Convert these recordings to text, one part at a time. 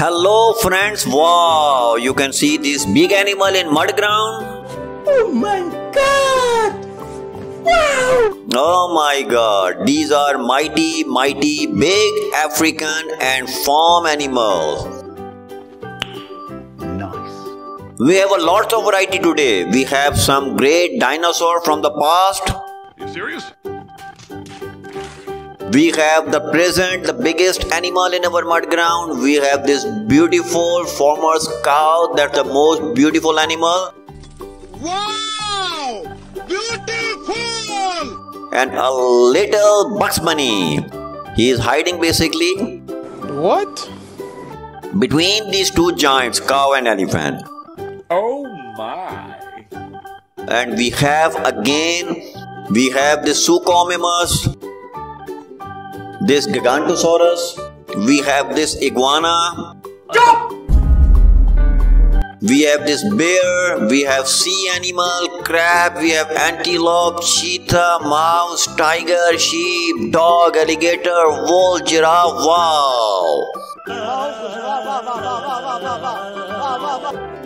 Hello friends, wow, you can see this big animal in mud ground. Oh my god! Wow! Oh my god, these are mighty, mighty, big African and farm animals. Nice. We have a lot of variety today. We have some great dinosaur from the past. You serious? We have the present, the biggest animal in our mud ground. We have this beautiful farmer's cow. That's the most beautiful animal. Wow! Beautiful! And a little Bugs Bunny. He is hiding basically What? between these two giants, cow and elephant. Oh my. And we have again, we have the Suchomimus, this Gigantosaurus, we have this iguana, we have this bear, we have sea animal, crab, we have antelope, cheetah, mouse, tiger, sheep, dog, alligator, wolf, giraffe, wow!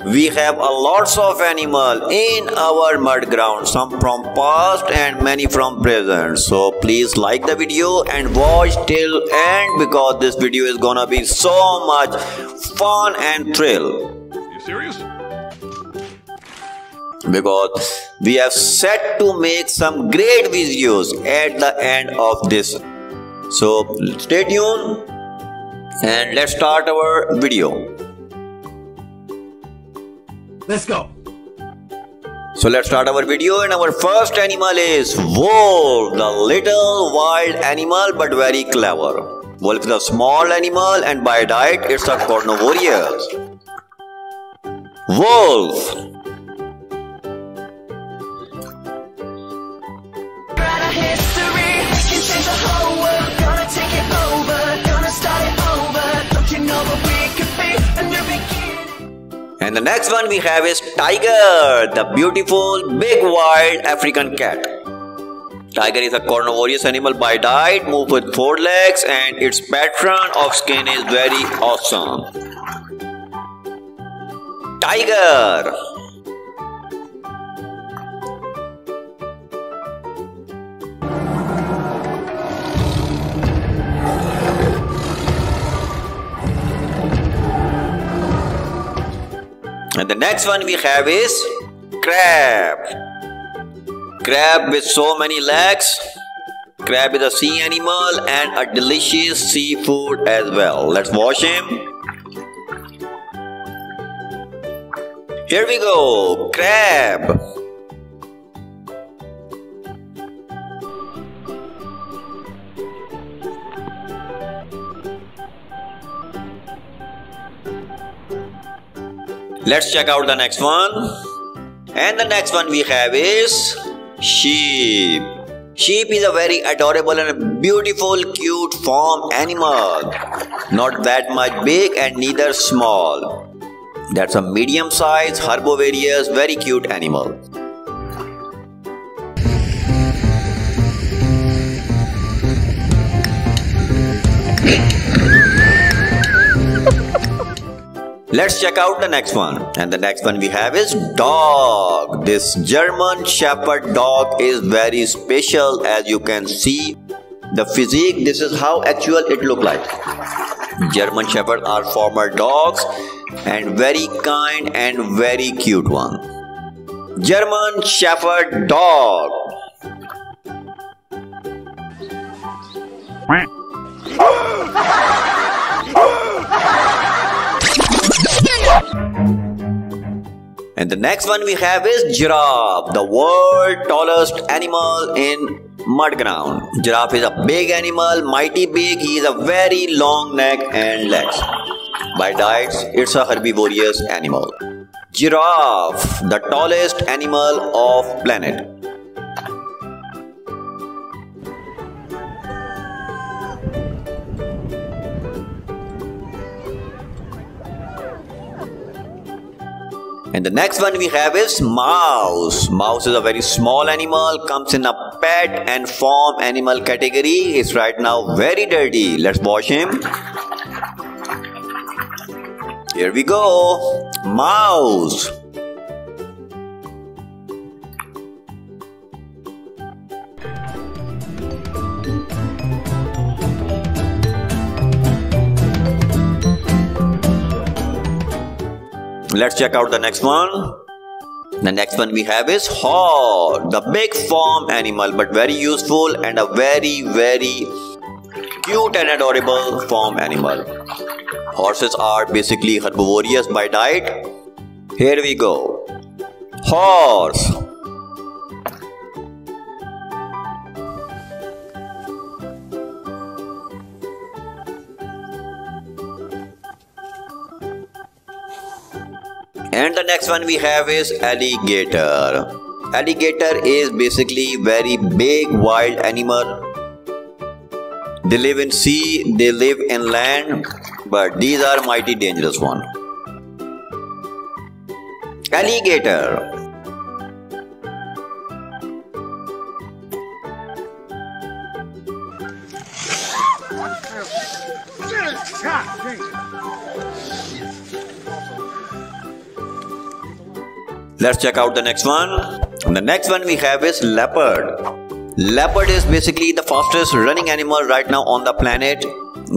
We have a lots of animal in our mud ground, some from past and many from present. So please like the video and watch till end because this video is gonna be so much fun and thrill. You serious? Because we have set to make some great videos at the end of this. So stay tuned and let's start our video. Let's go. So let's start our video and our first animal is wolf, the little wild animal but very clever. Wolf is a small animal and by diet it's a carnivorous. Wolf. History, can change the whole world. And the next one we have is tiger, the beautiful big wild African cat. Tiger is a carnivorous animal by diet, move with four legs and its pattern of skin is very awesome. Tiger. And the next one we have is crab. Crab with so many legs. Crab is a sea animal and a delicious seafood as well. Let's wash him. Here we go, crab. Let's check out the next one. And the next one we have is sheep. Sheep is a very adorable and beautiful, cute farm animal. Not that much big and neither small. That's a medium sized herbivorous, very cute animal. Let's check out the next one. And the next one we have is dog. This German Shepherd dog is very special as you can see. The physique, this is how actual it look like. German Shepherd are former dogs and very kind and very cute one. German Shepherd dog. And the next one we have is giraffe, the world tallest animal in mud ground. Giraffe is a big animal, mighty big. He is a very long neck and legs. By diets, it's a herbivorous animal. Giraffe, the tallest animal of planet. And the next one we have is mouse. Mouse is a very small animal, comes in a pet and farm animal category. Is right now very dirty. Let's wash him. Here we go. Mouse. Let's check out the next one. The next one we have is horse, the big farm animal, but very useful and a very, very cute and adorable farm animal. Horses are basically herbivorous by diet. Here we go. Horse. And the next one we have is alligator. Alligator is basically very big wild animal. They live in sea, they live in land, but these are mighty dangerous one. Alligator. Let's check out the next one. The next one we have is leopard. Leopard is basically the fastest running animal right now on the planet.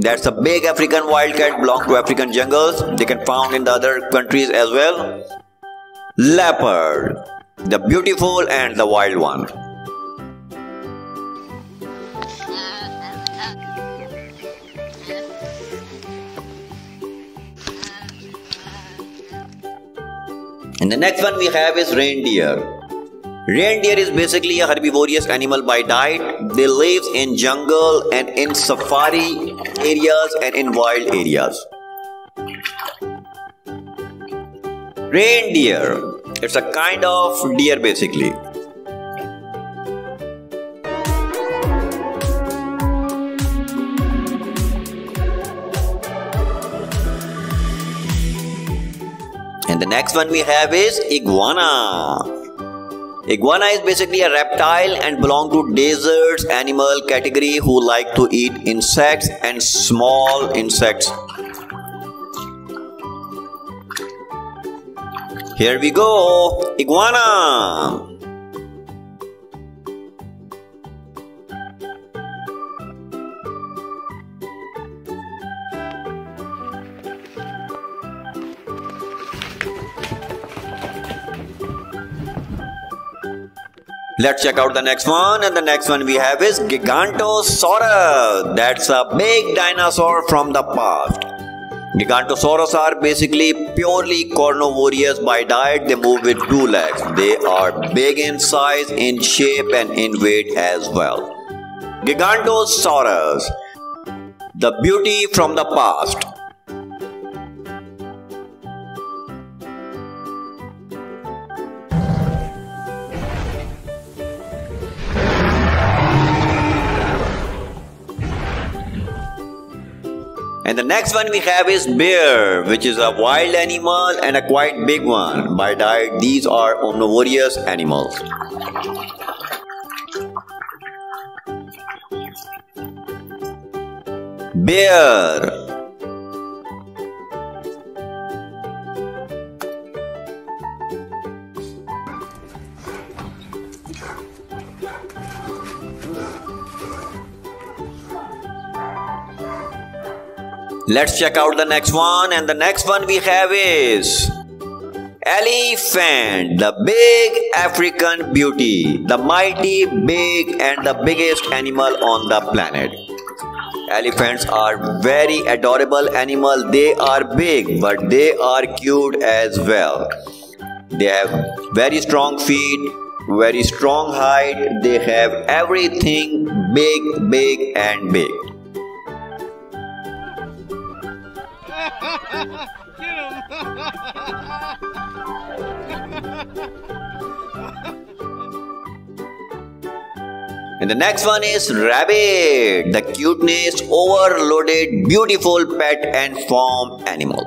That's a big African wildcat belong to African jungles. They can found in the other countries as well. Leopard, the beautiful and the wild one. And the next one we have is reindeer. Reindeer is basically a herbivorous animal by diet. They live in jungle and in safari areas and in wild areas. Reindeer. It's a kind of deer basically. And the next one we have is iguana. Iguana is basically a reptile and belong to deserts animal category who like to eat insects and small insects. Here we go, iguana. Let's check out the next one, and the next one we have is Gigantosaurus. That's a big dinosaur from the past. Gigantosaurus are basically purely carnivorous by diet. They move with two legs. They are big in size, in shape, and in weight as well. Gigantosaurus, the beauty from the past. And the next one we have is bear, which is a wild animal and a quite big one. By diet, these are omnivorous animals. Bear. Let's check out the next one, and the next one we have is Elephant, the big African beauty, the mighty big and the biggest animal on the planet. Elephants are very adorable animal. They are big, but they are cute as well. They have very strong feet, very strong height. They have everything big, big and big. And the next one is rabbit, the cuteness, overloaded, beautiful pet and farm animal.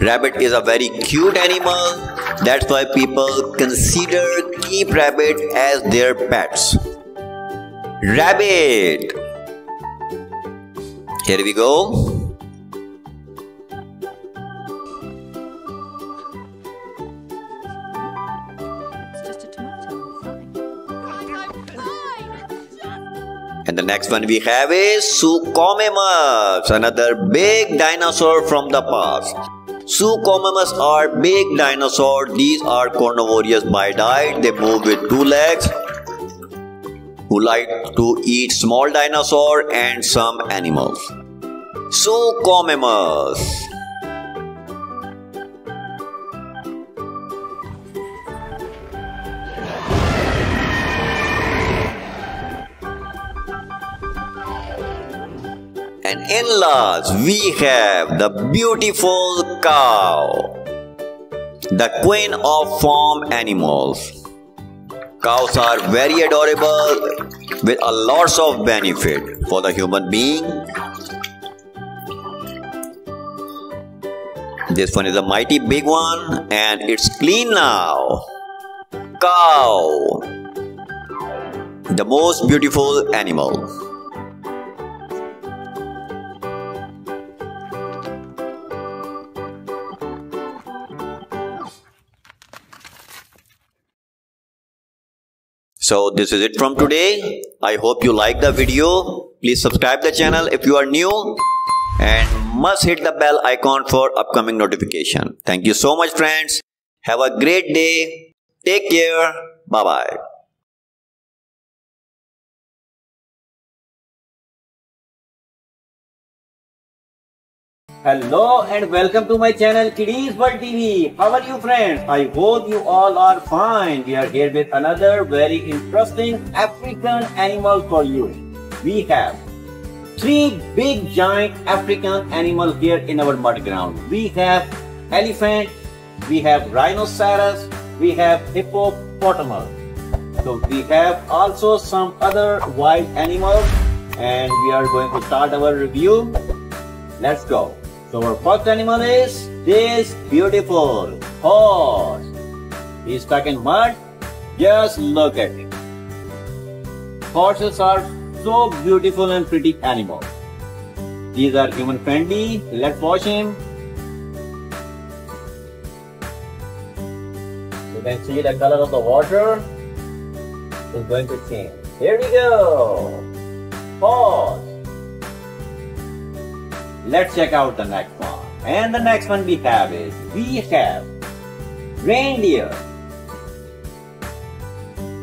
Rabbit is a very cute animal. That's why people consider keep rabbit as their pets. Rabbit. Here we go. And the next one we have is Suchomimus, another big dinosaur from the past. Suchomimus are big dinosaurs. These are carnivorous by diet. They move with two legs who like to eat small dinosaur and some animals. Suchomimus. And in-laws, we have the beautiful cow, the queen of farm animals. Cows are very adorable with a lots of benefit for the human being. This one is a mighty big one and it's clean now. Cow, the most beautiful animal. So this is it from today. I hope you like the video. Please subscribe the channel if you are new and must hit the bell icon for upcoming notification. Thank you so much friends. Have a great day. Take care. Bye bye. Hello and welcome to my channel Kidiez World TV. How are you friends? I hope you all are fine. We are here with another very interesting African animal for you. We have three big giant African animals here in our mud ground. We have elephant, we have rhinoceros, we have hippopotamus. So we have also some other wild animals and we are going to start our review. Let's go. So our first animal is this beautiful horse. He's stuck in mud. Just look at it. Horses are so beautiful and pretty animals. These are human friendly. Let's wash him. You can see the color of the water is going to change. Here we go. Horse. Let's check out the next one. And the next one we have is, we have reindeer.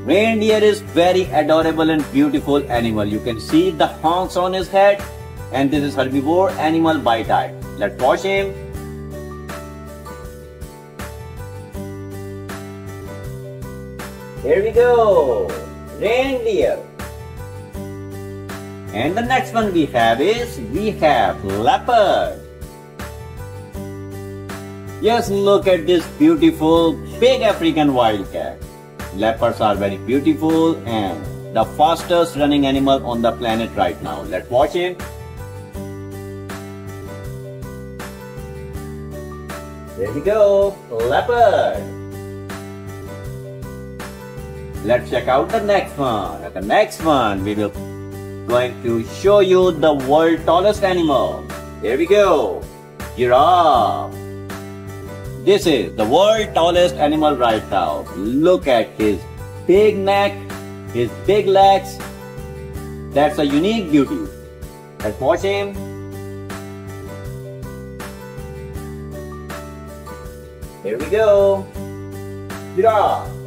Reindeer is very adorable and beautiful animal. You can see the horns on his head and this is herbivore animal by type. Let's watch him. Here we go. Reindeer. And the next one we have is, we have leopard. Just look at this beautiful big African wildcat. Leopards are very beautiful and the fastest running animal on the planet right now. Let's watch him. There we go, leopard. Let's check out the next one. At the next one, we will going to show you the world tallest animal. Here we go. Giraffe. This is the world tallest animal right now. Look at his big neck, his big legs. That's a unique beauty. Let's watch him. Here we go. Giraffe.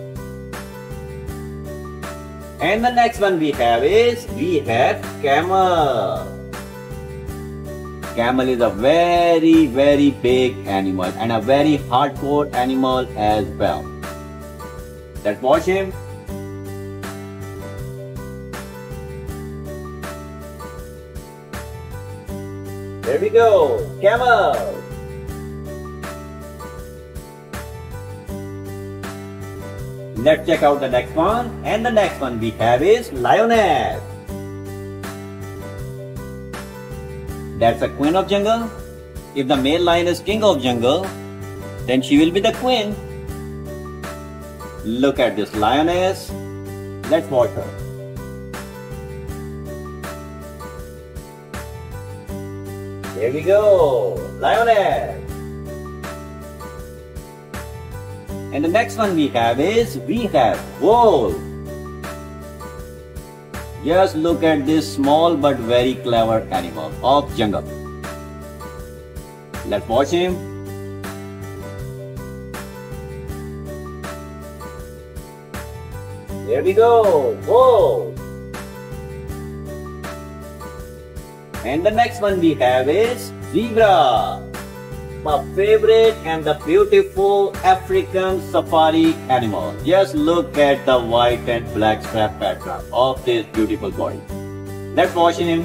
And the next one we have is, we have camel. Camel is a very, very big animal and a very hardcore animal as well. Let's watch him. There we go, camel. Let's check out the next one. And the next one we have is lioness. That's a queen of jungle. If the male lion is king of jungle, then she will be the queen. Look at this lioness. Let's watch her. There we go, lioness. And the next one we have is, we have wolf. Just look at this small but very clever animal of jungle. Let's watch him. Here we go. Whoa. And the next one we have is zebra. My favorite and the beautiful African safari animal. Just look at the white and black strap pattern of this beautiful body. Let's watch him.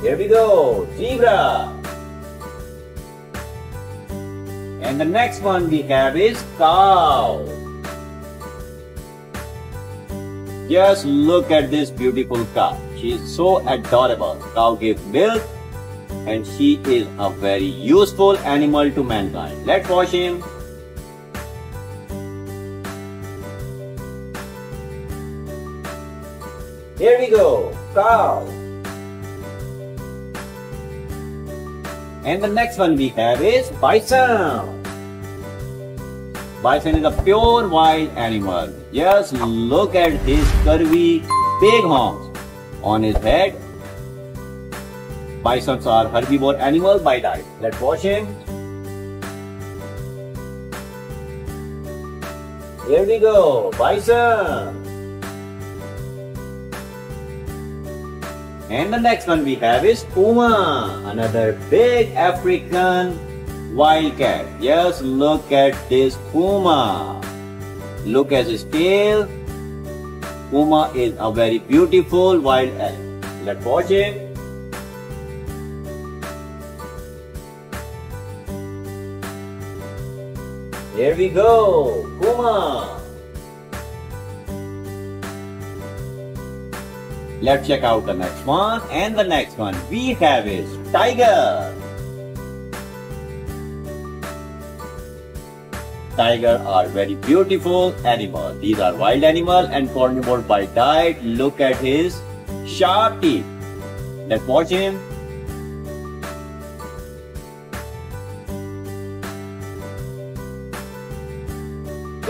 Here we go, zebra. And the next one we have is cow. Just look at this beautiful cow. She is so adorable. Cow gives milk and she is a very useful animal to mankind. Let's watch him. Here we go, cow. And the next one we have is bison. Bison is a pure wild animal. Just look at his curvy big horns on his head. Bisons are herbivore animals by diet. Let's watch him. Here we go, bison. And the next one we have is Puma, another big African wildcat. Just look at this Puma. Look at his tail. Puma is a very beautiful wild animal. Let's watch him. Here we go, Puma. Let's check out the next one. And the next one we have is tiger. Tiger are very beautiful animal. These are wild animal and carnivore by diet. Look at his sharp teeth. Let's watch him.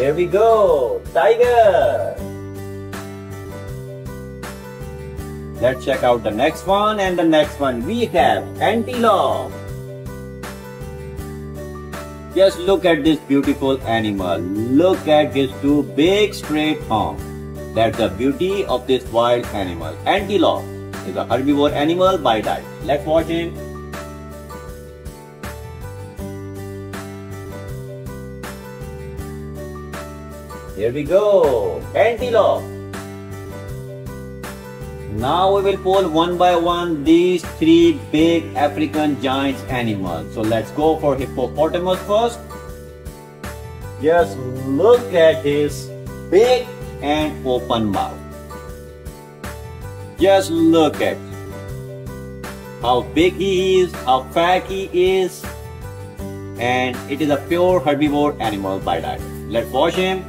Here we go, tiger. Let's check out the next one and the next one we have antelope. Just look at this beautiful animal. Look at his two big straight horns. That's the beauty of this wild animal. Antelope is a herbivore animal by diet. Let's watch him. Here we go. Antelope. Now we will pull one by one these three big African giant animals. So let's go for hippopotamus first. Just look at his big and open mouth. Just look at how big he is, how fat he is, and it is a pure herbivore animal by diet. Let's watch him.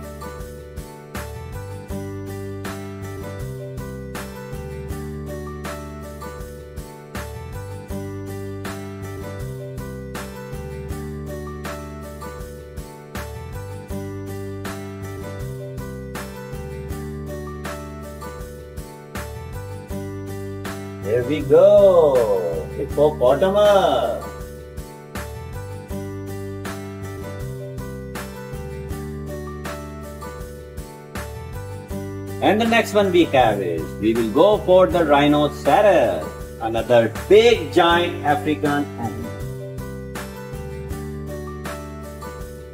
We go. Hippopotamus. And the next one we have is, we will go for the rhinoceros, another big giant African animal.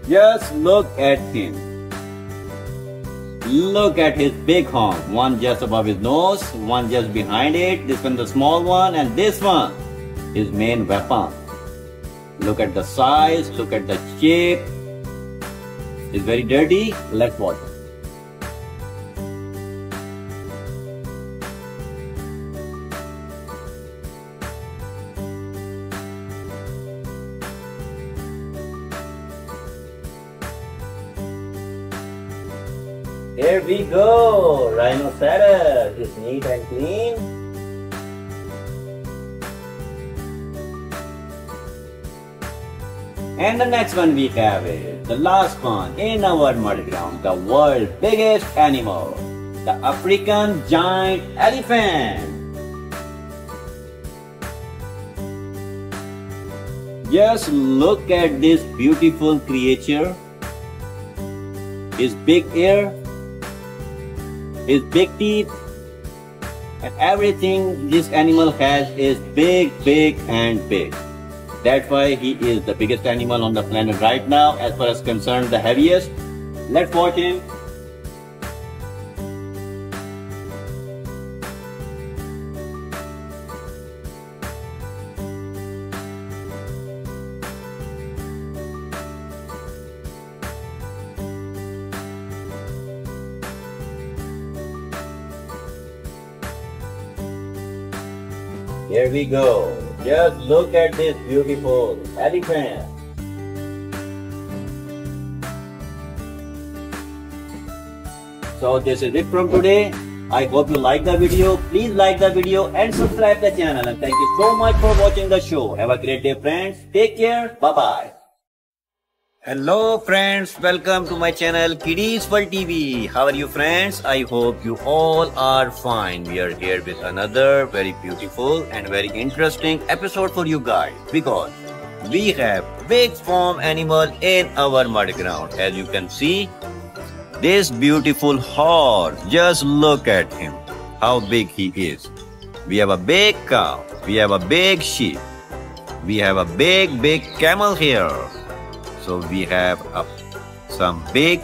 Just look at him. Look at his big horn. One just above his nose, one just behind it, this one the small one, and this one his main weapon. Look at the size, look at the shape. It's very dirty. Let's watch we go, rhinoceros is neat and clean. And the next one we have is the last one in our mud ground, the world's biggest animal, the African giant elephant. Just look at this beautiful creature. His big ear, his big teeth, and everything this animal has is big, big, and big. That's why he is the biggest animal on the planet right now, as far as concerned, the heaviest. Let's watch him. Here we go. Just look at this beautiful elephant. So this is it from today. I hope you like the video. Please like the video and subscribe the channel. And thank you so much for watching the show. Have a great day friends. Take care. Bye bye. Hello friends, welcome to my channel Kidiez World TV. How are you friends? I hope you all are fine. We are here with another very beautiful and very interesting episode for you guys because we have big farm animal in our mud ground. As you can see, this beautiful horse, just look at him, how big he is. We have a big cow, we have a big sheep, we have a big, big camel here. So we have uh, some big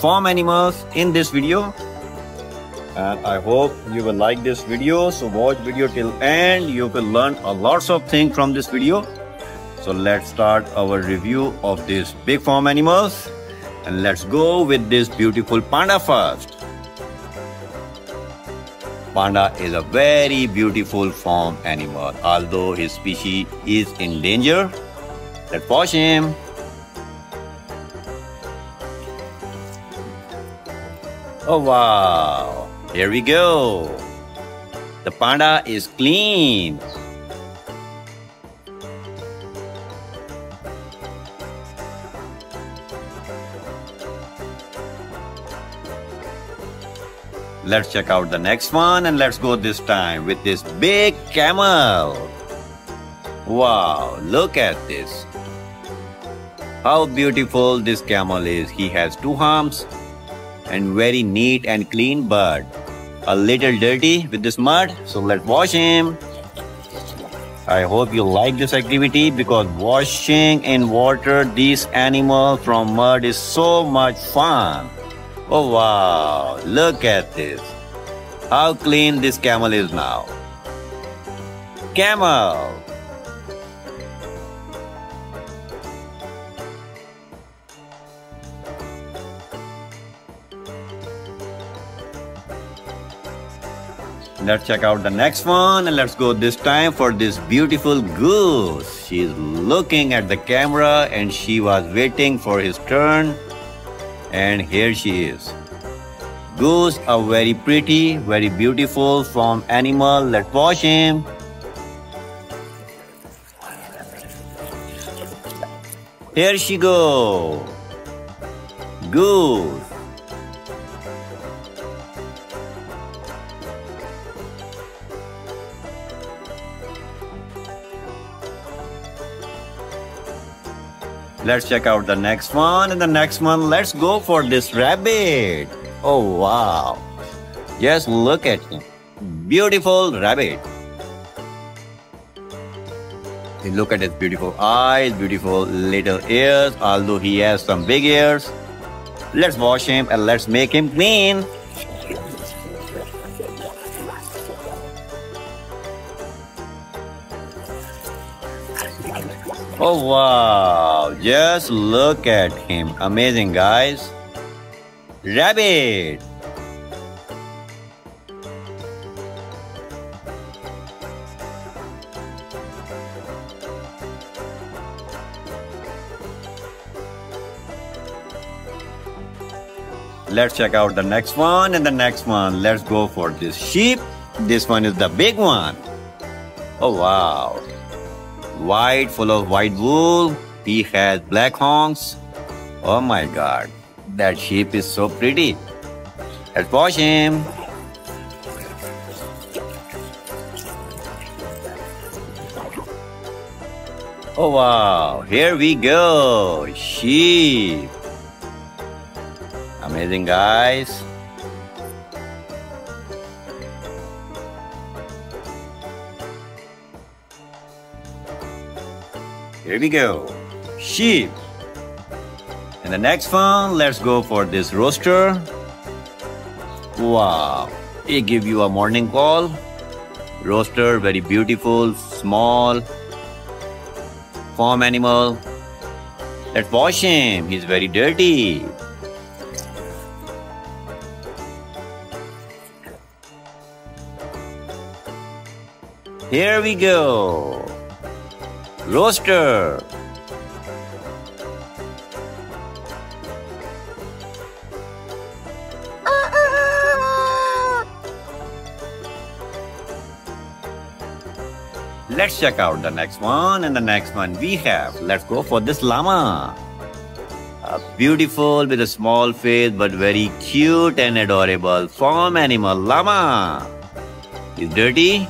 farm animals in this video. And I hope you will like this video. So watch video till end. You will learn a lots of things from this video. So let's start our review of these big farm animals. And let's go with this beautiful panda first. Panda is a very beautiful farm animal. Although his species is in danger, let's watch him. Oh wow, here we go. The panda is clean. Let's check out the next one and let's go this time with this big camel. Wow, look at this. How beautiful this camel is. He has two arms and very neat and clean bird. a little dirty with this mud. So let's wash him. I hope you like this activity because washing in water these animals from mud is so much fun. Oh wow, look at this. How clean this camel is now. Camel. Let's check out the next one and let's go this time for this beautiful goose. She's looking at the camera and she was waiting for his turn. And here she is. Goose, are very pretty, very beautiful from animal. Let's watch him. Here she go. Goose. Let's check out the next one and the next one. Let's go for this rabbit. Oh wow. Just look at him. Beautiful rabbit. Look at his beautiful eyes, beautiful little ears, although he has some big ears. Let's wash him and let's make him clean. Oh wow, just look at him. Amazing, guys. Rabbit. Let's check out the next one and the next one. Let's go for this sheep. This one is the big one. Oh wow white, full of white wool, He has black horns. Oh my god, that sheep is so pretty. Let's wash him. Oh wow, here we go. Sheep. Amazing, guys. Here we go. Sheep. And the next one, let's go for this rooster. Wow. He give you a morning call. Rooster, very beautiful, small, farm animal. Let's wash him. He's very dirty. Here we go. Roaster. Let's check out the next one and the next one we have. Let's go for this llama. A beautiful with a small face but very cute and adorable farm animal llama. Is dirty?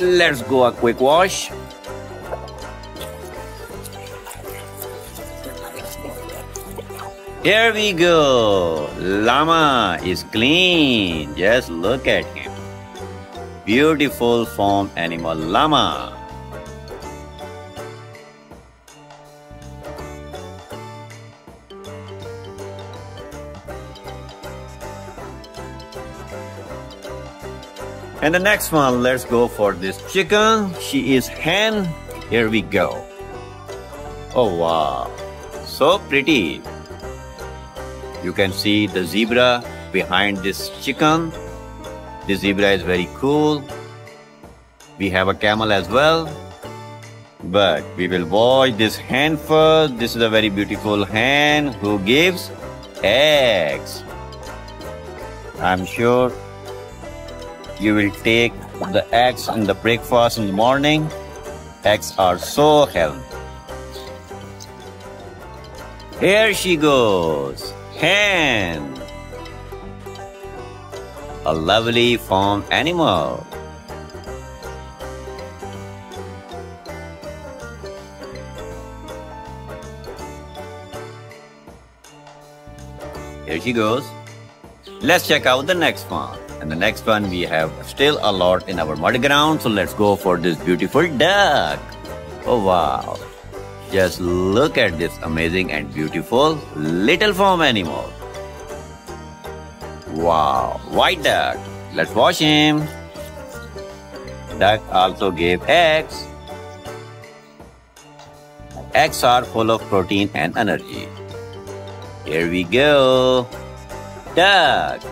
Let's go a quick wash. Here we go. Llama is clean. Just look at him. Beautiful farm animal llama. And the next one, let's go for this chicken. She is hen. Here we go. Oh wow, so pretty. You can see the zebra behind this chicken. The zebra is very cool. We have a camel as well. But we will watch this hen first. This is a very beautiful hen who gives eggs. I'm sure you will take the eggs in the breakfast in the morning. Eggs are so healthy. Here she goes. Hen. A lovely farm animal. Here she goes. Let's check out the next one. And the next one we have still a lot in our mud ground. So let's go for this beautiful duck. Oh wow. Just look at this amazing and beautiful little farm animal. Wow, white duck. Let's wash him. Duck also gave eggs. Eggs are full of protein and energy. Here we go. Duck.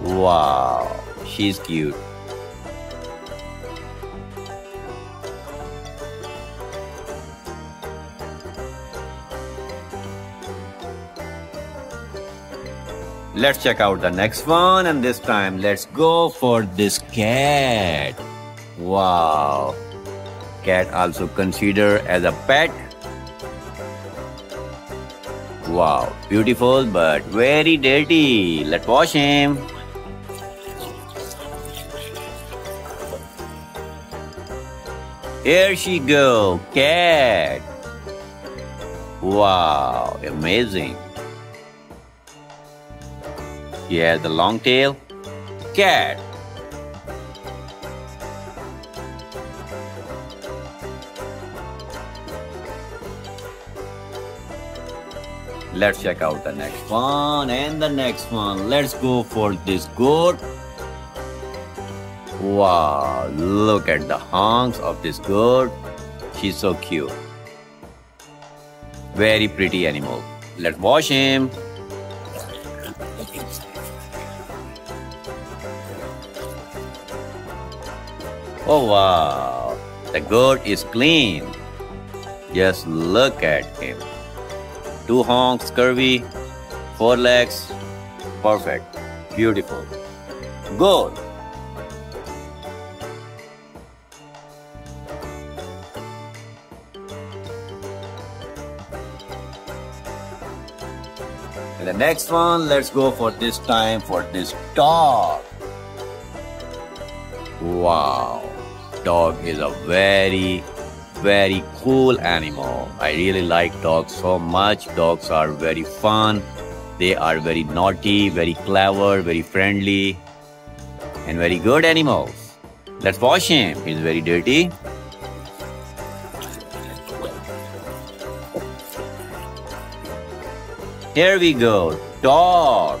Wow, she's cute. Let's check out the next one and this time let's go for this cat. Wow. Cat also considered as a pet. Wow, beautiful but very dirty. Let's wash him. Here she go, cat. Wow, amazing. Has the long tail. Cat. Let's check out the next one and the next one. Let's go for this goat. Wow, look at the honks of this goat. She's so cute. Very pretty animal. Let's wash him. Oh wow, the goat is clean. Just look at him. Two honks, curvy, four legs, perfect, beautiful. Goat. And the next one, let's go for this time for this dog. Wow dog is a very, very cool animal. I really like dogs so much. Dogs are very fun. They are very naughty, very clever, very friendly, and very good animals. Let's wash him. He's very dirty. Here we go. Dog.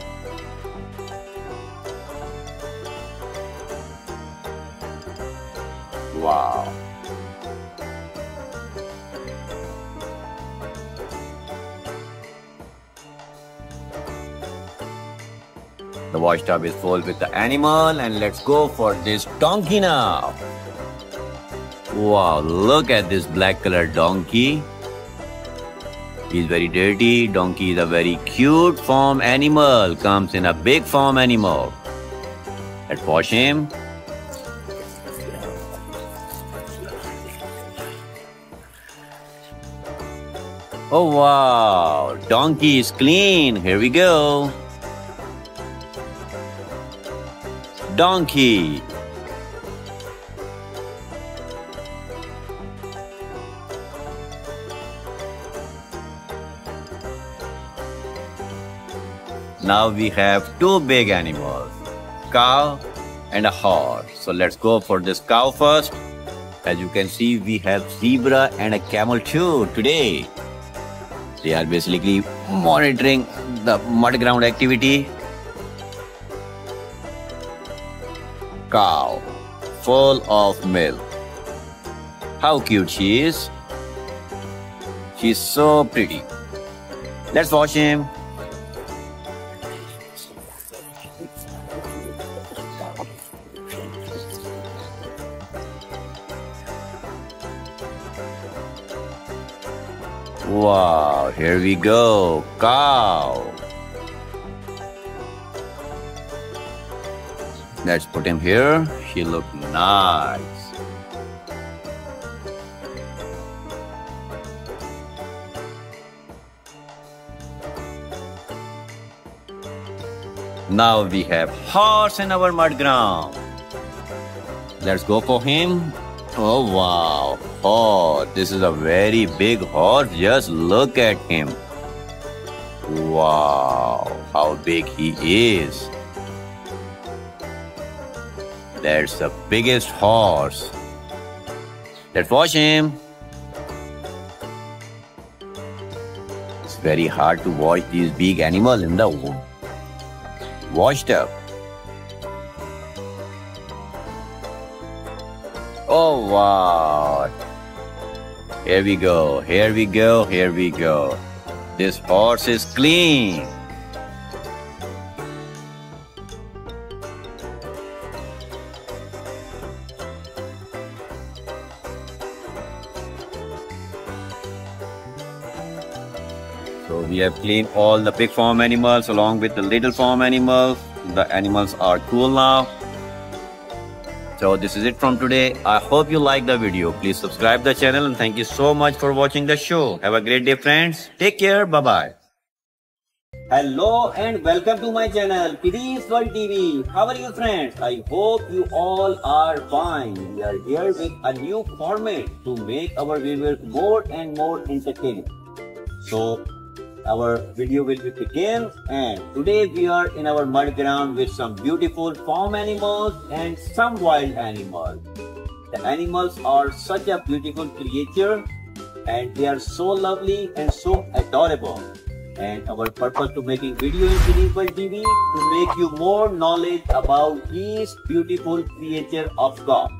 The wash tub is full with the animal and let's go for this donkey now. Wow, look at this black colored donkey. He's very dirty. Donkey is a very cute farm animal. Comes in a big farm animal. Let's wash him. Oh wow, donkey is clean. Here we go. Donkey. Now we have two big animals, cow and a horse. So let's go for this cow first. As you can see, we have zebra and a camel too today. They are basically monitoring the mud ground activity. Cow, full of milk. How cute she is. She's so pretty. Let's wash him. Wow, here we go. Cow. Let's put him here. He look nice. Now we have horse in our mud ground. Let's go for him. Oh wow. Oh, this is a very big horse. Just look at him. Wow, how big he is. That's the biggest horse. Let's wash him. It's very hard to wash these big animals in the wash tub. Oh wow. Here we go, here we go, here we go. This horse is clean. Have cleaned all the big farm animals along with the little farm animals. The animals are cool now. So this is it from today. I hope you like the video. Please subscribe the channel and thank you so much for watching the show. Have a great day friends. Take care. Bye bye. Hello and welcome to my channel Kidiez World TV. How are you friends? I hope you all are fine. We are here with a new format to make our viewers more and more entertaining. So our video will be begin and today we are in our mud ground with some beautiful farm animals and some wild animals. The animals are such a beautiful creature and they are so lovely and so adorable. And our purpose to making video in Cerebral TV to make you more knowledge about these beautiful creature of God.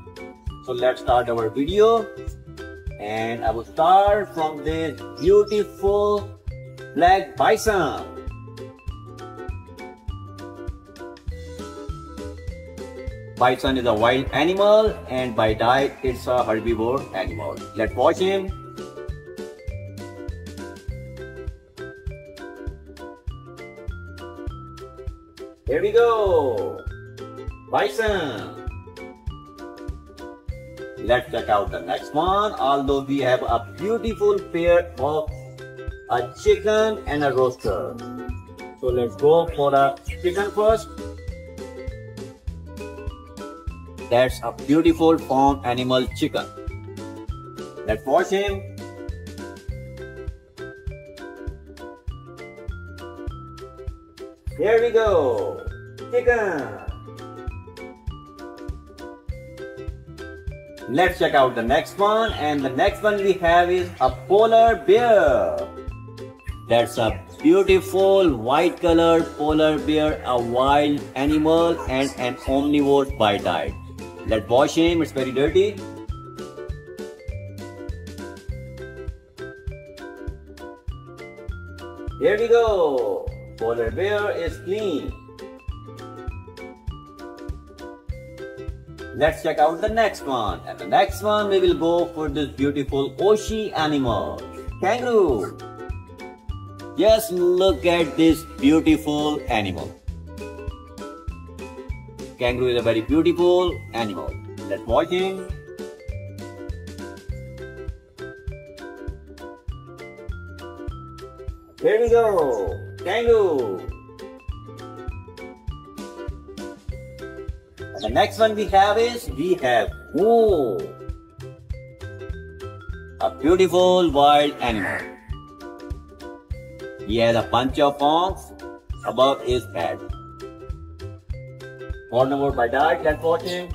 So let's start our video and I will start from this beautiful black bison. Bison is a wild animal and by diet it's a herbivore animal. Let's watch him. Here we go. Bison. Let's check out the next one. Although we have a beautiful pair of a chicken and a rooster. So let's go for the chicken first. That's a beautiful farm animal chicken. Let's wash him. Here we go. Chicken. Let's check out the next one. And the next one we have is a polar bear. That's a beautiful white colored polar bear, a wild animal and an omnivore by diet. Let's wash him, it's very dirty. Here we go. Polar bear is clean. Let's check out the next one. And the next one we will go for this beautiful Aussie animal. Kangaroo. Just look at this beautiful animal. Kangaroo is a very beautiful animal. Let's watch him. Here we go. Kangaroo. And the next one we have is we have Moo. A beautiful wild animal. He has a bunch of horns above his head. One more by that, let's watch him.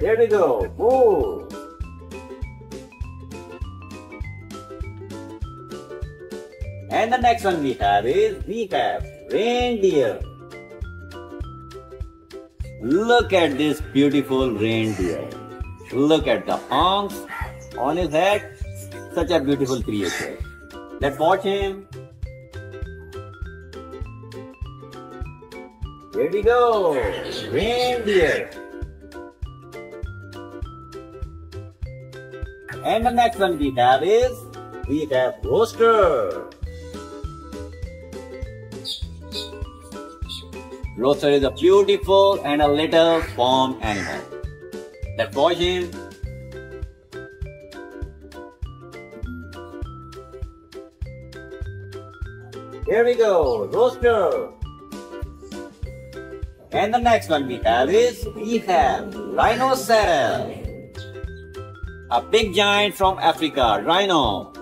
Here we go. Moo. And the next one we have is we have reindeer. Look at this beautiful reindeer. Look at the horns on his head. Such a beautiful creature. Let's watch him. Here we go. Reindeer. And the next one we have is we have rooster. Rooster is a beautiful and a little farm animal. Let's watch him. Here we go, rooster. And the next one we have is we have rhinoceros. A big giant from Africa, rhino.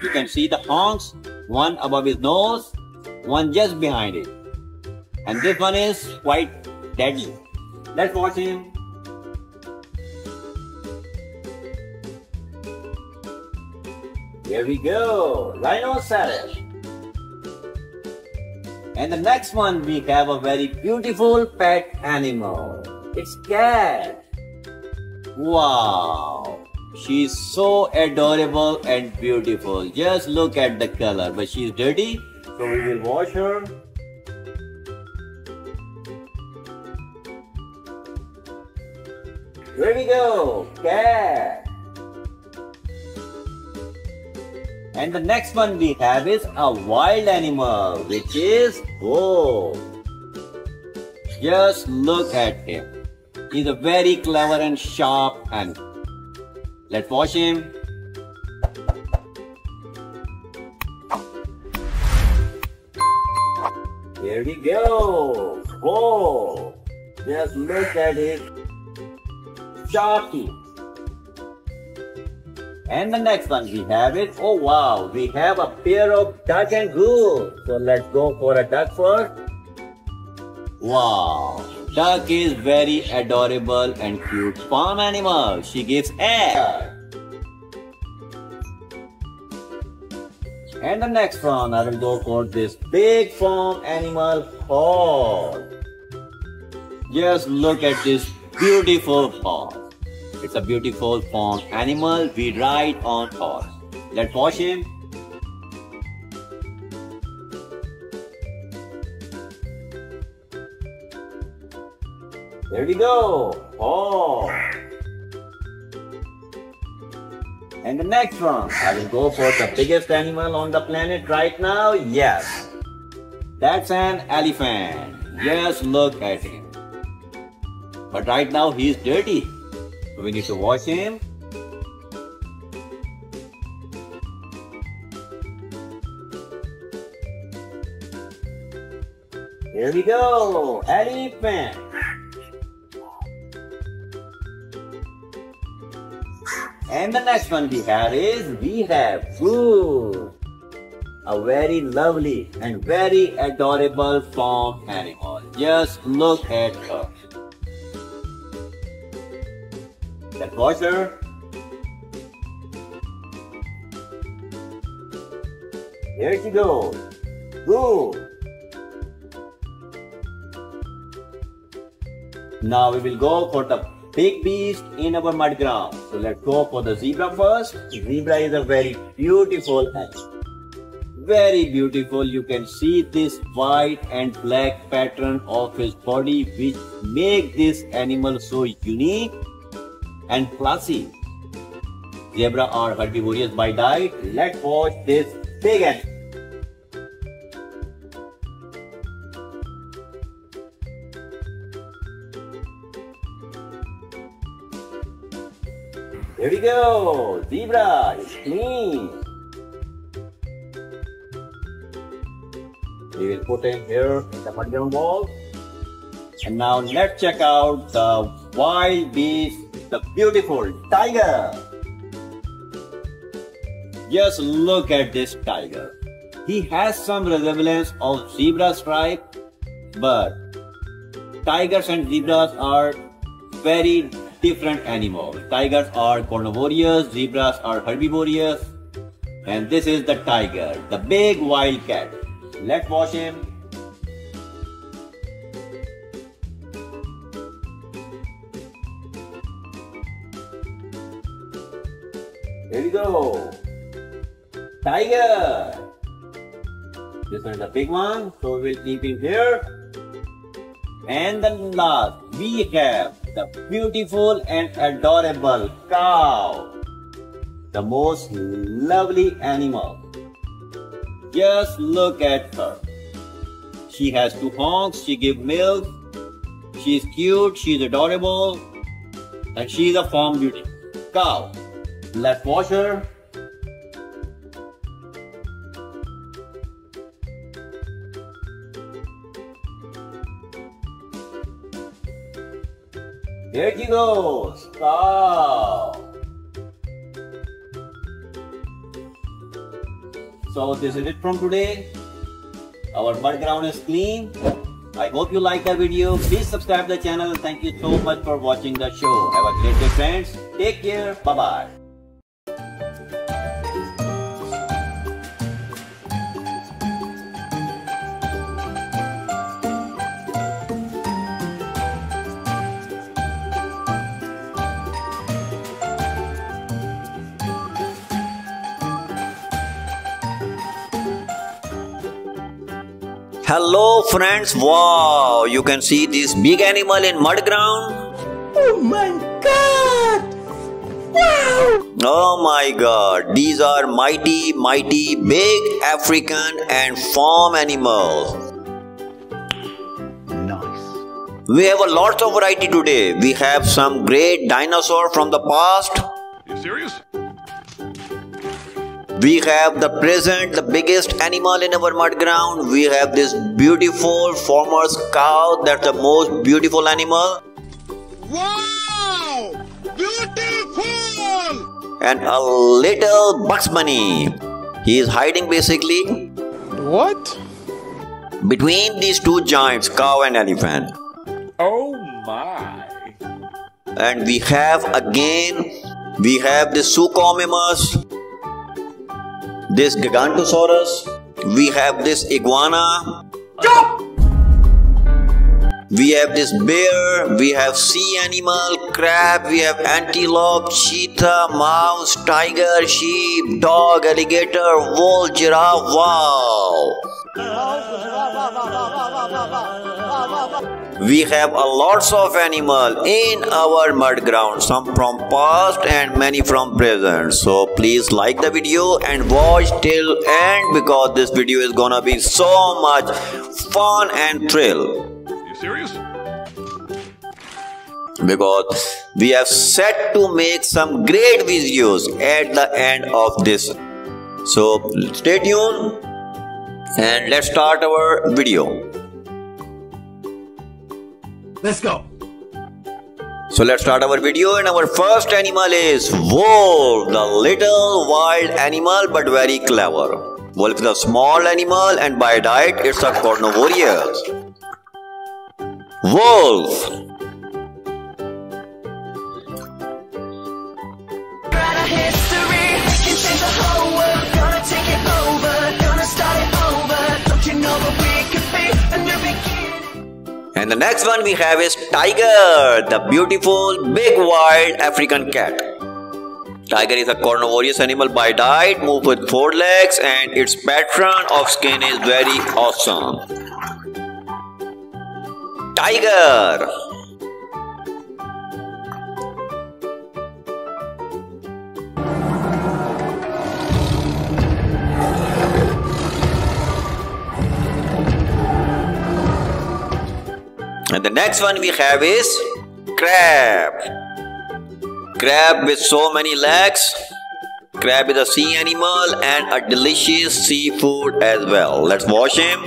You can see the horns, one above his nose, one just behind it. And this one is quite deadly. Let's watch him. Here we go, rhinoceros. And the next one we have a very beautiful pet animal. It's cat. Wow. She's so adorable and beautiful. Just look at the color. But she's dirty, so we will wash her. Here we go, cat. And the next one we have is a wild animal, which is wolf. Just look at him. He's a very clever and sharp animal. Let's watch him. Here we go. Whoa. Just look at his sharp teeth. And the next one we have it. oh wow, we have a pair of duck and goose. So let's go for a duck first. Wow, duck is very adorable and cute farm animal. She gives eggs. And the next one, I will go for this big farm animal horse. Just look at this beautiful horse. It's a beautiful farm animal. We ride on horse. Let's watch him. There we go. Oh. And the next one, I will go for the biggest animal on the planet right now. Yes. That's an elephant. Yes, look at him. But right now he's dirty we need to wash him Here we go, elephant. And the next one we have is we have food. A very lovely and very adorable farm animal. Just look at her. That was her. Here she goes. Goose. Now we will go for the big beast in our mud ground. So let's go for the zebra first. Zebra is a very beautiful animal. Very beautiful. You can see this white and black pattern of his body which make this animal so unique and classy. Zebra are herbivorous by diet. Let's watch this big animal. Here we go. Zebra is clean. We will put him here in the mudground wall. And now let's check out the wild beast, the beautiful tiger. Just look at this tiger. He has some resemblance of zebra stripe, but tigers and zebras are very different animals. Tigers are carnivorous, zebras are herbivorous, and this is the tiger, the big wild cat. Let's watch him. Here we go. Tiger. This one is a big one, so we will keep him here. And the last, we have the beautiful and adorable cow. The most lovely animal. Just look at her. She has two honks, she gives milk, she's cute, she's adorable, and she's a farm beauty. Cow. Let's wash her. There she goes. Cow. So this is it from today. Our mud ground is clean. I hope you like the video. Please subscribe the channel. Thank you so much for watching the show. Have a great day friends. Take care. Bye bye Hello friends, wow, you can see this big animal in mud ground. Oh my god! Wow! Oh my god, these are mighty, mighty, big African and farm animals. Nice. We have a lot of variety today. We have some great dinosaur from the past. You serious? We have the present, the biggest animal in our mud ground. We have this beautiful farmer's cow. That's the most beautiful animal. Wow! Beautiful! And a little Bugs Bunny. He is hiding basically What? between these two giants, cow and elephant. Oh my. And we have again, we have the Suchomimus, this Gigantosaurus, we have this iguana, we have this bear, we have sea animal, crab, we have antelope, cheetah, mouse, tiger, sheep, dog, alligator, wolf, giraffe, wow! We have a lots of animal in our mud ground, some from past and many from present. So please like the video and watch till end because this video is gonna be so much fun and thrill. You serious? Because we have set to make some great videos at the end of this. So stay tuned and let's start our video. Let's go. So let's start our video and our first animal is wolf, the little wild animal but very clever. Wolf is a small animal and by diet it's a carnivorous. Wolf and the next one we have is tiger, the beautiful big wild African cat. Tiger is a carnivorous animal by diet, move with four legs and its pattern of skin is very awesome. Tiger And the next one we have is crab. Crab with so many legs. Crab is a sea animal and a delicious seafood as well. Let's wash him.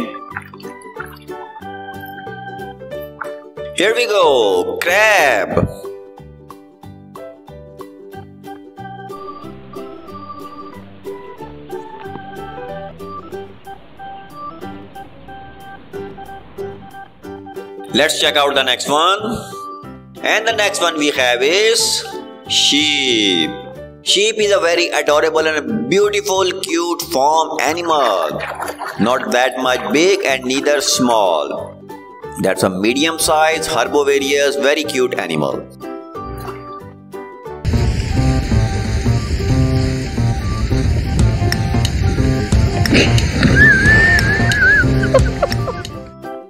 Here we go, crab. Let's check out the next one. And the next one we have is sheep. Sheep is a very adorable and beautiful, cute farm animal. Not that much big and neither small. That's a medium sized, herbivorous, very cute animal.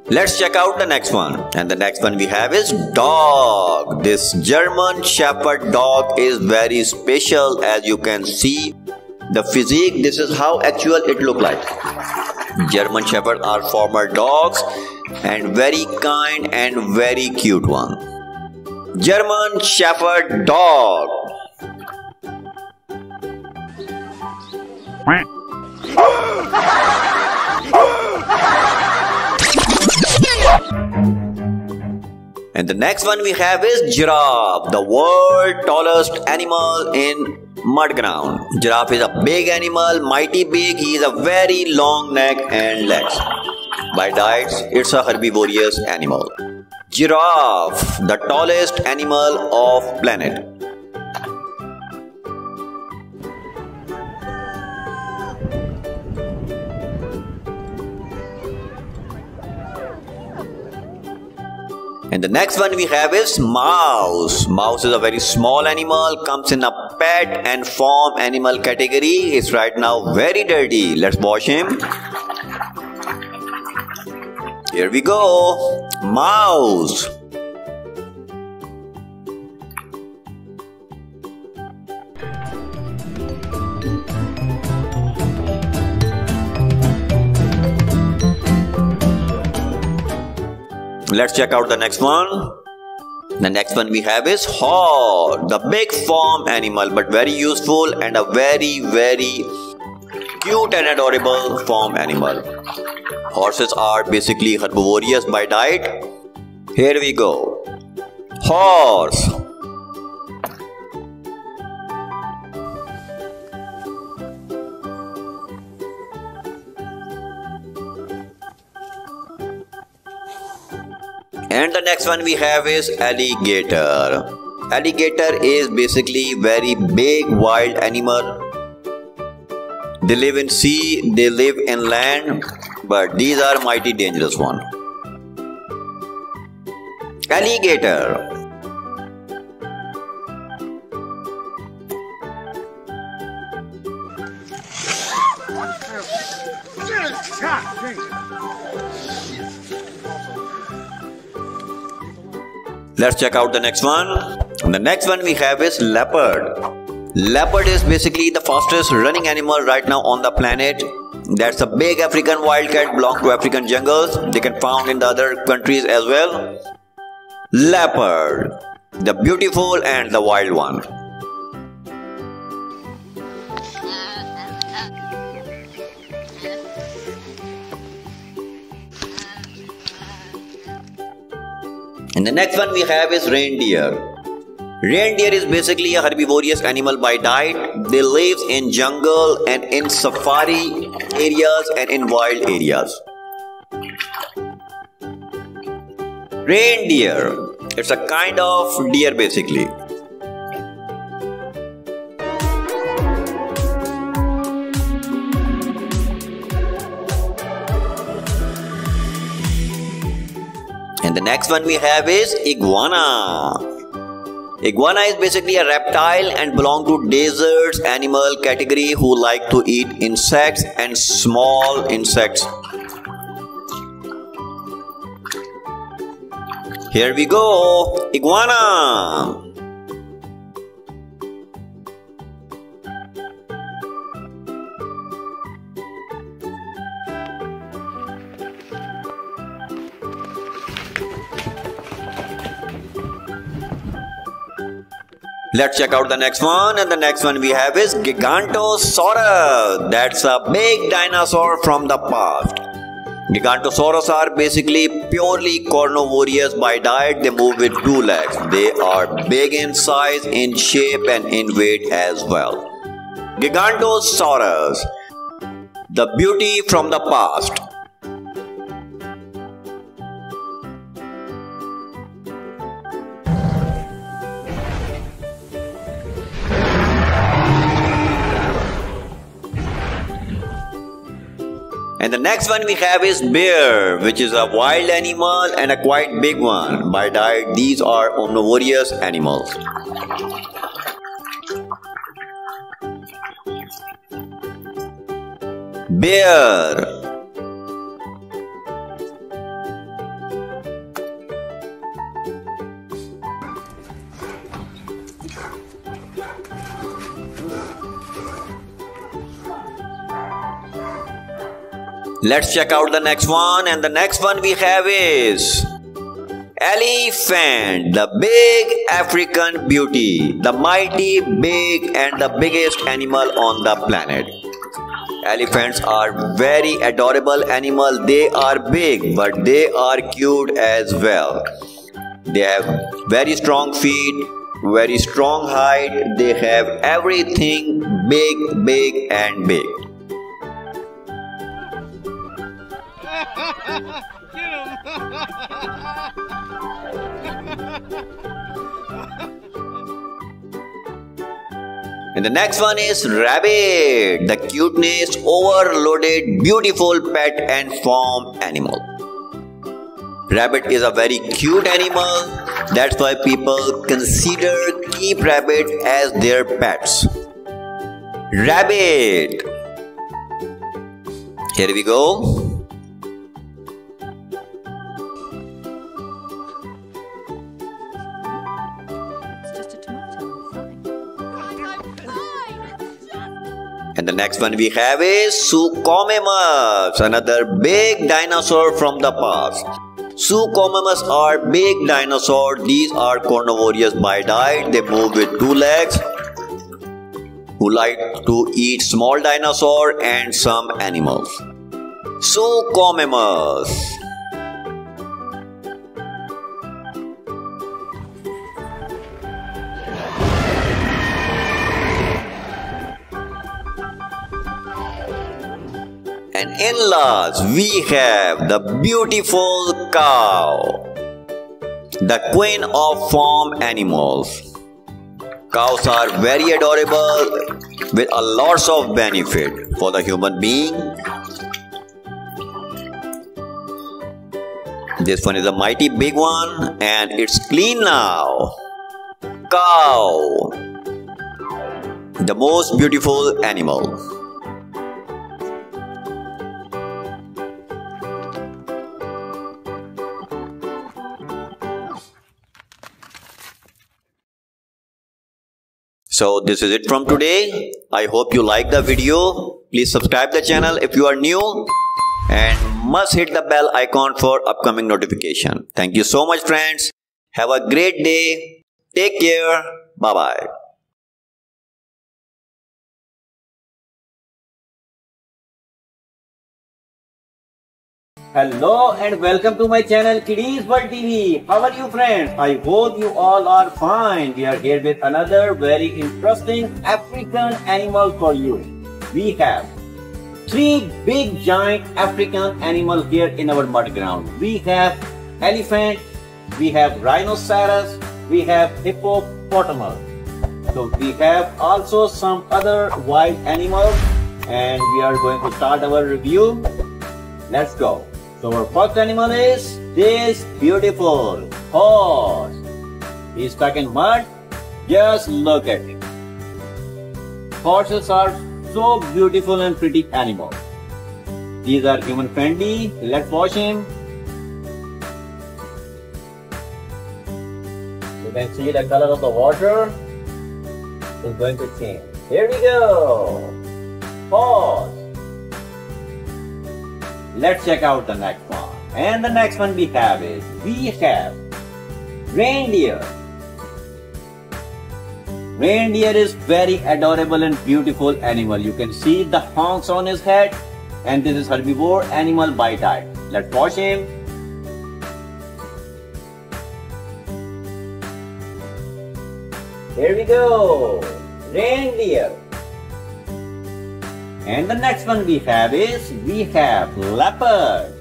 Let's check out the next one. And the next one we have is dog. This German Shepherd dog is very special as you can see. The physique, this is how actual it look like. German Shepherd are former dogs and very kind and very cute one. German Shepherd dog. And the next one we have is giraffe, the world tallest animal in mud ground. Giraffe is a big animal, mighty big. He is a very long neck and legs. By diets, it's a herbivorous animal. Giraffe, the tallest animal of planet. And the next one we have is mouse. Mouse is a very small animal, comes in a pet and farm animal category. It's right now very dirty. Let's wash him. Here we go. Mouse. Let's check out the next one. The next one we have is horse, the big farm animal, but very useful and a very, very cute and adorable farm animal. Horses are basically herbivorous by diet. Here we go. Horse. And the next one we have is alligator. Alligator is basically very big wild animal. They live in sea, they live in land, but these are mighty dangerous one. Alligator. Let's check out the next one. And the next one we have is leopard. Leopard is basically the fastest running animal right now on the planet. That's a big African wildcat belong to African jungles. They can found in the other countries as well. Leopard, the beautiful and the wild one. And the next one we have is reindeer. Reindeer is basically a herbivorous animal by diet. They live in jungle and in safari areas and in wild areas. Reindeer. It's a kind of deer basically. The next one we have is iguana. Iguana is basically a reptile and belong to deserts animal category who like to eat insects and small insects. Here we go, iguana. Let's check out the next one. And the next one we have is Gigantosaurus. That's a big dinosaur from the past. Gigantosaurus are basically purely carnivorous by diet. They move with two legs. They are big in size, in shape, and in weight as well. Gigantosaurus, the beauty from the past. And the next one we have is bear, which is a wild animal and a quite big one. By diet, these are omnivorous animals. Bear. Let's check out the next one, and the next one we have is Elephant, the big African beauty, the mighty big and the biggest animal on the planet. Elephants are very adorable animal. They are big, but they are cute as well. They have very strong feet, very strong height. They have everything big, big, and big. And the next one is rabbit, the cuteness, overloaded, beautiful pet and farm animal. Rabbit is a very cute animal. That's why people consider keep rabbit as their pets. Rabbit. Here we go. And the next one we have is Suchomimus, another big dinosaur from the past. Suchomimus are big dinosaur. These are carnivorous by diet. They move with two legs. Who like to eat small dinosaur and some animals. Suchomimus. And in last, we have the beautiful cow, the queen of farm animals. Cows are very adorable with a lots of benefit for the human being. This one is a mighty big one and it's clean now. Cow, the most beautiful animal. So this is it from today. I hope you like the video. Please subscribe the channel if you are new and must hit the bell icon for upcoming notification. Thank you so much friends. Have a great day. Take care. Bye bye. Hello and welcome to my channel Kidiez World TV. How are you friends? I hope you all are fine. We are here with another very interesting African animal for you. We have three big giant African animals here in our mud ground. We have elephant, we have rhinoceros, we have hippopotamus. So we have also some other wild animals and we are going to start our review. Let's go. So our first animal is this beautiful horse. He's stuck in mud. Just look at it. Horses are so beautiful and pretty animals. These are human friendly. Let's wash him. You can see the color of the water is going to change. Here we go. Pause. Let's check out the next one. And the next one we have is we have reindeer. Reindeer is very adorable and beautiful animal. You can see the honks on his head and this is herbivore animal by type. Let's watch him. Here we go. Reindeer. And the next one we have is we have leopard.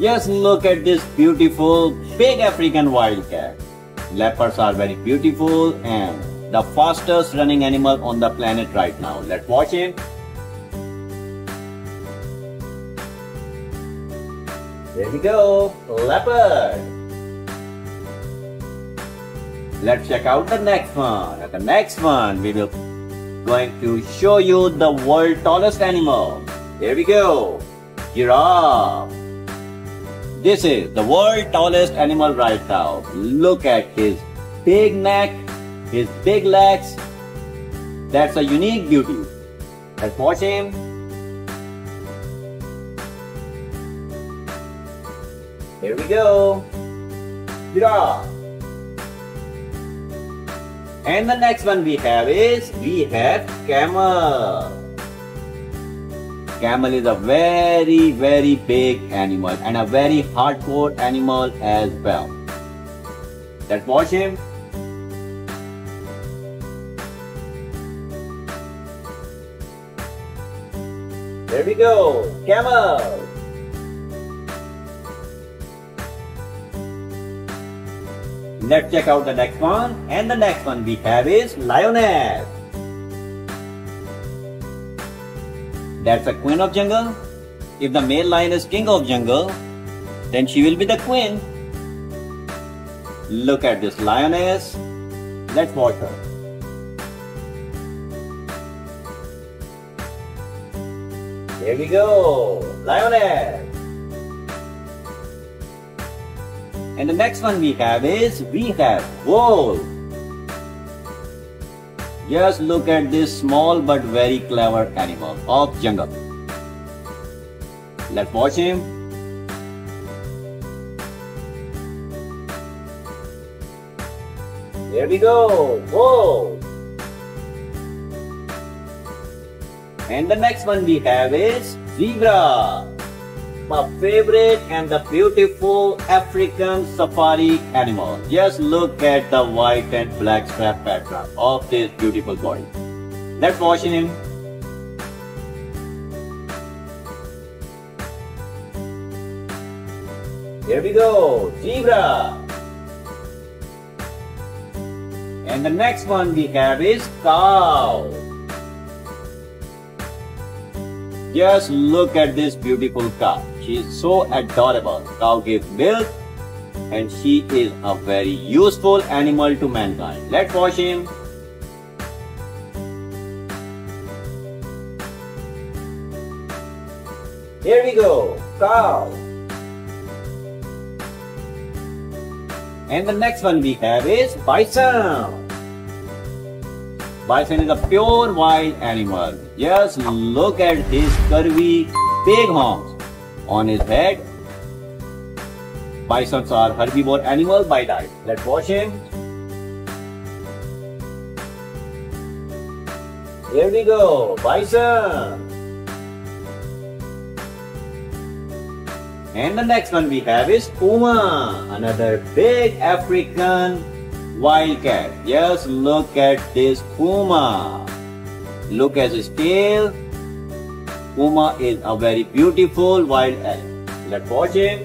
Just look at this beautiful big African wildcat. Leopards are very beautiful and the fastest running animal on the planet right now. Let's watch him. There we go, leopard. Let's check out the next one. At the next one, we will going to show you the world tallest animal. Here we go, giraffe. This is the world tallest animal right now. Look at his big neck, his big legs. That's a unique beauty. Let's watch him. Here we go. Giraffe. And the next one we have is we have camel. Camel is a very very big animal and a very hardcore animal as well. Let's watch him. There we go, camel. Let's check out the next one. And the next one we have is lioness. That's a queen of jungle. If the male lion is king of jungle, then she will be the queen. Look at this lioness. Let's watch her. Here we go, lioness. And the next one we have is we have wolf. Just look at this small but very clever animal of jungle. Let's watch him. There we go, wolf. And the next one we have is zebra my favorite and the beautiful African safari animal. Just look at the white and black strap pattern of this beautiful body. Let's watch him. Here we go, zebra. And the next one we have is cow. Just look at this beautiful cow. She is so adorable. Cow gives milk and she is a very useful animal to mankind. Let's watch him. Here we go, cow. And the next one we have is bison. Bison is a pure wild animal. Just look at his curvy big horns on his head. Bisons are herbivore animal by diet. Let's watch him. Here we go, bison. And the next one we have is Puma, another big African wildcat. Just look at this Puma. Look at his tail. Puma is a very beautiful wild animal. Let's watch him.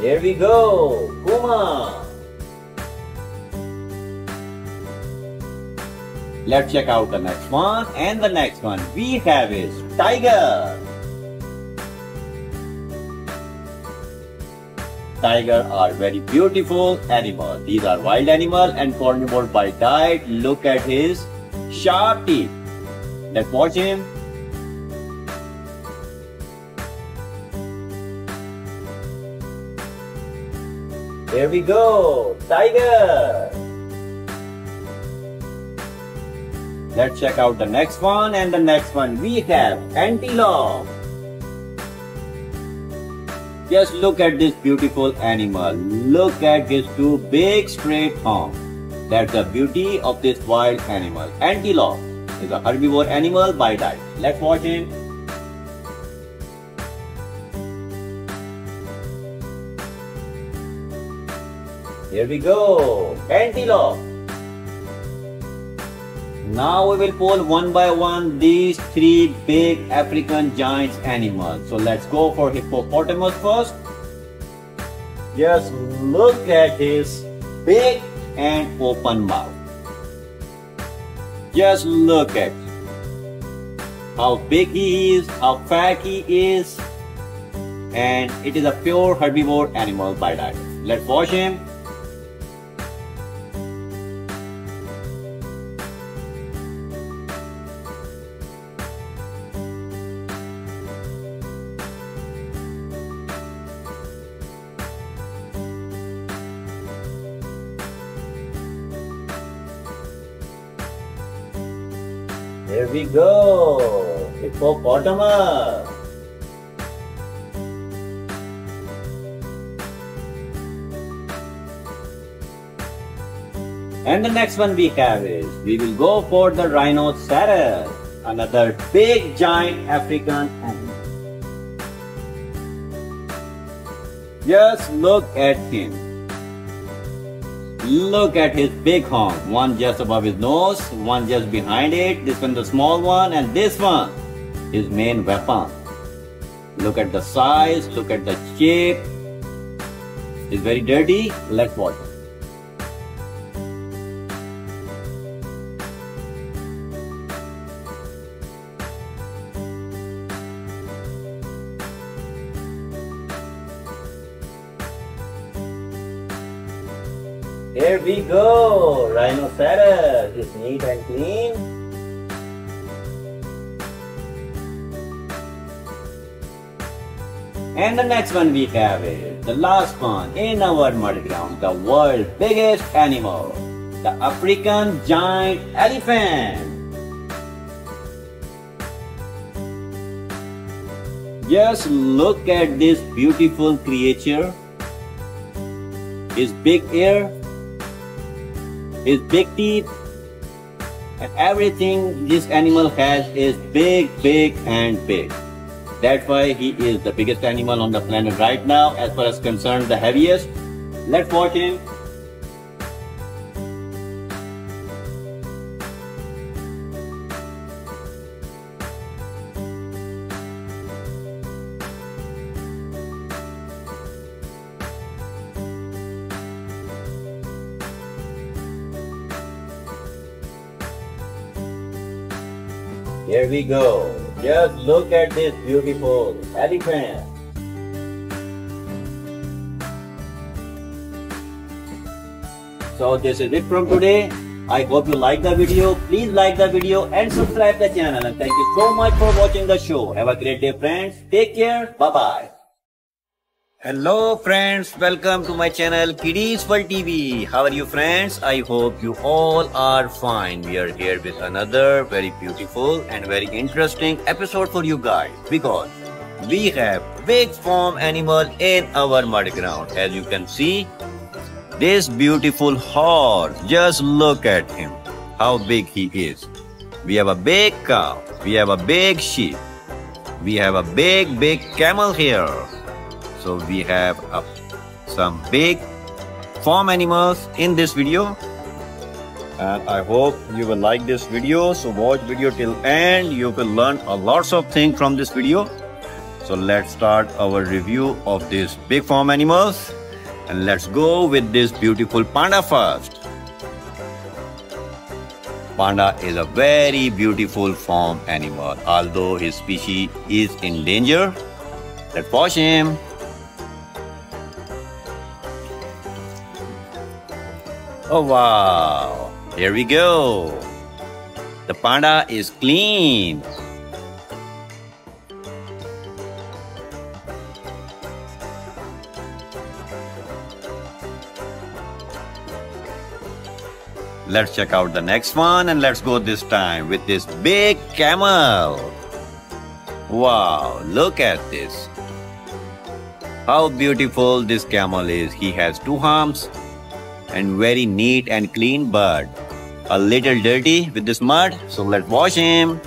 Here we go, Puma. Let's check out the next one and the next one we have is Tiger. Tiger are very beautiful animal. These are wild animal and carnivore by diet. Look at his sharp teeth. Let's watch him. Here we go, tiger. Let's check out the next one and the next one we have antelope. Just look at this beautiful animal. Look at his two big straight horns. That's the beauty of this wild animal. Antelope is a herbivore animal by diet. Let's watch him. Here we go. Antelope. Now we will pull one by one these three big African giant animals. So let's go for hippopotamus first. Just look at his big and open mouth. Just look at how big he is, how fat he is, and it is a pure herbivore animal by diet. Let's watch him. Go. Hippopotamus. And the next one we have is we will go for the rhinoceros, another big giant African animal. Just look at him. Look at his big horn. One just above his nose, one just behind it. This one the small one, and this one his main weapon. Look at the size, look at the shape. It's very dirty. Let's watch it. We go. Rhinoceros is neat and clean. And the next one we have is the last one in our mud ground, the world's biggest animal, the African giant elephant. Just look at this beautiful creature. His big ear, his big teeth, and everything this animal has is big, big, and big. That's why he is the biggest animal on the planet right now, as far as concerned, the heaviest. Let's watch him. Here we go. Just look at this beautiful elephant. So this is it from today. I hope you like the video. Please like the video and subscribe the channel. And thank you so much for watching the show. Have a great day friends. Take care. Bye bye. Hello friends, welcome to my channel Kidiez World TV. How are you friends? I hope you all are fine. We are here with another very beautiful and very interesting episode for you guys because we have big farm animal in our mud ground. As you can see, this beautiful horse, just look at him, how big he is. We have a big cow. We have a big sheep. We have a big, big camel here. So we have a, some big farm animals in this video. And I hope you will like this video. So watch video till end. You will learn a lots of things from this video. So let's start our review of these big farm animals. And let's go with this beautiful panda first. Panda is a very beautiful farm animal, although his species is in danger. Let's watch him. Oh wow, here we go. The panda is clean. Let's check out the next one and let's go this time with this big camel. Wow, look at this. How beautiful this camel is. He has two humps and very neat and clean but a little dirty with this mud. So let's wash him.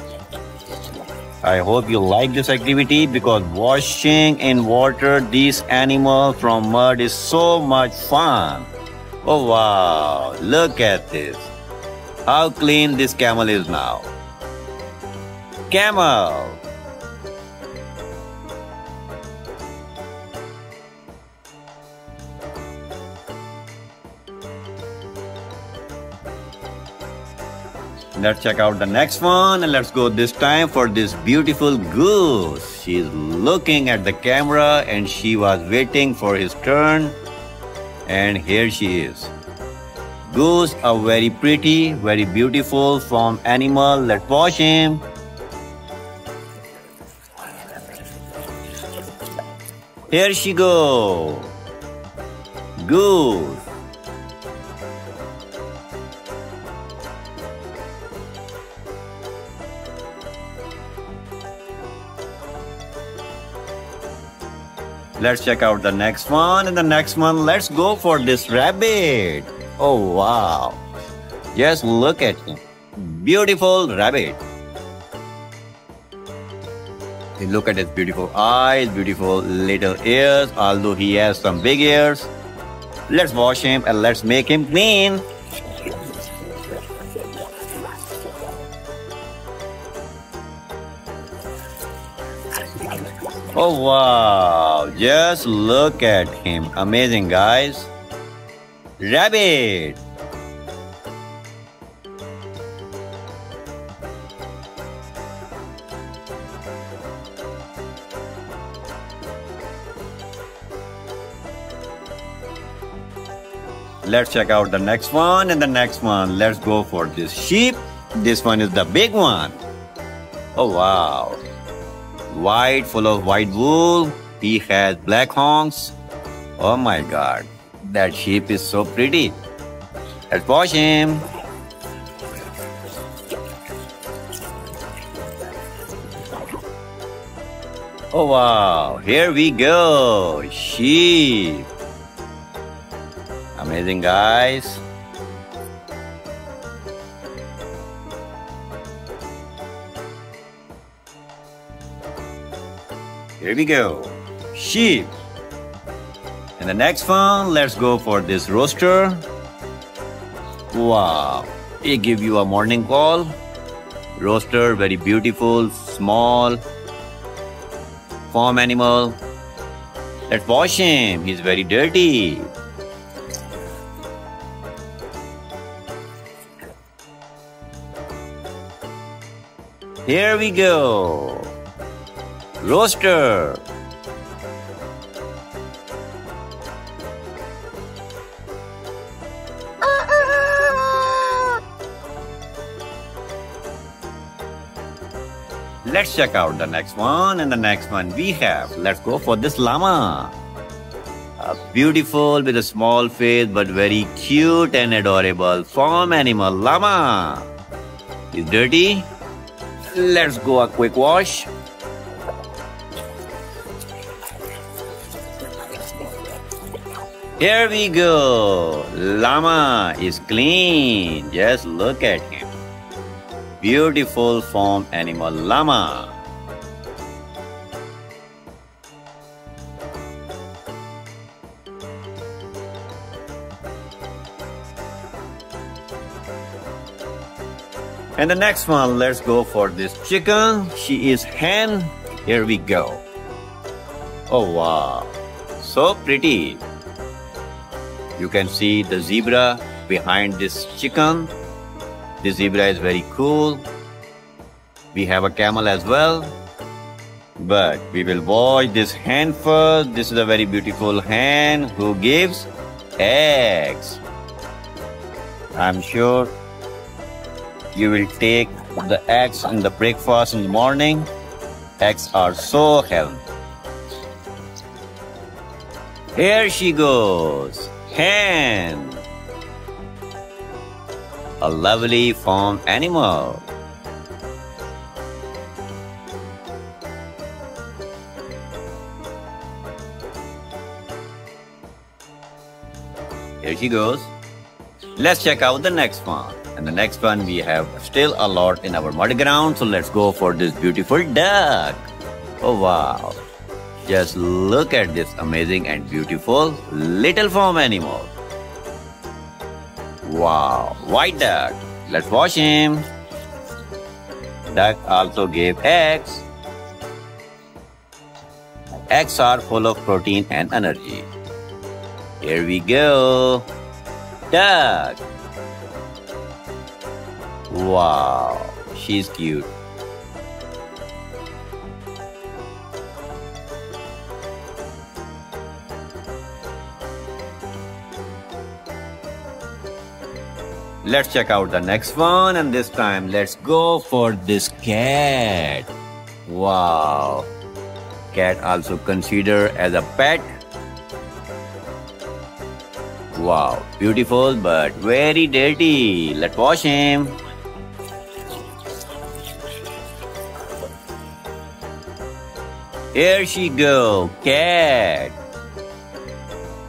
I hope you like this activity because washing in water these animals from mud is so much fun. Oh wow, look at this. How clean this camel is now. Camel. Let's check out the next one and let's go this time for this beautiful goose. She's looking at the camera and she was waiting for his turn and here she is. Goose are very pretty, very beautiful from animal. Let's watch him. Here she go. Goose. Let's check out the next one. And the next one, let's go for this rabbit. Oh, wow. Just look at him. Beautiful rabbit. Look at his beautiful eyes, beautiful little ears, although he has some big ears. Let's wash him and let's make him clean. Oh wow, just look at him. Amazing, guys. Rabbit. Let's check out the next one and the next one. Let's go for this sheep. This one is the big one. Oh wow. White, full of white wool. He has black horns. Oh my god. That sheep is so pretty. Let's wash him. Oh wow, here we go. Sheep. Amazing, guys. Here we go. Sheep. And the next one, let's go for this rooster. Wow. He give you a morning call. Rooster, very beautiful, small, farm animal. Let's wash him. He's very dirty. Here we go. Roaster. Let's check out the next one and the next one we have. Let's go for this llama. A beautiful with a small face but very cute and adorable farm animal llama. Is dirty? Let's go a quick wash. Here we go. Llama is clean. Just look at him. beautiful form animal llama. And the next one, let's go for this chicken. She is hen. Here we go. Oh wow, so pretty. You can see the zebra behind this chicken. The zebra is very cool. We have a camel as well. But we will watch this hen first. This is a very beautiful hen who gives eggs. I'm sure you will take the eggs in the breakfast in the morning. Eggs are so healthy. Here she goes. Hen. A lovely farm animal. Here she goes. Let's check out the next one. And the next one we have still a lot in our mud ground. So let's go for this beautiful duck. Oh wow. Just look at this amazing and beautiful little farm animal. Wow, white duck. Let's wash him. Duck also gave eggs. Eggs are full of protein and energy. Here we go. Duck. Wow, she's cute. Let's check out the next one and this time let's go for this cat. Wow. Cat also considered as a pet. Wow, beautiful but very dirty. Let's wash him. Here she go, cat.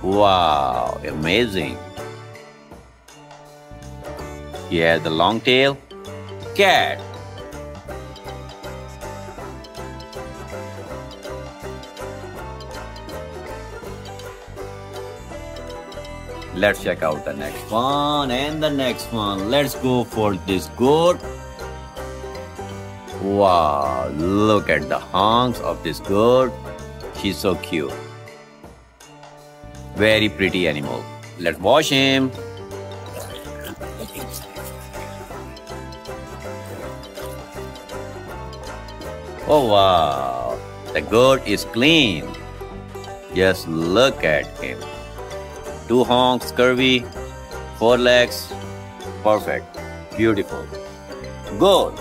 Wow, amazing. Has the long tail. Cat. Let's check out the next one and the next one. Let's go for this goat. Wow, look at the honks of this goat. She's so cute. Very pretty animal. Let's wash him. Oh wow, the goat is clean. Just look at him. Two honks, curvy, four legs, perfect, beautiful. Goat.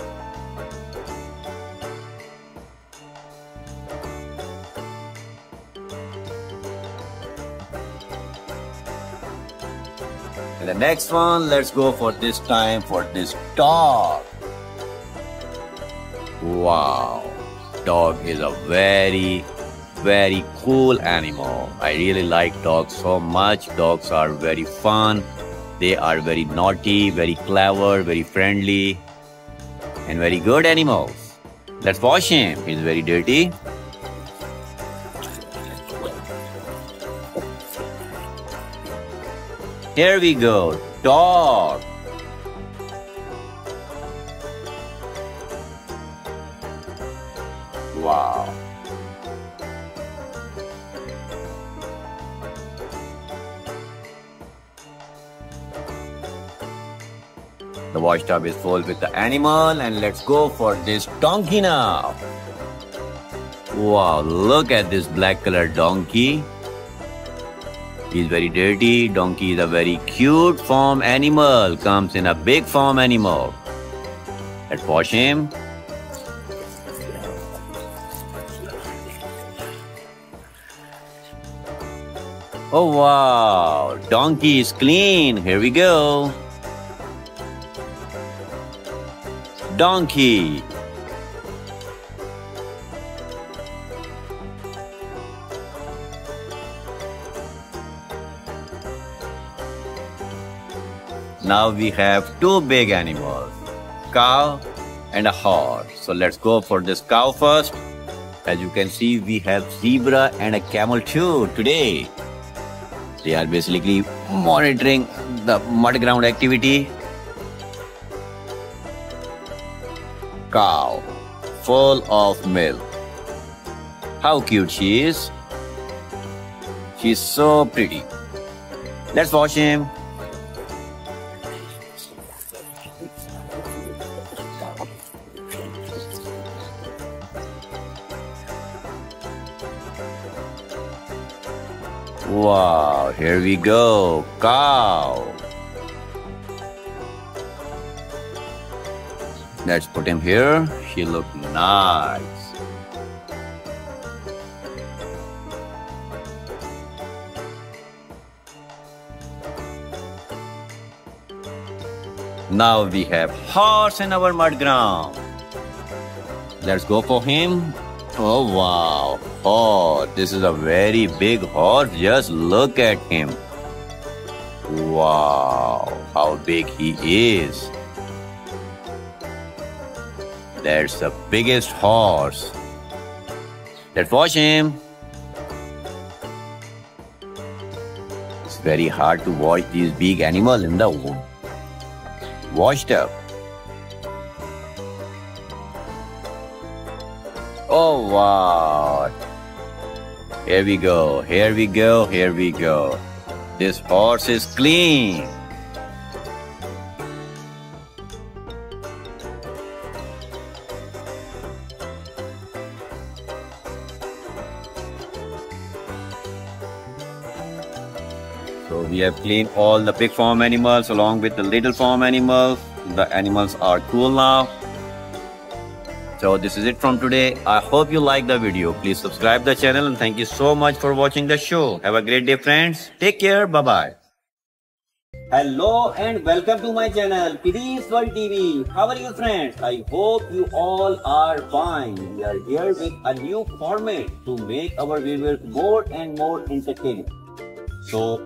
And the next one, let's go for this time for this dog. Wow, dog is a very, very cool animal. I really like dogs so much. Dogs are very fun. They are very naughty, very clever, very friendly, and very good animals. Let's wash him. He's very dirty. Here we go. Dog. Wow. The wash tub is full with the animal and let's go for this donkey now. Wow, look at this black colored donkey. He's very dirty. Donkey is a very cute farm animal. Comes in a big farm animal. Let's wash him. Oh wow, donkey is clean. Here we go. Donkey. Now we have two big animals, cow and a horse. So let's go for this cow first. As you can see, we have zebra and a camel too today. They are basically monitoring the mud ground activity. Cow, full of milk. How cute she is. She's so pretty. Let's watch him. Wow, here we go. Cow. Let's put him here. He look nice. Now we have horse in our mud ground. Let's go for him. Oh wow. Oh, this is a very big horse. Just look at him. Wow, how big he is. That's the biggest horse. Let's watch him. It's very hard to watch these big animals in the washed up. Wow. Here we go, here we go, here we go. This horse is clean. So we have cleaned all the big farm animals along with the little farm animals. The animals are cool now. So this is it from today. I hope you like the video. Please subscribe the channel and thank you so much for watching the show. Have a great day friends. Take care. Bye bye. Hello and welcome to my channel Kidiez World TV. How are you friends? I hope you all are fine. We are here with a new format to make our viewers more and more entertaining. So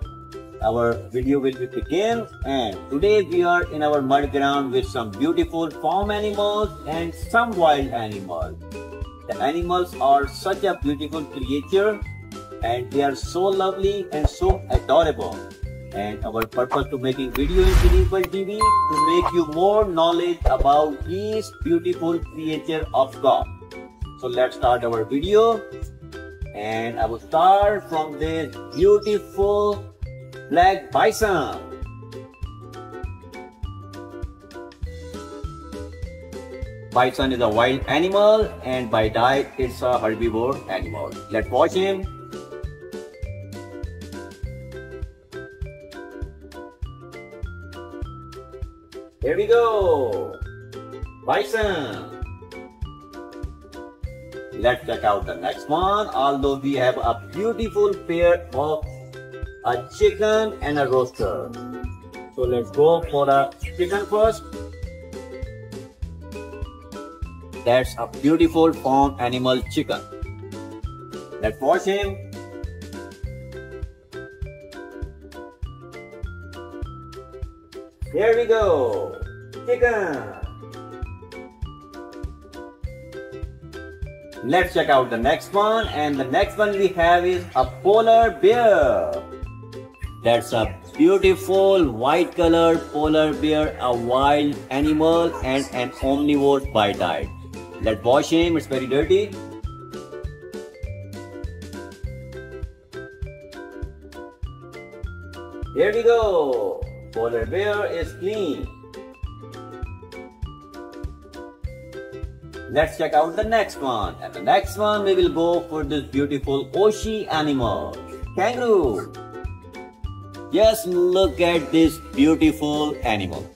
our video will be begin and today we are in our mud ground with some beautiful farm animals and some wild animals. The animals are such a beautiful creature and they are so lovely and so adorable. And our purpose to making video in Kidiez TV to make you more knowledge about these beautiful creature of God. So let's start our video and I will start from this beautiful black bison. Bison is a wild animal and by diet it's a herbivore animal. Let's watch him. Here we go. Bison. Let's check out the next one. Although we have a beautiful pair of a chicken and a roaster. So let's go for the chicken first. That's a beautiful farm animal chicken. Let's watch him. Here we go. Chicken. Let's check out the next one and the next one we have is a polar bear. That's a beautiful white colored polar bear, a wild animal and an omnivore by diet. Let's wash him, it's very dirty. Here we go. Polar bear is clean. Let's check out the next one. And the next one we will go for this beautiful Aussie animal. Kangaroo. Just look at this beautiful animal.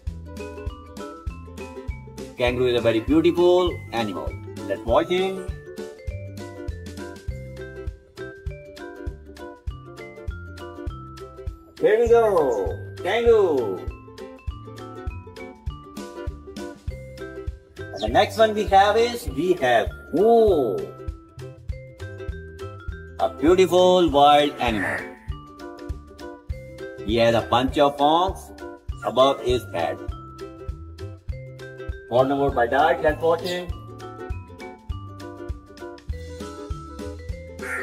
Kangaroo is a very beautiful animal. Let's watch him. Here we go. Kangaroo. The next one we have is we have Moo. A beautiful wild animal. He has a bunch of horns above his head. Voldemort by died. Let's watch him.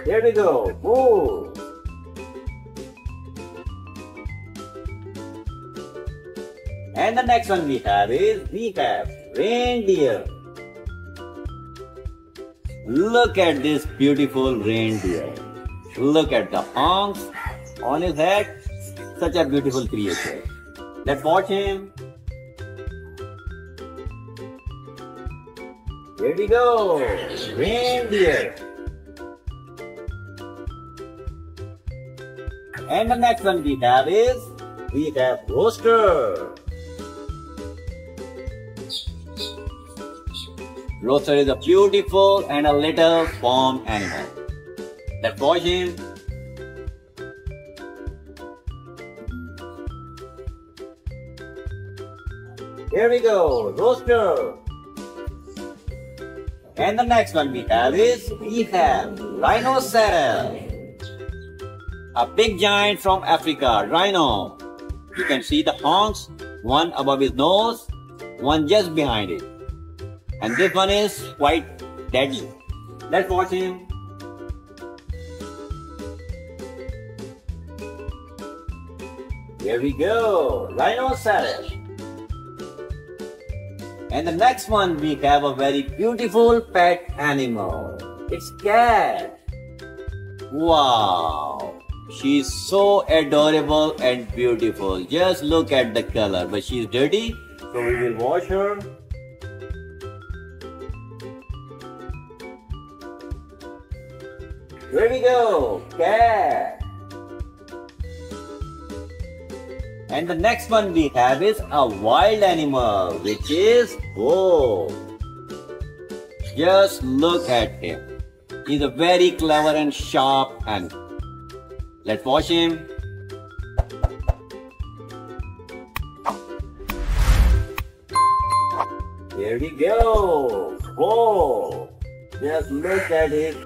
Here we go. Move. And the next one we have is we have reindeer. Look at this beautiful reindeer. Look at the horns on his head. Such a beautiful creature. Let's watch him. Here we go. Reindeer. And the next one we have is we have rooster. Rooster is a beautiful and a little farm animal. Let's watch him. Here we go, rooster. And the next one we have is we have rhinoceros. A big giant from Africa, rhino. You can see the horns, one above his nose, one just behind it. And this one is quite deadly. Let's watch him. Here we go, rhinoceros. And the next one we have a very beautiful pet animal. It's cat. Wow. She's so adorable and beautiful. Just look at the color. But she's dirty, so we will wash her. Here we go, cat. And the next one we have is a wild animal, which is bull. Just look at him. He's a very clever and sharp animal. Let's watch him. Here we go. Bull. Just look at his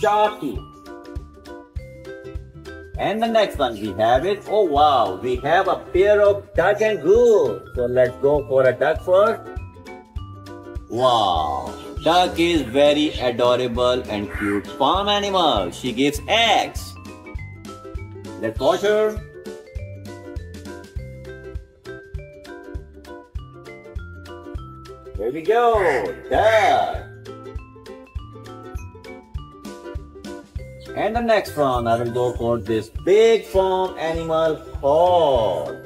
sharp teeth. And the next one we have it. oh wow, we have a pair of duck and goose. So let's go for a duck first. Wow, duck is very adorable and cute farm animal. She gives eggs. Let's watch her. Here we go, duck. And the next one, I will go for this big farm animal horse.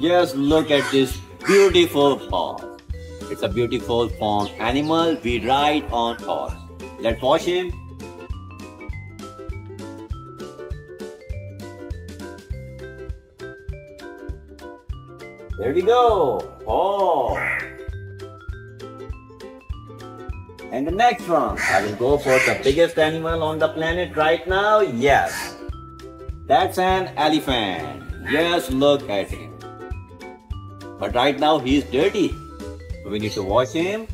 Just look at this beautiful horse. It's a beautiful farm animal. We ride on horse. Let's watch him. There we go. Horse. And the next one, I will go for the biggest animal on the planet right now. Yes, that's an elephant. Yes, look at him. But right now he's dirty. We need to wash him.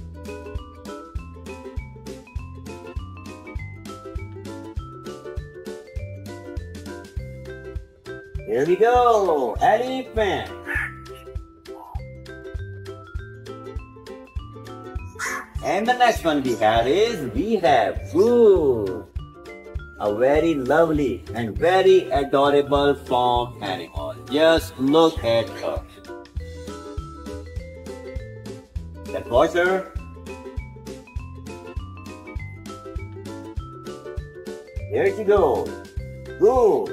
Here we go, elephant. And the next one we have is we have Goose. A very lovely and very adorable farm animal. Just look at her. Let's watch her. Here she goes. Goose.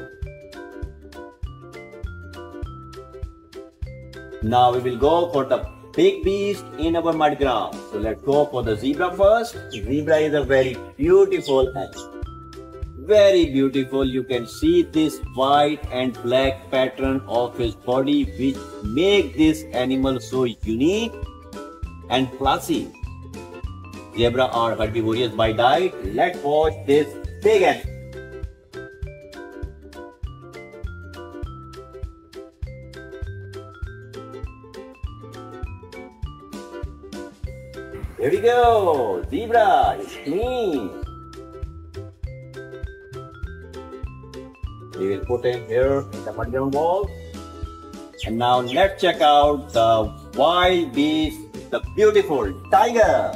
Now we will go for the big beast in our mud ground. So let's go for the zebra first. Zebra is a very beautiful animal. Very beautiful. You can see this white and black pattern of his body which make this animal so unique and classy. Zebra are herbivorous by diet. Let's watch this big animal. Here we go. Zebra is clean. We will put him here in the mudground wall. And now let's check out the wild beast, the beautiful tiger.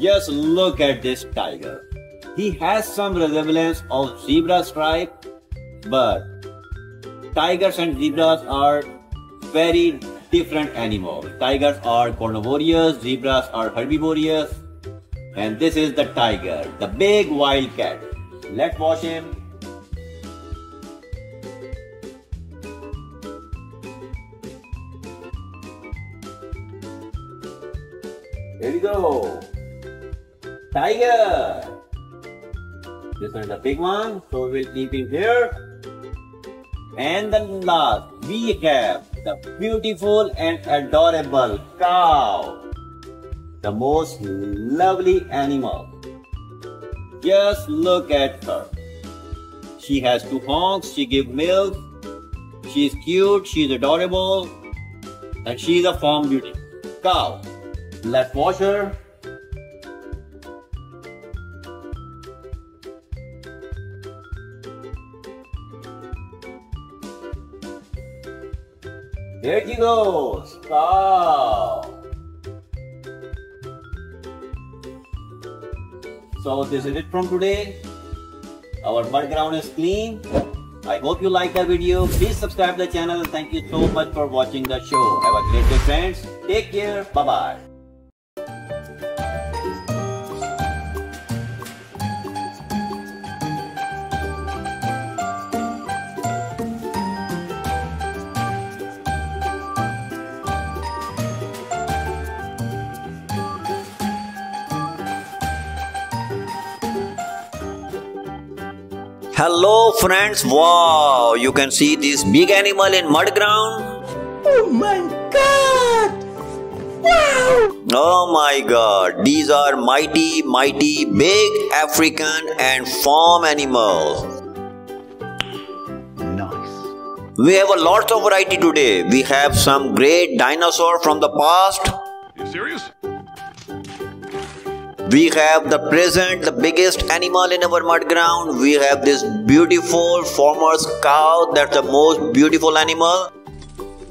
Just look at this tiger. He has some resemblance of zebra stripe, but tigers and zebras are very different animals. Tigers are carnivorous, zebras are herbivorous, and this is the tiger, the big wild cat. Let's watch him. Here we go. Tiger. This one is a big one, so we will keep him here. And then last, we have the beautiful and adorable cow. The most lovely animal. Just look at her. She has two honks, she gives milk, she's cute, she's adorable, and she's a farm beauty. Cow. Let's wash her. There she goes. Cow. So this is it from today. Our background is clean. I hope you like the video. Please subscribe the channel and thank you so much for watching the show. Have a great day friends. Take care. Bye bye Hello friends, wow, you can see this big animal in mud ground. Oh my god! Wow! Oh my god, these are mighty, mighty, big African and farm animals. Nice. We have a lot of variety today. We have some great dinosaur from the past. You serious? We have the present, the biggest animal in our mud ground. We have this beautiful farmer's cow. That's the most beautiful animal.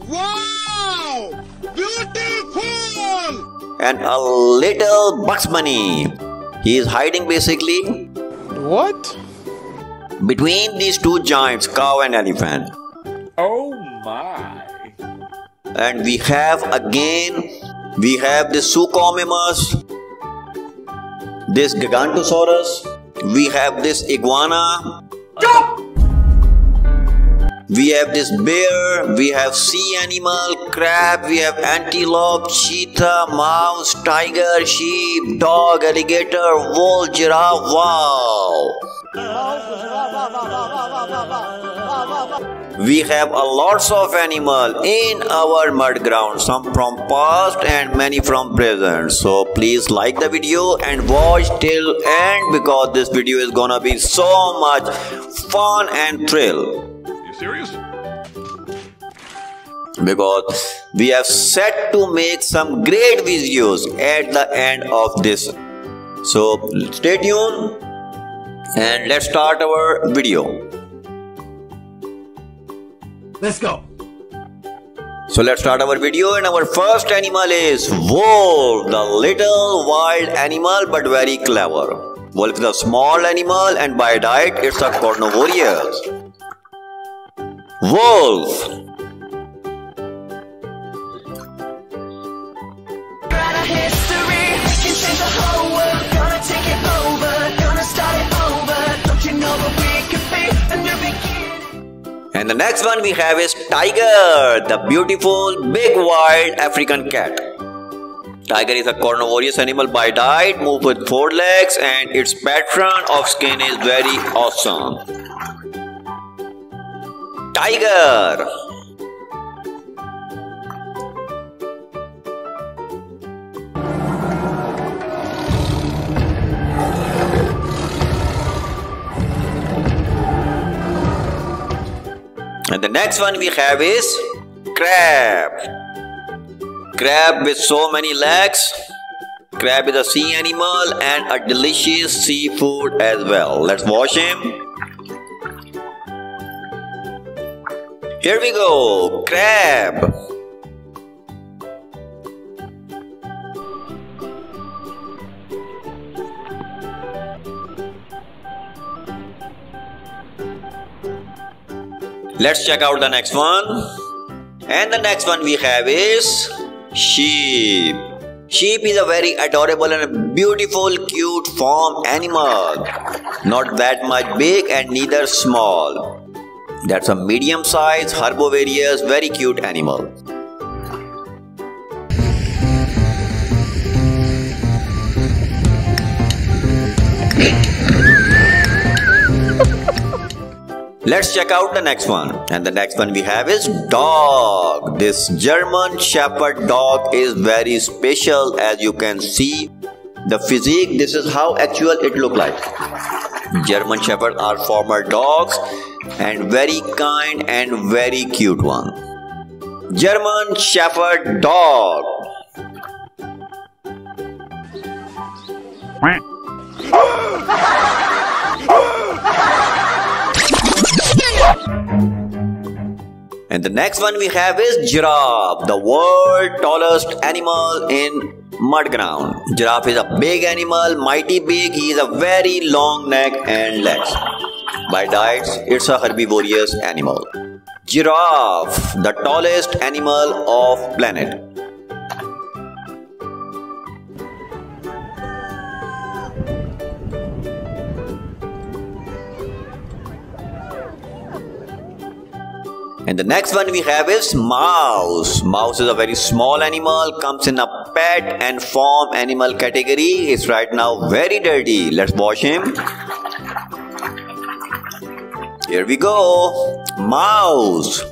Wow! Beautiful! And a little Bugs Bunny. He is hiding basically What? between these two giants, cow and elephant. Oh my. And we have again, we have the Suchomimus, this Gigantosaurus, we have this iguana, we have this bear, we have sea animal, crab, we have antelope, cheetah, mouse, tiger, sheep, dog, alligator, wolf, giraffe, wow! We have a lots of animal in our mud ground, some from past and many from present. So please like the video and watch till end because this video is gonna be so much fun and thrill. You serious? Because we have set to make some great videos at the end of this. So stay tuned and let's start our video. Let's go! So let's start our video and our first animal is wolf, the little wild animal but very clever. Wolf is a small animal and by diet it's a carnivorous. Wolf. Write a history, can change the whole world. Gonna take it over, gonna start it over. Don't you know that we could be a new beginning? And the next one we have is tiger, the beautiful big wild African cat. Tiger is a carnivorous animal by diet, moves with four legs and its pattern of skin is very awesome. Tiger. And the next one we have is crab. Crab with so many legs. Crab is a sea animal and a delicious seafood as well. Let's wash him. Here we go. Crab. Let's check out the next one. And the next one we have is sheep. Sheep is a very adorable and beautiful, cute farm animal. Not that much big and neither small. That's a medium sized herbivorous, very cute animal. Let's check out the next one. And the next one we have is dog. This German Shepherd dog is very special as you can see. The physique, this is how actual it look like. German Shepherd are former dogs and very kind and very cute one. German Shepherd dog. And the next one we have is giraffe, the world tallest animal in mud ground. Giraffe is a big animal, mighty big. He is a very long neck and legs. By diets, it's a herbivorous animal. Giraffe, the tallest animal of planet. And the next one we have is mouse. Mouse is a very small animal, comes in a pet and farm animal category. It's right now very dirty. Let's wash him. Here we go. Mouse.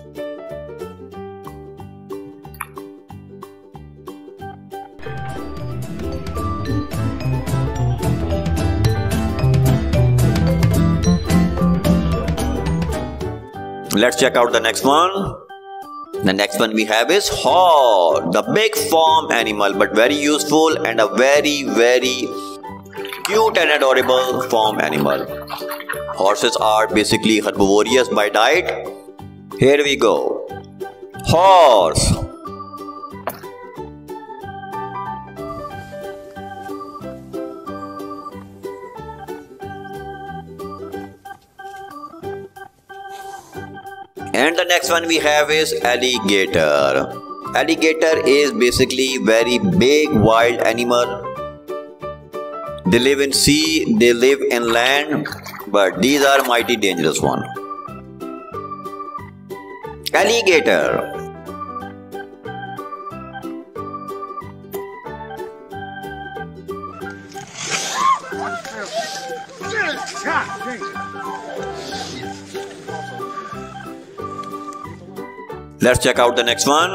Let's check out the next one. The next one we have is horse, the big farm animal, but very useful and a very, very cute and adorable farm animal. Horses are basically herbivorous by diet. Here we go. Horse. And the next one we have is alligator. Alligator is basically very big wild animal. They live in sea, they live in land, but these are mighty dangerous one. Alligator. Let's check out the next one.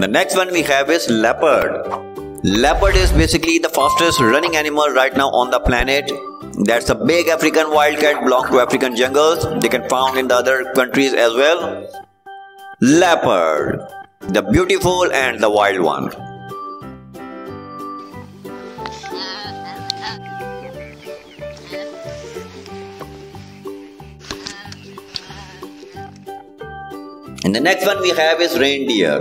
The next one we have is leopard. Leopard is basically the fastest running animal right now on the planet. That's a big African wildcat belong to African jungles. They can found in the other countries as well. Leopard, the beautiful and the wild one. And the next one we have is reindeer.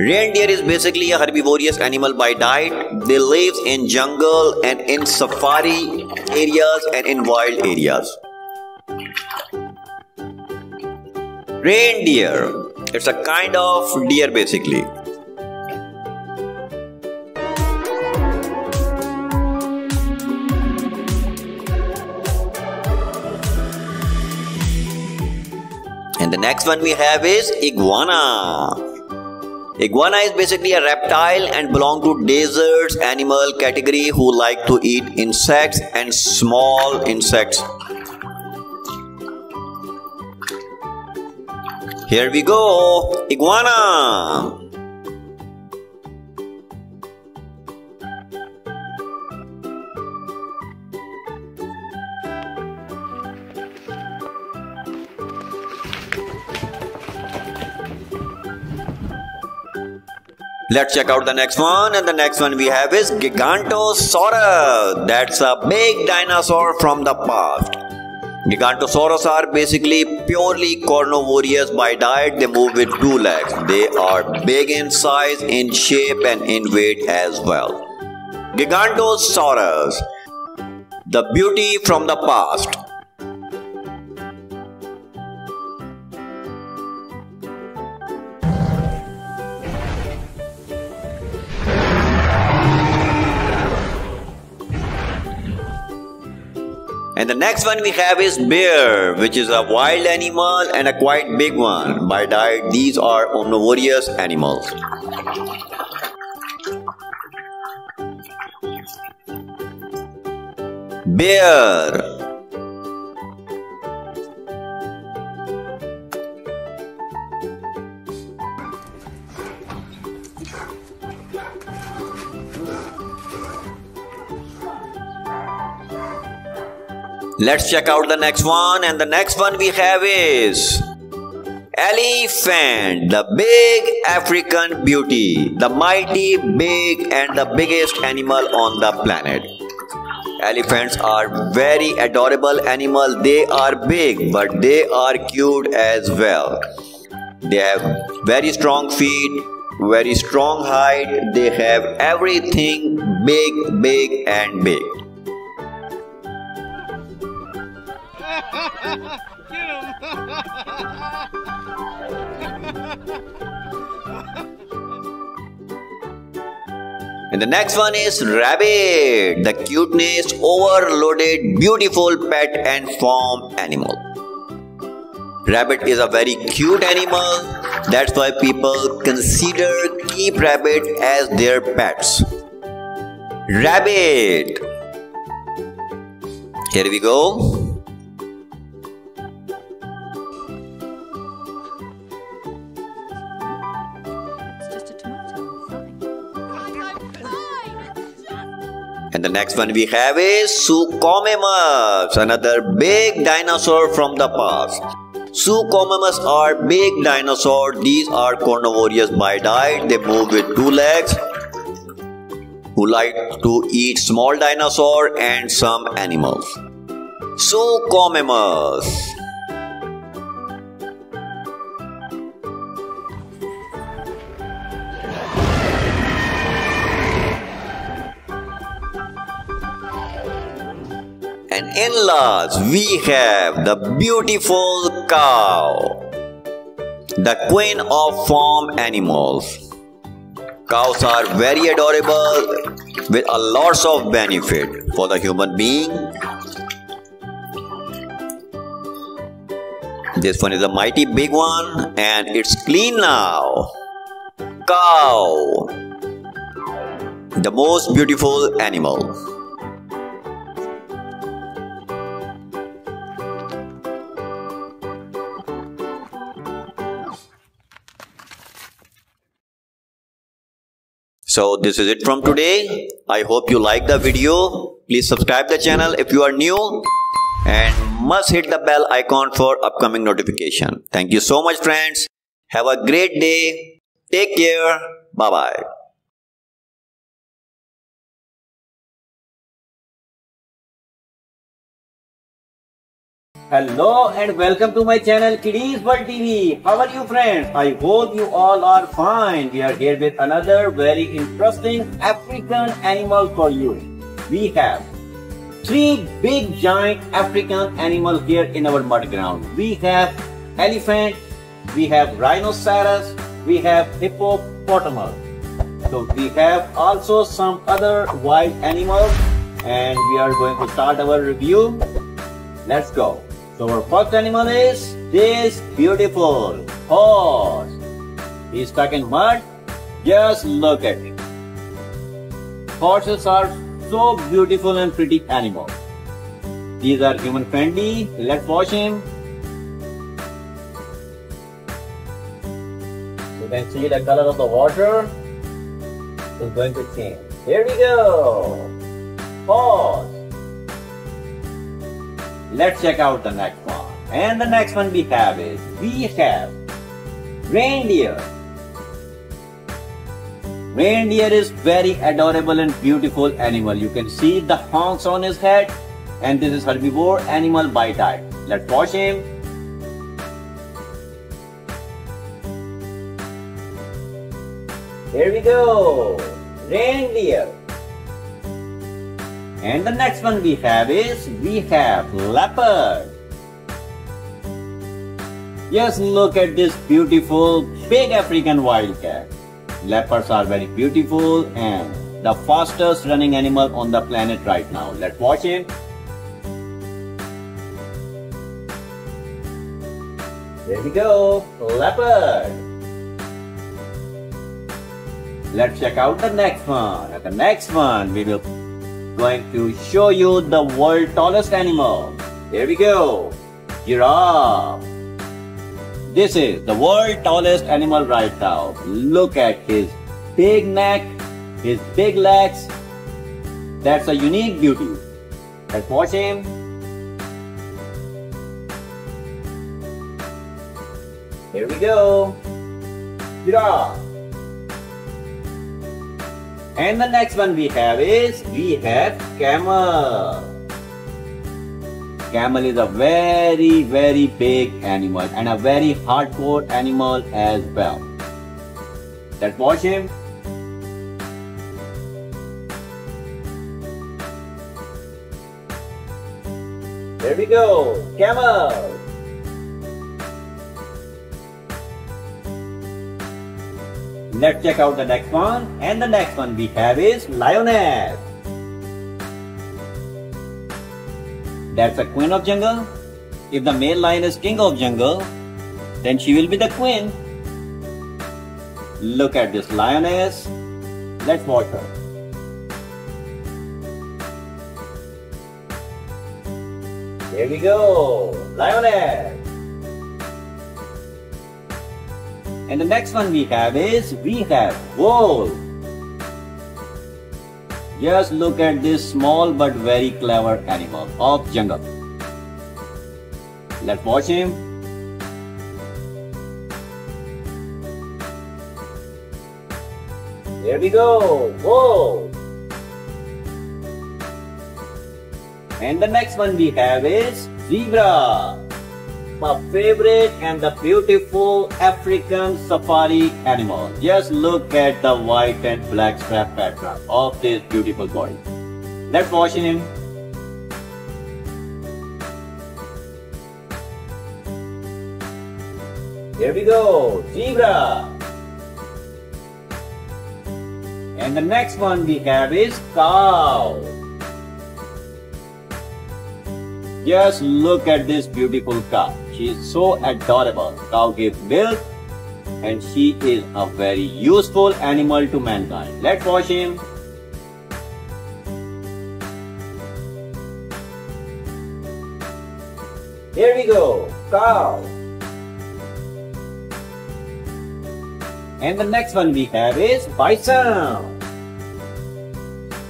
Reindeer is basically a herbivorous animal by diet. They live in jungle and in safari areas and in wild areas. Reindeer. It's a kind of deer basically. And the next one we have is iguana. Iguana is basically a reptile and belong to deserts animal category who like to eat insects and small insects. Here we go, iguana. Let's check out the next one. And the next one we have is Gigantosaurus. That's a big dinosaur from the past. Gigantosaurus are basically purely carnivorous by diet. They move with two legs. They are big in size, in shape, and in weight as well. Gigantosaurus, the beauty from the past. And the next one we have is bear, which is a wild animal and a quite big one. By diet, these are omnivorous animals. Bear. Let's check out the next one, and the next one we have is Elephant, the big African beauty, the mighty big and the biggest animal on the planet. Elephants are very adorable animal. They are big, but they are cute as well. They have very strong feet, very strong height. They have everything big, big, and big. And the next one is rabbit, the cuteness, overloaded, beautiful pet and farm animal. Rabbit is a very cute animal. That's why people consider keep rabbit as their pets. Rabbit. Here we go. And the next one we have is Suchomimus, another big dinosaur from the past. Suchomimus are big dinosaur. These are carnivorous by diet. They move with two legs. Who like to eat small dinosaur and some animals. Suchomimus. And in last, we have the beautiful cow, the queen of farm animals. Cows are very adorable with a lots of benefit for the human being. This one is a mighty big one and it's clean now. Cow, the most beautiful animal. So this is it from today. I hope you like the video. Please subscribe the channel if you are new and must hit the bell icon for upcoming notification. Thank you so much friends. Have a great day. Take care. Bye bye. Hello and welcome to my channel Kidiez World TV. How are you friends? I hope you all are fine. We are here with another very interesting African animal for you. We have three big giant African animals here in our mud ground. We have elephant, we have rhinoceros, we have hippopotamus. So we have also some other wild animals and we are going to start our review. Let's go. So our first animal is this beautiful horse. He's stuck in mud. Just look at it. Horses are so beautiful and pretty animals. These are human friendly. Let's wash him. You can see the color of the water is going to change. Here we go. Horse. Let's check out the next one. And the next one we have is we have reindeer. Reindeer is very adorable and beautiful animal. You can see the horns on his head and this is herbivore animal by type. Let's watch him. Here we go. Reindeer. And the next one we have is we have leopard. Yes, look at this beautiful big African wildcat. Leopards are very beautiful and the fastest running animal on the planet right now. Let's watch him. There we go, leopard. Let's check out the next one. At the next one, we will going to show you the world tallest animal. Here we go, giraffe. This is the world tallest animal right now. Look at his big neck, his big legs. That's a unique beauty. Let's watch him. Here we go. Giraffe. And the next one we have is we have camel. Camel is a very very big animal and a very hardcore animal as well. Let's watch him. There we go, camel. Let's check out the next one. And the next one we have is lioness. That's a queen of jungle. If the male lion is king of jungle, then she will be the queen. Look at this lioness. Let's watch her. There we go, lioness. And the next one we have is we have wolf. Just look at this small but very clever animal of jungle. Let's watch him. There we go. Whoa. And the next one we have is zebra. My favorite and the beautiful African safari animal. Just look at the white and black strap pattern of this beautiful body. Let's watch him. Here we go, zebra. And the next one we have is cow. Just look at this beautiful cow. She is so adorable. Cow gives milk and she is a very useful animal to mankind. Let's watch him. Here we go, cow. And the next one we have is bison.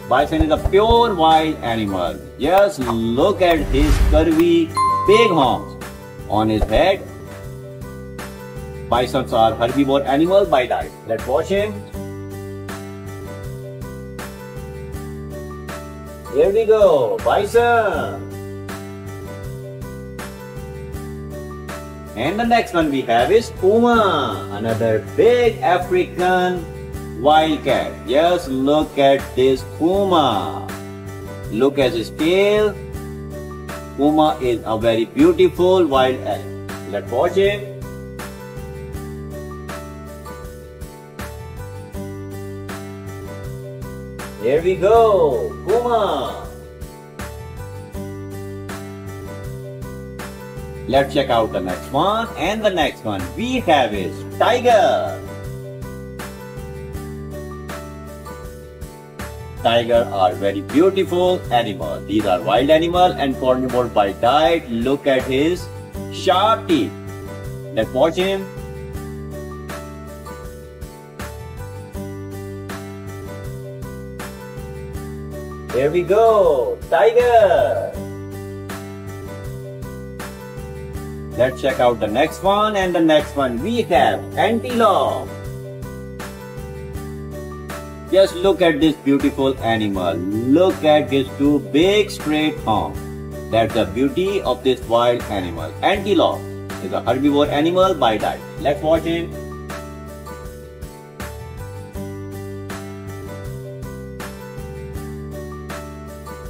Bison is a pure wild animal. Just look at his curvy big horns on his head. Bisons are herbivore animals by diet. Let's watch him. Here we go, bison. And the next one we have is puma, another big African wildcat. Just look at this puma. Look at his tail. Puma is a very beautiful wild animal. Let's watch it. Here we go, Puma. Let's check out the next one. And the next one we have is tiger. Tiger are very beautiful animal. These are wild animal and carnivore by diet. Look at his sharp teeth. Let's watch him. Here we go, tiger. Let's check out the next one and the next one we have antelope. Just look at this beautiful animal. Look at his two big straight horns. That's the beauty of this wild animal. Antelope is a herbivore animal by diet. Let's watch him.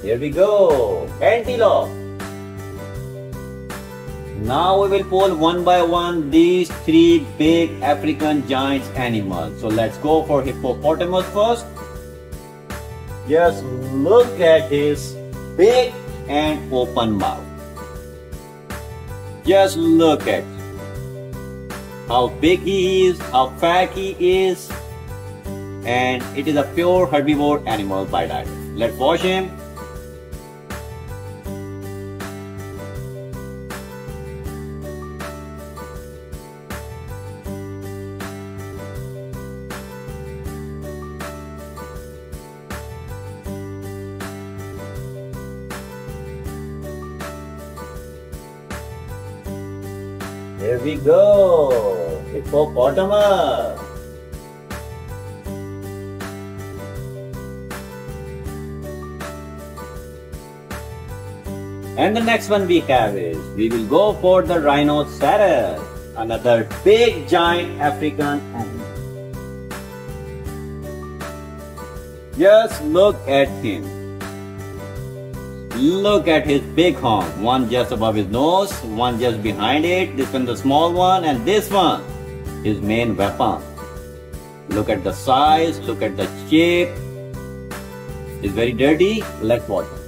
Here we go. Antelope. Now we will pull one by one these three big African giant animals. So let's go for hippopotamus first. Just look at his big and open mouth. Just look at how big he is, how fat he is, and it is a pure herbivore animal by diet. Let's wash him. Go. Hippopotamus. And the next one we have is we will go for the rhinoceros, another big giant African animal. Just look at him. Look at his big horn. One just above his nose, one just behind it, this one the small one, and this one, his main weapon. Look at the size, look at the shape. It's very dirty. Let's watch it.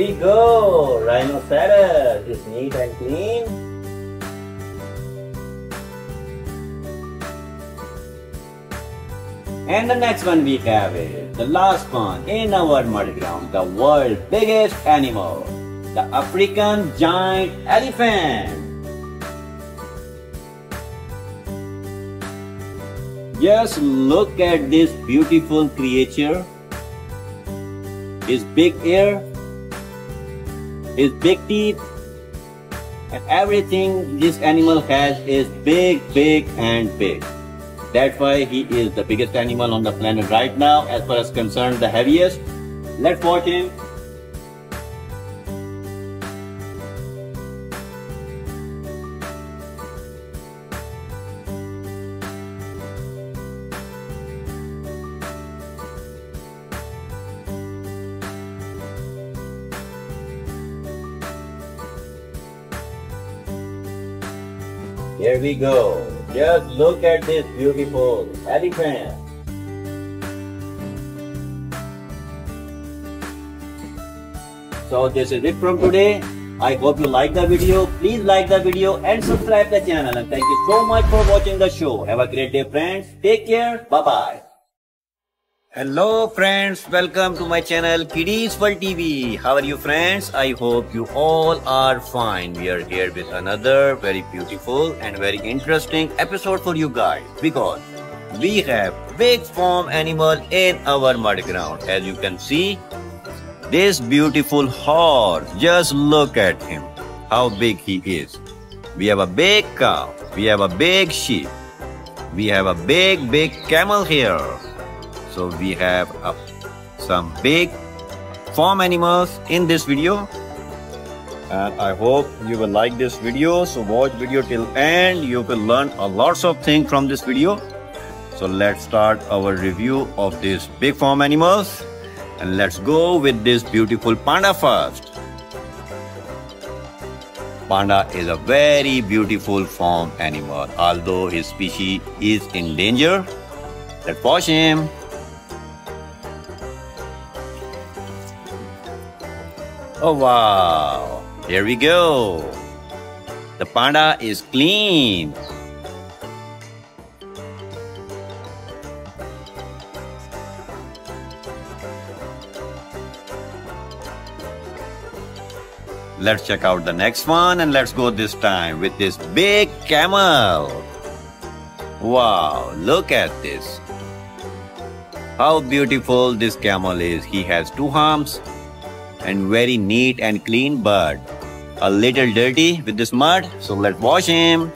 We go. Rhinoceros is neat and clean. And the next one we have is the last one in our mud ground, the world's biggest animal, the African giant elephant. Just look at this beautiful creature. His big ear, his big teeth, and everything this animal has is big, big, and big. That's why he is the biggest animal on the planet right now, as far as concerned, the heaviest. Let's watch him. Here we go. Just look at this beautiful elephant. So this is it from today. I hope you like the video. Please like the video and subscribe the channel. And thank you so much for watching the show. Have a great day friends. Take care. Bye bye. Hello friends, welcome to my channel Kidiez World TV. How are you friends? I hope you all are fine. We are here with another very beautiful and very interesting episode for you guys because we have big farm animal in our mud ground. As you can see, this beautiful horse, just look at him, how big he is. We have a big cow, we have a big sheep, we have a big, big camel here. So we have uh, some big farm animals in this video. And I hope you will like this video. So watch video till end. You will learn a lots of things from this video. So let's start our review of these big farm animals. And let's go with this beautiful panda first. Panda is a very beautiful farm animal. Although his species is in danger, let's watch him. Oh wow, here we go. The panda is clean. Let's check out the next one and let's go this time with this big camel. Wow, look at this. How beautiful this camel is. He has two arms and very neat and clean but a little dirty with this mud so let's wash him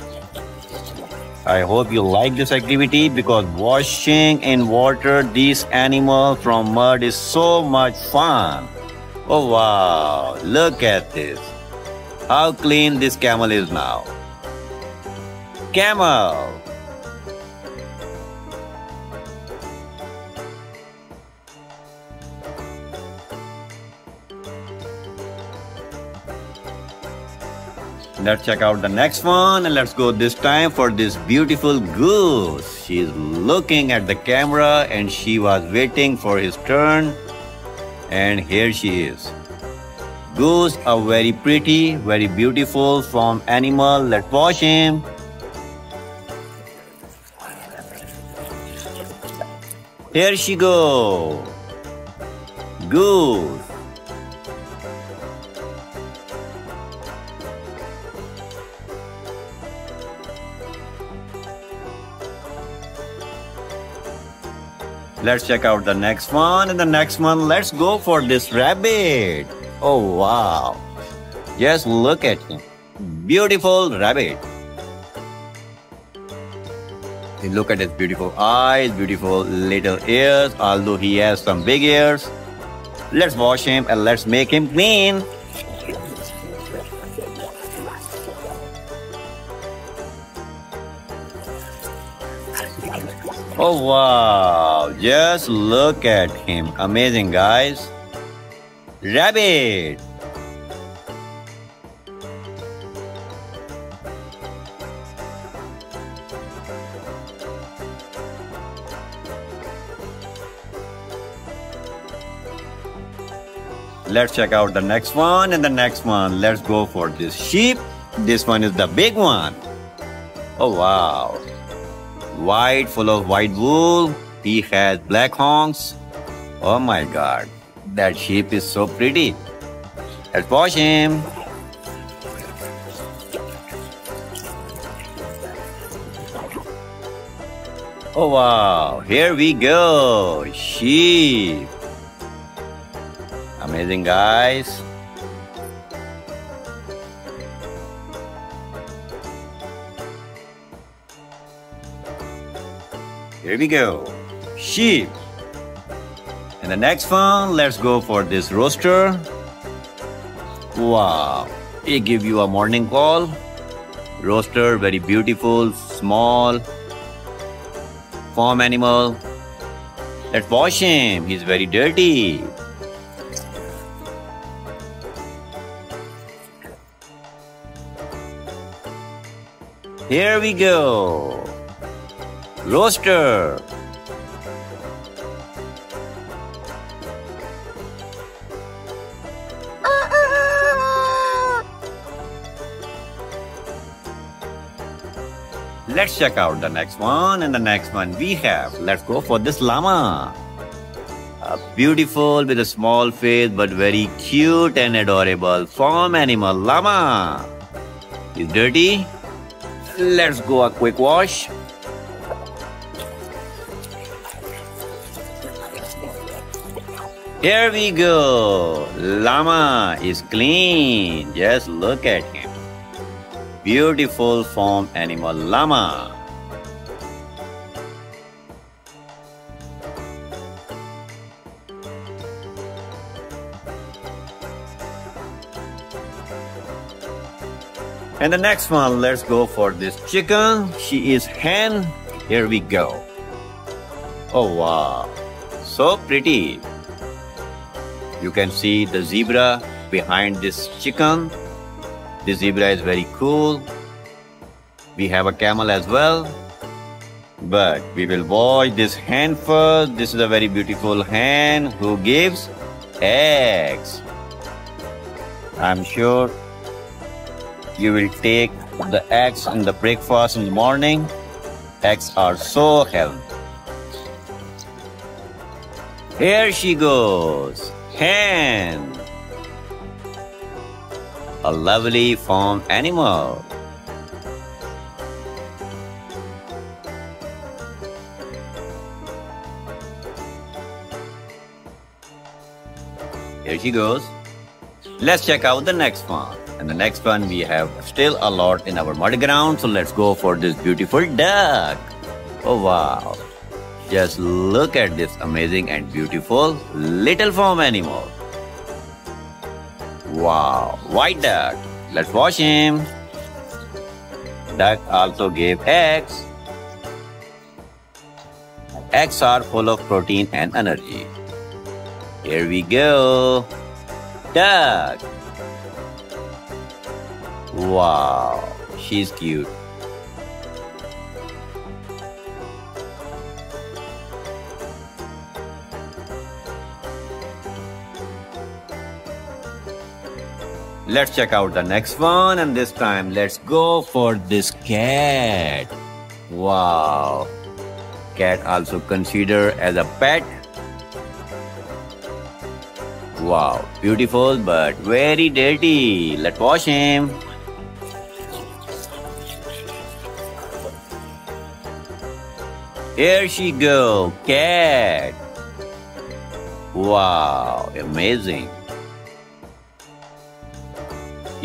i hope you like this activity because washing in water these animals from mud is so much fun Oh wow, look at this. How clean this camel is now. Camel. Let's check out the next one and let's go this time for this beautiful goose. She's looking at the camera and she was waiting for his turn. And here she is. Goose, are very pretty, very beautiful from animal. Let's watch him. Here she go. Goose. Let's check out the next one. And the next one, let's go for this rabbit. Oh, wow. Just look at him. Beautiful rabbit. Look at his beautiful eyes, beautiful little ears, although he has some big ears. Let's wash him and let's make him clean. Oh wow, just look at him. Amazing, guys. Rabbit. Let's check out the next one and the next one. Let's go for this sheep. This one is the big one. Oh wow. White, full of white wool. He has black horns. Oh my god. That sheep is so pretty. Let's wash him. Oh wow, here we go. Sheep. Amazing, guys. Here we go. Sheep. And the next one, let's go for this rooster. Wow. It give you a morning call. Rooster, very beautiful, small, farm animal. Let's wash him. He's very dirty. Here we go. Roaster. Let's check out the next one and the next one we have. Let's go for this llama. A beautiful with a small face but very cute and adorable farm animal llama. Is dirty? Let's go a quick wash. Here we go. Llama is clean. Just look at him. Beautiful farm animal llama. And the next one, let's go for this chicken. She is hen. Here we go. Oh wow, so pretty. You can see the zebra behind this chicken. The zebra is very cool. We have a camel as well. But we will watch this hen first. This is a very beautiful hen who gives eggs. I'm sure you will take the eggs in the breakfast in the morning. Eggs are so healthy. Here she goes. Hen. A lovely farm animal. Here she goes. Let's check out the next one. And the next one we have still a lot in our mud ground. So let's go for this beautiful duck. Oh wow. Just look at this amazing and beautiful little farm animal. Wow, white duck. Let's wash him. Duck also gave eggs. Eggs are full of protein and energy. Here we go. Duck. Wow, she's cute. Let's check out the next one and this time let's go for this cat. Wow. Cat also considered as a pet. Wow, beautiful but very dirty. Let's wash him. Here she go, cat. Wow, amazing.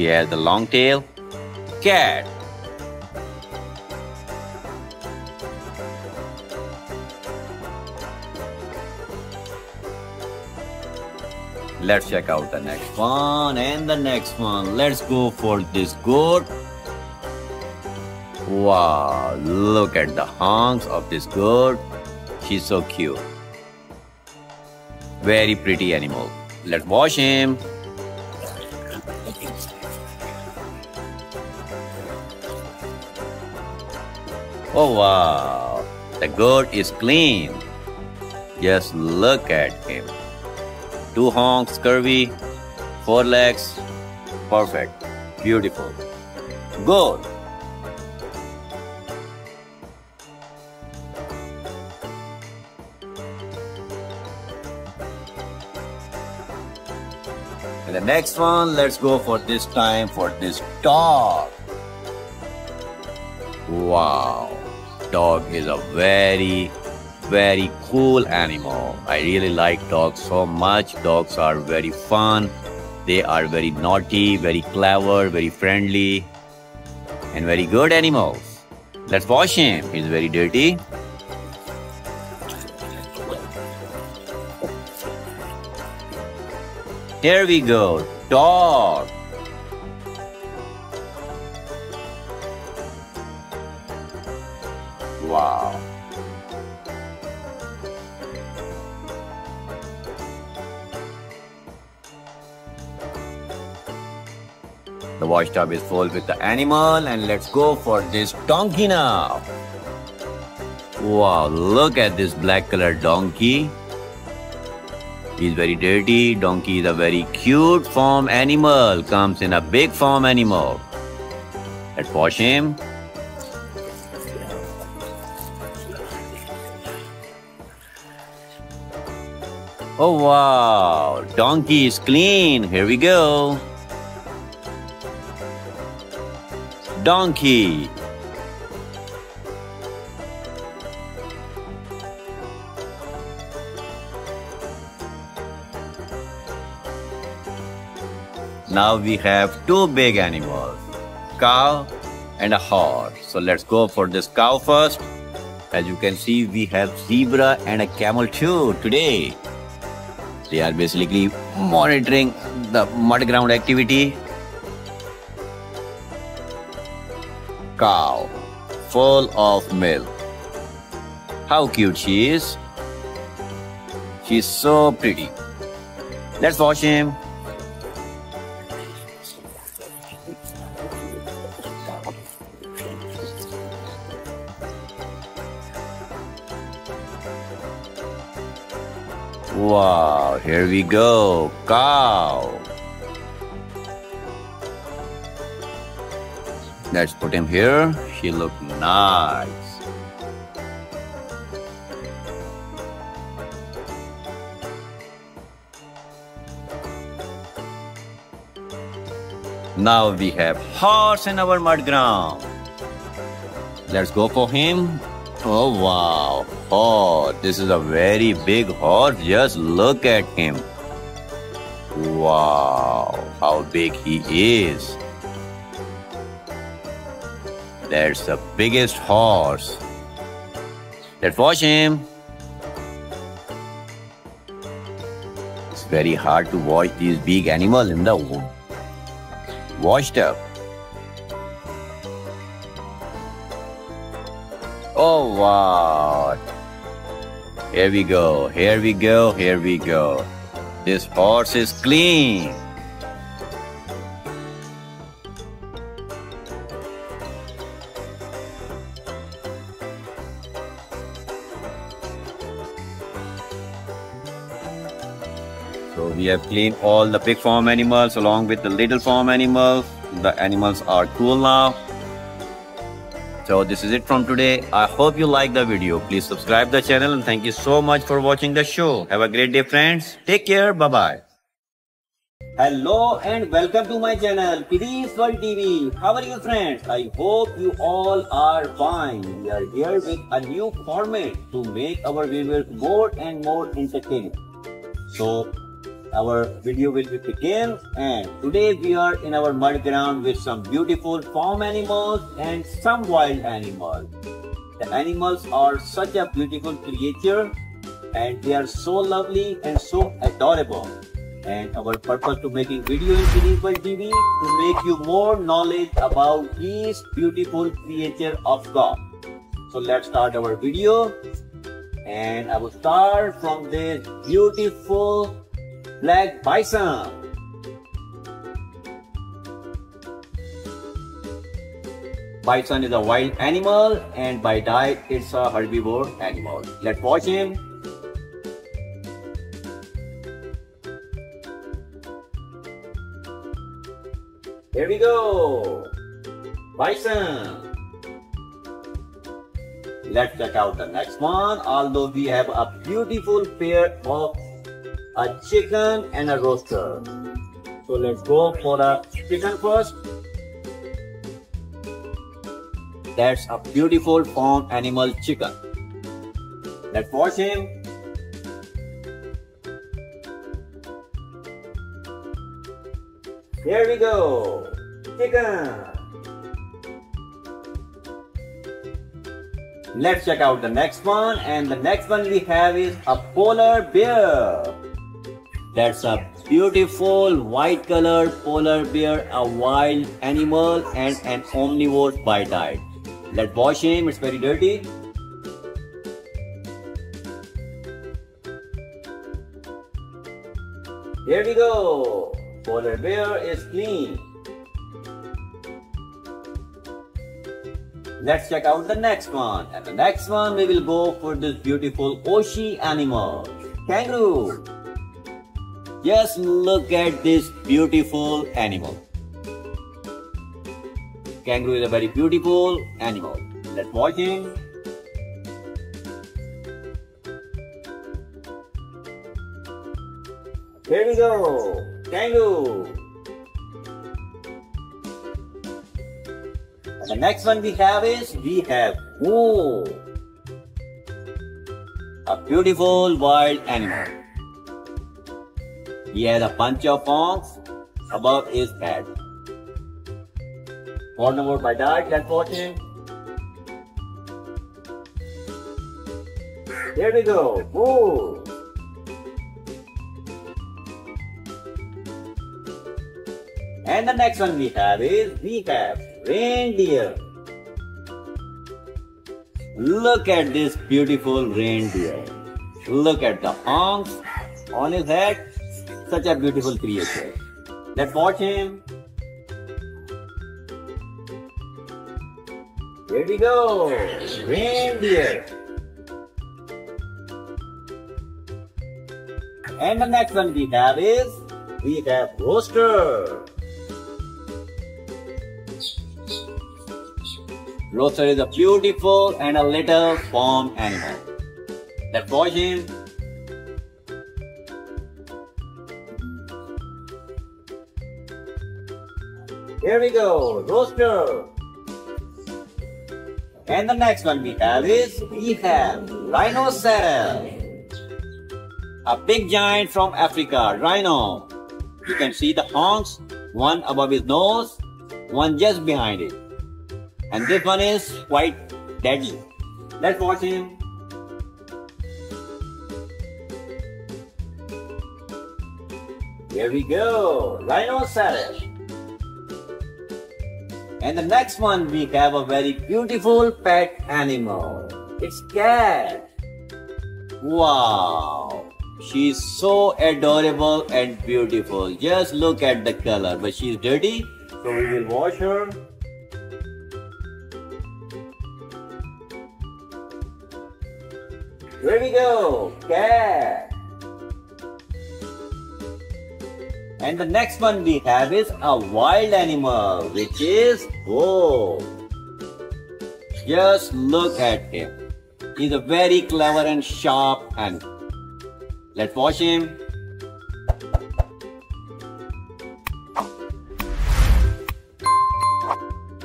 Has the long tail. Cat. Let's check out the next one and the next one. Let's go for this goat. Wow, look at the honks of this goat. She's so cute. Very pretty animal. Let's wash him. Oh wow, the goat is clean. Just look at him. Two honks, curvy, four legs, perfect, beautiful. Goat. And the next one, let's go for this time for this dog. Wow, dog is a very, very cool animal. I really like dogs so much. Dogs are very fun. They are very naughty, very clever, very friendly, and very good animals. Let's wash him. He's very dirty. Here we go. Dog. Wow. The wash tub is full with the animal and let's go for this donkey now. Wow, look at this black colored donkey. He's very dirty. Donkey is a very cute farm animal. Comes in a big farm animal. Let's wash him. Oh wow, donkey is clean. Here we go. Donkey. Now we have two big animals, cow and a horse. So let's go for this cow first. As you can see, we have zebra and a camel too today. They are basically monitoring the mud ground activity. Cow, full of milk. How cute she is. She's so pretty. Let's watch him. Wow, here we go. Cow. Let's put him here. She look nice. Now we have horse in our mud ground. Let's go for him. Oh wow. Oh, this is a very big horse. Just look at him. Wow, how big he is. That's the biggest horse. Let's watch him. It's very hard to watch these big animals in the washed up. Wow. Here we go, here we go, here we go. This horse is clean. So we have cleaned all the big farm animals along with the little farm animals. The animals are cool now. So this is it from today. I hope you like the video. Please subscribe the channel and thank you so much for watching the show. Have a great day friends. Take care. Bye bye. Hello and welcome to my channel Kidiez World TV. How are you friends? I hope you all are fine. We are here with a new format to make our viewers more and more entertaining. So our video will be begin and today we are in our mud ground with some beautiful farm animals and some wild animals. The animals are such a beautiful creature and they are so lovely and so adorable. And our purpose to making video in Cerebral TV to make you more knowledge about these beautiful creature of God. So let's start our video. And I will start from this beautiful black bison. Bison is a wild animal and by diet it's a herbivore animal. Let's watch him. Here we go. Bison. Let's check out the next one. Although we have a beautiful pair of a chicken and a rooster. So let's go for the chicken first. That's a beautiful farm animal chicken. Let's watch him. Here we go. Chicken. Let's check out the next one and the next one we have is a polar bear. That's a beautiful white colored polar bear, a wild animal and an omnivore by diet. Let's wash him, it's very dirty. Here we go. Polar bear is clean. Let's check out the next one. And the next one we will go for this beautiful Aussie animal. Kangaroo. Just look at this beautiful animal. Kangaroo is a very beautiful animal. Let's watch him. Here we go. Kangaroo. The next one we have is we have Woo. A beautiful wild animal. He has a bunch of horns above his head. One number by that, let's watch him. Here we go. Woo. And the next one we have is we have reindeer. Look at this beautiful reindeer. Look at the horns on his head. Such a beautiful creature. Let's watch him. Here we go. Reindeer. And the next one we have is we have rooster. Rooster is a beautiful and a little farm animal. Let's watch him. Here we go, rooster. And the next one we have is we have rhinoceros. A big giant from Africa, rhino. You can see the horns, one above his nose, one just behind it. And this one is quite deadly. Let's watch him. Here we go, rhinoceros. And the next one, we have a very beautiful pet animal. It's cat. Wow. She's so adorable and beautiful. Just look at the color. But she's dirty, so we will wash her. Here we go. Cat. And the next one we have is a wild animal, which is wolf. Just look at him. He's a very clever and sharp animal. Let's wash him.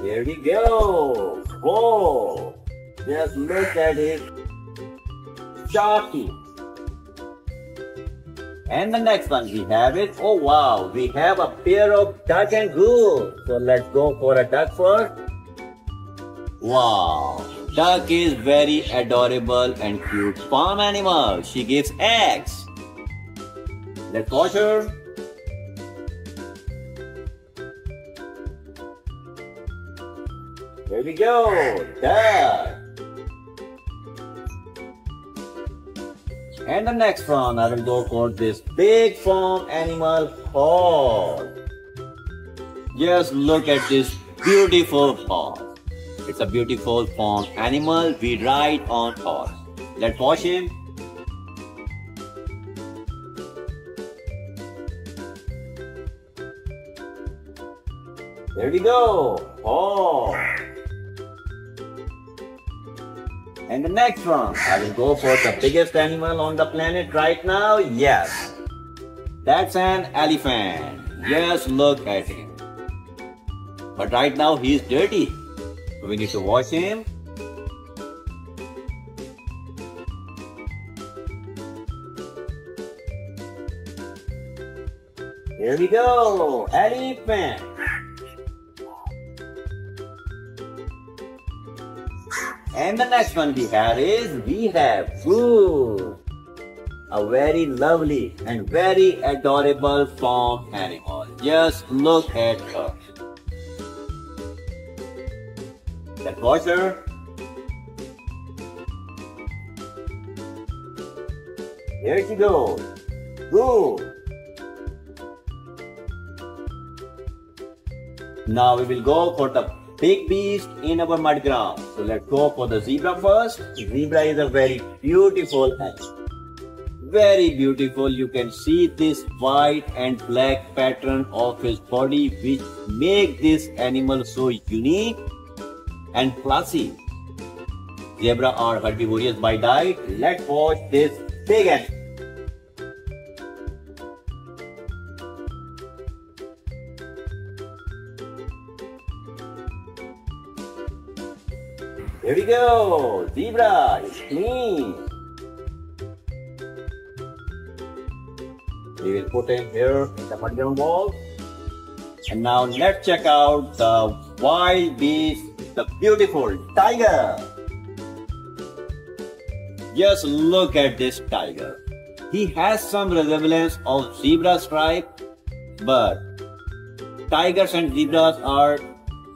Here we go. Whoa. Just look at his sharp teeth. And the next one we have is, oh wow, we have a pair of duck and goose. So let's go for a duck first. Wow, duck is very adorable and cute farm animal. She gives eggs. Let's wash her. Here we go, duck. And the next one, I will go for this big farm animal horse. Just look at this beautiful horse. It's a beautiful farm animal. We ride on horse. Let's wash him. There we go. Oh. And the next one, I will go for the biggest animal on the planet right now. Yes. That's an elephant. Yes, look at him. But right now he's dirty. So we need to wash him. Here we go. Elephant. And the next one we have is we have Goose. A very lovely and very adorable farm animal. Just look at her. Let's her. Here she goes. Goose. Now we will go for the big beast in our mud ground. So let's go for the zebra first. Zebra is a very beautiful animal. Very beautiful. You can see this white and black pattern of his body which make this animal so unique and classy. Zebra are herbivorous by diet. Let's watch this big animal. Here we go. Zebra is clean. We will put him here in the mudground wall. And now let's check out the wild beast, the beautiful tiger. Just look at this tiger. He has some resemblance of zebra stripe, but tigers and zebras are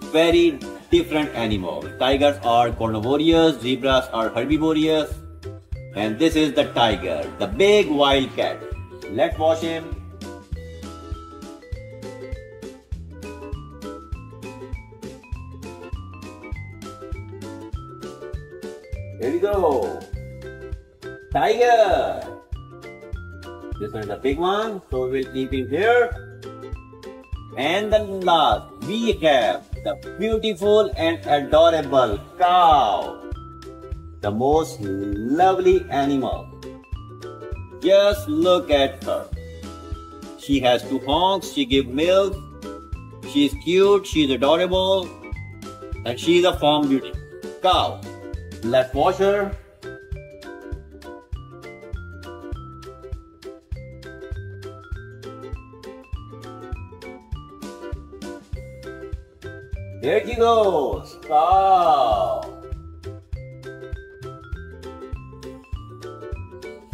very different animal. Tigers are carnivorous, zebras are herbivorous, and this is the tiger, the big wild cat. Let's wash him. Here we go. Tiger. This one is a big one, so we will keep him here. And then last, we have the beautiful and adorable cow. The most lovely animal. Just look at her. She has two honks, she gives milk, she's cute, she's adorable, and she's a farm beauty. Cow. Let's wash her. There she goes. Cow.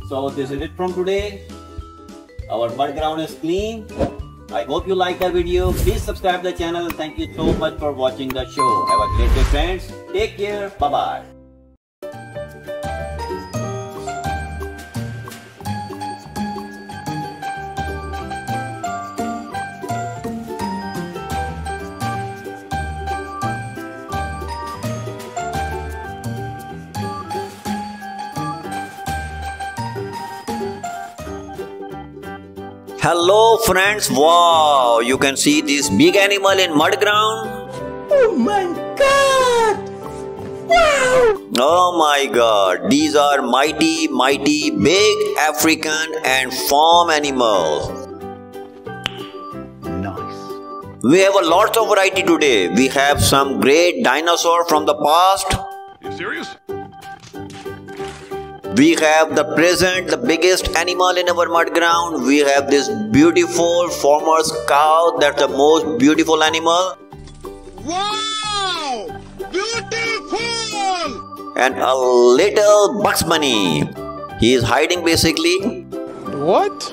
So this is it from today. Our mud ground is clean. I hope you like the video. Please subscribe the channel. And thank you so much for watching the show. Have a great day friends. Take care. Bye bye Hello friends, wow, you can see this big animal in mud ground. Oh my god! Wow! Oh my god, these are mighty, mighty, big African and farm animals. Nice. We have a lot of variety today. We have some great dinosaur from the past. You serious? We have the present, the biggest animal in our mud ground. We have this beautiful farmer's cow. That's the most beautiful animal. Wow! Beautiful! And a little Bugs Bunny. He is hiding basically What?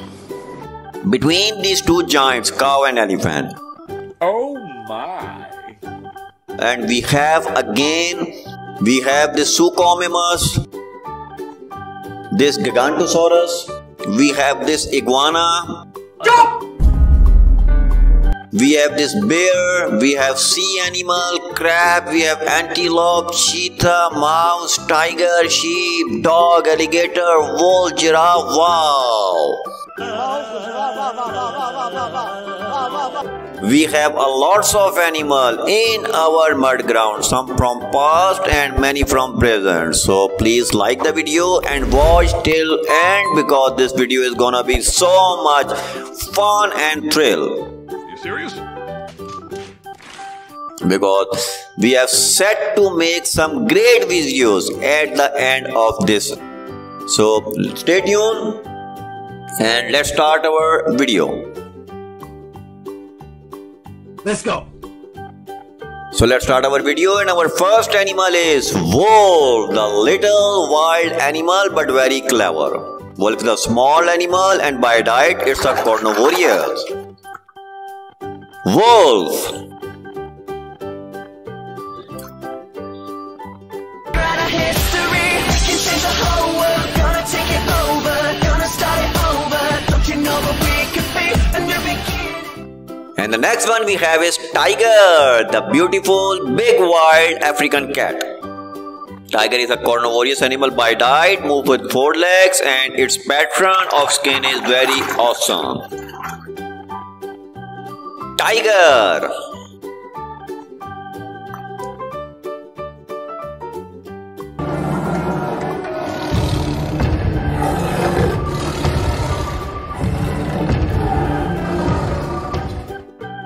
between these two giants, cow and elephant. Oh my. And we have again, we have the Suchomimus, this Gigantosaurus, we have this iguana, we have this bear, we have sea animal, crab, we have antelope, cheetah, mouse, tiger, sheep, dog, alligator, wolf, giraffe, wow! We have a lots of animal in our mud ground, some from past and many from present. So please like the video and watch till end because this video is gonna be so much fun and thrill. You serious? Because we have set to make some great videos at the end of this. So stay tuned and let's start our video. Let's go. So let's start our video and our first animal is wolf, the little wild animal but very clever. Wolf is a small animal and by diet it's a carnivorous. Wolf. History, can change the whole world. And the next one we have is tiger, the beautiful big wild African cat. Tiger is a carnivorous animal by diet, move with four legs and its pattern of skin is very awesome. Tiger.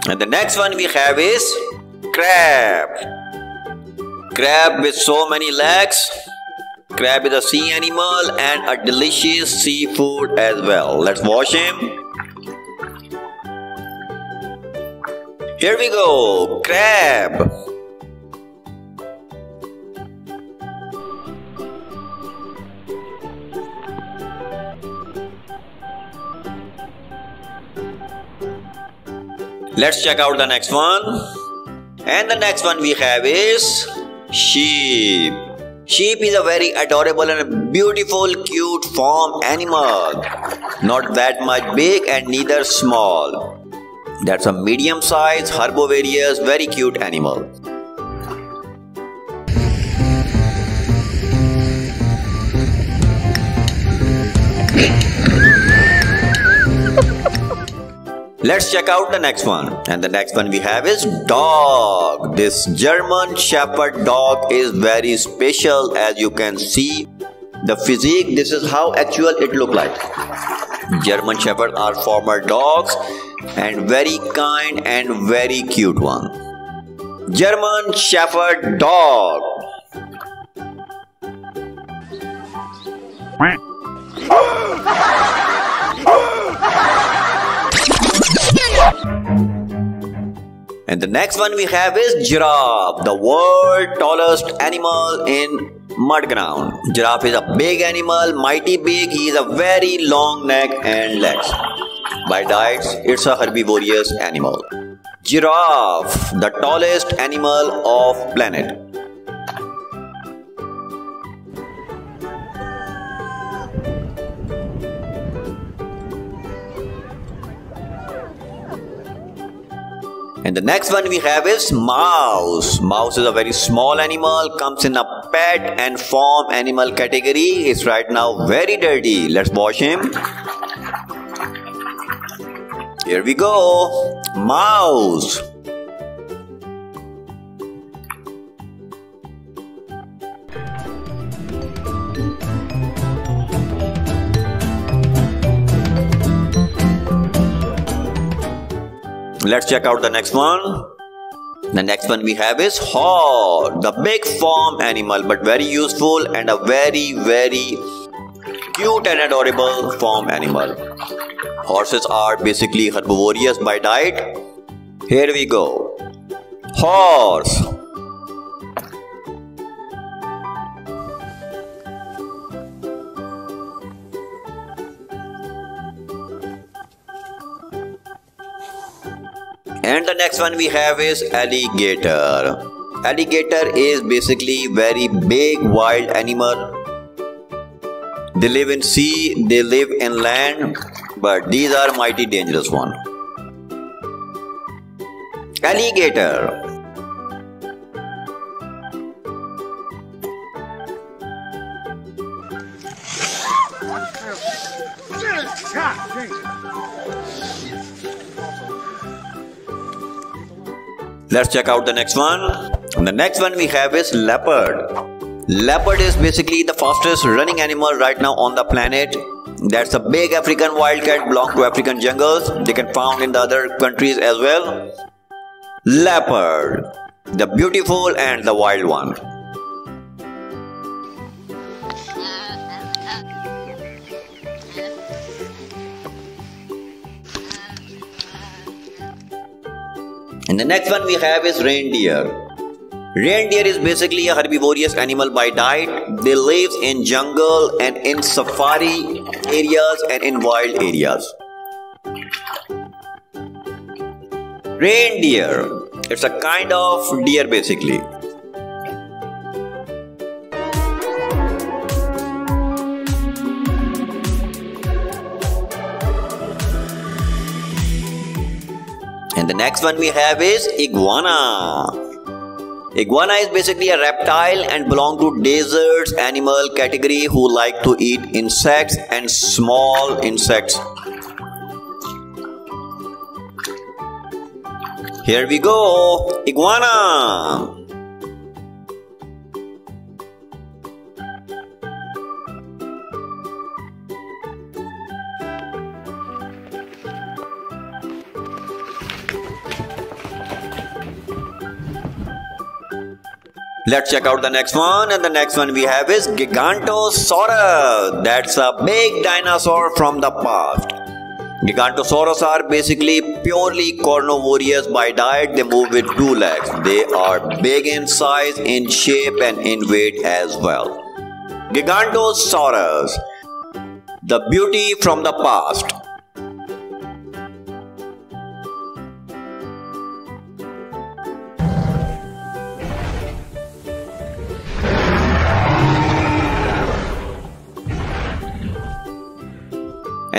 And the next one we have is crab. Crab with so many legs. Crab is a sea animal and a delicious seafood as well. Let's wash him. Here we go, crab. Let's check out the next one. And the next one we have is sheep. Sheep is a very adorable and beautiful, cute farm animal. Not that much big and neither small. That's a medium sized herbivorous, very cute animal. Let's check out the next one. And the next one we have is dog. This German Shepherd dog is very special as you can see. The physique, this is how actual it look like. German Shepherd are former dogs and very kind and very cute one. German Shepherd dog. And the next one we have is giraffe, the world tallest animal in mud ground. Giraffe is a big animal, mighty big. He is a very long neck and legs. By diets, it's a herbivorous animal. Giraffe, the tallest animal of planet. And the next one we have is mouse. Mouse is a very small animal, comes in a pet and farm animal category. Is right now very dirty. Let's wash him. Here we go. Mouse. Let's check out the next one. The next one we have is horse, the big farm animal, but very useful and a very, very cute and adorable farm animal. Horses are basically herbivorous by diet. Here we go. Horse. And the next one we have is alligator. Alligator is basically very big wild animal. They live in sea, they live in land, but these are mighty dangerous one. Alligator. Let's check out the next one. And the next one we have is leopard. Leopard is basically the fastest running animal right now on the planet. That's a big African wildcat belong to African jungles. They can found in the other countries as well. Leopard, the beautiful and the wild one. And the next one we have is reindeer. Reindeer is basically a herbivorous animal by diet. They live in jungle and in safari areas and in wild areas. Reindeer. It's a kind of deer basically. And the next one we have is iguana. Iguana is basically a reptile and belong to deserts animal category who like to eat insects and small insects. Here we go, iguana. Let's check out the next one. And the next one we have is Gigantosaurus. That's a big dinosaur from the past. Gigantosaurus are basically purely carnivorous by diet. They move with two legs. They are big in size, in shape, and in weight as well. Gigantosaurus, the beauty from the past.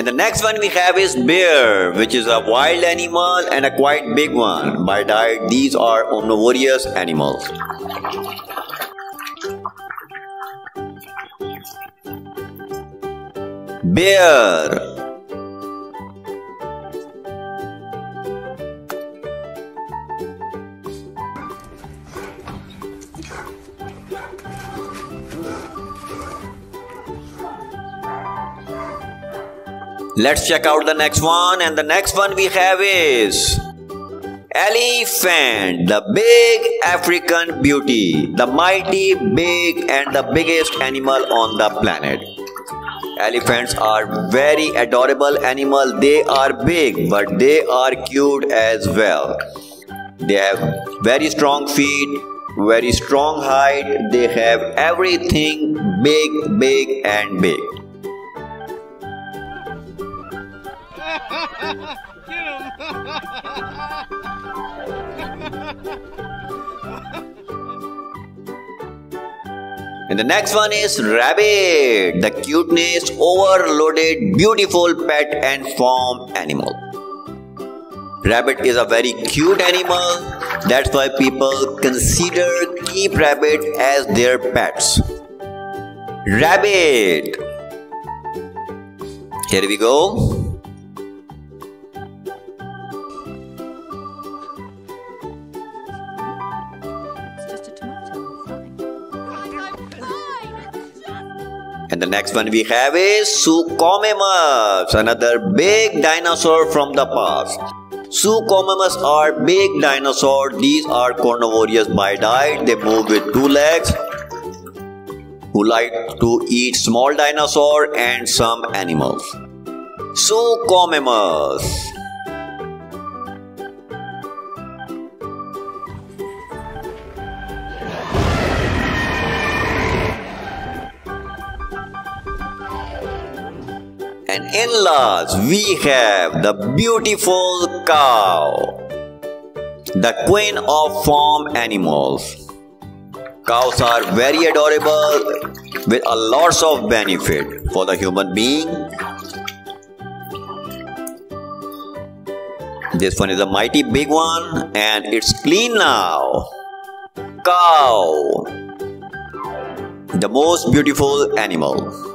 The next one we have is bear, which is a wild animal and a quite big one. By diet, these are omnivorous animals. Bear. Let's check out the next one, and the next one we have is Elephant, the big African beauty, the mighty big and the biggest animal on the planet. Elephants are very adorable animal. They are big, but they are cute as well. They have very strong feet, very strong height. They have everything big, big, and big. And the next one is rabbit, the cuteness, overloaded, beautiful pet and farm animal. Rabbit is a very cute animal. That's why people consider keep rabbit as their pets. Rabbit. Here we go. And the next one we have is Suchomimus, another big dinosaur from the past. Suchomimus are big dinosaurs. These are carnivorous by diet. They move with two legs who like to eat small dinosaur and some animals. Suchomimus. And in last, we have the beautiful cow, the queen of farm animals. Cows are very adorable with a lots of benefit for the human being. This one is a mighty big one and it's clean now. Cow, the most beautiful animal.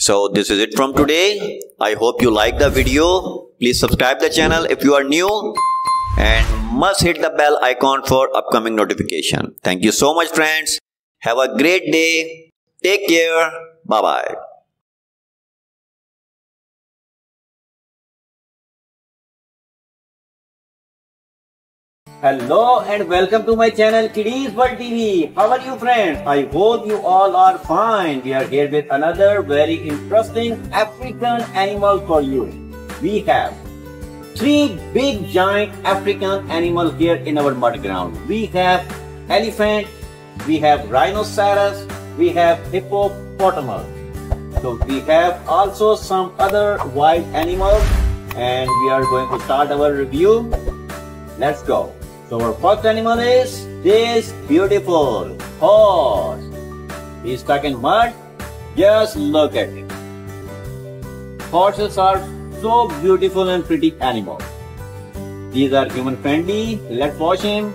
So this is it from today. I hope you like the video. Please subscribe the channel if you are new and must hit the bell icon for upcoming notification. Thank you so much friends. Have a great day. Take care. Bye bye. Hello and welcome to my channel Kidiez World TV. How are you friends? I hope you all are fine. We are here with another very interesting African animal for you. We have three big giant African animals here in our mud ground. We have elephant, we have rhinoceros, we have hippopotamus. So we have also some other wild animals and we are going to start our review. Let's go. So our first animal is this beautiful horse. He's stuck in mud. Just look at it. Horses are so beautiful and pretty animals. These are human friendly. Let's wash him.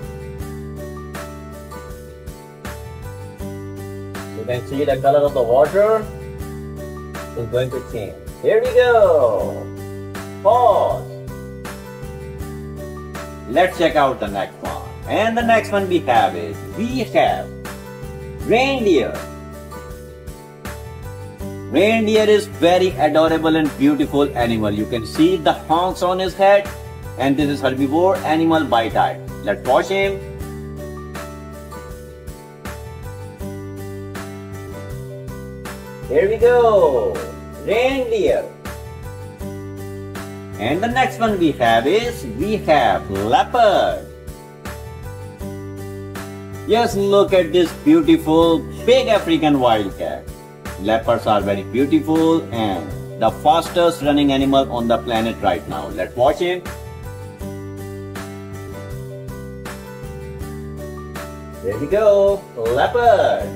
You can see the color of the water is going to change. Here we go. Horse. Let's check out the next one. And the next one we have is we have reindeer. Reindeer is very adorable and beautiful animal. You can see the horns on his head and this is herbivore animal by type. Let's watch him. Here we go. Reindeer. And the next one we have is we have leopard. Just look at this beautiful big African wildcat. Leopards are very beautiful and the fastest running animal on the planet right now. Let's watch him. There we go, leopard.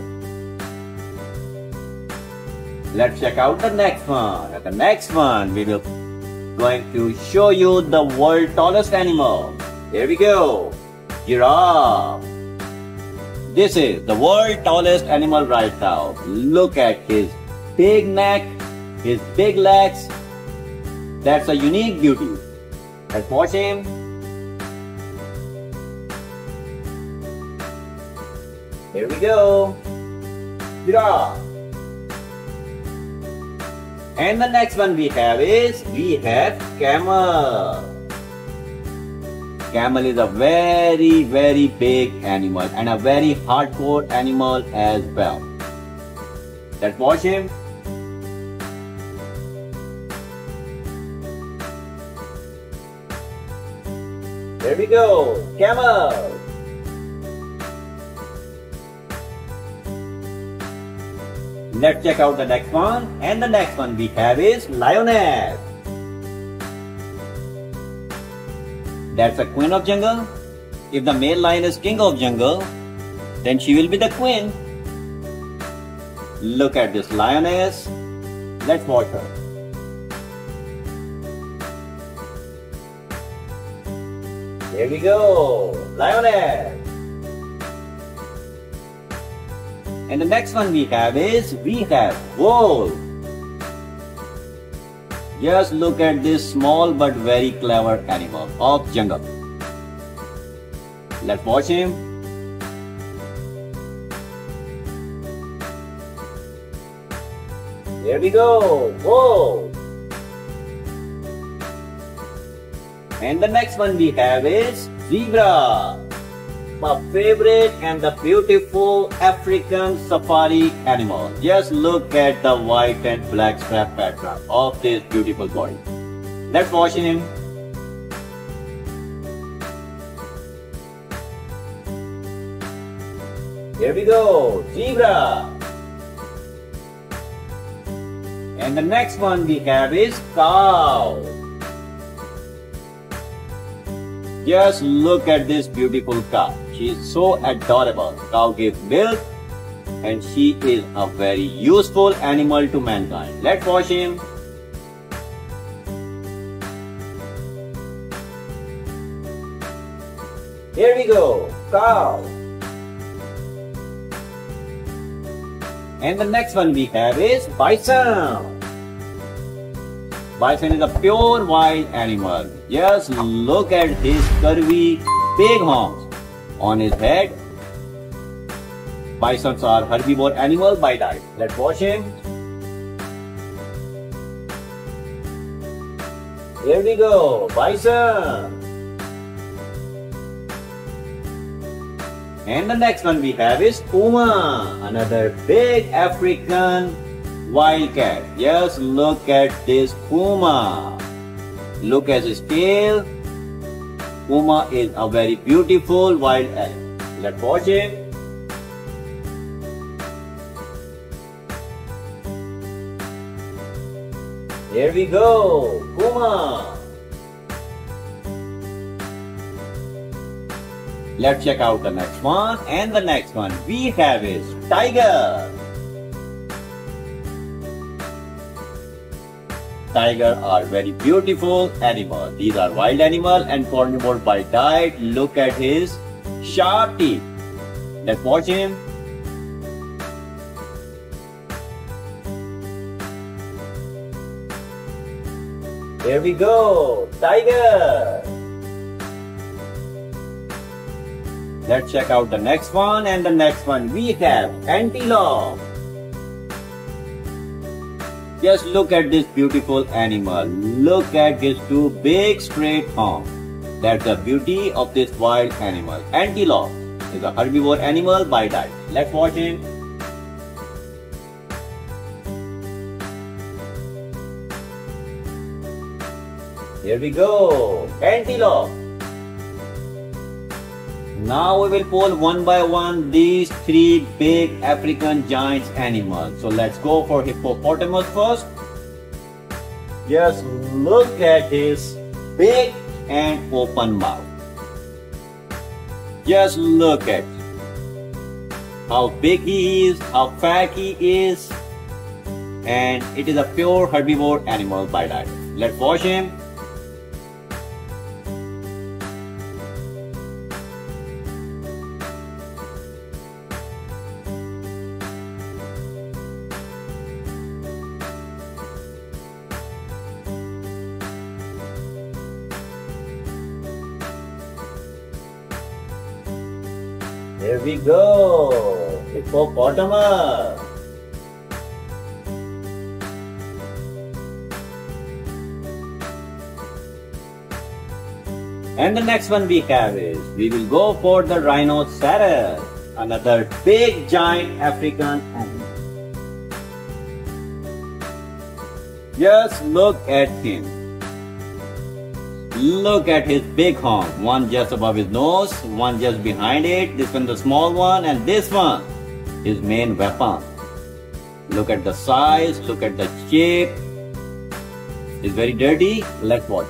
Let's check out the next one. At the next one, we will going to show you the world tallest animal. Here we go. Giraffe. This is the world tallest animal right now. Look at his big neck, his big legs. That's a unique beauty. Let's watch him. Here we go. Giraffe. And the next one we have is we have camel. Camel is a very very big animal and a very hardcore animal as well. Let's watch him. There we go. Camel. Let's check out the next one. And the next one we have is lioness. That's a queen of jungle. If the male lion is king of jungle, then she will be the queen. Look at this lioness. Let's watch her. There we go, lioness. And the next one we have is we have wolf. Just look at this small but very clever animal of jungle. Let's watch him. There we go. Whoa. And the next one we have is zebra. My favorite and the beautiful African safari animal. Just look at the white and black strap pattern of this beautiful body. Let's watch him. Here we go, zebra. And the next one we have is cow. Just look at this beautiful cow. She is so adorable. Cow gives milk and she is a very useful animal to mankind. Let's watch him. Here we go, cow. And the next one we have is bison. Bison is a pure wild animal. Just look at his curvy big horns on his head. Bisons are herbivore animal by diet. Let's watch him. Here we go, bison. And the next one we have is Puma, another big African wildcat. Just look at this Puma. Look at his tail. Puma is a very beautiful wild animal. Let's watch him. Here we go, Puma. Let's check out the next one. And the next one we have is tiger. Tiger are very beautiful animal. These are wild animal and carnivore by diet. Look at his sharp teeth. Let's watch him. Here we go, tiger. Let's check out the next one and the next one we have antelope. Just look at this beautiful animal. Look at his two big straight horns. That's the beauty of this wild animal. Antelope is a herbivore animal by diet. Let's watch him. Here we go. Antelope. Now we will pull one by one these three big African giant animals. So let's go for hippopotamus first. Just look at his big and open mouth. Just look at how big he is, how fat he is, and it is a pure herbivore animal by diet. Let's watch him. Here we go. Hippopotamus. And the next one we have is, we will go for the rhinoceros, another big giant African animal. Just look at him. Look at his big horn. One just above his nose, one just behind it. This one the small one, and this one his main weapon. Look at the size. Look at the shape. It's very dirty. Let's watch.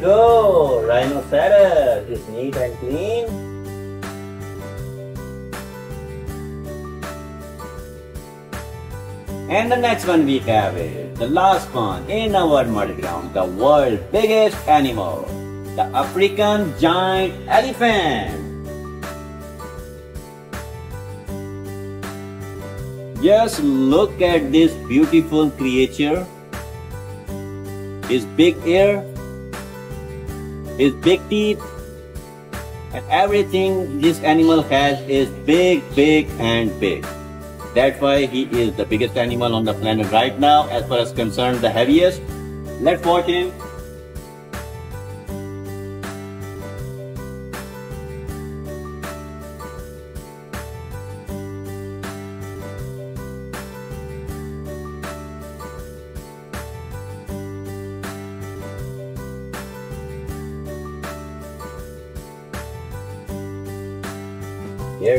Go. Rhinoceros is neat and clean. And the next one we have is the last one in our mud ground, the world's biggest animal, the African giant elephant. Just look at this beautiful creature. His big ear, his big teeth, and everything this animal has is big, big, and big. That's why he is the biggest animal on the planet right now, as far as concerned, the heaviest. Let's watch him.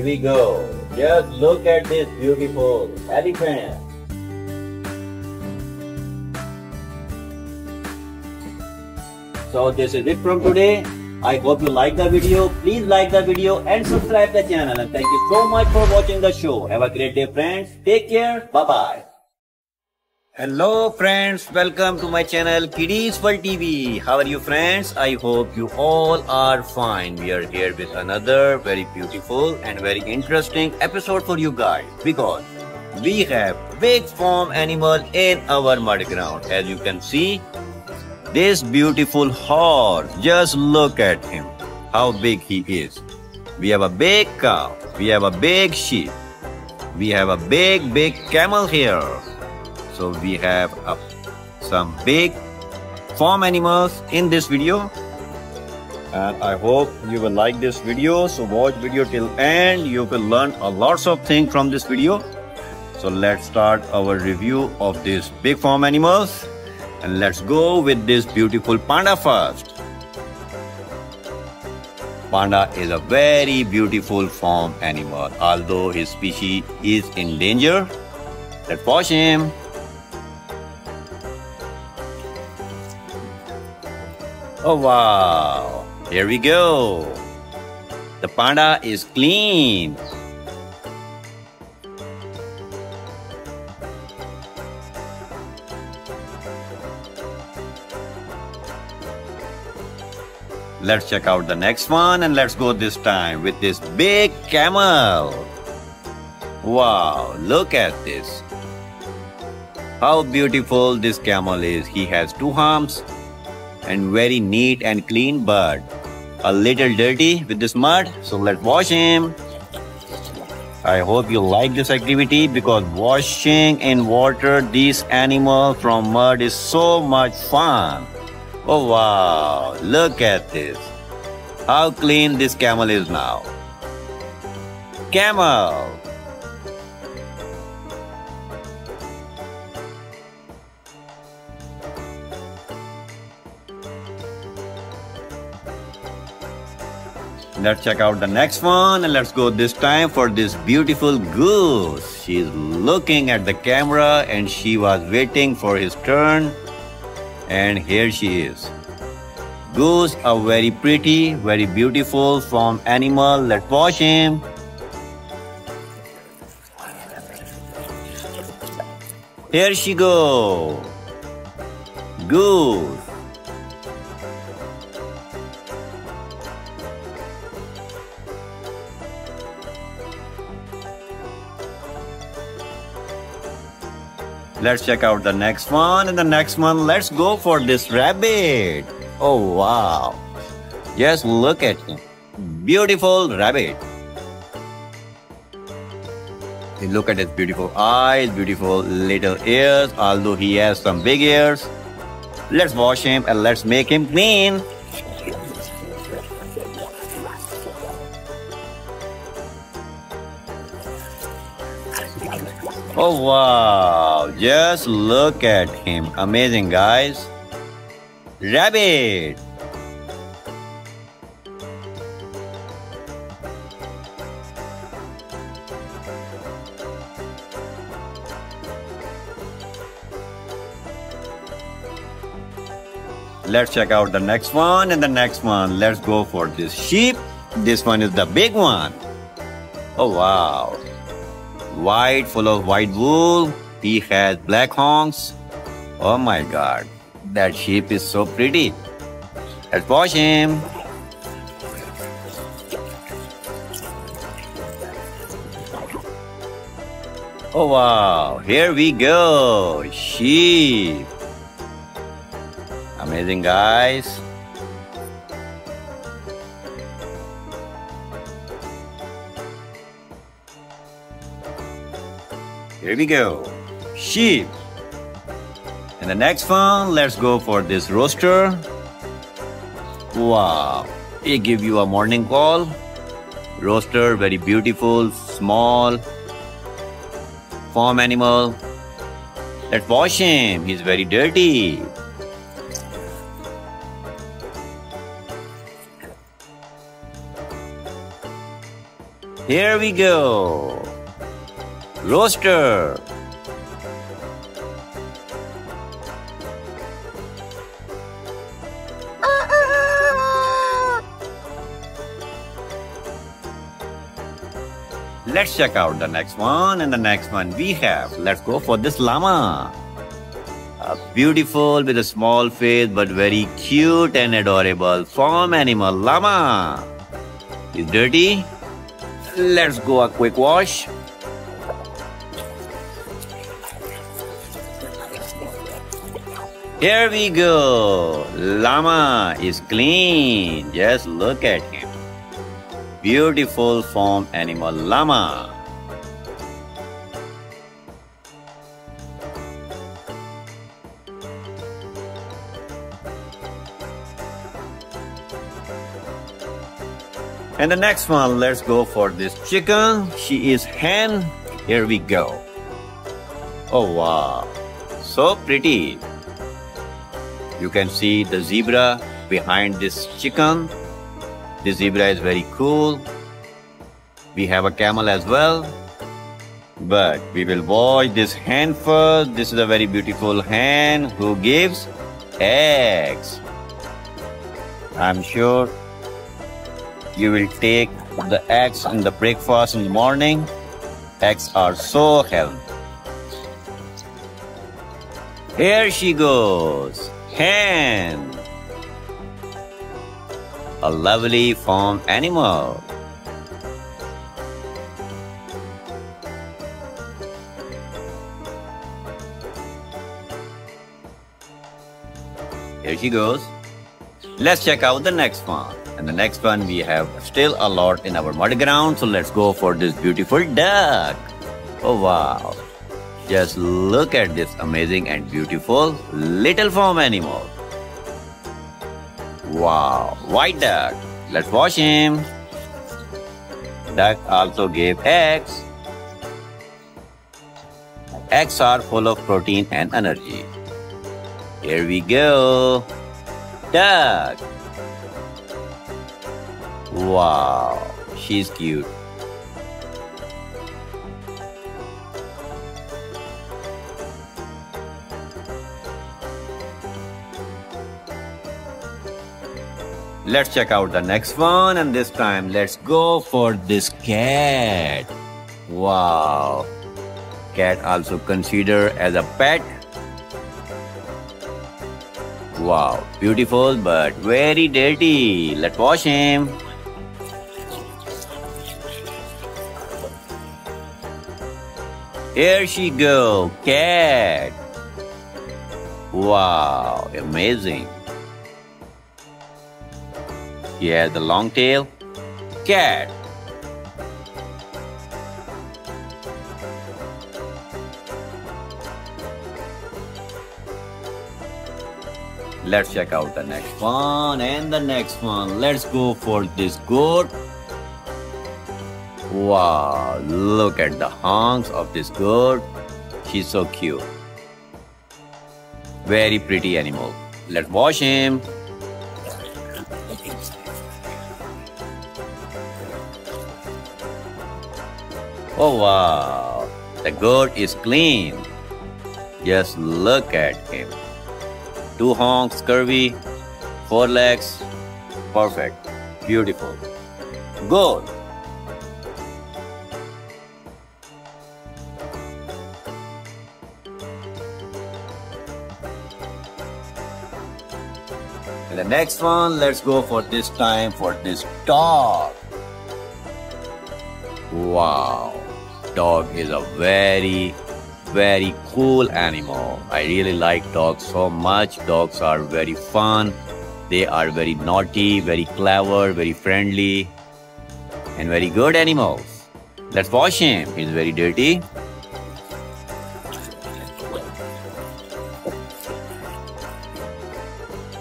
Here we go. Just look at this beautiful elephant. So this is it from today. I hope you like the video. Please like the video and subscribe the channel. And thank you so much for watching the show. Have a great day friends. Take care. Bye bye. Hello friends, welcome to my channel Kidiez World TV. How are you friends? I hope you all are fine. We are here with another very beautiful and very interesting episode for you guys because we have big farm animal in our mud ground. As you can see, this beautiful horse, just look at him, how big he is. We have a big cow, we have a big sheep, we have a big, big camel here. So we have uh, some big farm animals in this video. And I hope you will like this video. So watch video till end. You will learn a lots of things from this video. So let's start our review of these big farm animals. And let's go with this beautiful panda first. Panda is a very beautiful farm animal. Although his species is in danger, let's watch him. Oh wow, here we go. The panda is clean. Let's check out the next one and let's go this time with this big camel. Wow, look at this. How beautiful this camel is. He has two arms and very neat and clean bird. a little dirty with this mud so let's wash him. I hope you like this activity because washing in water these animals from mud is so much fun. Oh wow. Look at this. How clean this camel is now. Camel Let's check out the next one and let's go this time for this beautiful goose. She's looking at the camera and she was waiting for his turn. And here she is. Goose, are very pretty, very beautiful from animal. Let's watch him. Here she go. Goose. Let's check out the next one. And the next one, let's go for this rabbit. Oh, wow. Just look at him. Beautiful rabbit. Look at his beautiful eyes, beautiful little ears, although he has some big ears. Let's wash him and let's make him clean. Oh wow, just look at him. Amazing, guys. Rabbit. Let's check out the next one and the next one. Let's go for this sheep. This one is the big one. Oh wow. White, full of white wool. He has black horns. Oh my god. That sheep is so pretty. Let's wash him. Oh wow. Here we go. Sheep. Amazing, guys. Here we go. Sheep. And the next one, let's go for this rooster. Wow. He give you a morning call. Rooster, very beautiful, small, farm animal. Let's wash him. He's very dirty. Here we go. Roaster. Let's check out the next one and the next one we have. Let's go for this llama. A beautiful with a small face but very cute and adorable farm animal llama. Is dirty? Let's go a quick wash. Here we go. Llama is clean. Just look at him. Beautiful farm animal llama. And the next one, let's go for this chicken. She is hen. Here we go. Oh wow, so pretty. You can see the zebra behind this chicken. The zebra is very cool. We have a camel as well. But we will watch this hen first. This is a very beautiful hen who gives eggs. I'm sure you will take the eggs in the breakfast in the morning. Eggs are so healthy. Here she goes. Hen. A lovely farm animal. Here she goes. Let's check out the next one. And the next one we have still a lot in our mud ground. So let's go for this beautiful duck. Oh wow. Just look at this amazing and beautiful little farm animal. Wow, white duck. Let's wash him. Duck also gave eggs. Eggs are full of protein and energy. Here we go. Duck. Wow, she's cute. Let's check out the next one and this time let's go for this cat. Wow. Cat also considered as a pet. Wow, beautiful but very dirty. Let's wash him. Here she go, cat. Wow, amazing. Has the long tail. Cat. Let's check out the next one and the next one. Let's go for this goat. Wow, look at the honks of this goat. She's so cute. Very pretty animal. Let's wash him. Oh wow, the goat is clean. Just look at him. Two honks, curvy, four legs, perfect, beautiful. Goat. And the next one, let's go for this time for this dog. Wow, dog is a very, very cool animal. I really like dogs so much. Dogs are very fun. They are very naughty, very clever, very friendly, and very good animals. Let's wash him. He's very dirty.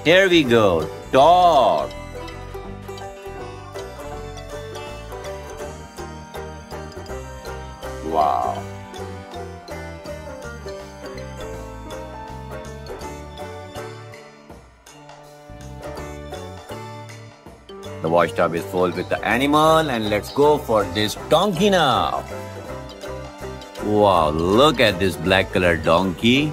Here we go. Dog. Wow. The wash tub is full with the animal and let's go for this donkey now. Wow, look at this black colored donkey.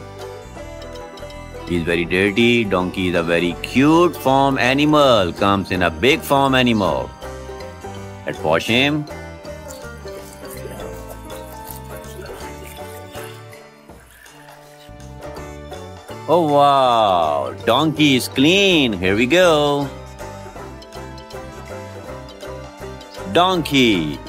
He's very dirty. Donkey is a very cute farm animal. Comes in a big farm animal. Let's wash him. Oh wow, donkey is clean. Here we go. Donkey.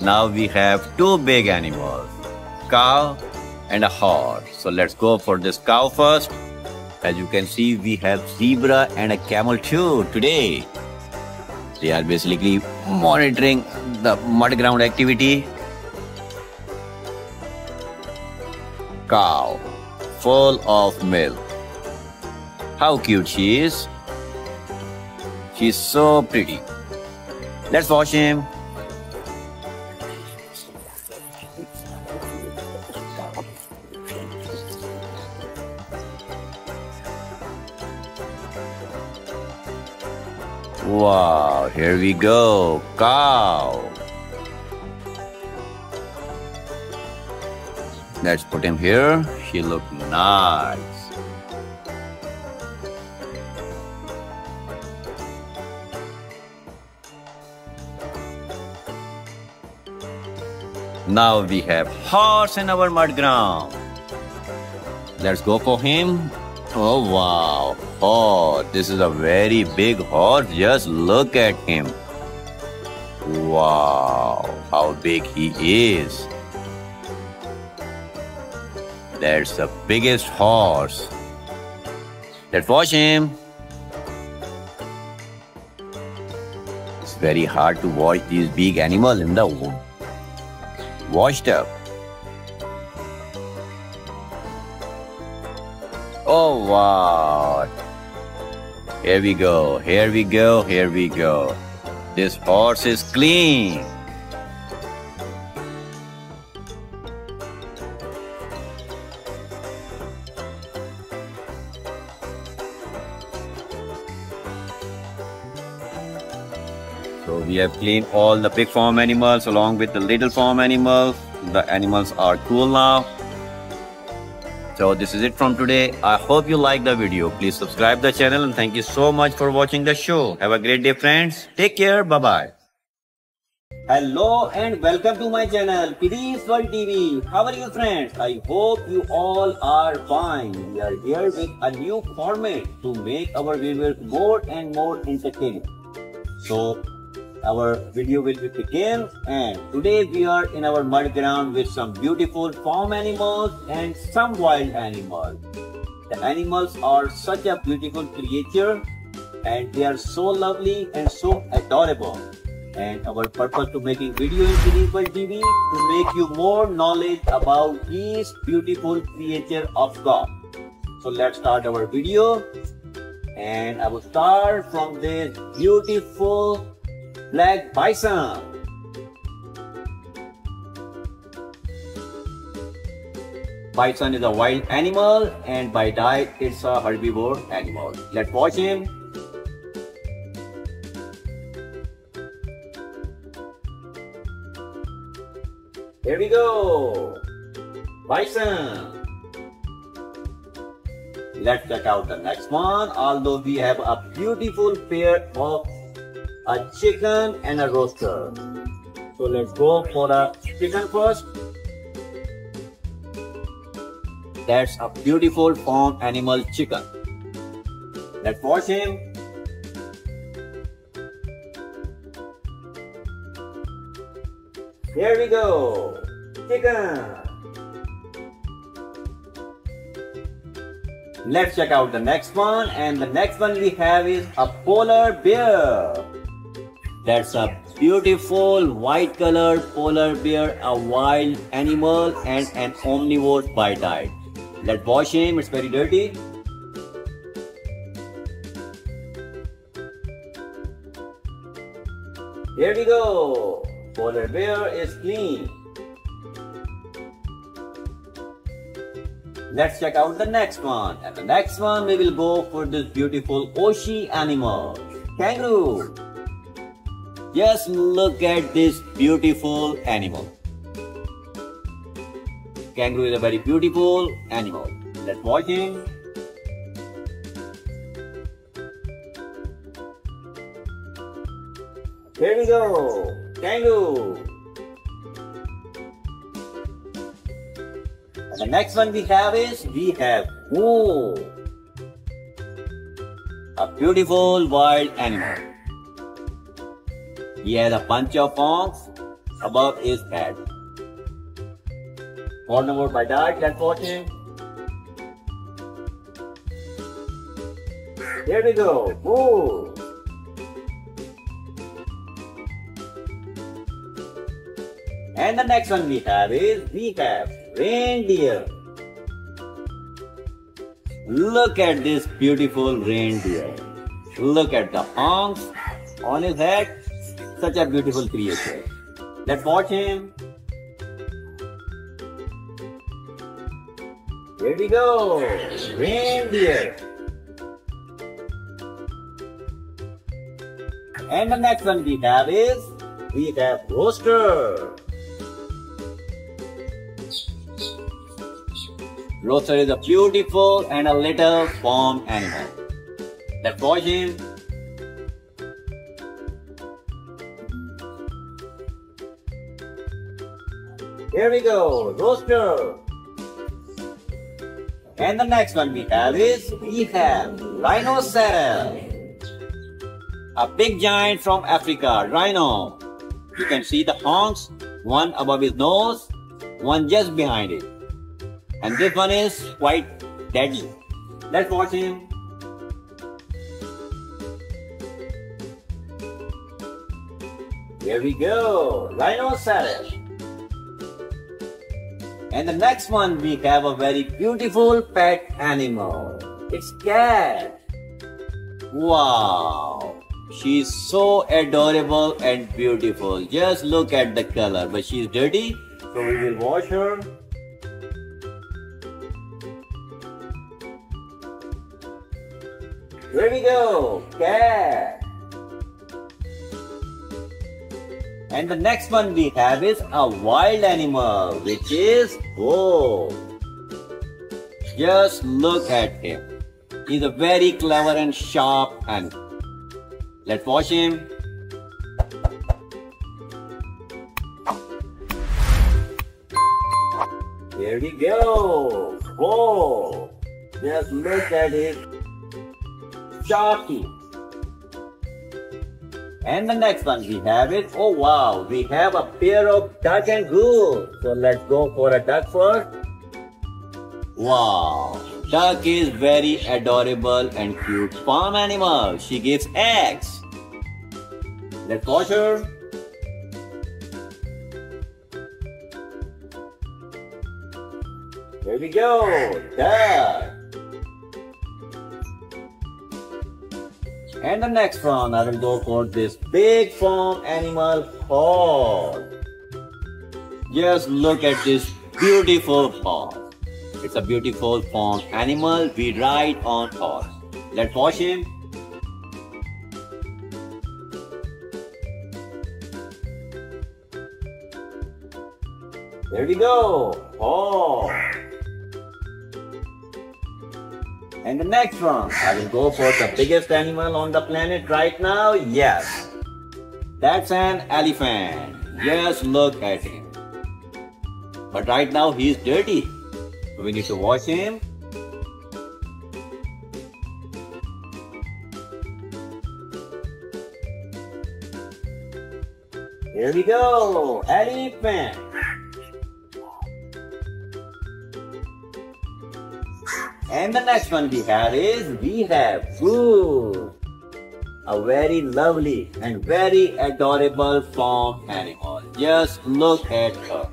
Now we have two big animals, cow and a horse. So let's go for this cow first. As you can see, we have zebra and a camel too today. They are basically monitoring the mud ground activity. Cow, full of milk. How cute she is. She's so pretty. Let's watch him. Wow, here we go. Cow. Let's put him here. He look nice. Now we have horse in our mud ground. Let's go for him. Oh wow. Oh, this is a very big horse. Just look at him. Wow, how big he is. That's the biggest horse. Let's wash him. It's very hard to watch these big animals in the wash tub. Oh wow. Here we go, here we go, here we go. This horse is clean. So we have cleaned all the big farm animals along with the little farm animals. The animals are cool now. So this is it from today. I hope you like the video. Please subscribe the channel and thank you so much for watching the show. Have a great day friends. Take care. Bye bye. Hello and welcome to my channel Kidiez World TV. How are you friends? I hope you all are fine. We are here with a new format to make our viewers more and more entertaining. So our video will be begin and today we are in our mud ground with some beautiful farm animals and some wild animals. The animals are such a beautiful creature and they are so lovely and so adorable. And our purpose to making video in World TV to make you more knowledge about these beautiful creature of God. So let's start our video. And I will start from this beautiful black bison. Bison is a wild animal and by diet it's a herbivore animal. Let's watch him. Here we go. Bison. Let's check out the next one. Although we have a beautiful pair of a chicken and a rooster. So let's go for the chicken first. That's a beautiful farm animal chicken. Let's watch him. Here we go. Chicken. Let's check out the next one and the next one we have is a polar bear. That's a beautiful white colored polar bear, a wild animal and an omnivore by diet. Let's wash him, it's very dirty. Here we go. Polar bear is clean. Let's check out the next one. And the next one we will go for this beautiful Aussie animal. Kangaroo. Just look at this beautiful animal. Kangaroo is a very beautiful animal. Let's watch him. Here we go. Kangaroo. And the next one we have is we have Moo. A beautiful wild animal. He has a bunch of horns above his head. One number by that, let's watch him. Here we go. Moo. And the next one we have is we have reindeer. Look at this beautiful reindeer. Look at the horns on his head. Such a beautiful creature. Let's watch him. Here we go. Reindeer. And the next one we have is we have rooster. Rooster is a beautiful and a little farm animal. Let's watch him. Here we go, rooster. And the next one we have is we have rhinoceros. A big giant from Africa, rhino. You can see the horns, one above his nose, one just behind it. And this one is quite deadly. Let's watch him. Here we go, rhinoceros. And the next one we have a very beautiful pet animal. It's cat. Wow. She's so adorable and beautiful. Just look at the color. But she's dirty, so we will wash her. Here we go, cat. And the next one we have is a wild animal, which is wolf. Just look at him. He's a very clever and sharp animal. Let's watch him. Here we go. Whoa. Just look at his sharp teeth. And the next one we have it. Oh wow, we have a pair of duck and goose. So let's go for a duck first. Wow, duck is very adorable and cute farm animal. She gives eggs. Let's watch her. There we go, duck. And the next one, I will go for this big farm animal horse. Just look at this beautiful horse. It's a beautiful farm animal we ride on horse. Let's watch him. There we go. Oh. And the next one, I will go for the biggest animal on the planet right now. Yes. That's an elephant. Yes, look at him. But right now he is dirty. We need to wash him. Here we go. Elephant. And the next one we have is we have food. A very lovely and very adorable farm animal. Just look at her.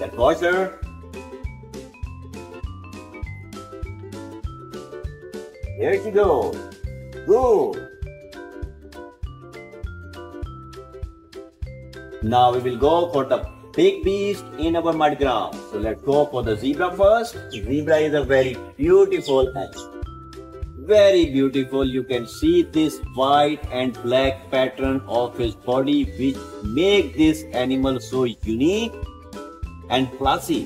That was her. Here she goes. Good. Now we will go for the big beast in our mud ground. So let's go for the zebra first. Zebra is a very beautiful animal. Very beautiful. You can see this white and black pattern of his body which make this animal so unique and classy.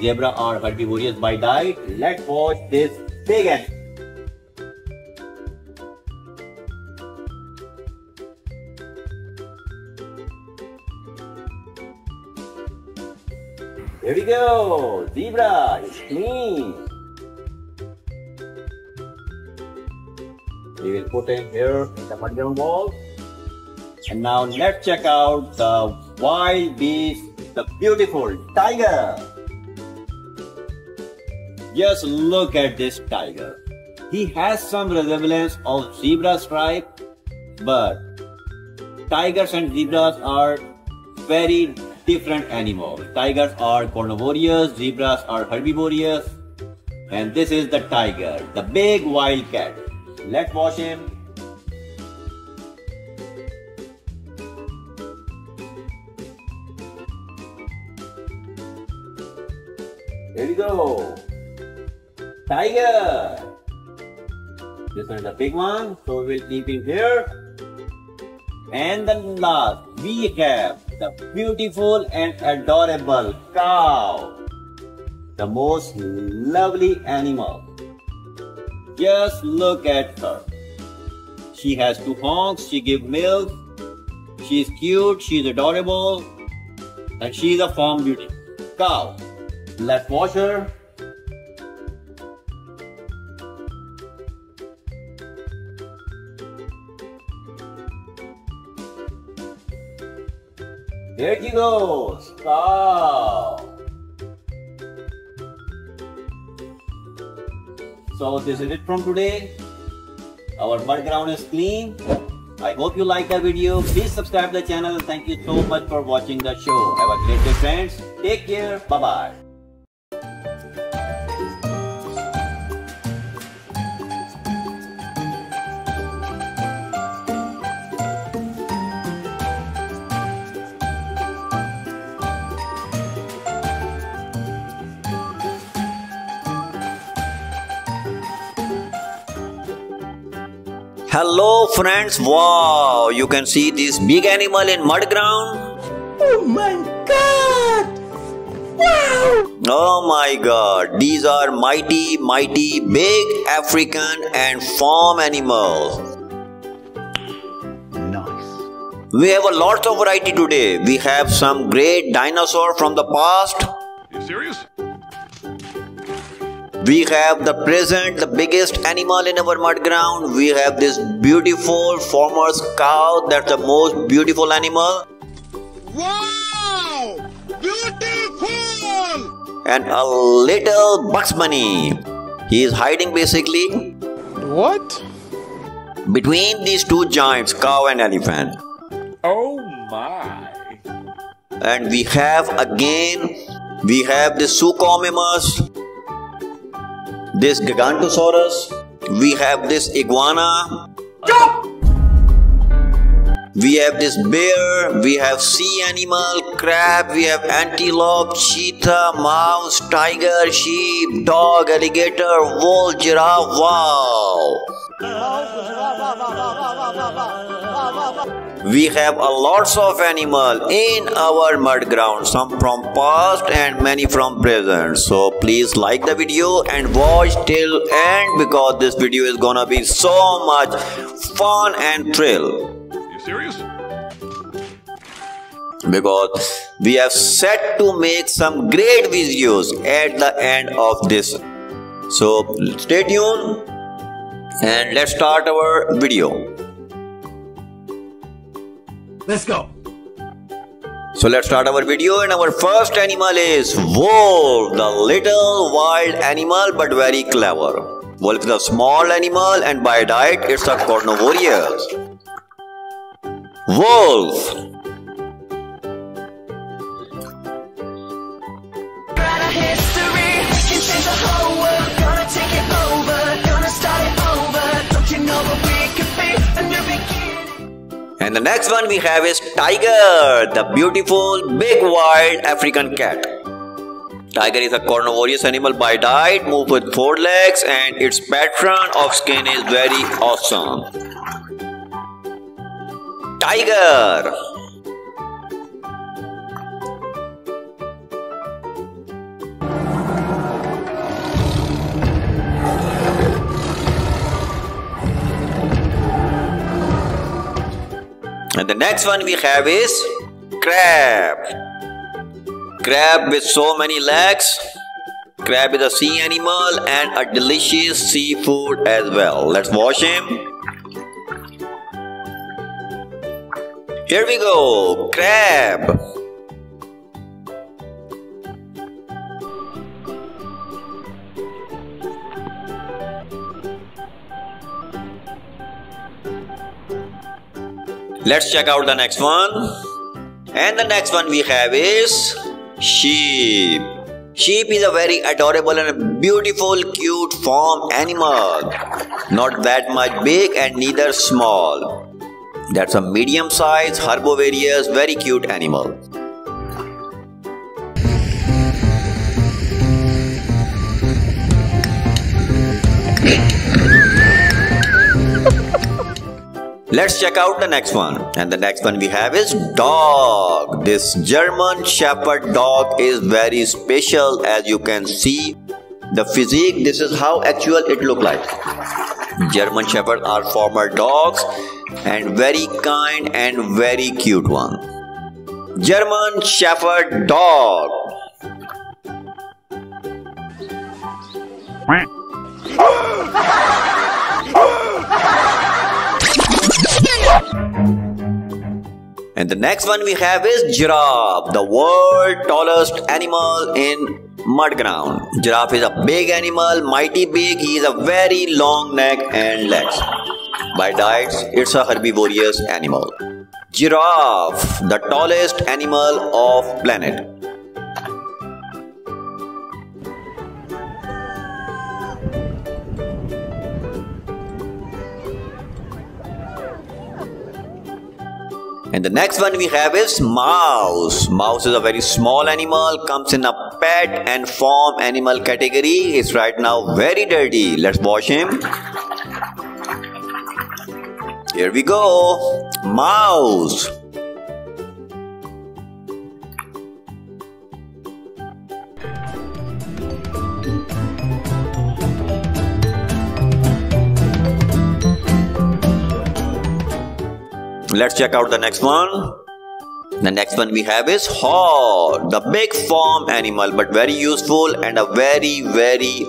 Zebra are herbivorous by diet. Let's watch this big animal. Here we go. Zebra is clean. We will put him here in the mudground wall. And now let's check out the wild beast, the beautiful tiger. Just look at this tiger. He has some resemblance of zebra stripe, but tigers and zebras are very different animals. Tigers are carnivorous, zebras are herbivorous, and this is the tiger, the big wild cat. Let's watch him. Here we go. Tiger. This one is a big one, so we'll keep him here. And the last, we have the beautiful and adorable cow. The most lovely animal. Just look at her. She has two honks, she gives milk, she's cute, she's adorable, and she's a farm beauty. Cow. Let's wash her. There she goes. Cow. So this is it from today. Our mud ground is clean. I hope you like the video. Please subscribe the channel. Thank you so much for watching the show. Have a great day friends. Take care. Bye bye Hello friends, wow, you can see this big animal in mud ground. Oh my god! Wow! Oh my god, these are mighty, mighty, big African and farm animals. Nice. We have a lot of variety today. We have some great dinosaur from the past. You serious? We have the present, the biggest animal in our mud ground. We have this beautiful farmer's cow. That's the most beautiful animal. Wow! Beautiful! And a little Bugs Bunny. He is hiding basically What? between these two giants, cow and elephant. Oh my. and we have again we have the Suchomimus, this Gigantosaurus, we have this iguana. We have this bear, we have sea animal, crab, we have antelope, cheetah, mouse, tiger, sheep, dog, alligator, wolf, giraffe. Wow! We have a lots of animal in our mud ground, some from past and many from present. So please like the video and watch till end because this video is gonna be so much fun and thrill You serious? because we have set to make some great videos at the end of this. So stay tuned and let's start our video. Let's go. So let's start our video and our first animal is wolf, the little wild animal but very clever. Wolf is a small animal and by diet it's a carnivorous. Wolf. And the next one we have is tiger, the beautiful big wild African cat. Tiger is a carnivorous animal by diet, move with four legs and its pattern of skin is very awesome. Tiger. And the next one we have is crab. Crab with so many legs. Crab is a sea animal and a delicious seafood as well. Let's wash him. Here we go, crab. Let's check out the next one. And the next one we have is sheep. Sheep is a very adorable and beautiful, cute farm animal. Not that much big and neither small. That's a medium sized herbivorous, very cute animal. Let's check out the next one. And the next one we have is dog. This German Shepherd dog is very special as you can see. The physique, this is how actual it look like. German Shepherd are former dogs and very kind and very cute one. German Shepherd dog. And the next one we have is giraffe, the world tallest animal in mud ground. Giraffe is a big animal, mighty big. He is a very long neck and legs. By diets, it's a herbivorous animal. Giraffe, the tallest animal of planet. And the next one we have is mouse. Mouse is a very small animal, comes in a pet and farm animal category. It's right now very dirty. Let's wash him. Here we go. Mouse. Let's check out the next one. The next one we have is horse, the big farm animal, but very useful and a very, very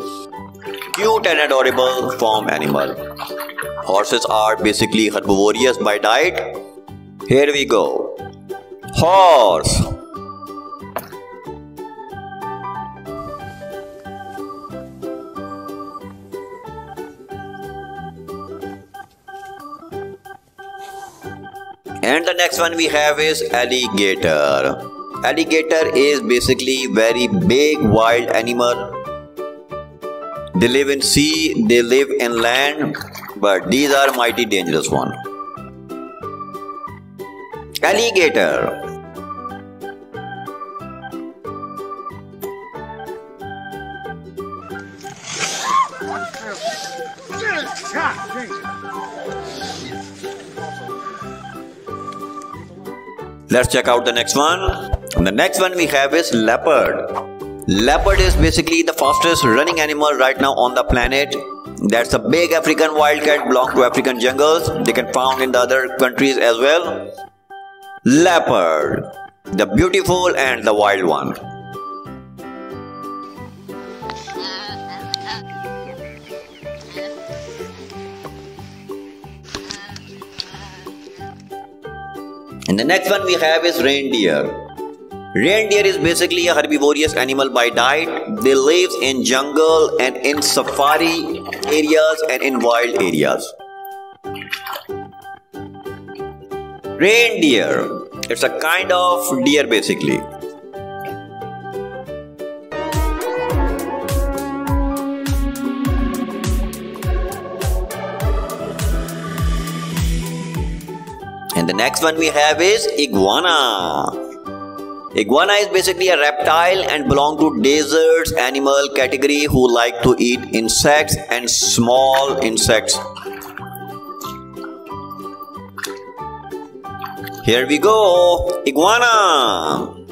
cute and adorable farm animal. Horses are basically herbivorous by diet. Here we go. Horse. And the next one we have is alligator. Alligator is basically very big wild animal. They live in sea, they live in land, but these are mighty dangerous one. Alligator. Let's check out the next one. The next one we have is leopard. Leopard is basically the fastest running animal right now on the planet. That's a big African wildcat belong to African jungles. They can found in the other countries as well. Leopard, the beautiful and the wild one. And the next one we have is reindeer. Reindeer is basically a herbivorous animal by diet. They live in jungle and in safari areas and in wild areas. Reindeer. It's a kind of deer basically. And the next one we have is iguana. Iguana is basically a reptile and belong to deserts animal category who like to eat insects and small insects. Here we go, iguana.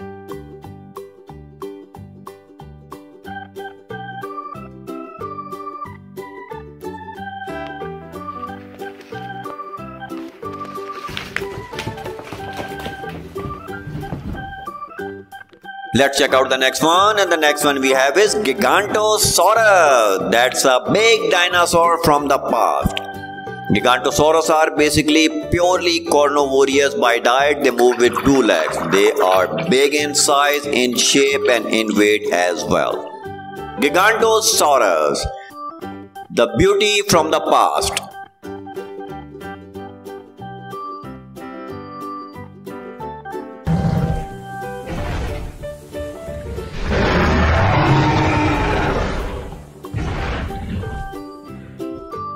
Let's check out the next one. And the next one we have is Gigantosaurus. That's a big dinosaur from the past. Gigantosaurus are basically purely carnivorous by diet. They move with two legs. They are big in size, in shape, and in weight as well. Gigantosaurus, the beauty from the past.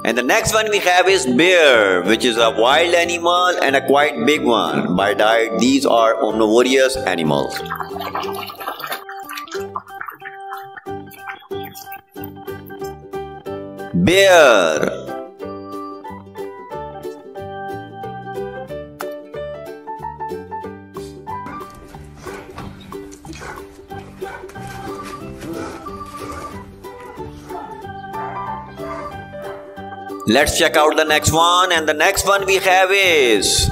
And the next one we have is bear, which is a wild animal and a quite big one. By diet, these are omnivorous animals. Bear. Let's check out the next one, and the next one we have is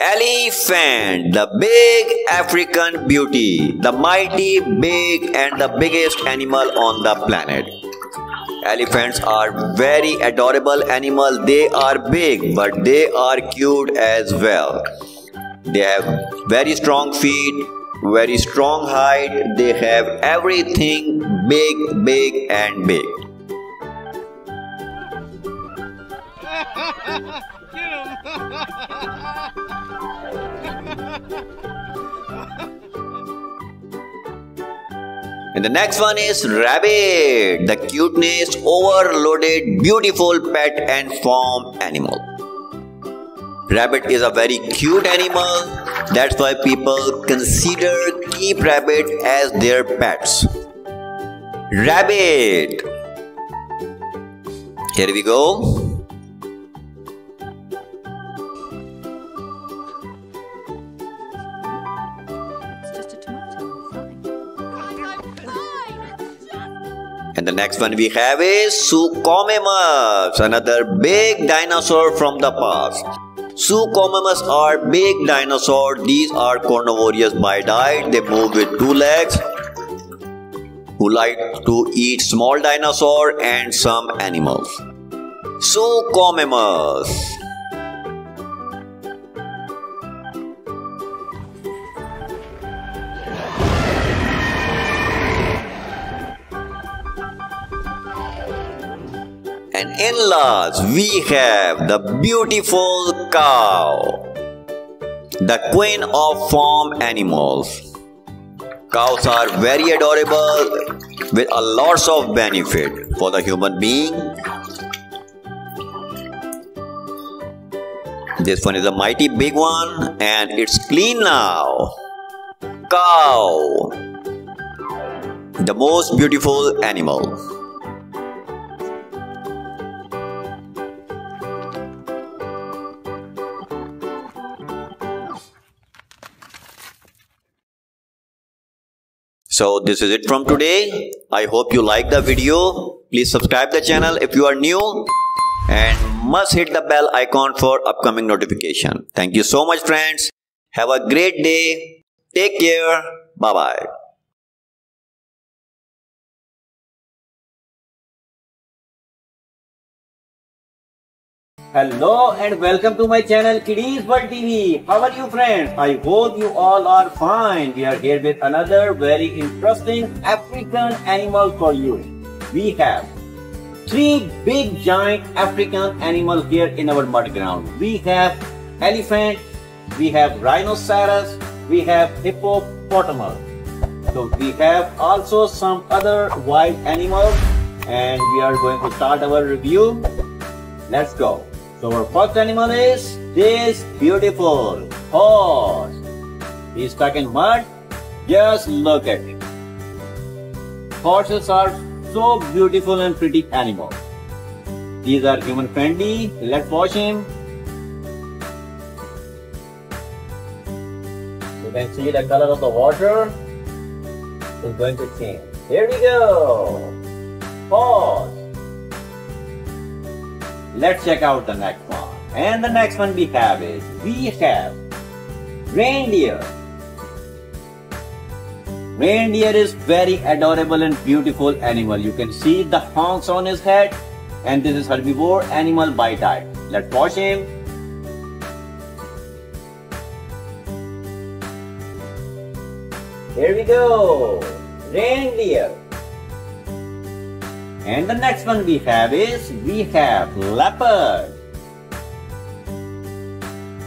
Elephant, the big African beauty, the mighty big and the biggest animal on the planet. Elephants are very adorable animal. They are big, but they are cute as well. They have very strong feet, very strong height. They have everything big, big, and big. And the next one is rabbit, the cuteness, overloaded, beautiful pet and farm animal. Rabbit is a very cute animal. That's why people consider keep rabbit as their pets. Rabbit. Here we go. And the next one we have is Suchomimus, another big dinosaur from the past. Suchomimus are big dinosaurs. These are carnivorous by diet. They move with two legs. Who like to eat small dinosaur and some animals. Suchomimus. And in last, we have the beautiful cow, the queen of farm animals. Cows are very adorable with a lots of benefit for the human being. This one is a mighty big one and it's clean now. Cow. The most beautiful animal. So this is it from today. I hope you like the video. Please subscribe the channel if you are new and must hit the bell icon for upcoming notification. Thank you so much friends. Have a great day. Take care. Bye bye. Hello and welcome to my channel Kidiez World TV. How are you friends? I hope you all are fine. We are here with another very interesting African animal for you. We have three big giant African animals here in our mud ground. We have elephant, we have rhinoceros, we have hippopotamus. So we have also some other wild animals and we are going to start our review. Let's go. So our first animal is this beautiful horse. He's stuck in mud. Just look at it. Horses are so beautiful and pretty animals. These are human friendly. Let's wash him. You can see the color of the water is going to change. Here we go. Horse. Let's check out the next one. And the next one we have is we have reindeer. Reindeer is very adorable and beautiful animal. You can see the horns on his head and this is herbivore animal by type. Let's watch him. Here we go. Reindeer. And the next one we have is we have leopard.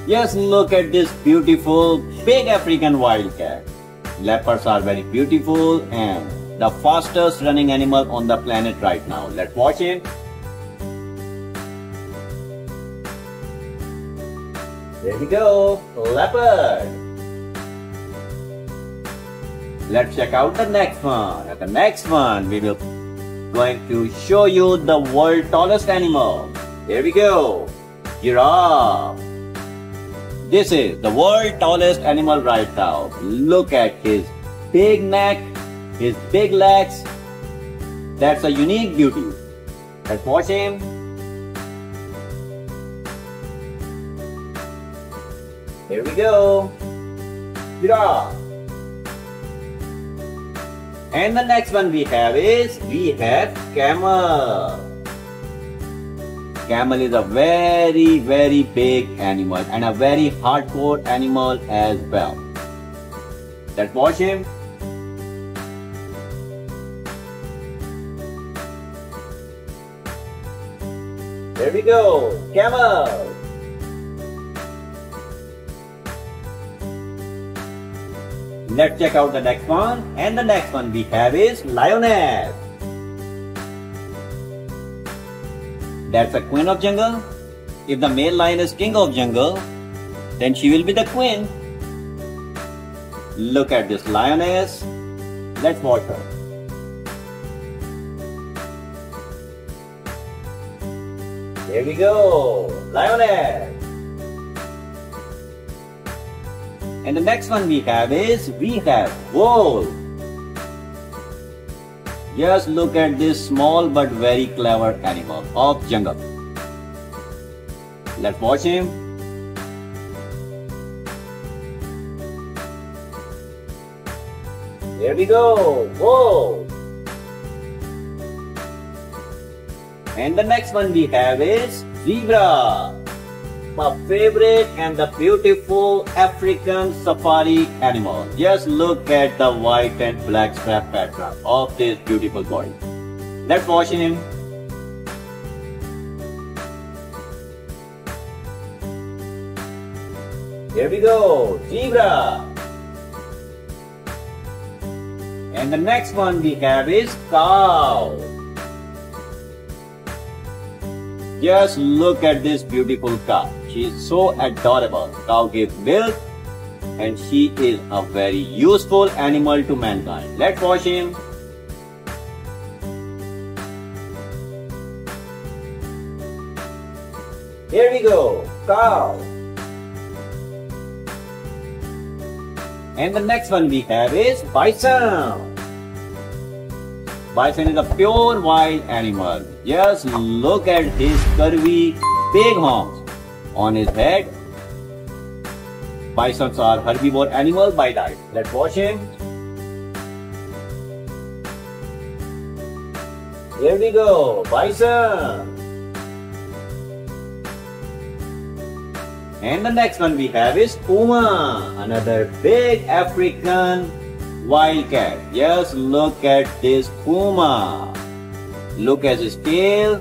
Just look at this beautiful big African wildcat. Leopards are very beautiful and the fastest running animal on the planet right now. Let's watch it. There we go, leopard. Let's check out the next one. At the next one, we will going to show you the world tallest animal. Here we go. Giraffe. This is the world tallest animal right now. Look at his big neck, his big legs. That's a unique beauty. Let's watch him. Here we go. Giraffe. And the next one we have is we have camel. Camel is a very very big animal and a very hardcore animal as well. Let's watch him. There we go, camel. Let's check out the next one. And the next one we have is lioness. That's a queen of jungle. If the male lion is king of jungle, then she will be the queen. Look at this lioness. Let's watch her. There we go, lioness. And the next one we have is we have wolf. Just look at this small but very clever animal of jungle. Let's watch him. There we go, wolf. And the next one we have is zebra my favorite and the beautiful African safari animal. Just look at the white and black strap pattern of this beautiful boy. Let's watch him. Here we go, zebra. And the next one we have is cow. Just look at this beautiful cow. She is so adorable. Cow gives milk and she is a very useful animal to mankind. Let's watch him. Here we go, cow. And the next one we have is bison. Bison is a pure wild animal. Just look at his curvy big horns on his head. Bisons are herbivore animals by diet. Let's watch him. Here we go, bison. And the next one we have is puma, another big African wildcat. Just look at this puma. Look at his tail.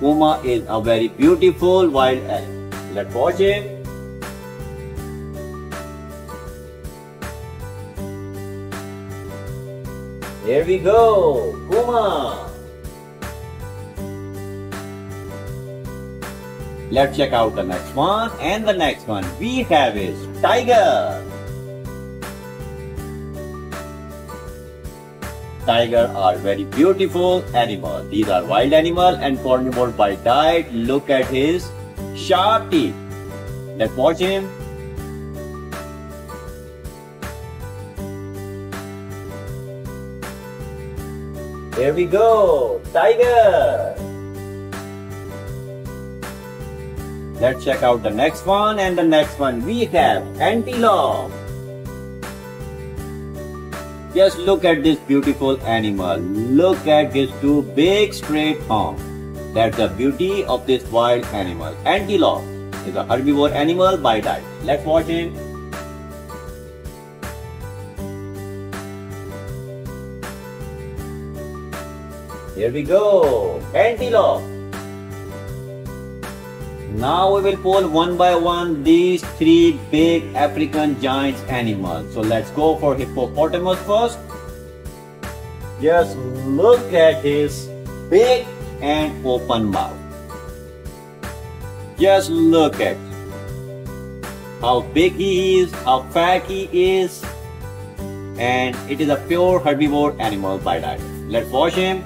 Puma is a very beautiful wild animal. Let's watch him. Here we go, puma. Let's check out the next one. And the next one we have is tiger. Tiger are very beautiful animal. These are wild animal and carnivore by diet. Look at his sharp teeth. Let's watch him. Here we go, tiger. Let's check out the next one and the next one we have antelope. Just look at this beautiful animal. Look at his two big straight horns. That's the beauty of this wild animal. Antelope is a herbivore animal by diet. Let's watch it. Here we go. Antelope. Now we will pull one by one these three big African giant animals. So let's go for hippopotamus first. Just look at his big and open mouth. Just look at how big he is, how fat he is, and it is a pure herbivore animal by diet. Let's watch him.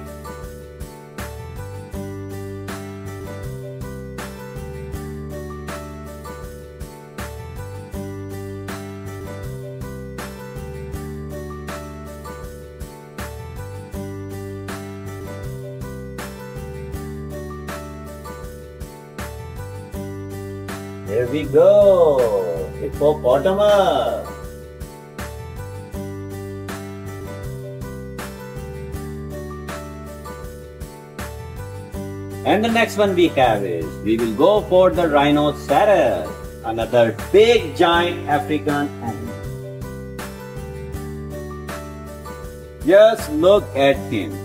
We go. Hippopotamus. And the next one we have is we will go for the rhinoceros, another big giant African animal. Just look at him.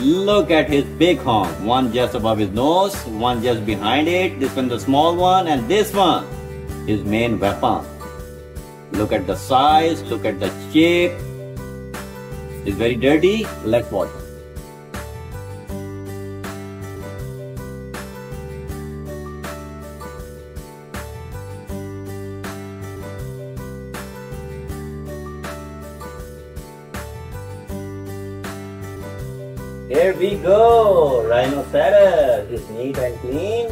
Look at his big horn. One just above his nose, one just behind it. This one the small one, and this one his main weapon. Look at the size, look at the shape. It's very dirty. Let's watch. Go. Rhinoceros is neat and clean.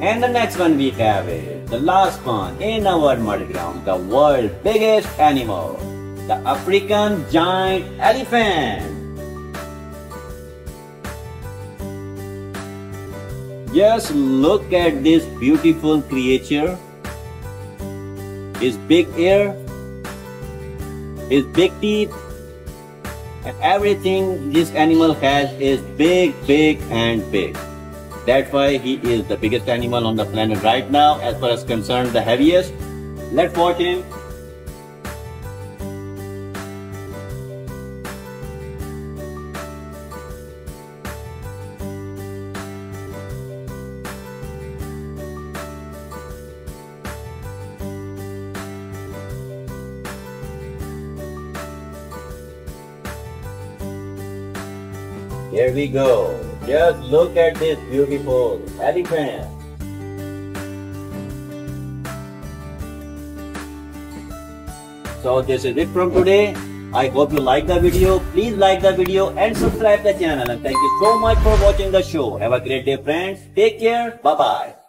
And the next one we have is the last one in our mud ground, the world's biggest animal, the African giant elephant. Just look at this beautiful creature. His big ear, his big teeth, and everything this animal has is big, big, and big. That's why he is the biggest animal on the planet right now, as far as concerned, the heaviest. Let's watch him. Here we go. Just look at this beautiful elephant. So this is it from today. I hope you like the video. Please like the video and subscribe the channel. And thank you so much for watching the show. Have a great day friends. Take care. Bye bye.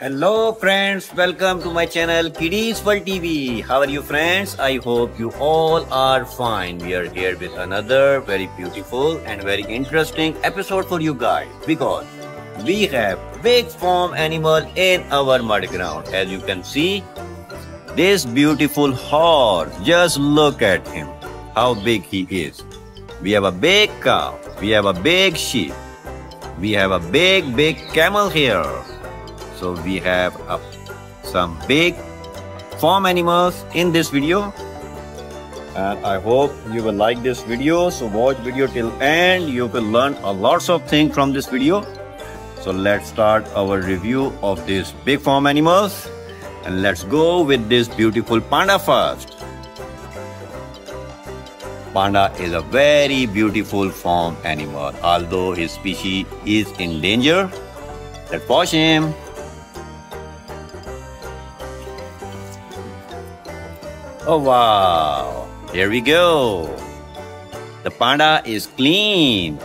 Hello friends, welcome to my channel Kidiez World TV. How are you friends? I hope you all are fine. We are here with another very beautiful and very interesting episode for you guys because we have big farm animal in our mud ground. As you can see, this beautiful horse, just look at him, how big he is. We have a big cow, we have a big sheep, we have a big, big camel here. So we have uh, some big farm animals in this video. And I hope you will like this video. So watch video till end. You will learn a lots of things from this video. So let's start our review of these big farm animals. And let's go with this beautiful panda first. Panda is a very beautiful farm animal. Although his species is in danger, let's watch him. Oh wow, here we go. The panda is clean.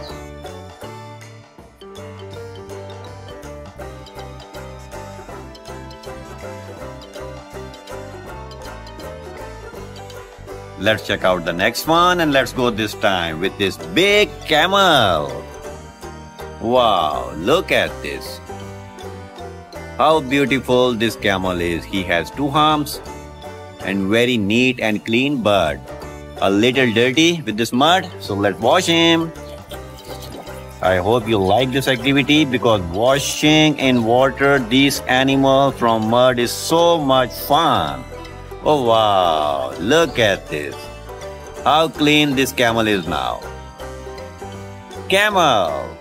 Let's check out the next one and let's go this time with this big camel. Wow, look at this. How beautiful this camel is. He has two arms and very neat and clean but a little dirty with this mud. So let's wash him. I hope you like this activity because washing in water these animals from mud is so much fun. Oh wow, look at this. How clean this camel is now. Camel.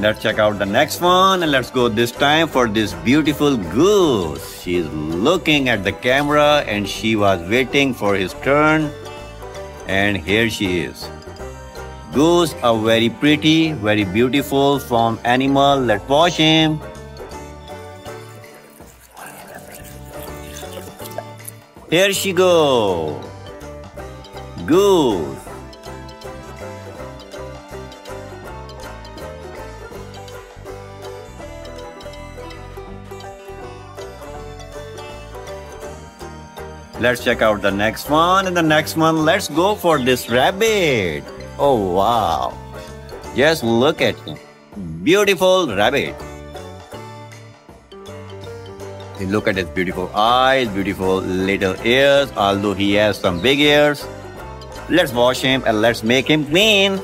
Let's check out the next one and let's go this time for this beautiful goose. She's looking at the camera and she was waiting for his turn. And here she is. Goose, are very pretty, very beautiful from animal. Let's watch him. Here she go. Goose. Let's check out the next one and the next one. Let's go for this rabbit. Oh wow. Just look at him. Beautiful rabbit. Look at his beautiful eyes, beautiful little ears, although he has some big ears. Let's wash him and let's make him clean.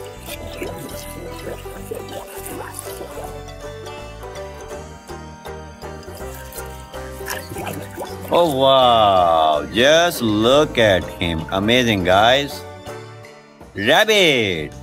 Oh wow, just look at him. Amazing, guys. Rabbit.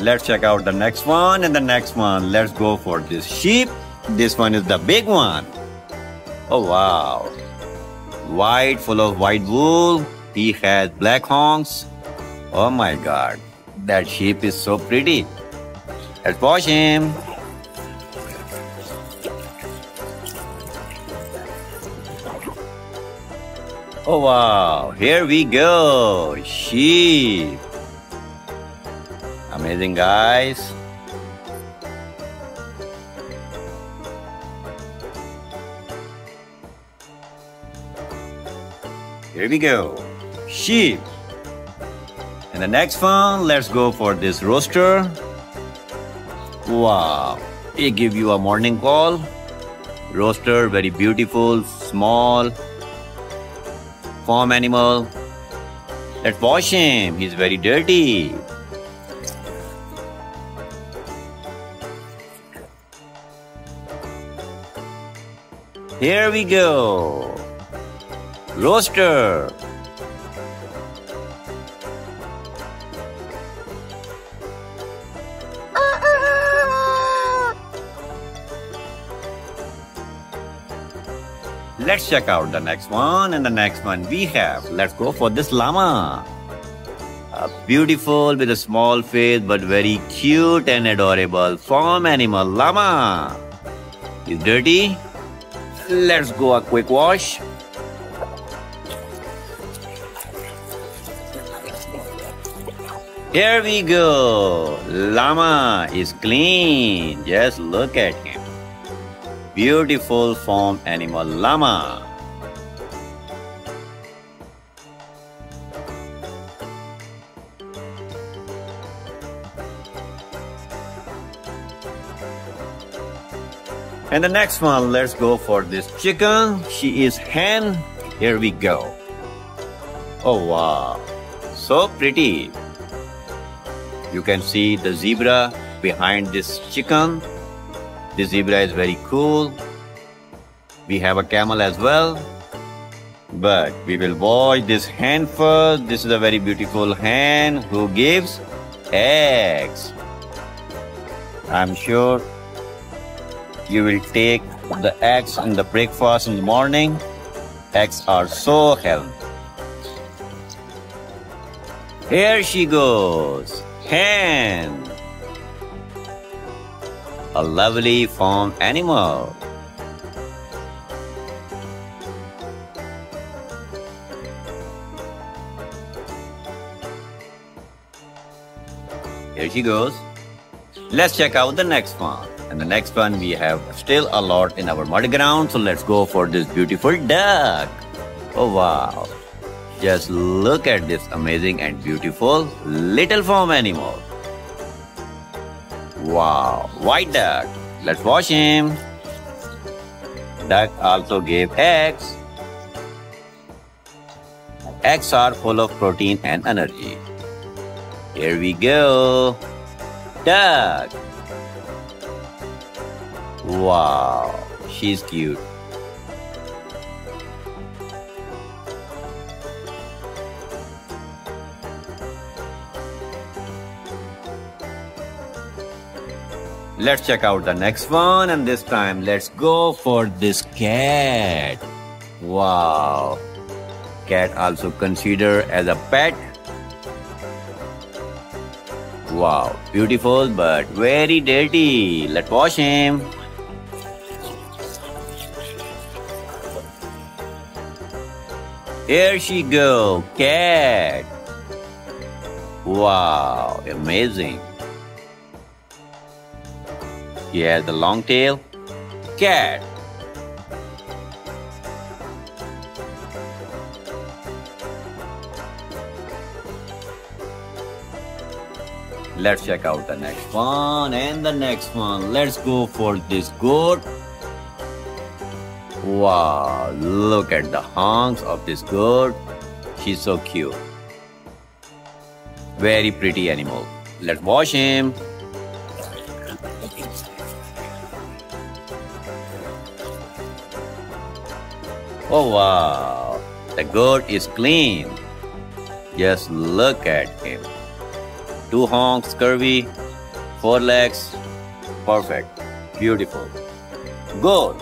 Let's check out the next one and the next one. Let's go for this sheep. This one is the big one. Oh wow white, full of white wool. He has black horns. Oh my god, that sheep is so pretty. Let's wash him. Oh wow, here we go. Sheep. Amazing, guys. Here we go. Sheep. And the next one, let's go for this rooster. Wow. It give you a morning call. Rooster, very beautiful, small, farm animal. Let's wash him. He's very dirty. Here we go. Roaster. Let's check out the next one and the next one we have. Let's go for this llama. A beautiful with a small face but very cute and adorable farm animal llama. Is dirty? Let's go a quick wash. Here we go. Llama is clean. Just look at him. Beautiful farm animal llama. And the next one, let's go for this chicken. She is hen. Here we go. Oh wow, so pretty. You can see the zebra behind this chicken. This zebra is very cool. We have a camel as well. But we will watch this hen first. This is a very beautiful hen who gives eggs. I'm sure you will take the eggs in the breakfast in the morning. Eggs are so healthy. Here she goes. A lovely farm animal. Here she goes. Let's check out the next one. And the next one we have still a lot in our mud ground. So let's go for this beautiful duck. Oh wow. Just look at this amazing and beautiful little farm animal. Wow, white duck. Let's wash him. Duck also gave eggs. Eggs are full of protein and energy. Here we go. Duck. Wow, she's cute. Let's check out the next one and this time let's go for this cat. Wow. Cat also considered as a pet. Wow, beautiful but very dirty. Let's wash him. Here she go, cat. Wow, amazing. Has the long tail. Cat. Let's check out the next one and the next one. Let's go for this goat. Wow, look at the honks of this goat. She's so cute. Very pretty animal. Let's wash him. Oh wow, the goat is clean. Just look at him. Two honks, curvy, four legs, perfect, beautiful. Goat.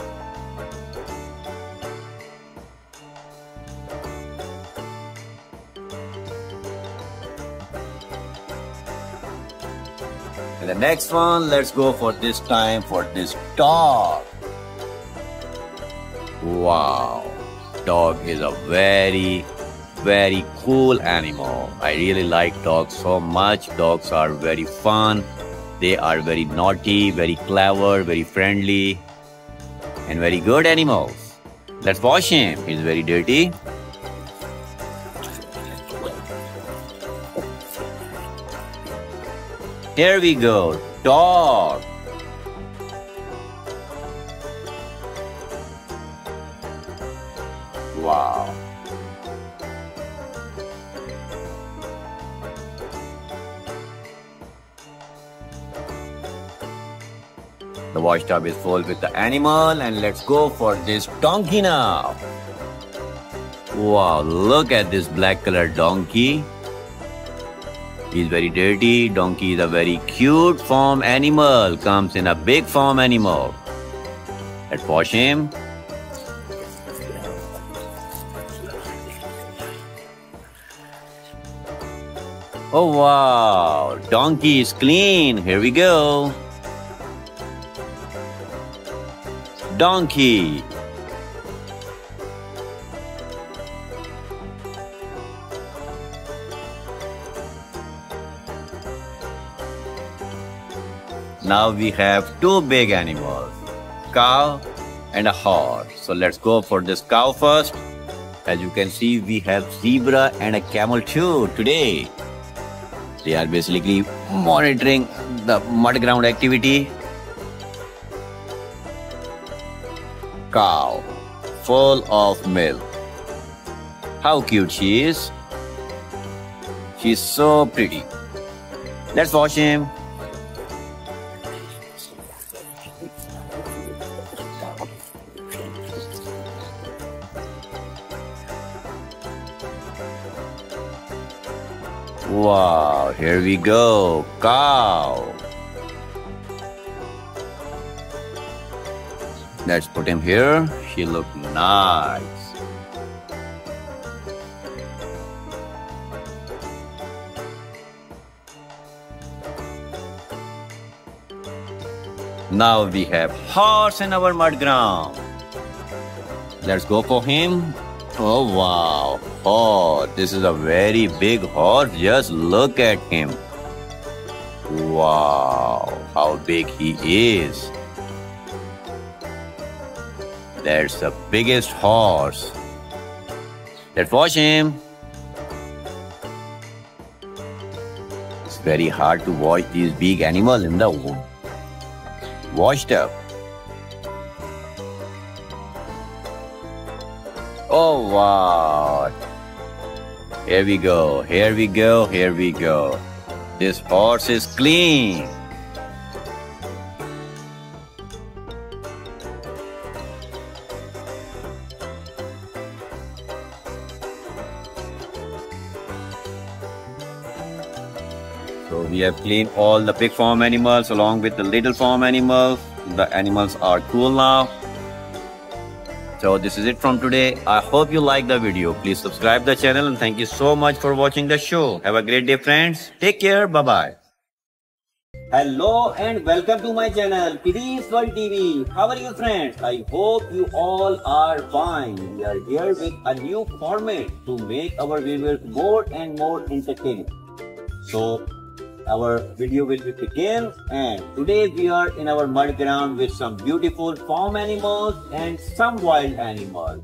The next one, let's go for this time for this dog. Wow, dog is a very, very cool animal. I really like dogs so much. Dogs are very fun. They are very naughty, very clever, very friendly, and very good animals. Let's wash him. He's very dirty. Here we go. Dog. Wow. The wash tub is full with the animal and let's go for this donkey now. Wow, look at this black colored donkey. He's very dirty. Donkey is a very cute farm animal. Comes in a big farm animal. Let's wash him. Oh wow, donkey is clean. Here we go. Donkey. Now we have two big animals, cow and a horse. So let's go for this cow first. As you can see, we have zebra and a camel too today. They are basically monitoring the mud ground activity. Cow, full of milk. How cute she is. She's so pretty. Let's wash him. Wow, here we go. Cow. Let's put him here. She look nice. Now we have horse in our mud ground. Let's go for him. Oh wow. Oh, this is a very big horse. Just look at him. Wow, how big he is. That's the biggest horse. Let's watch him. It's very hard to watch these big animals in the wash tub. Oh wow. Here we go, here we go, here we go. This horse is clean. So we have cleaned all the big farm animals along with the little farm animals. The animals are cool now. So this is it from today. I hope you like the video. Please subscribe the channel and thank you so much for watching the show. Have a great day friends. Take care. Bye bye. Hello and welcome to my channel Kidiez World TV. How are you friends? I hope you all are fine. We are here with a new format to make our viewers more and more entertaining. So our video will be begin and today we are in our mud ground with some beautiful farm animals and some wild animals.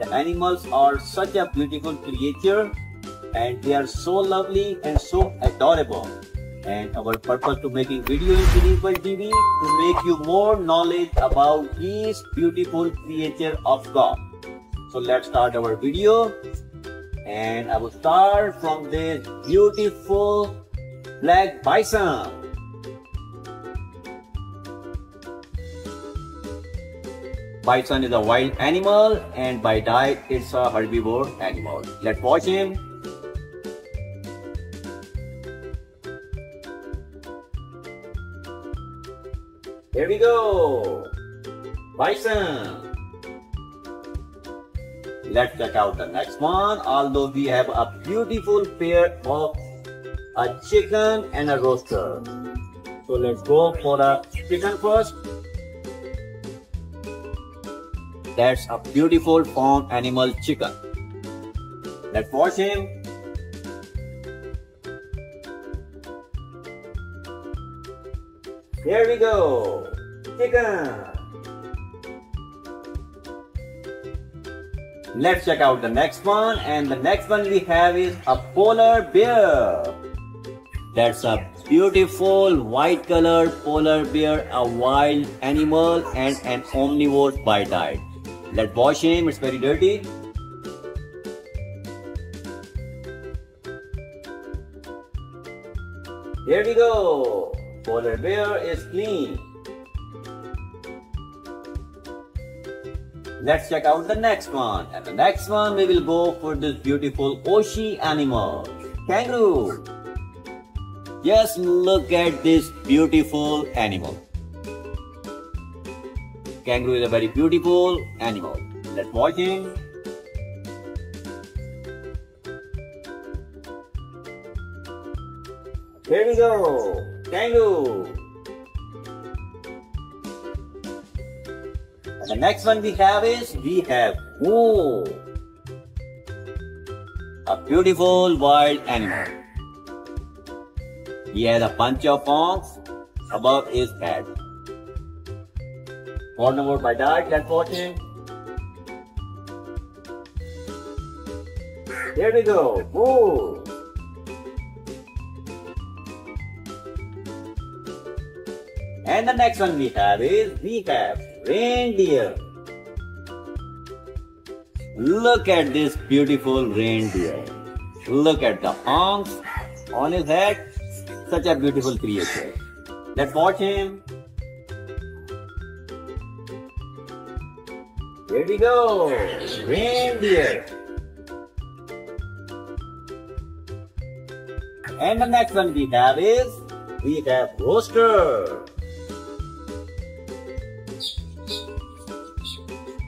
The animals are such a beautiful creature and they are so lovely and so adorable. And our purpose to making video in Cerebral TV to make you more knowledge about these beautiful creature of God. So let's start our video. And I will start from this beautiful black bison. Bison is a wild animal and by diet it's a herbivore animal. Let's watch him. Here we go. Bison. Let's check out the next one. Although we have a beautiful pair of a chicken and a rooster. So let's go for the chicken first. That's a beautiful farm animal chicken. Let's watch him. Here we go. Chicken. Let's check out the next one and the next one we have is a polar bear. That's a beautiful white color polar bear, a wild animal and an omnivore by diet. Let's wash him, it's very dirty. Here we go. Polar bear is clean. Let's check out the next one. And the next one we will go for this beautiful Aussie animal. Kangaroo. Just look at this beautiful animal. Kangaroo is a very beautiful animal. Let's watch him. Here we go. Kangaroo. The next one we have is we have Moo. A beautiful wild animal. He has a bunch of horns above his head. One more by that, let's watch him. Here we go. Moo. And the next one we have is we have reindeer. Look at this beautiful reindeer. Look at the horns on his head. Such a beautiful creature. Let's watch him. Here we go. Reindeer. And the next one we have is we have rooster.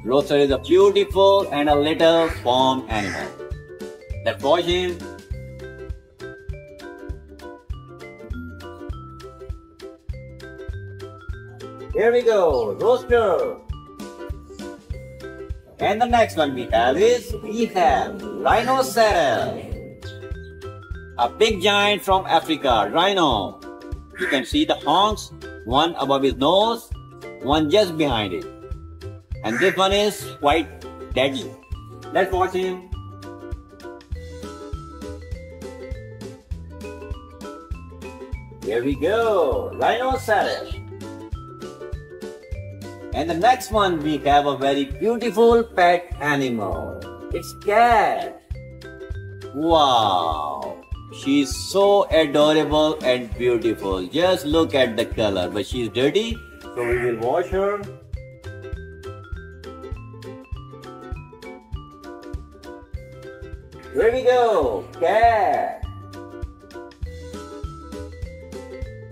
Rooster is a beautiful and a little farm animal. Let's watch him. Here we go, rooster. And the next one we have is we have rhinoceros. A big giant from Africa, rhino. You can see the horns, one above his nose, one just behind it. And this one is quite deadly. Let's watch him. Here we go, rhinoceros. And the next one we have a very beautiful pet animal. It's cat. Wow. She's so adorable and beautiful. Just look at the color. But she's dirty, so we will wash her. Here we go, cat.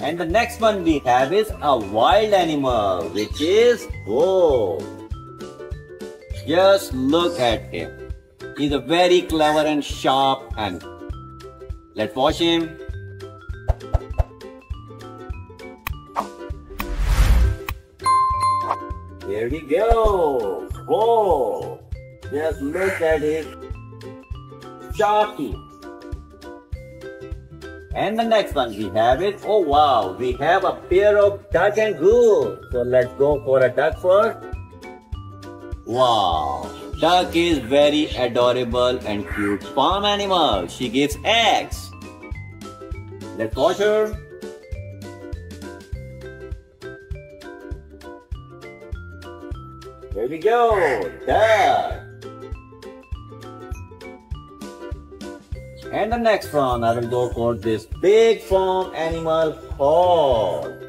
And the next one we have is a wild animal, which is wolf. Just look at him. He's a very clever and sharp animal. Let's watch him. Here we go. Whoa. Just look at his sharp teeth. And the next one we have is, oh wow, we have a pair of duck and goose. So let's go for a duck first. Wow, duck is very adorable and cute farm animal. She gives eggs. Let's watch her. Here we go, duck. And the next one, I will go for this big farm animal horse.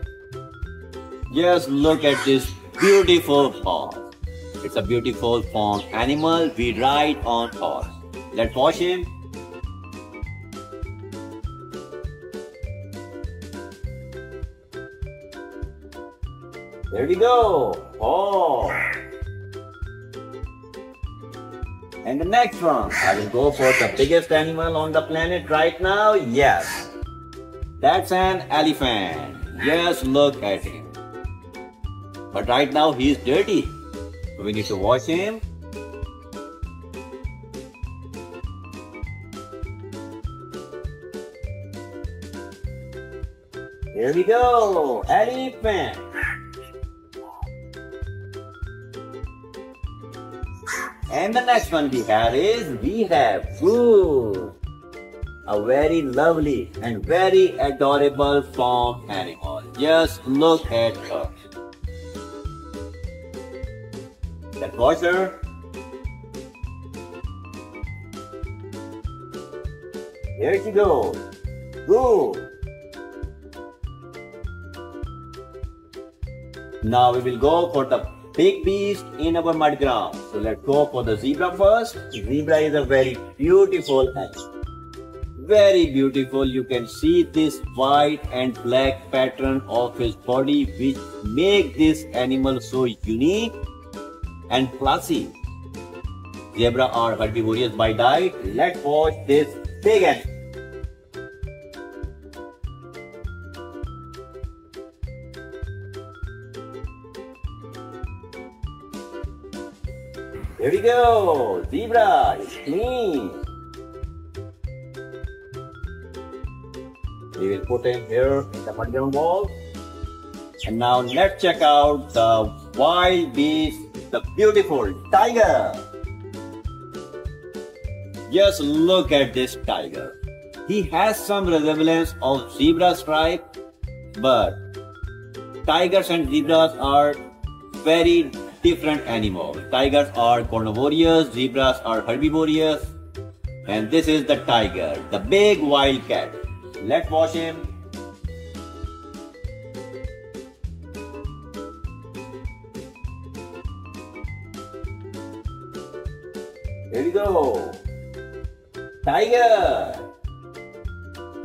Just look at this beautiful horse. It's a beautiful farm animal. We ride on horse. Let's watch him. There we go. Oh. And the next one, I will go for the biggest animal on the planet right now. Yes. That's an elephant. Yes, look at him. But right now he's dirty. We need to wash him. Here we go, elephant. And the next one we have is we have goose. A very lovely and very adorable farm animal. Just look at her. That was her. Here she goes. Goose. Now we will go for the big beast in our mud ground. So let's go for the zebra first. Zebra is a very beautiful animal. Very beautiful. You can see this white and black pattern of his body which make this animal so unique and classy. Zebra are herbivorous by diet. Let's watch this big animal. Here we go. Zebra is clean. We will put him here in the mudground wall. And now let's check out the wild beast, the beautiful tiger. Just look at this tiger. He has some resemblance of zebra stripe, but tigers and zebras are very different animals. Tigers are carnivorous, zebras are herbivorous, and this is the tiger, the big wild cat. Let's watch him. Here we go. Tiger.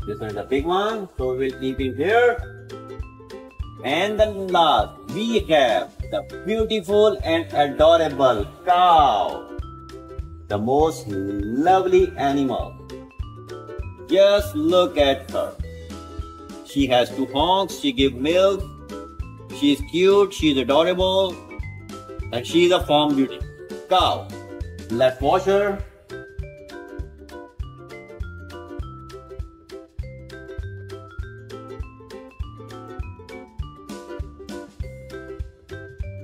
This one is a big one, so we'll keep him here. And the last, we have the beautiful and adorable cow. The most lovely animal. Just look at her. She has two honks, she gives milk, she's cute, she's adorable, and she's a farm beauty. Cow. Let's wash her.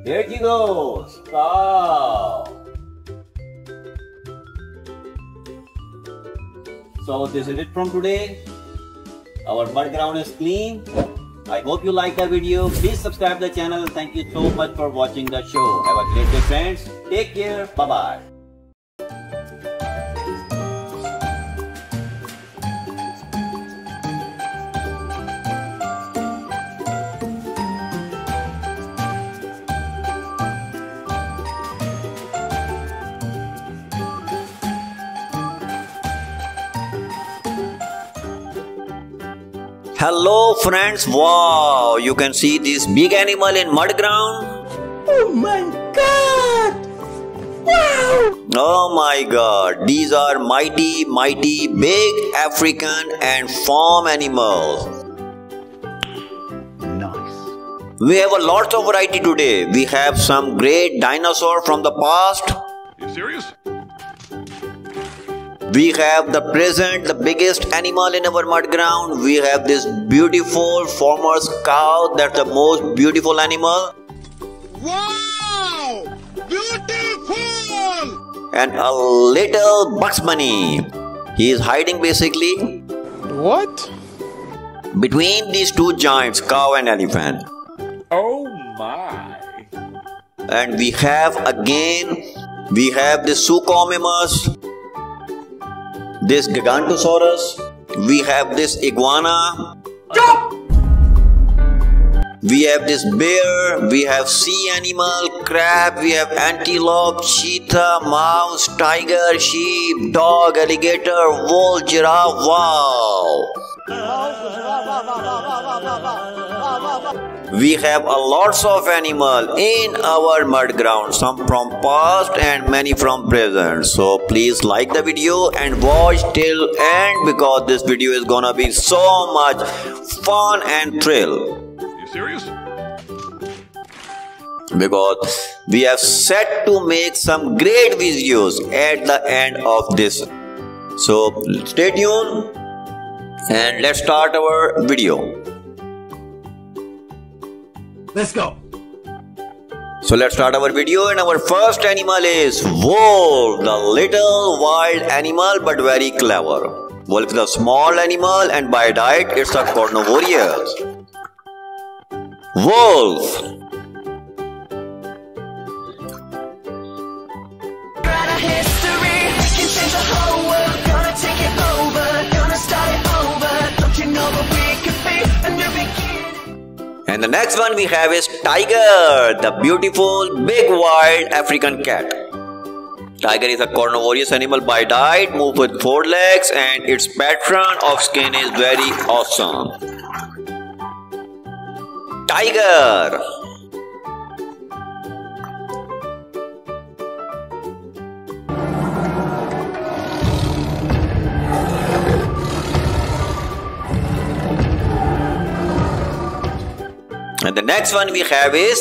There he goes. Cow. So this is it from today. Our mud ground is clean. I hope you like the video. Please subscribe the channel. Thank you so much for watching the show. Have a great day friends. Take care. Bye bye Hello friends, wow, you can see this big animal in mud ground. Oh my god! Wow! Oh my god, these are mighty, mighty, big African and farm animals. Nice. We have a lot of variety today. We have some great dinosaur from the past. You serious? We have the present, the biggest animal in our mud ground. We have this beautiful farmer's cow. That's the most beautiful animal. Wow! Beautiful! And a little Bugs Bunny. He is hiding basically What? between these two giants, cow and elephant. Oh my. And we have again, we have the Suchomimus, this Gigantosaurus, we have this iguana, we have this bear, we have sea animal, crab, we have antelope, cheetah, mouse, tiger, sheep, dog, alligator, wolf, giraffe, wow! We have a lots of animal in our mud ground, some from past and many from present. So please like the video and watch till end because this video is gonna be so much fun and thrill. You serious? Because we have set to make some great videos at the end of this. So stay tuned and let's start our video. Let's go! So let's start our video and our first animal is wolf, the little wild animal but very clever. Wolf is a small animal and by diet it's a carnivorous. Wolf. Write a history, And the next one we have is tiger, the beautiful big wild African cat. Tiger is a carnivorous animal by diet, moves with four legs, and its pattern of skin is very awesome. Tiger. And the next one we have is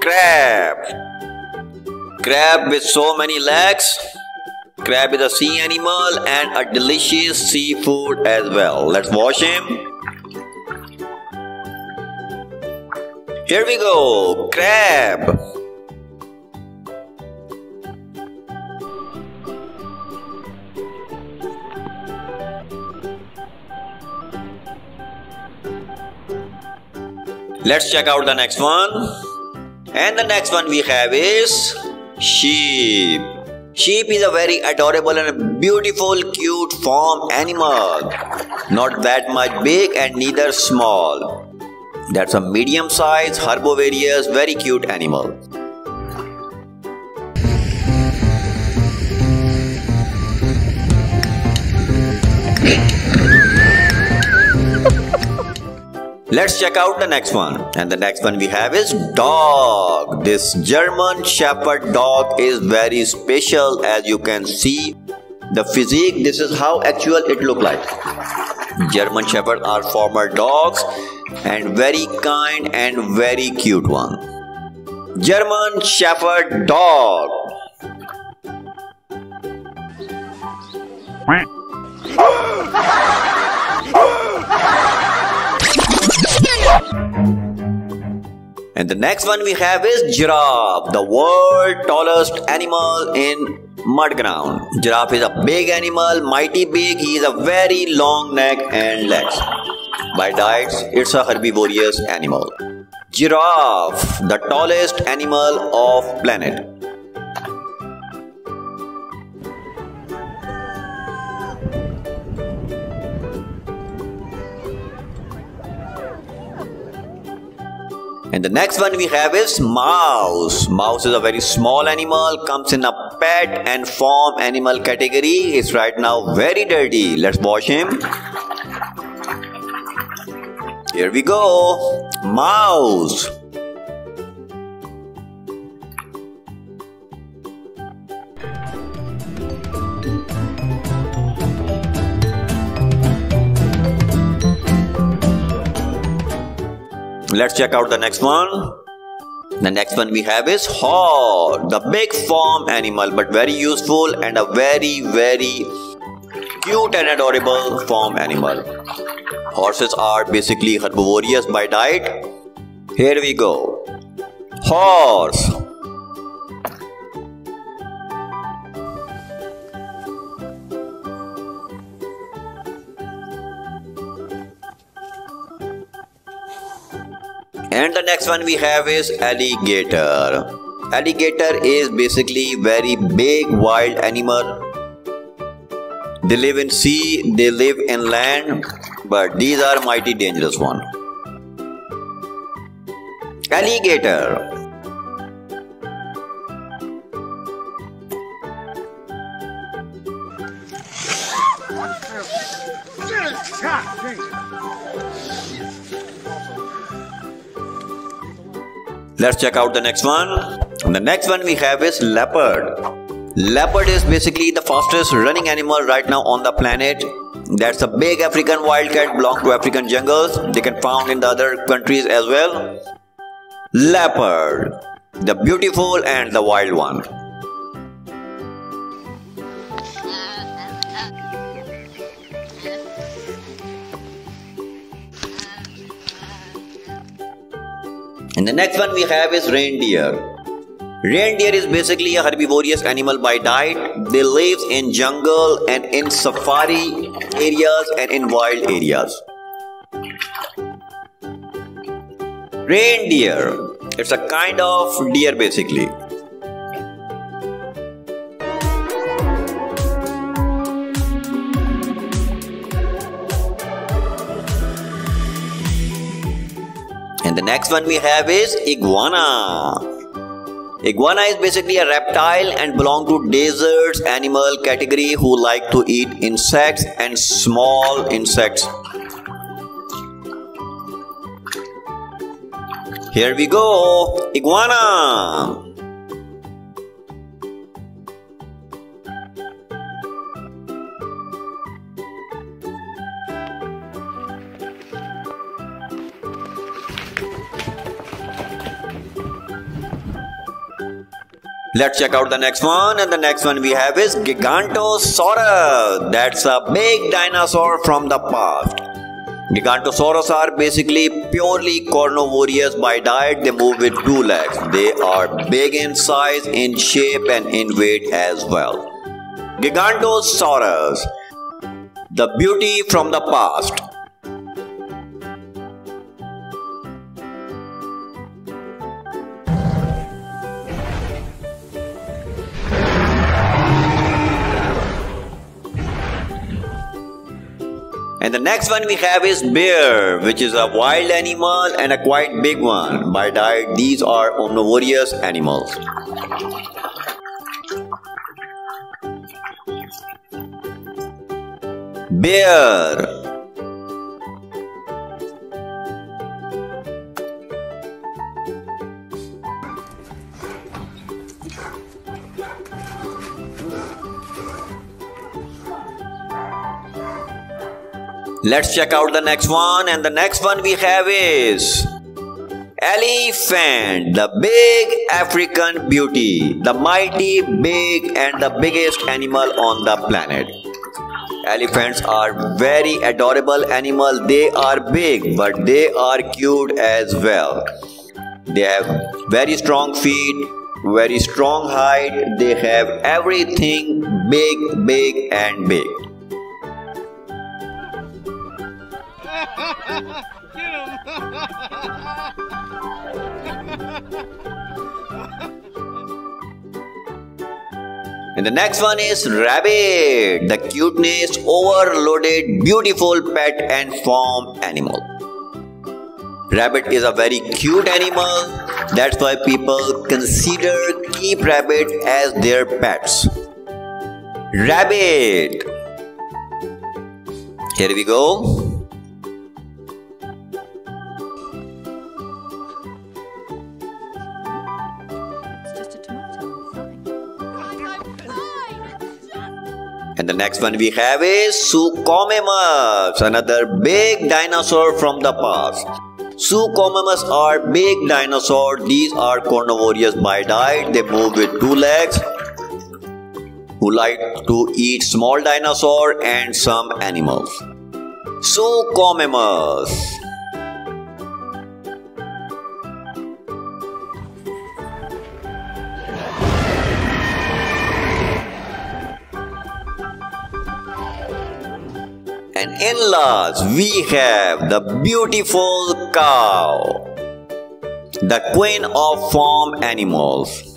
crab. Crab with so many legs. Crab is a sea animal and a delicious seafood as well. Let's wash him. Here we go, crab. Let's check out the next one. And the next one we have is sheep. Sheep is a very adorable and beautiful, cute farm animal. Not that much big and neither small. That's a medium sized, herbivorous, very cute animal. Let's check out the next one. And the next one we have is dog. This German Shepherd dog is very special as you can see. The physique, this is how actual it look like. German Shepherd are former dogs and very kind and very cute one. German Shepherd dog. And the next one we have is giraffe, the world tallest animal in mud ground. Giraffe is a big animal, mighty big. He is a very long neck and legs. By diets, it's a herbivorous animal. Giraffe, the tallest animal of planet. And the next one we have is mouse. Mouse is a very small animal, comes in a pet and farm animal category. It's right now very dirty. Let's wash him. Here we go. Mouse. Let's check out the next one. The next one we have is horse, the big farm animal, but very useful and a very, very cute and adorable farm animal. Horses are basically herbivorous by diet. Here we go. Horse. And the next one we have is alligator. Alligator is basically very big wild animal. They live in sea, they live in land, but these are mighty dangerous one. Alligator. Let's check out the next one. The next one we have is leopard. Leopard is basically the fastest running animal right now on the planet. That's a big African wildcat belong to African jungles. They can found in the other countries as well. Leopard, the beautiful and the wild one. And the next one we have is reindeer. Reindeer is basically a herbivorous animal by diet. They live in jungle and in safari areas and in wild areas. Reindeer. It's a kind of deer basically. And the next one we have is iguana. Iguana is basically a reptile and belong to deserts animal category who like to eat insects and small insects. Here we go, iguana. Let's check out the next one and the next one we have is Gigantosaurus. That's a big dinosaur from the past. Gigantosaurus are basically purely carnivorous by diet. They move with two legs. They are big in size, in shape and in weight as well. Gigantosaurus. The beauty from the past. And the next one we have is bear, which is a wild animal and a quite big one. By diet, these are omnivorous animals. Bear. Let's check out the next one and the next one we have is Elephant, the big African beauty, the mighty big and the biggest animal on the planet. Elephants are very adorable animal. They are big but they are cute as well. They have very strong feet, very strong height. They have everything big, big and big. And the next one is rabbit, the cuteness, overloaded, beautiful pet and farm animal. Rabbit is a very cute animal. That's why people consider keep rabbit as their pets. Rabbit. Here we go. And the next one we have is Suchomimus, another big dinosaur from the past. Suchomimus are big dinosaurs. These are carnivorous by diet. They move with two legs. Who like to eat small dinosaur and some animals. Suchomimus. And in last, we have the beautiful cow, the queen of farm animals.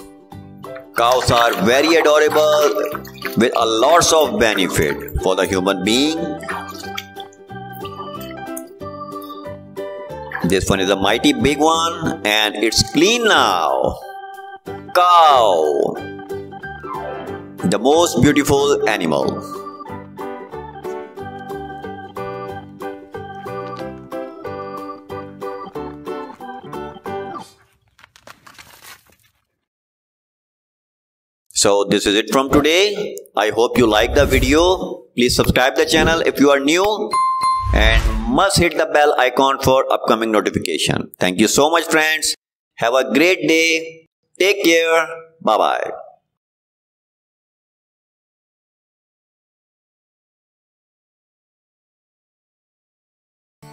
Cows are very adorable with a lots of benefit for the human being. This one is a mighty big one and it's clean now. Cow, the most beautiful animal. So this is it from today. I hope you like the video. Please subscribe the channel if you are new and must hit the bell icon for upcoming notification. Thank you so much friends. Have a great day. Take care. Bye bye.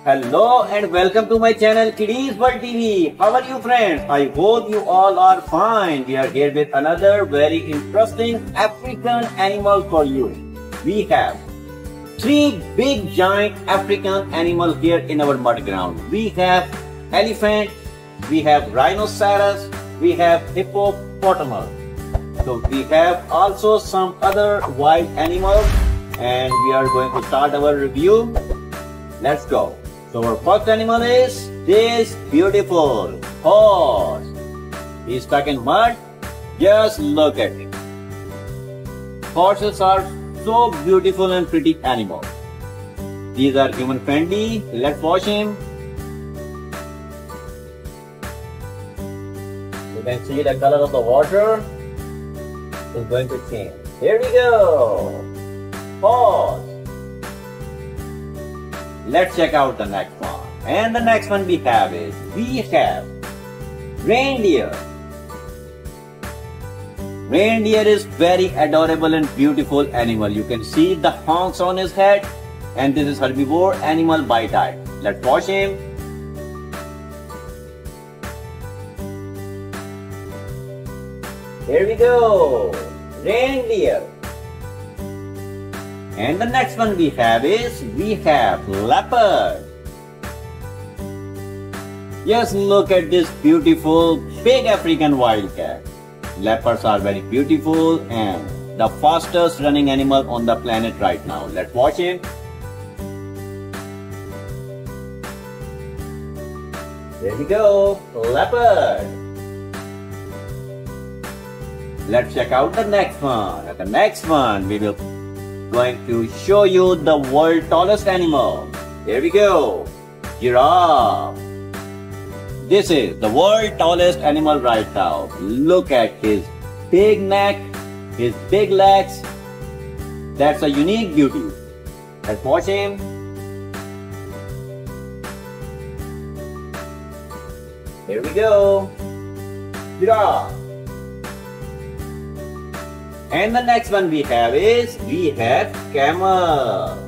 Hello and welcome to my channel Kidiez World TV. How are you friends? I hope you all are fine. We are here with another very interesting African animal for you. We have three big giant African animals here in our mud ground. We have elephant, we have rhinoceros, we have hippopotamus. So we have also some other wild animals and we are going to start our review. Let's go. So our first animal is this beautiful horse. He's stuck in mud. Just look at it. Horses are so beautiful and pretty animals. These are human friendly. Let's wash him. You can see the color of the water is going to change. Here we go. Pause. Let's check out the next one. And the next one we have is we have reindeer. Reindeer is very adorable and beautiful animal. You can see the horns on his head and this is herbivore animal by type. Let's watch him. Here we go. Reindeer. And the next one we have is we have leopard. Just look at this beautiful big African wildcat. Leopards are very beautiful and the fastest running animal on the planet right now. Let's watch him. There we go, leopard. Let's check out the next one. At the next one, we will going to show you the world tallest animal. Here we go, giraffe. This is the world tallest animal right now. Look at his big neck, his big legs. That's a unique beauty. Let's watch him. Here we go. Giraffe. And the next one we have is we have camel.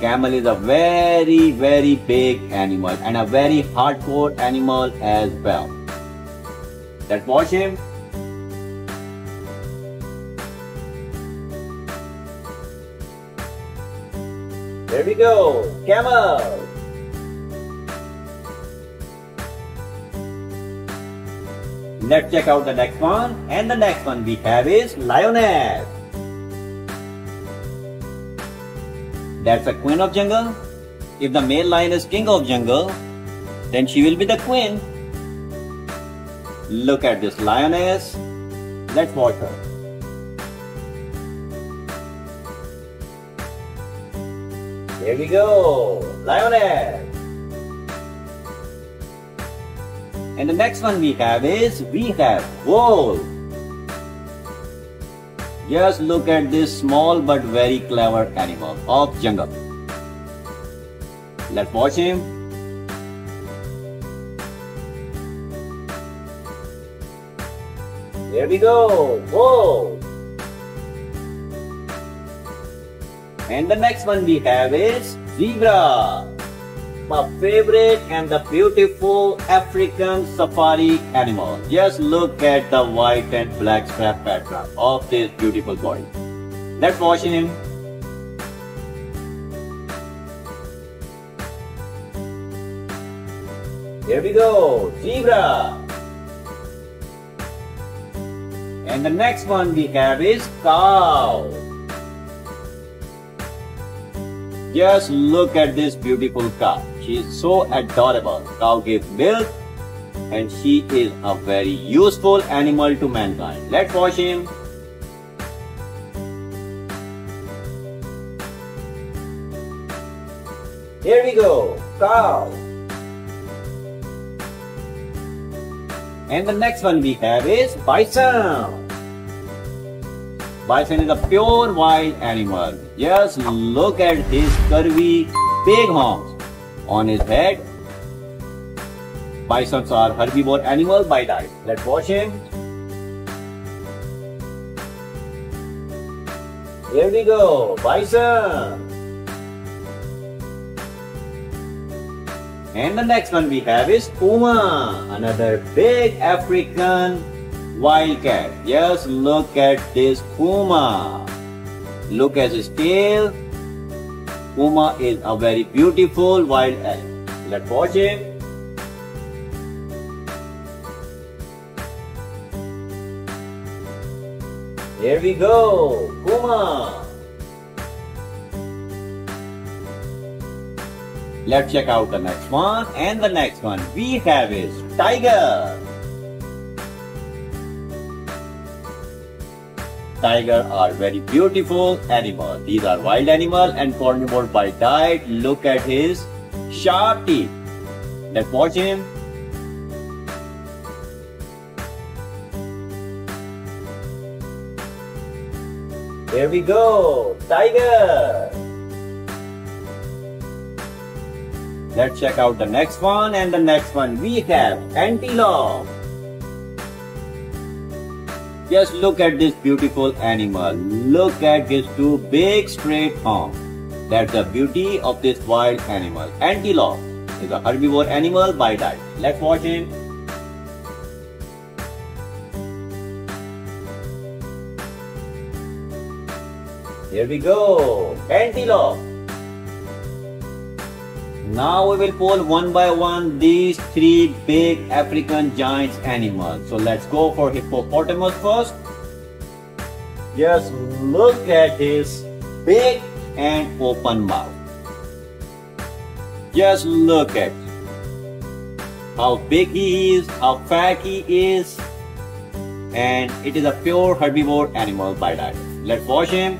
Camel is a very very big animal and a very hardcore animal as well. Let's watch him. There we go, camel. Let's check out the next one. And the next one we have is lioness. That's a queen of jungle. If the male lion is king of jungle, then she will be the queen. Look at this lioness. Let's watch her. Here we go, lioness. And the next one we have is we have wolf. Just look at this small but very clever animal of jungle. Let's watch him. There we go. Whoa. And the next one we have is zebra. My favorite and the beautiful African safari animal. Just look at the white and black strap pattern of this beautiful body. Let's watch him. Here we go, zebra. And the next one we have is cow. Just look at this beautiful cow. She is so adorable. Cow gives milk and she is a very useful animal to mankind. Let's watch him. Here we go, cow. And the next one we have is bison. Bison is a pure wild animal. Just look at his curvy big horns on his head. Bisons are herbivore animal by diet. Let's watch him. Here we go, bison. And the next one we have is puma, another big African wildcat. Just look at this puma. Look at his tail. Puma is a very beautiful wild animal. Let's watch him. Here we go, Puma. Let's check out the next one. And the next one we have is tiger. Tiger are very beautiful animal. These are wild animal and carnivore by diet. Look at his sharp teeth. Let's watch him. Here we go, tiger. Let's check out the next one and the next one we have antelope. Just look at this beautiful animal. Look at his two big straight horns. That's the beauty of this wild animal. Antelope is a herbivore animal by diet. Let's watch him. Here we go. Antelope. Now we will pull one by one these three big African giant animals. So let's go for hippopotamus first. Just look at his big and open mouth. Just look at how big he is, how fat he is, and it is a pure herbivore animal by diet. Let's watch him.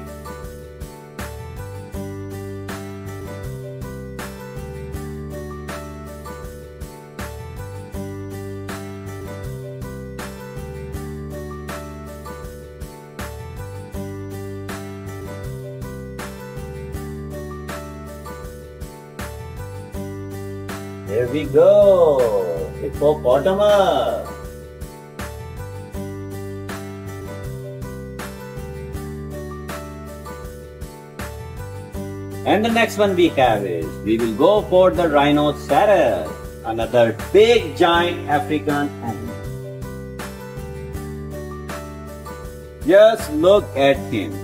Go. Hippopotamus. And the next one we have is we will go for the rhinoceros, another big giant African animal. Just look at him.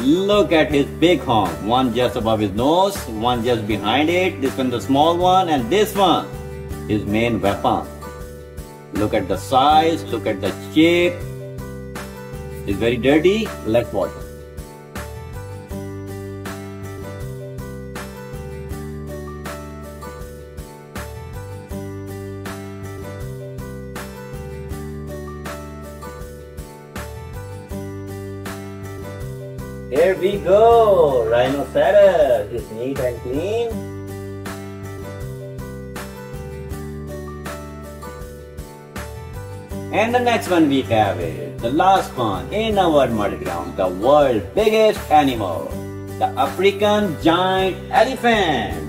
Look at his big horn. One just above his nose, one just behind it. This one the small one, and this one his main weapon. Look at the size. Look at the shape. It's very dirty. Let's we go. Rhinoceros is neat and clean. And the next one we have is the last one in our mud ground, the world's biggest animal, the African giant elephant.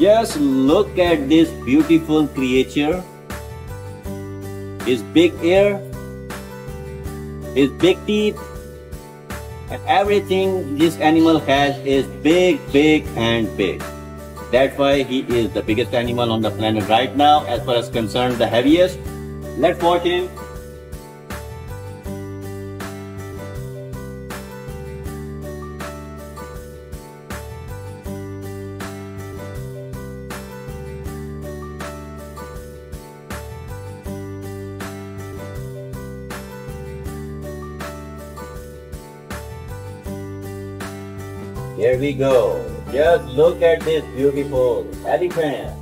Just look at this beautiful creature. His big ear, his big teeth, and everything this animal has is big, big, and big. That's why he is the biggest animal on the planet right now, as far as concerned, the heaviest. Let's watch him. We go. Just look at this beautiful elephant.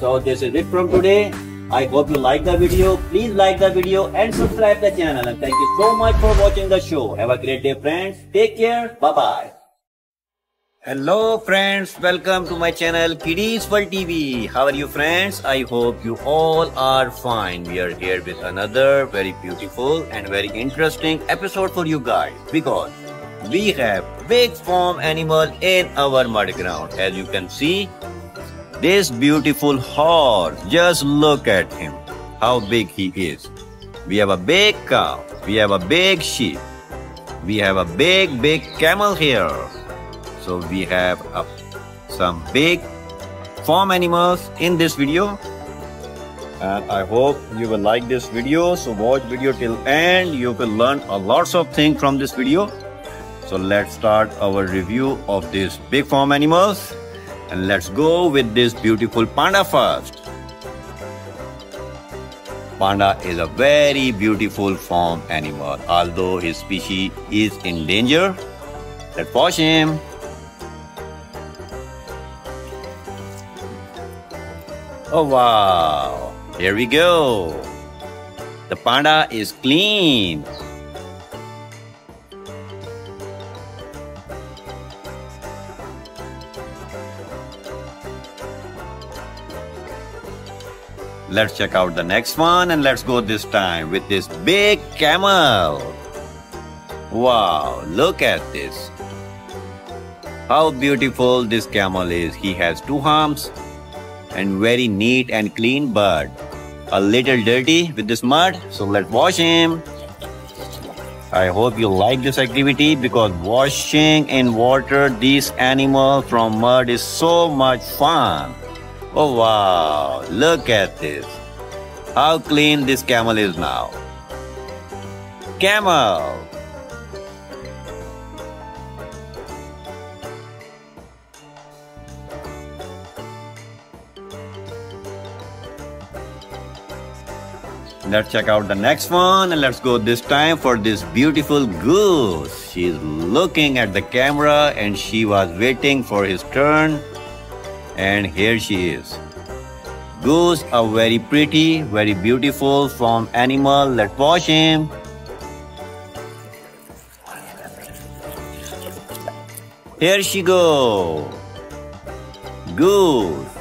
So this is it from today. I hope you like the video. Please like the video and subscribe the channel. And thank you so much for watching the show. Have a great day friends. Take care. Bye bye. Hello friends, welcome to my channel Kidiez World TV. How are you friends? I hope you all are fine. We are here with another very beautiful and very interesting episode for you guys because we have big farm animal in our mud ground. As you can see, this beautiful horse. Just look at him. How big he is. We have a big cow. We have a big sheep. We have a big, big camel here. So we have uh, some big farm animals in this video. And I hope you will like this video. So watch video till end. You will learn a lots of things from this video. So let's start our review of these big farm animals. And let's go with this beautiful panda first. Panda is a very beautiful farm animal. Although his species is in danger, let's wash him. Oh wow, here we go. The panda is clean. Let's check out the next one and let's go this time with this big camel. Wow, look at this. How beautiful this camel is. He has two arms and very neat and clean but a little dirty with this mud. So let's wash him. I hope you like this activity because washing in water these animals from mud is so much fun. Oh wow, look at this. How clean this camel is now. Camel. Let's check out the next one and let's go this time for this beautiful goose. She's looking at the camera and she was waiting for his turn. And here she is. Goose, are very pretty, very beautiful from animal. Let's watch him. Here she go. Goose.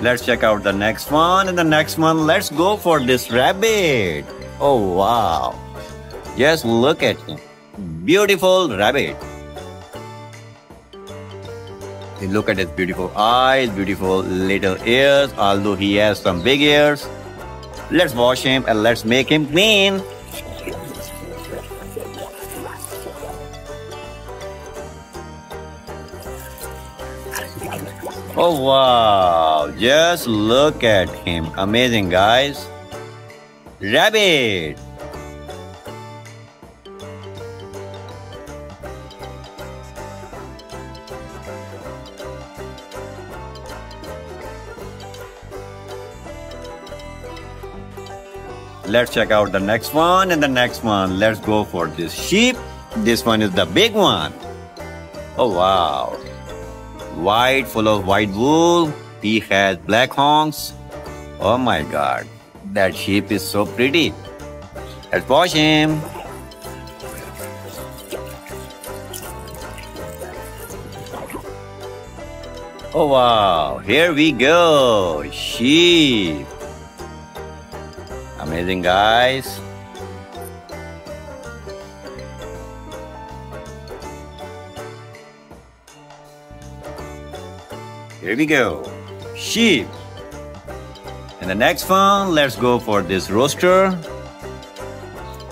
Let's check out the next one. And the next one, let's go for this rabbit. Oh, wow. Just look at him. Beautiful rabbit. Look at his beautiful eyes, beautiful little ears, although he has some big ears. Let's wash him and let's make him clean. Oh wow, just look at him. Amazing, guys. Rabbit. Let's check out the next one and the next one. Let's go for this sheep. This one is the big one. Oh wow. White, full of white wool. He has black horns. Oh my god. That sheep is so pretty. Let's wash him. Oh wow, here we go. Sheep. Amazing, guys. Here we go. Sheep. And the next one, let's go for this rooster.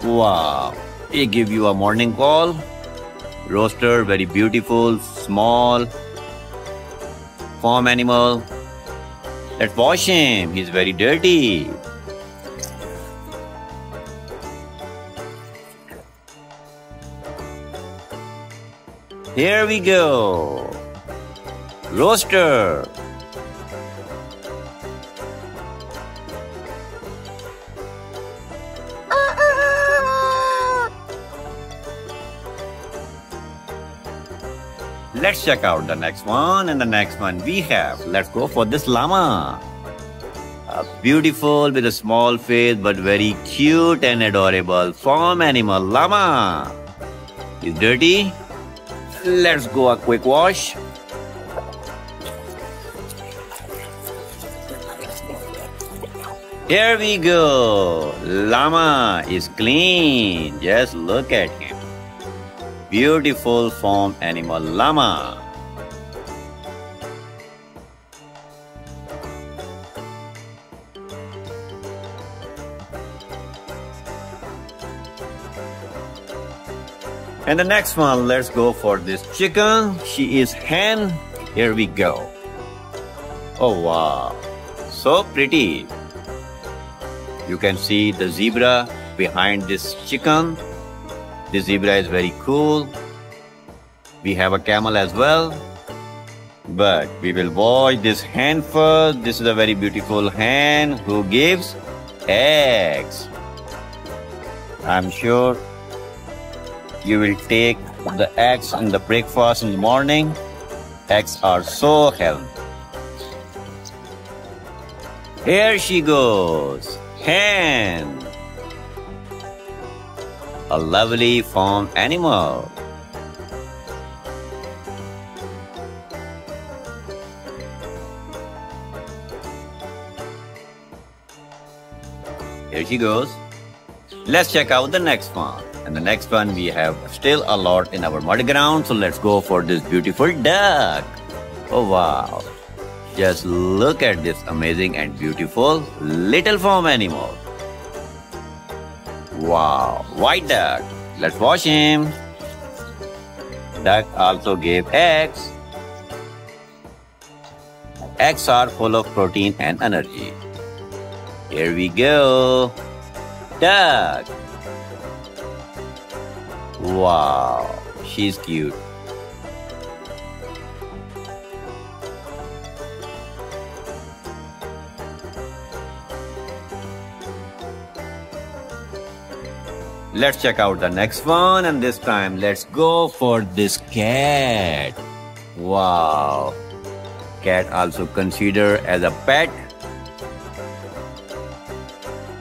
Wow. He give you a morning call. Rooster, very beautiful, small, farm animal. Let's wash him. He's very dirty. Here we go. Roaster. Let's check out the next one and the next one we have. Let's go for this llama. A beautiful with a small face but very cute and adorable farm animal llama. Is dirty? Let's go a quick wash. Here we go. Lama is clean. Just look at him. Beautiful form animal llama. And the next one, let's go for this chicken. She is hen. Here we go. Oh wow, so pretty. You can see the zebra behind this chicken. This zebra is very cool. We have a camel as well. But we will watch this hen first. This is a very beautiful hen who gives eggs. I'm sure you will take the eggs in the breakfast in the morning. Eggs are so healthy. Here she goes. Hen. A lovely farm animal. Here she goes. Let's check out the next one. And the next one we have still a lot in our mud ground. So let's go for this beautiful duck. Oh wow. Just look at this amazing and beautiful little farm animal. Wow, white duck. Let's wash him. Duck also gave eggs. Eggs are full of protein and energy. Here we go. Duck. Wow, she's cute. Let's check out the next one and this time let's go for this cat. Wow. Cat also considered as a pet.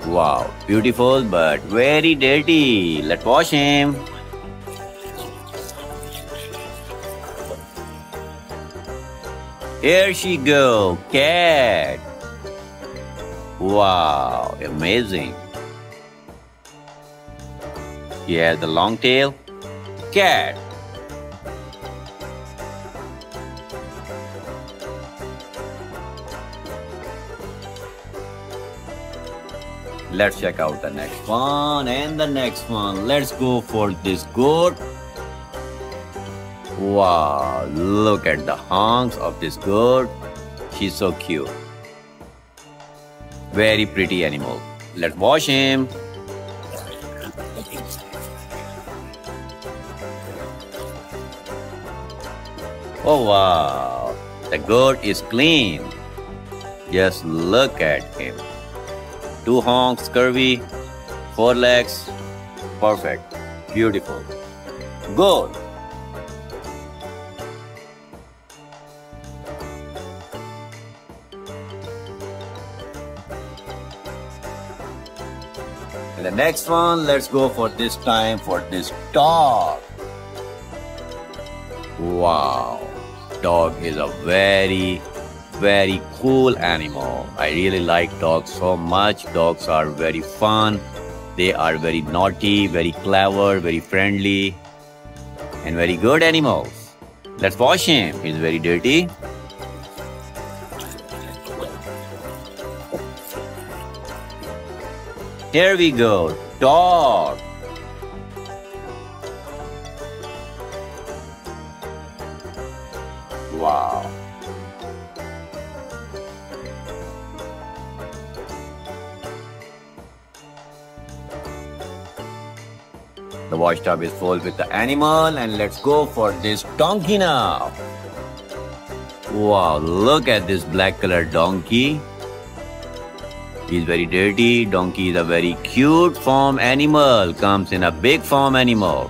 Wow, beautiful but very dirty. Let's wash him. Here she go, cat. Wow, amazing. Has the long tail. Cat. Let's check out the next one and the next one. Let's go for this goat. Wow, look at the honks of this goat. She's so cute. Very pretty animal. Let's wash him. Oh wow, the goat is clean. Just look at him. Two honks, curvy, four legs, perfect, beautiful. Goat. The next one, let's go for this time for this dog. Wow, dog is a very, very cool animal. I really like dogs so much. Dogs are very fun. They are very naughty, very clever, very friendly, and very good animals. Let's wash him. He's very dirty. Here we go. Dog. Wow. The wash tub is full with the animal and let's go for this donkey now. Wow, look at this black colored donkey. He's very dirty. Donkey is a very cute farm animal. Comes in a big farm animal.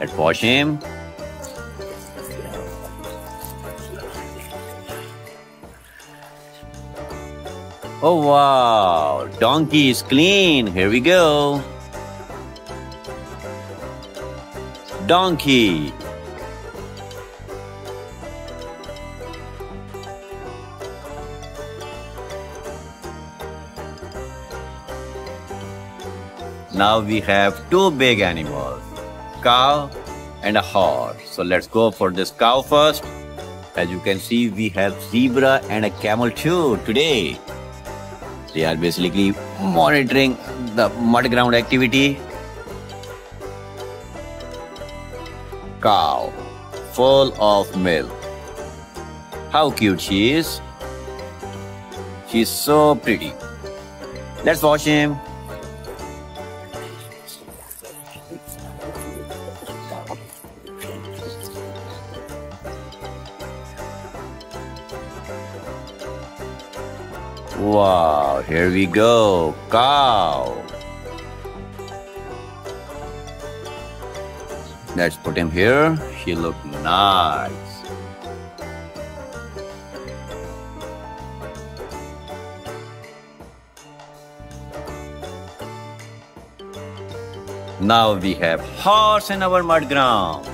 Let's wash him. Oh wow, donkey is clean. Here we go. Donkey. Now we have two big animals, cow and a horse. So let's go for this cow first. As you can see, we have zebra and a camel too today. They are basically monitoring the mud ground activity. Cow, full of milk. How cute she is. She's so pretty. Let's wash him. Wow, here we go. Cow. Let's put him here. He look nice. Now we have horse in our mud ground.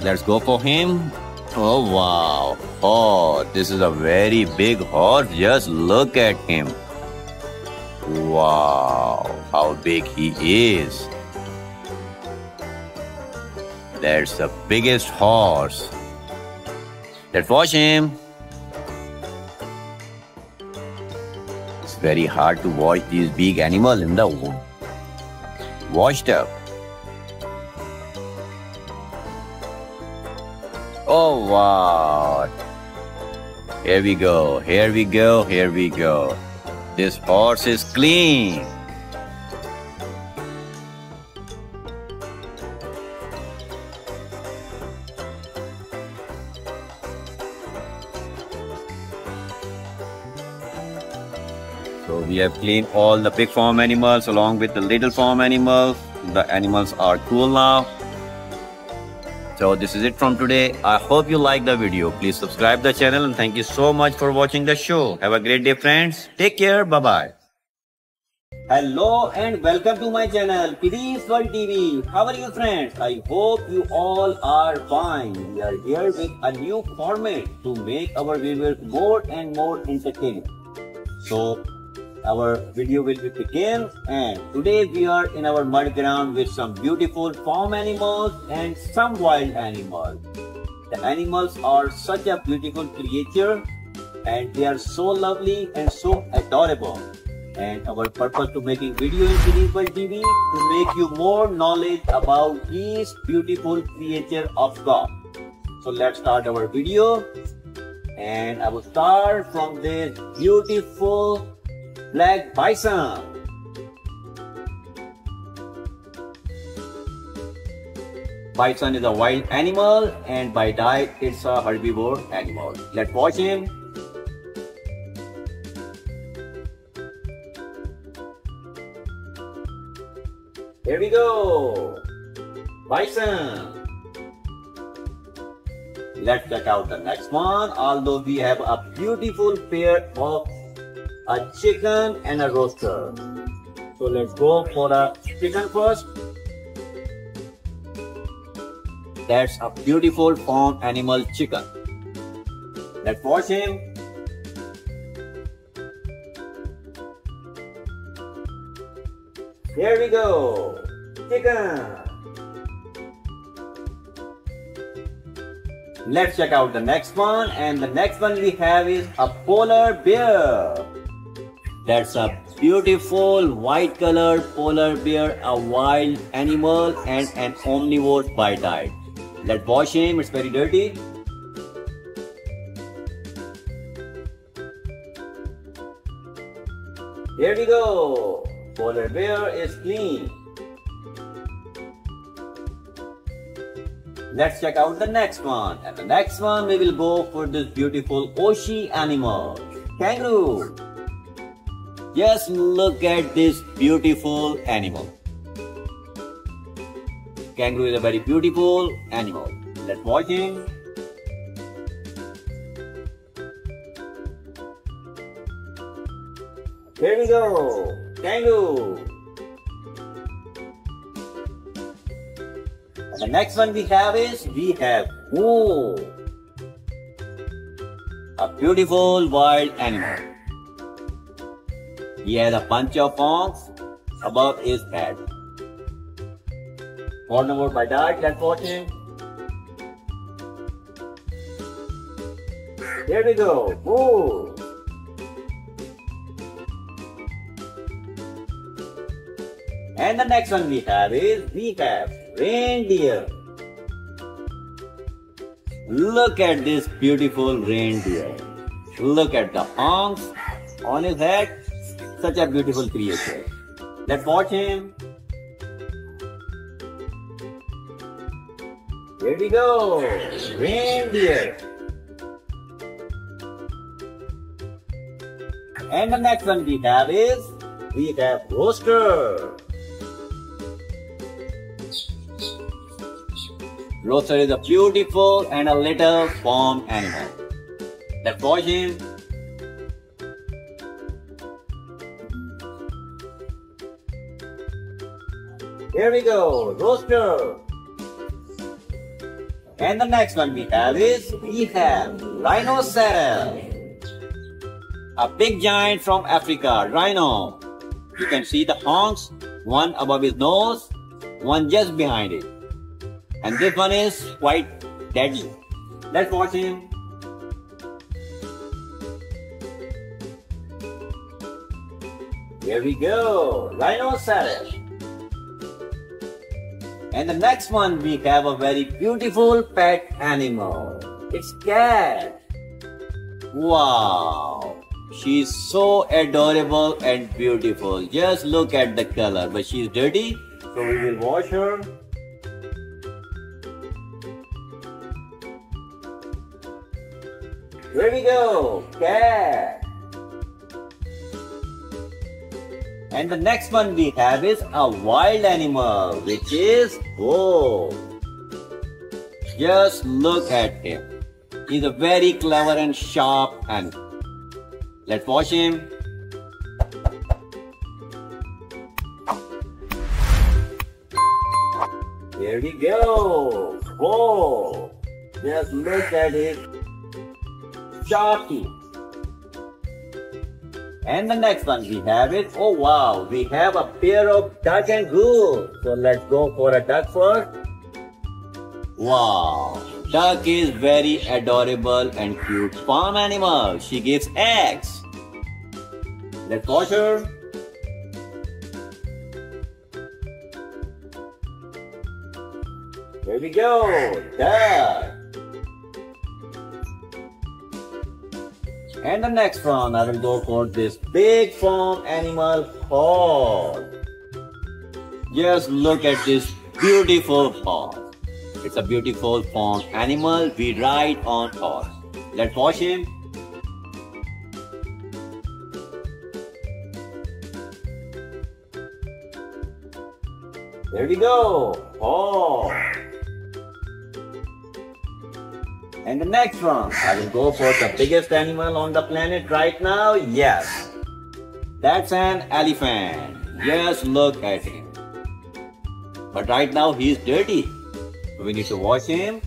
Let's go for him. Oh wow. Oh, this is a very big horse. Just look at him. Wow, how big he is. That's the biggest horse. Let's watch him. It's very hard to watch these big animals in the washed up. Oh wow. Here we go, here we go, here we go. This horse is clean. So we have cleaned all the big farm animals along with the little farm animals. The animals are cool now. So this is it from today. I hope you like the video. Please subscribe the channel and thank you so much for watching the show. Have a great day friends. Take care. Bye bye. Hello and welcome to my channel Kidiez World TV. How are you friends? I hope you all are fine. We are here with a new format to make our viewers more and more entertaining. So our video will be begin and today we are in our mud ground with some beautiful farm animals and some wild animals. The animals are such a beautiful creature and they are so lovely and so adorable. And our purpose to making video in Cerebral TV to make you more knowledge about these beautiful creature of God. So let's start our video. And I will start from this beautiful black bison. Bison is a wild animal and by diet it's a herbivore animal. Let's watch him. Here we go. Bison. Let's check out the next one. Although we have a beautiful pair of a chicken and a rooster. So let's go for the chicken first. That's a beautiful farm animal chicken. Let's watch him. Here we go. Chicken. Let's check out the next one and the next one we have is a polar bear. That's a beautiful white colored polar bear, a wild animal and an omnivore by diet. Let's wash him, it's very dirty. Here we go. Polar bear is clean. Let's check out the next one. And the next one we will go for this beautiful Aussie animal. Kangaroo. Just look at this beautiful animal. Kangaroo is a very beautiful animal. Let's watch him. Here we go. Kangaroo. The next one we have is we have Moo. A beautiful wild animal. He has a bunch of horns above his head. One more by that, let's watch him. Here we go. Moo. And the next one we have is we have reindeer. Look at this beautiful reindeer. Look at the horns on his head. Such a beautiful creature. Let's watch him. Here we go. Reindeer. And the next one we have is we have Roaster. Roaster is a beautiful and a little farm animal. Let's watch him. Here we go, Roaster. And the next one we have is we have Rhinoceros. A big giant from Africa, rhino. You can see the horns, one above his nose, one just behind it. And this one is quite deadly. Let's watch him. Here we go, rhinoceros. And the next one we have a very beautiful pet animal. It's cat. Wow. She's so adorable and beautiful. Just look at the color. But she's dirty, so we will wash her. Here we go, cat. And the next one we have is a wild animal, which is wolf. Just look at him. He's a very clever and sharp animal. Let's watch him. Here we go. Whoa. Just look at his sharp teeth. And the next one we have is, oh wow, we have a pair of duck and goose. So let's go for a duck first. Wow, duck is very adorable and cute farm animal. She gives eggs. Let's watch her. Here we go, duck. And the next one, I will go for this big farm animal horse. Just look at this beautiful horse. It's a beautiful farm animal. We ride on horse. Let's watch him. There we go. Horse. And the next one, I will go for the biggest animal on the planet right now. Yes, that's an elephant. Yes, look at him. But right now he's dirty. We need to wash him.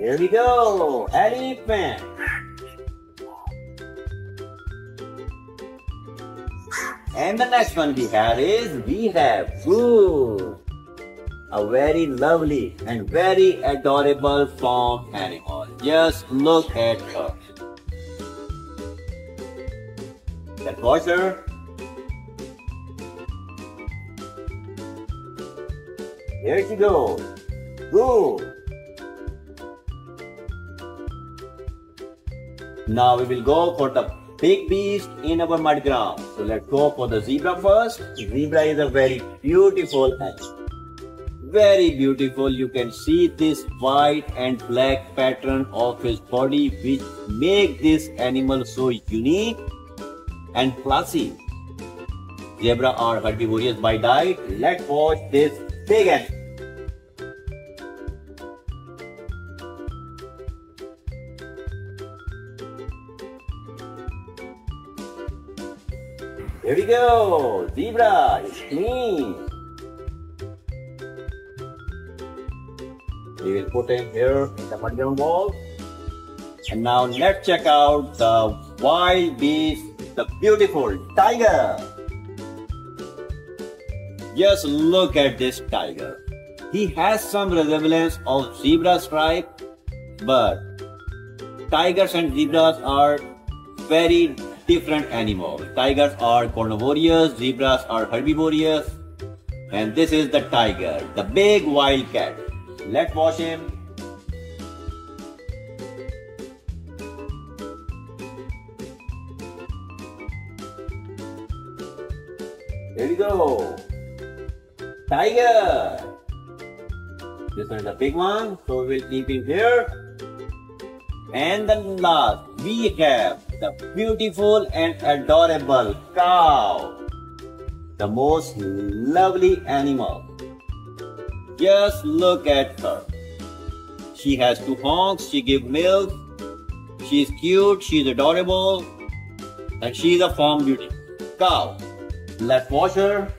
Here we go, elephant. And the next one we have is we have Goose. A very lovely and very adorable farm animal. Just look at her. Let's watch her. Here she goes. Goose. Now we will go for the big beast in our mud ground. So let's go for the zebra first. Zebra is a very beautiful animal. Very beautiful. You can see this white and black pattern of his body which make this animal so unique and classy. Zebra are herbivorous by diet. Let's watch this big animal. Here we go. Zebra is clean. We will put him here in the mudground wall. And now let's check out the wild beast, the beautiful tiger. Just look at this tiger. He has some resemblance of zebra stripe, but tigers and zebras are very different animals. Tigers are carnivorous, zebras are herbivorous, and this is the tiger, the big wild cat. Let's watch him. Here we go. Tiger. This one is a big one, so we'll keep him here. And the last, we have the beautiful and adorable cow. The most lovely animal. Just look at her. She has two honks, she gives milk, she's cute, she's adorable, and she's a farm beauty. Cow. Let's wash her.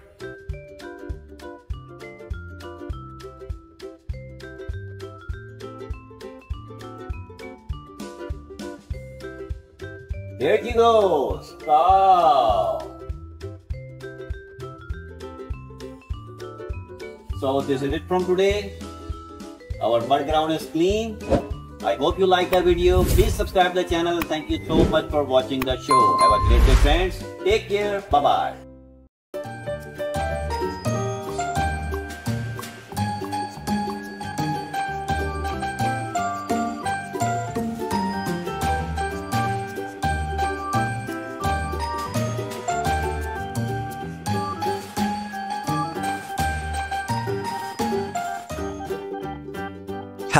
There she goes. Cow. So this is it from today. Our mud ground is clean. I hope you like the video. Please subscribe the channel thank you so much for watching the show. Have a great day friends. Take care. Bye bye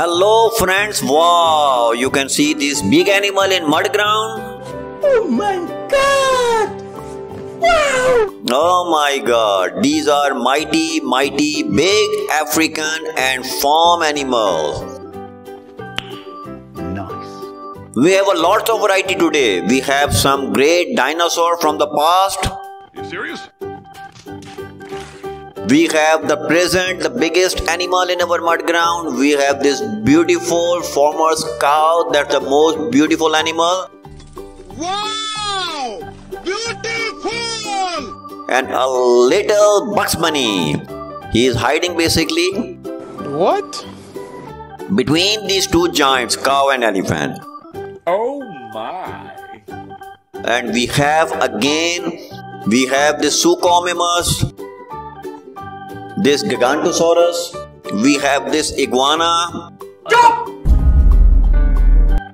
Hello friends, wow, you can see this big animal in mud ground. Oh my god! Wow! Oh my god, these are mighty, mighty, big African and farm animals. Nice. We have a lot of variety today. We have some great dinosaur from the past. You serious? We have the present, the biggest animal in our mud ground. We have this beautiful farmer's cow. That's the most beautiful animal. Wow! Beautiful! And a little Bugs Bunny. He is hiding basically What? between these two giants, cow and elephant. Oh my. And we have again, we have the Suchomimus, this Gigantosaurus, we have this iguana,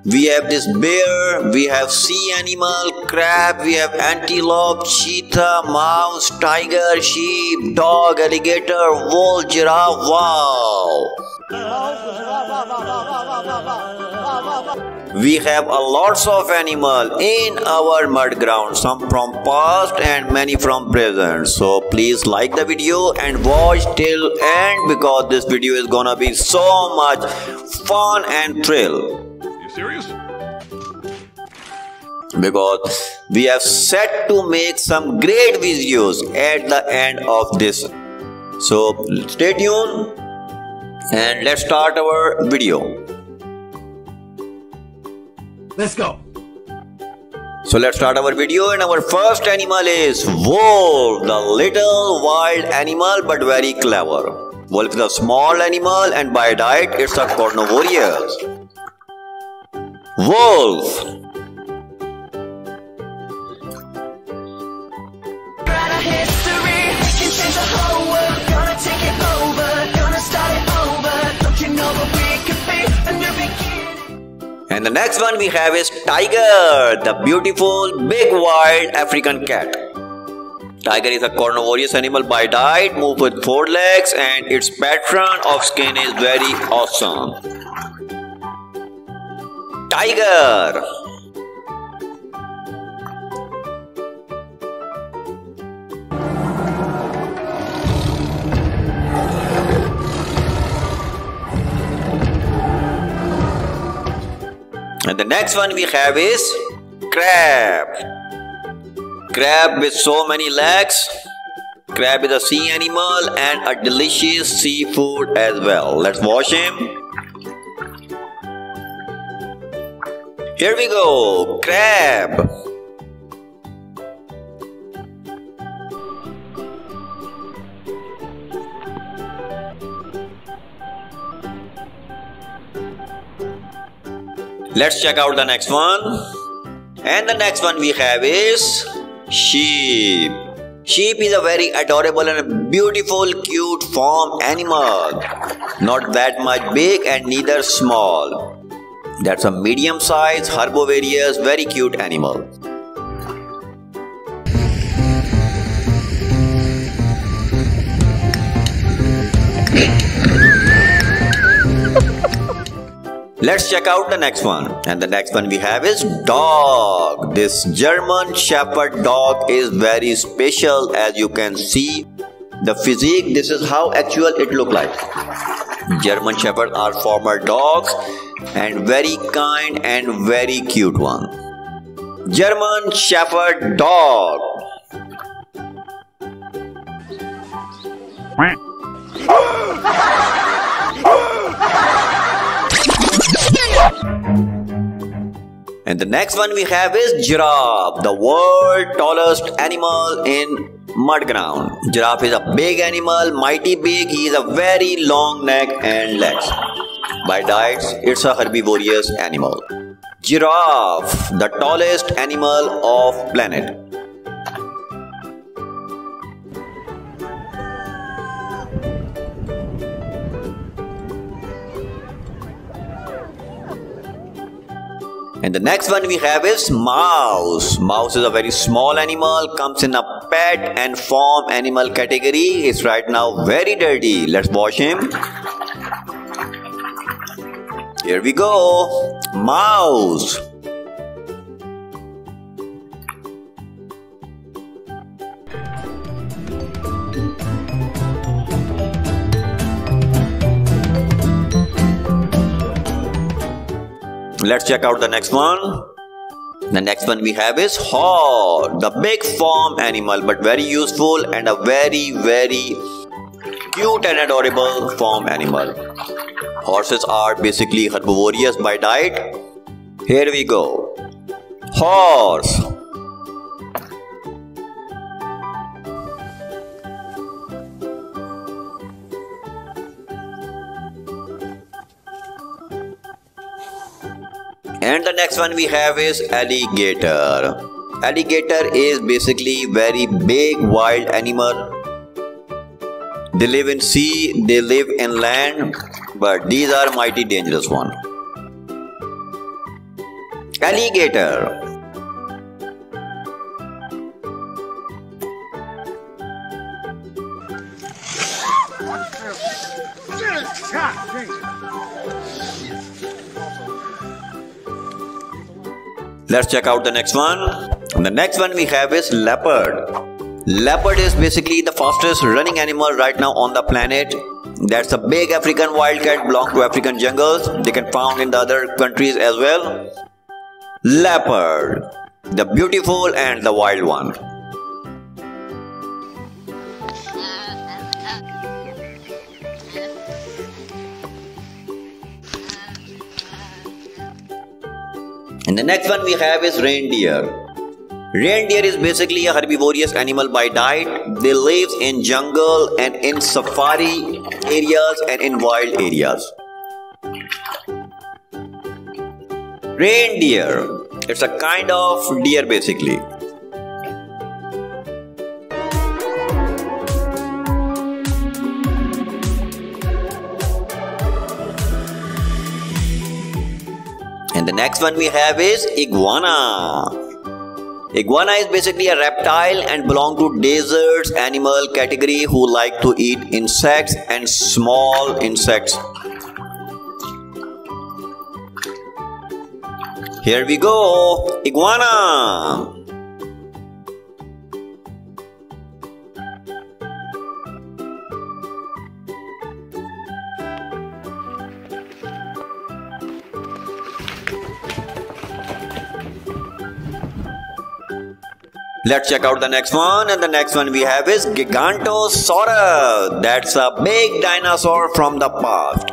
we have this bear, we have sea animal, crab, we have antelope, cheetah, mouse, tiger, sheep, dog, alligator, wolf, giraffe, wow! We have a lots of animal in our mud ground, some from past and many from present. So please like the video and watch till end because this video is gonna be so much fun and thrill. You serious? Because we have set to make some great videos at the end of this. So stay tuned and let's start our video. Let's go. So let's start our video and our first animal is wolf, the little wild animal but very clever. Wolf is a small animal and by diet it's a carnivorous. Wolf. And the next one we have is tiger, the beautiful big wild African cat. Tiger is a carnivorous animal by diet, move with four legs and its pattern of skin is very awesome. Tiger. And the next one we have is crab. Crab with so many legs. Crab is a sea animal and a delicious seafood as well. Let's wash him. Here we go, crab. Let's check out the next one. And the next one we have is sheep. Sheep is a very adorable and beautiful, cute farm animal. Not that much big and neither small. That's a medium sized herbivorous, very cute animal. Let's check out the next one. And the next one we have is dog. This German Shepherd dog is very special as you can see. The physique, this is how actual it look like. German Shepherd are former dogs and very kind and very cute one. German Shepherd dog. And the next one we have is giraffe, the world tallest animal in mud ground. Giraffe is a big animal, mighty big. He is a very long neck and legs. By diets, it's a herbivorous animal. Giraffe, the tallest animal of planet. And the next one we have is mouse. Mouse is a very small animal, comes in a pet and farm animal category. It's right now very dirty. Let's wash him. Here we go. Mouse. Let's check out the next one. The next one we have is horse, the big farm animal, but very useful and a very, very cute and adorable farm animal. Horses are basically herbivorous by diet. Here we go. Horse. And the next one we have is alligator. Alligator is basically very big wild animal. They live in sea, they live in land, but these are mighty dangerous one. Alligator. Let's check out the next one. The next one we have is leopard. Leopard is basically the fastest running animal right now on the planet. That's a big African wildcat belong to African jungles. They can found in the other countries as well. Leopard, the beautiful and the wild one. And the next one we have is reindeer. Reindeer is basically a herbivorous animal by diet. They live in jungle and in safari areas and in wild areas. Reindeer. It's a kind of deer basically. And the next one we have is iguana. Iguana is basically a reptile and belong to deserts animal category who like to eat insects and small insects. Here we go, iguana. Let's check out the next one. And the next one we have is Gigantosaurus. That's a big dinosaur from the past.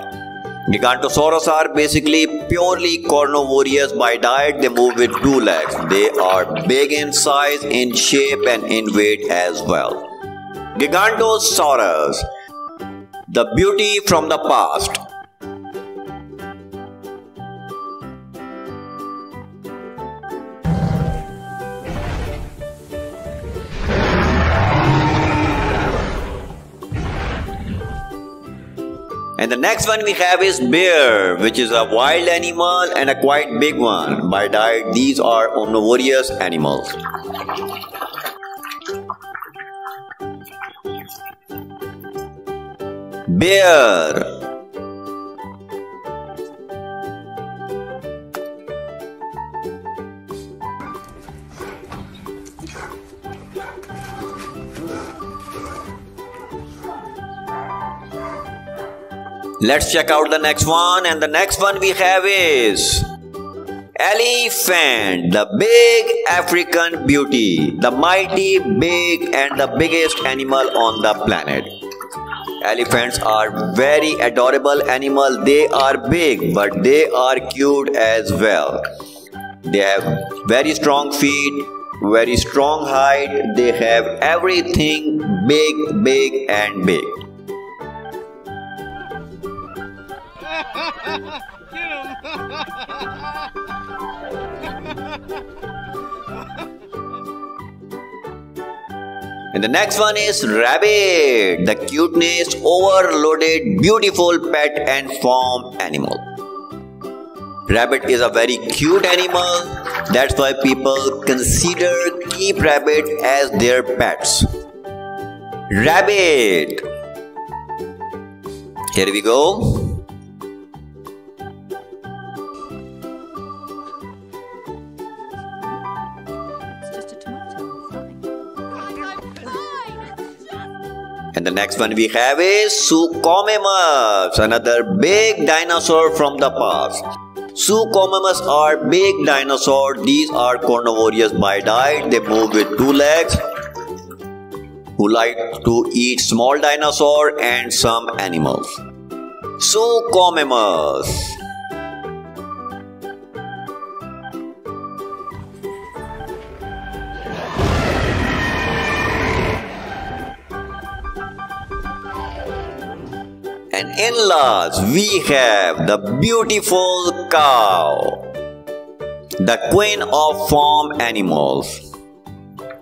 Gigantosaurus are basically purely carnivorous by diet. They move with two legs. They are big in size, in shape, and in weight as well. Gigantosaurus, the beauty from the past. And the next one we have is bear, which is a wild animal and a quite big one. By diet, these are omnivorous animals. Bear. Let's check out the next one and the next one we have is Elephant, the big African beauty, the mighty big and the biggest animal on the planet. Elephants are very adorable animal. They are big but they are cute as well. They have very strong feet, very strong height. They have everything big, big and big. And the next one is rabbit, the cuteness, overloaded, beautiful pet and farm animal. Rabbit is a very cute animal. That's why people consider keep rabbit as their pets. Rabbit. Here we go. And the next one we have is Suchomimus, another big dinosaur from the past. Suchomimus are big dinosaurs. These are carnivorous by diet. They move with two legs who like to eat small dinosaur and some animals. Suchomimus. And in-laws, we have the beautiful cow, the queen of farm animals.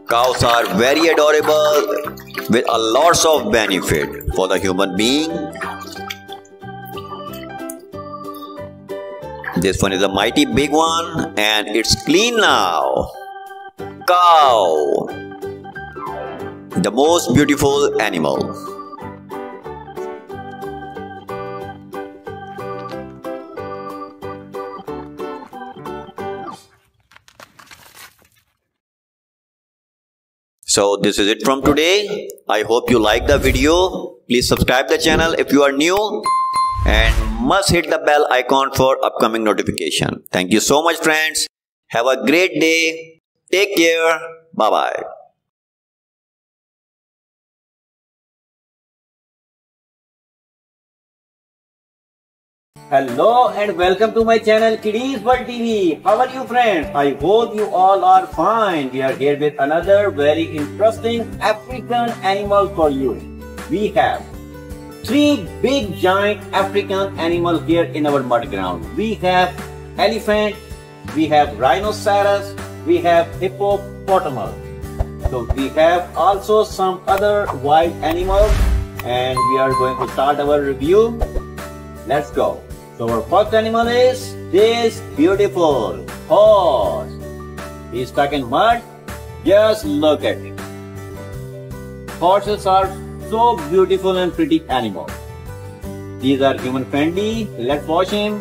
Cows are very adorable with a lots of benefit for the human being. This one is a mighty big one and it's clean now. Cow, the most beautiful animal. So this is it from today. I hope you like the video. Please subscribe the channel if you are new and must hit the bell icon for upcoming notification. Thank you so much friends. Have a great day. Take care. Bye bye. Hello and welcome to my channel Kidiez World TV. How are you friends? I hope you all are fine. We are here with another very interesting African animal for you. We have three big giant African animals here in our mud ground. We have elephant, we have rhinoceros, we have hippopotamus. So we have also some other wild animals and we are going to start our review. Let's go. So our first animal is this beautiful horse. He's stuck in mud. Just look at it. Horses are so beautiful and pretty animals. These are human friendly. Let's wash him.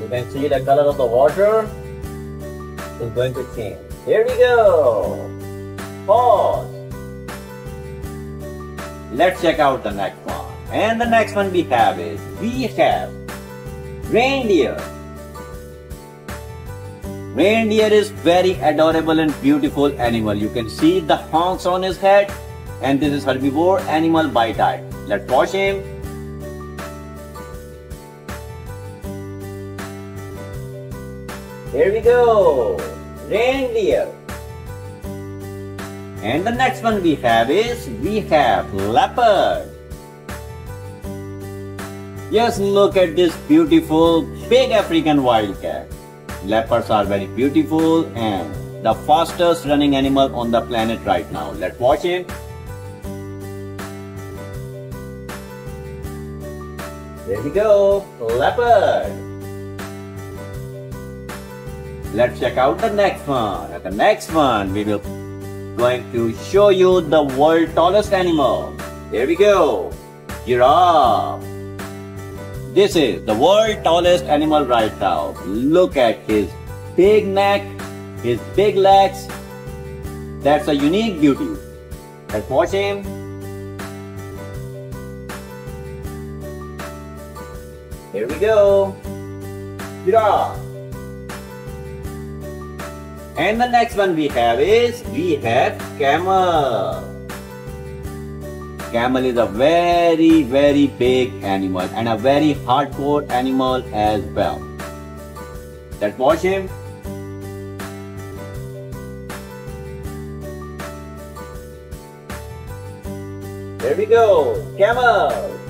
You can see the color of the water is going to change. Here we go. Horse. Let's check out the next one. And the next one we have is we have reindeer. Reindeer is very adorable and beautiful animal. You can see the horns on his head and this is herbivore animal by type. Let's watch him. Here we go. Reindeer. And the next one we have is we have leopard. Just look at this beautiful big African wildcat. Leopards are very beautiful and the fastest running animal on the planet right now. Let's watch him. There we go, leopard. Let's check out the next one. At the next one, we will going to show you the world tallest animal. Here we go. Giraffe. This is the world tallest animal right now. Look at his big neck, his big legs. That's a unique beauty. Let's watch him. Here we go. Giraffe. And the next one we have is we have camel. Camel is a very very big animal and a very hardcore animal as well. Let's watch him. There we go, camel.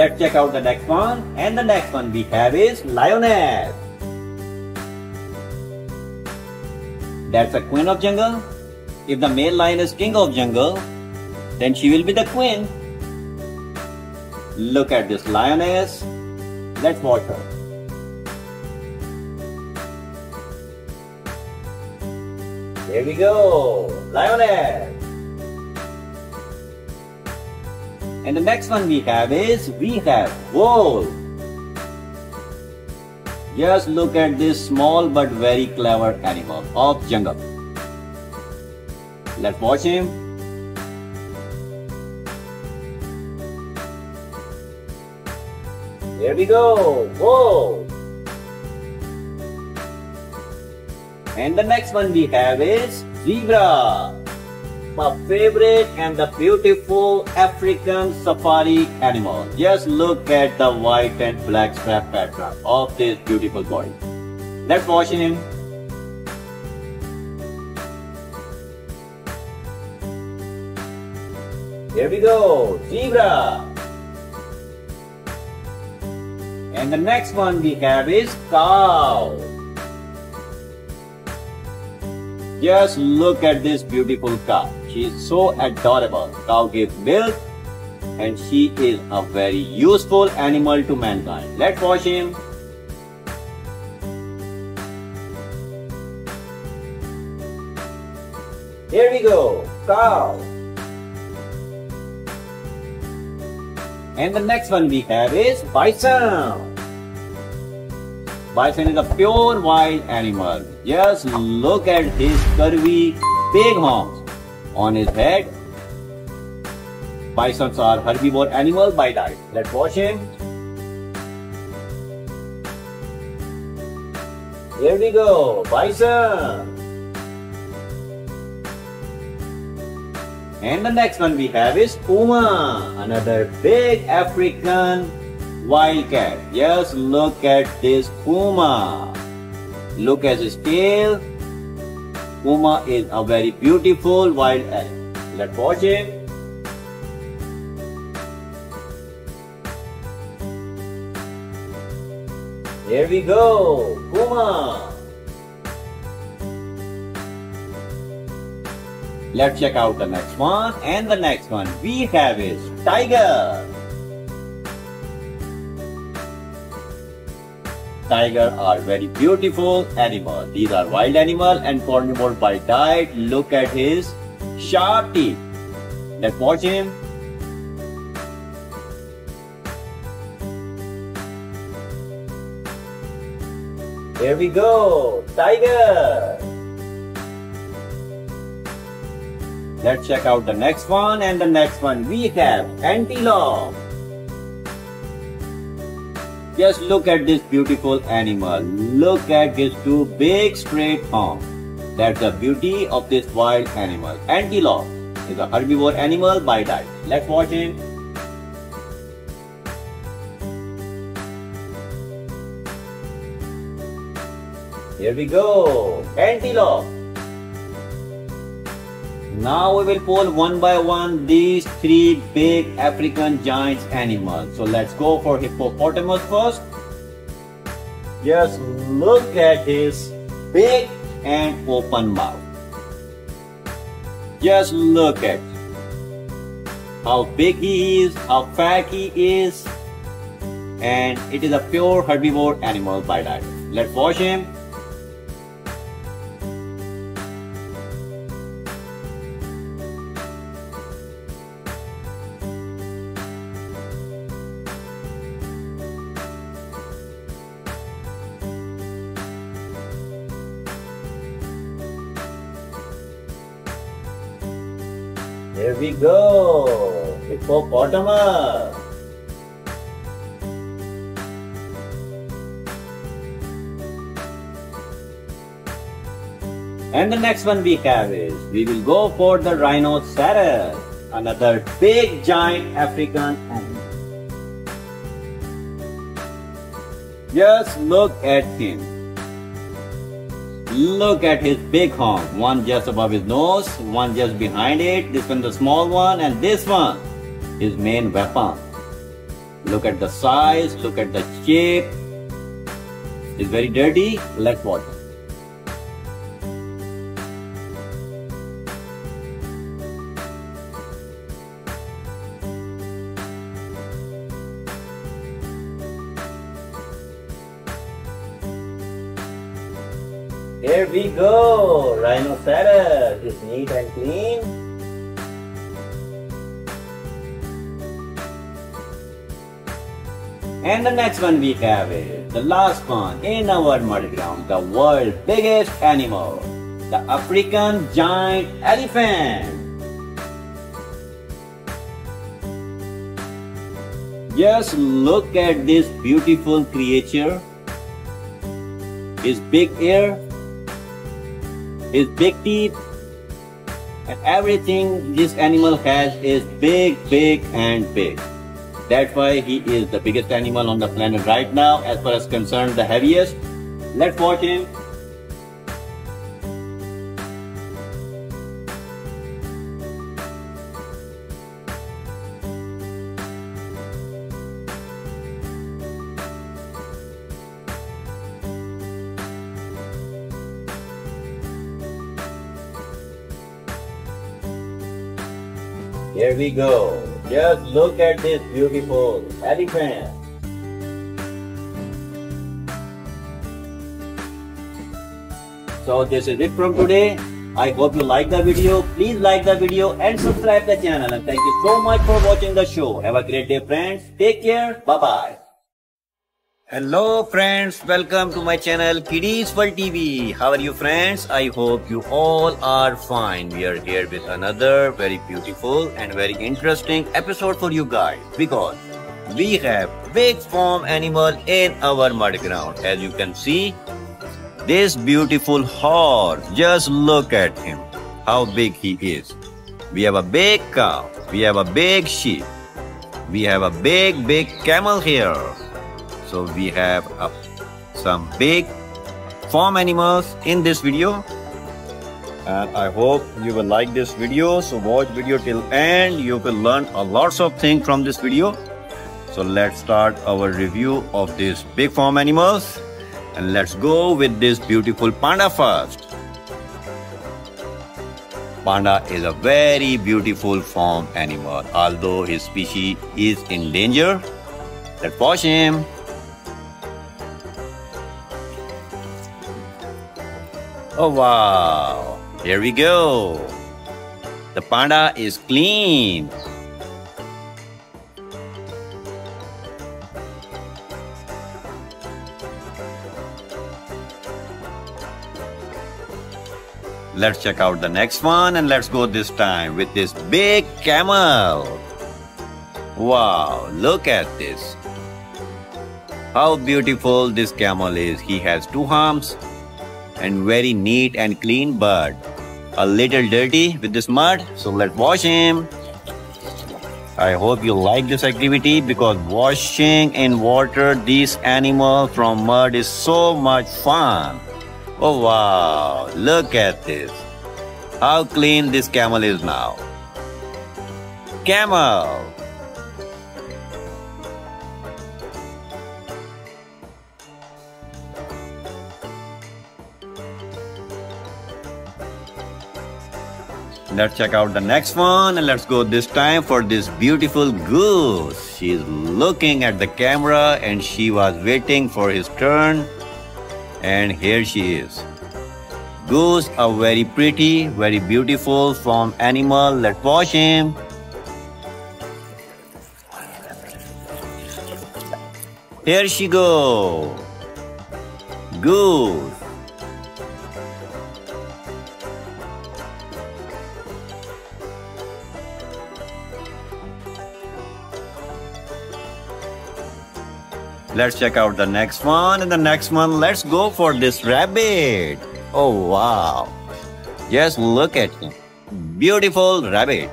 Let's check out the next one. And the next one we have is lioness. That's a queen of jungle. If the male lion is king of jungle, then she will be the queen. Look at this lioness. Let's watch her. Here we go, lioness. And the next one we have is we have wolf. Just look at this small but very clever animal of jungle. Let's watch him. Here we go, wolf. And the next one we have is zebra. My favorite and the beautiful African safari animal. Just look at the white and black strap pattern of this beautiful body. Let's watch him. Here we go, zebra. And the next one we have is cow. Just look at this beautiful cow. She is so adorable. Cow gives milk and she is a very useful animal to mankind. Let's watch him. Here we go, cow. And the next one we have is bison. Bison is a pure wild animal. Just look at his curvy big horns on his head. Bisons are herbivore animal by diet. Let's watch him. Here we go, bison. And the next one we have is puma, another big African wildcat. Just look at this puma. Look at his tail. Puma is a very beautiful wild animal. Let's watch him. Here we go, Puma. Let's check out the next one. And the next one we have is Tiger. Tiger are very beautiful animal. These are wild animal and carnivore by diet. Look at his sharp teeth. Let's watch him. Here we go, tiger. Let's check out the next one and the next one we have antelope. Just look at this beautiful animal. Look at his two big straight horns. That's the beauty of this wild animal. Antelope is a herbivore animal by diet. Let's watch him. Here we go, antelope. Now we will pull one by one these three big African giant animals. So let's go for hippopotamus first. Just look at his big and open mouth. Just look at how big he is, how fat he is, and it is a pure herbivore animal by diet. Let's watch him. Go. Hippopotamus. And the next one we have is we will go for the rhinoceros, another big giant African animal. Just look at him. Look at his big horn. One just above his nose, one just behind it, this one the small one, and this one his main weapon. Look at the size, look at the shape. It's very dirty. Let's watch. Go. Rhinoceros is neat and clean. And the next one we have is the last one in our mud ground, the world's biggest animal, the African giant elephant. Just look at this beautiful creature. His big ear, his big teeth, and everything this animal has is big, big, and big. That's why he is the biggest animal on the planet right now, as far as concerned, the heaviest. Let's watch him. We go. Just look at this beautiful elephant. So this is it from today. I hope you like the video. Please like the video and subscribe the channel. And thank you so much for watching the show. Have a great day friends. Take care. Bye bye. Hello friends, welcome to my channel Kidiez World TV. How are you friends? I hope you all are fine. We are here with another very beautiful and very interesting episode for you guys because we have big farm animal in our mud ground. As you can see, this beautiful horse, just look at him, how big he is. We have a big cow, we have a big sheep, we have a big, big camel here. So we have uh, some big farm animals in this video. And I hope you will like this video. So watch video till end. You will learn a lots of things from this video. So let's start our review of these big farm animals. And let's go with this beautiful panda first. Panda is a very beautiful farm animal. Although his species is in danger, let's watch him. Oh wow, here we go. The panda is clean. Let's check out the next one and let's go this time with this big camel. Wow, look at this. How beautiful this camel is. He has two arms and very neat and clean but a little dirty with this mud so let's wash him. I hope you like this activity because washing in water these animals from mud is so much fun. Oh wow look at this. How clean this camel is now. Camel Let's check out the next one and let's go this time for this beautiful goose. She's looking at the camera and she was waiting for his turn. And here she is. Goose, are very pretty, very beautiful from animal. Let's watch him. Here she go. Goose. Let's check out the next one. And the next one, let's go for this rabbit. Oh, wow. Just look at him. Beautiful rabbit.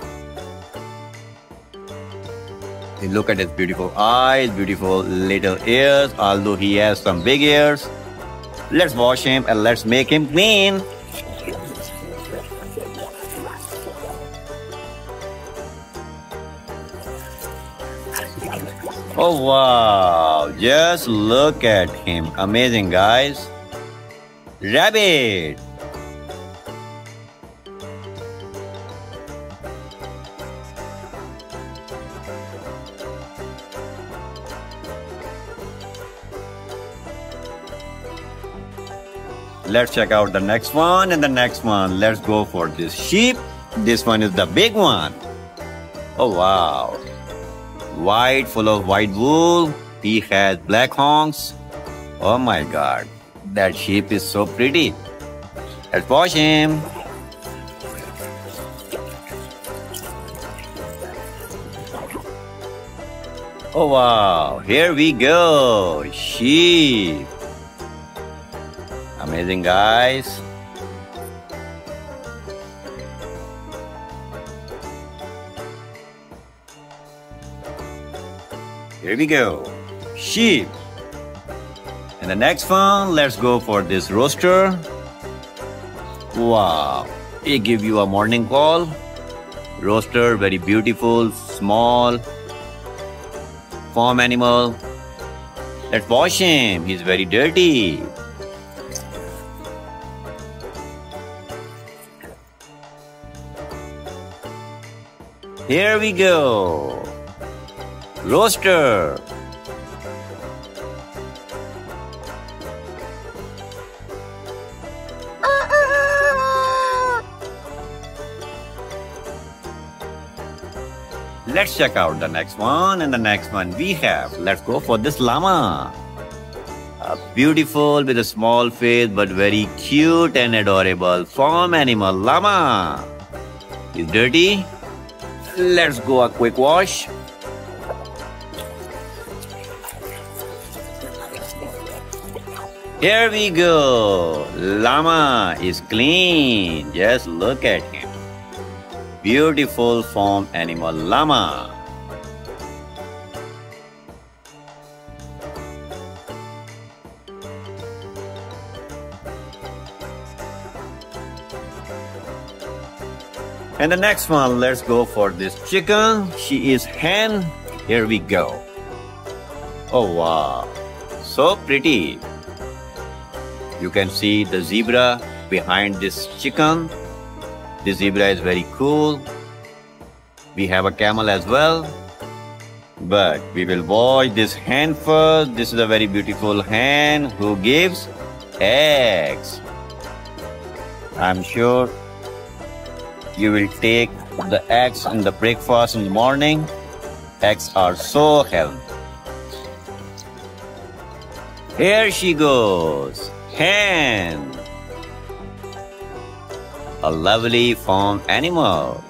Look at his beautiful eyes, beautiful little ears, although he has some big ears. Let's wash him and let's make him clean. Oh wow, just look at him. Amazing, guys. Rabbit. Let's check out the next one and the next one. Let's go for this sheep. This one is the big one. Oh wow. White, full of white wool. He has black horns. Oh my god. That sheep is so pretty. Let's wash him. Oh wow. Here we go. Sheep. Amazing, guys. Here we go. Sheep. And the next one, let's go for this rooster. Wow. It give you a morning call. Rooster, very beautiful, small, farm animal. Let's wash him. He's very dirty. Here we go. Roaster. Let's check out the next one and the next one we have. Let's go for this llama. A beautiful with a small face but very cute and adorable farm animal llama. Is dirty? Let's go a quick wash. Here we go. Llama is clean. Just look at him. Beautiful form animal llama. And the next one, let's go for this chicken. She is hen. Here we go. Oh wow, so pretty. You can see the zebra behind this chicken. The zebra is very cool. We have a camel as well. But we will watch this hen first. This is a very beautiful hen who gives eggs. I'm sure you will take the eggs in the breakfast in the morning. Eggs are so healthy. Here she goes. Hen. A lovely farm animal.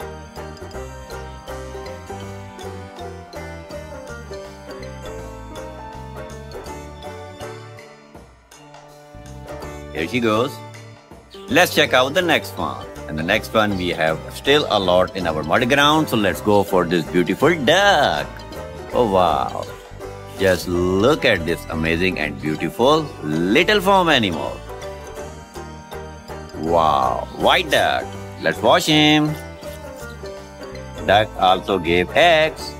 Here she goes. Let's check out the next one. And the next one we have still a lot in our mud ground. So let's go for this beautiful duck. Oh wow. Just look at this amazing and beautiful little farm animal. Wow, white duck. Let's wash him. Duck also gave eggs.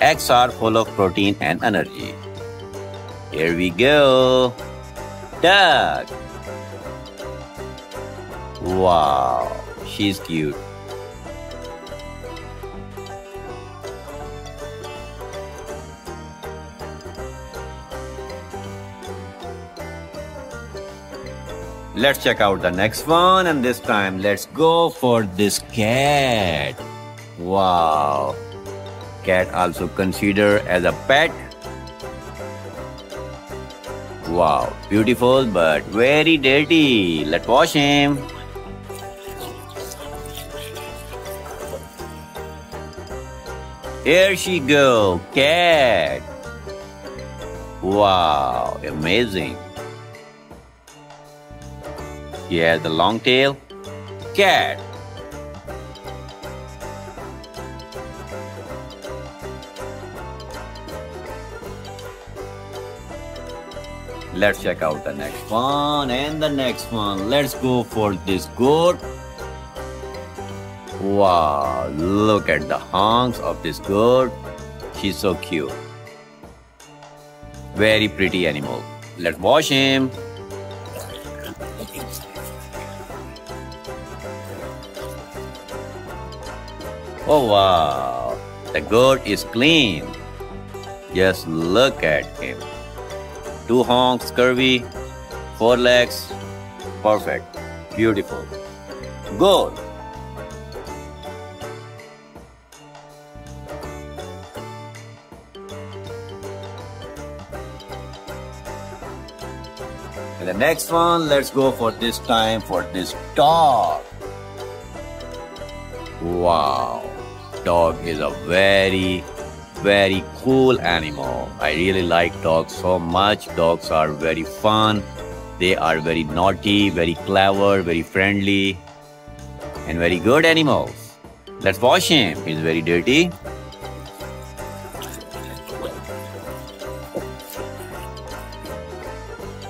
Eggs are full of protein and energy. Here we go. Duck. Wow, she's cute. Let's check out the next one and this time let's go for this cat. Wow. Cat also considered as a pet. Wow, beautiful but very dirty. Let's wash him. Here she go, cat. Wow, amazing. Has the long tail. Cat. Let's check out the next one and the next one. Let's go for this goat. Wow, look at the honks of this goat. She's so cute. Very pretty animal. Let's wash him. Oh wow, the goat is clean. Just look at him. Two honks, curvy, four legs, perfect, beautiful. Goat. And the next one, let's go for this time for this dog. Wow, dog is a very, very cool animal. I really like dogs so much. Dogs are very fun. They are very naughty, very clever, very friendly, and very good animals. Let's wash him. He's very dirty.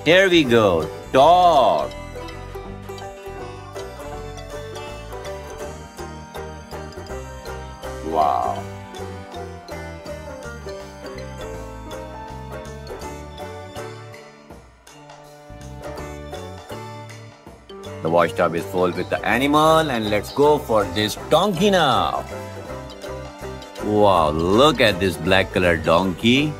Here we go. Dog. Wow. The wash tub is full with the animal and let's go for this donkey now. Wow, look at this black colored donkey.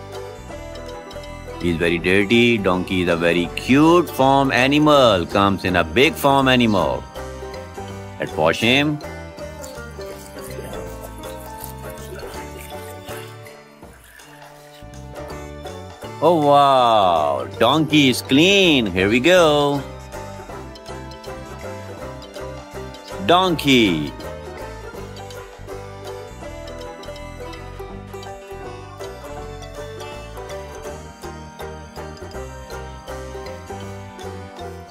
He's very dirty. Donkey is a very cute farm animal. Comes in a big farm animal. Let's wash him. Oh wow, donkey is clean. Here we go. Donkey.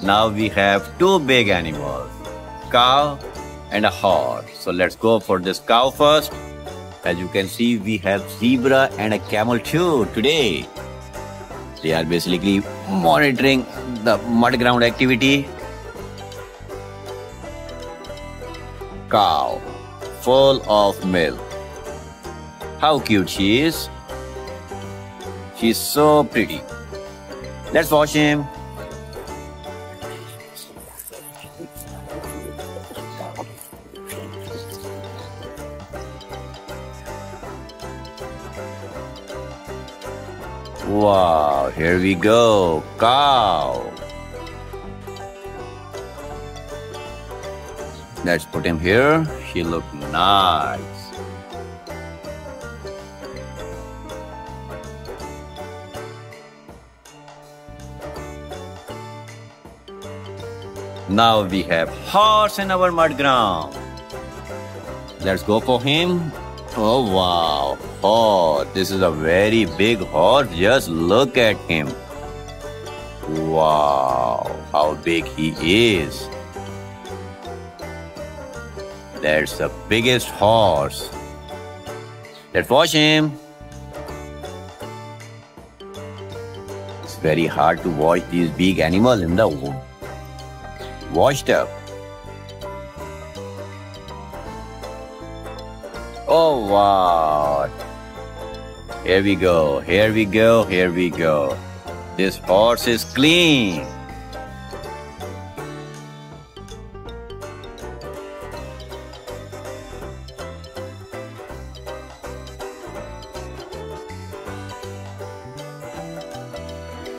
Now we have two big animals, cow and a horse. So let's go for this cow first. As you can see, we have zebra and a camel too today. They are basically monitoring the mud ground activity. Cow, full of milk. How cute she is. She's so pretty. Let's wash him. Wow, here we go. Cow. Let's put him here. He look nice. Now we have horse in our mud ground. Let's go for him. Oh wow. Oh, this is a very big horse. Just look at him. Wow, how big he is. That's the biggest horse. Let's wash him. It's very hard to wash these big animals in the wash tub. Oh wow. Here we go, here we go, here we go. This horse is clean.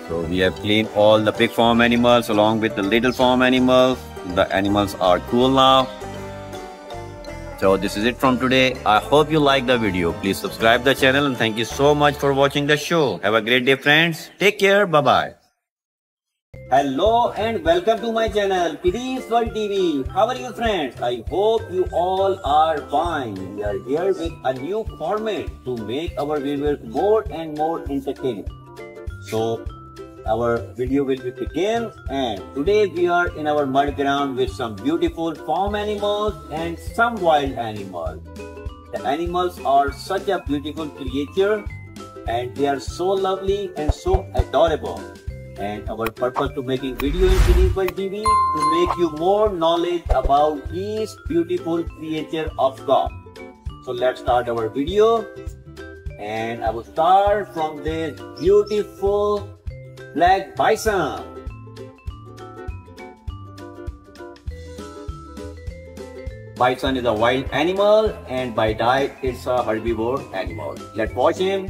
So we have cleaned all the big farm animals along with the little farm animals. The animals are cool now. So this is it from today. I hope you like the video. Please subscribe the channel and thank you so much for watching the show. Have a great day friends. Take care. Bye bye. Hello and welcome to my channel Kidiez World TV. How are you friends? I hope you all are fine. We are here with a new format to make our viewers more and more entertaining. So our video will be begin and today we are in our mud ground with some beautiful farm animals and some wild animals. The animals are such a beautiful creature and they are so lovely and so adorable. And our purpose to making video in Cerebral TV to make you more knowledge about these beautiful creature of God. So let's start our video. And I will start from this beautiful black bison. Bison is a wild animal and by diet it's a herbivore animal. Let's watch him.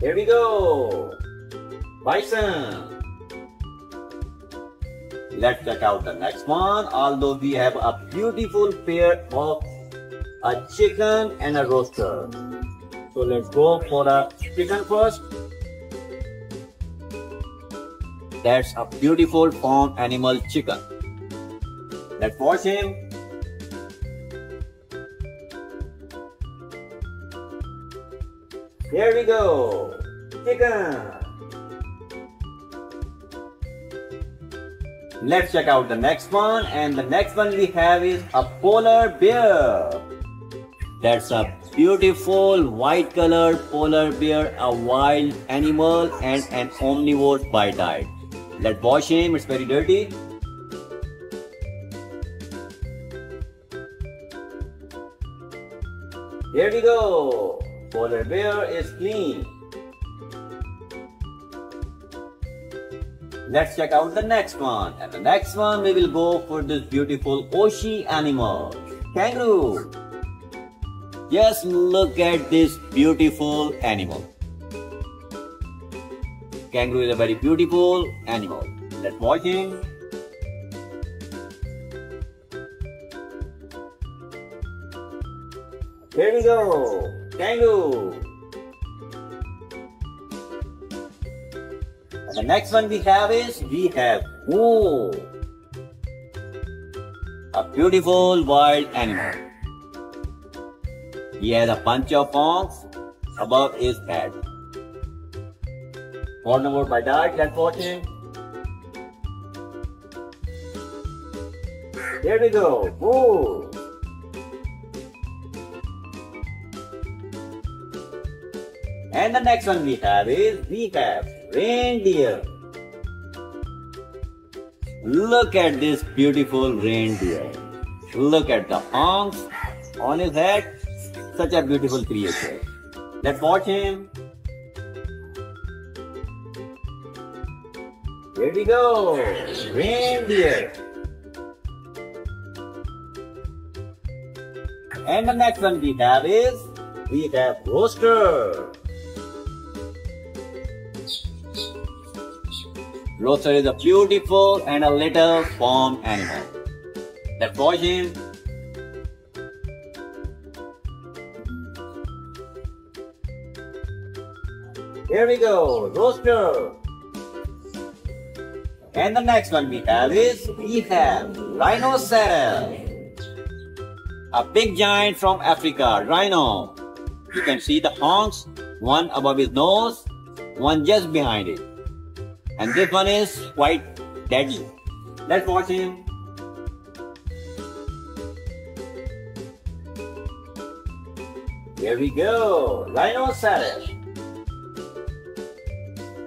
Here we go. Bison. Let's check out the next one. Although we have a beautiful pair of a chicken and a rooster. So let's go for the chicken first. That's a beautiful farm animal chicken. Let's watch him. Here we go. Chicken. Let's check out the next one and the next one we have is a polar bear. That's a beautiful white color polar bear, a wild animal and an omnivore by diet. Let's wash him, it's very dirty. Here we go. Polar bear is clean. Let's check out the next one. And the next one we will go for this beautiful Aussie animal. Kangaroo. Just look at this beautiful animal. Kangaroo is a very beautiful animal. Let's watch him. Here we go. Kangaroo. The next one we have is we have Moo. A beautiful wild animal. He has a bunch of horns above his head. Born about by dad, let's watch him. Here we go. Moo. And the next one we have is we have reindeer. Look at this beautiful reindeer. Look at the horns on his head. Such a beautiful creature. Let's watch him. Here we go. Reindeer. And the next one we have is we have rooster. Rooster is a beautiful and a little farm animal. Let's watch him. Here we go, rooster. And the next one we have is we have rhinoceros. A big giant from Africa, rhino. You can see the horns, one above his nose, one just behind it. And this one is quite deadly. Let's watch him. Here we go, rhinoceros.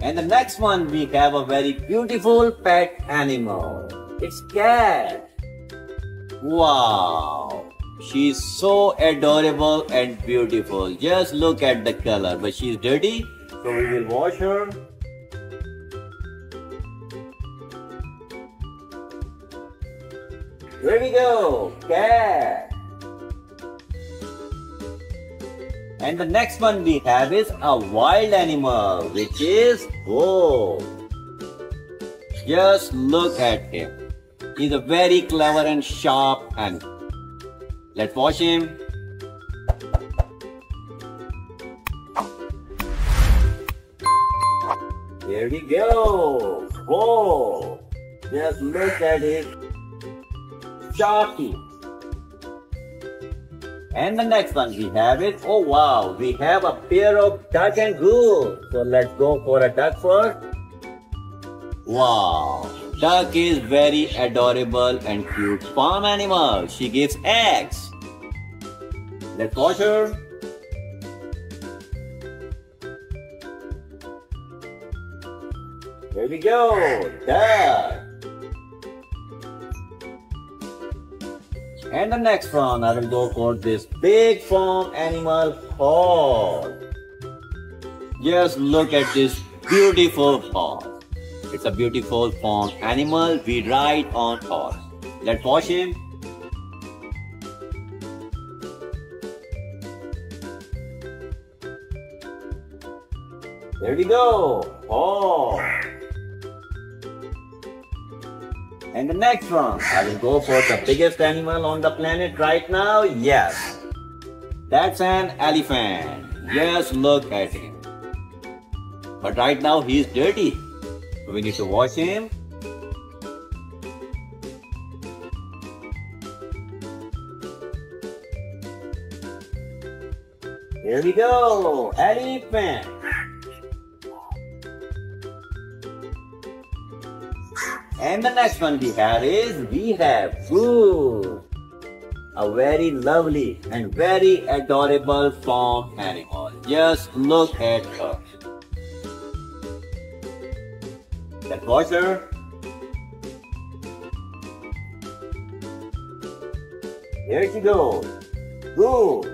And the next one we have a very beautiful pet animal. It's cat. Wow. She's so adorable and beautiful. Just look at the color. But she's dirty, so we will wash her. Here we go, cat. And the next one we have is a wild animal, which is wolf. Just look at him. He's a very clever and sharp animal. Let's watch him. Here he goes. Whoa! Just look at his sharp teeth. And the next one we have is, oh wow, we have a pair of duck and goose. So let's go for a duck first. Wow, duck is very adorable and cute farm animal. She gives eggs. Let's watch her. Here we go, duck. And the next one, I will go for this big farm animal horse. Just look at this beautiful horse. It's a beautiful farm animal. We ride on horse. Let's watch him. There we go. Oh. And the next one, I will go for the biggest animal on the planet right now. Yes. That's an elephant. Yes, look at him. But right now he's dirty. We need to wash him. Here we go. Elephant. And the next one we have is we have Goose. A very lovely and very adorable farm animal. Just look at her. Let's watch her. Here she goes. Goose.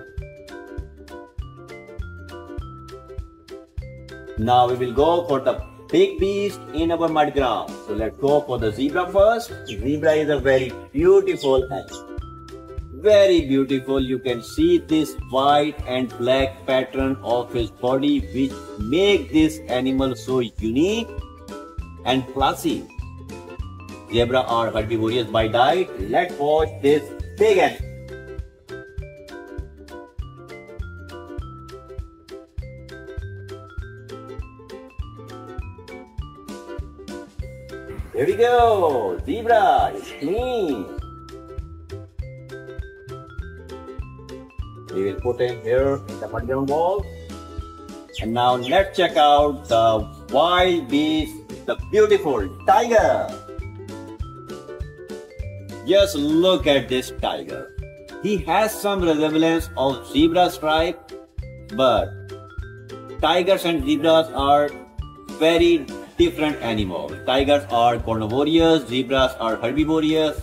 Now we will go for the big beast in our mud ground. So let's go for the zebra first. Zebra is a very beautiful animal. Very beautiful. You can see this white and black pattern of his body which make this animal so unique and classy. Zebra are herbivorous by diet. Let's watch this big animal. Here we go. Zebra is clean. We will put him here in the mudground wall. And now let's check out the wild beast, the beautiful tiger. Just look at this tiger. He has some resemblance of zebra stripe, but tigers and zebras are very different animals. Tigers are carnivorous, zebras are herbivorous,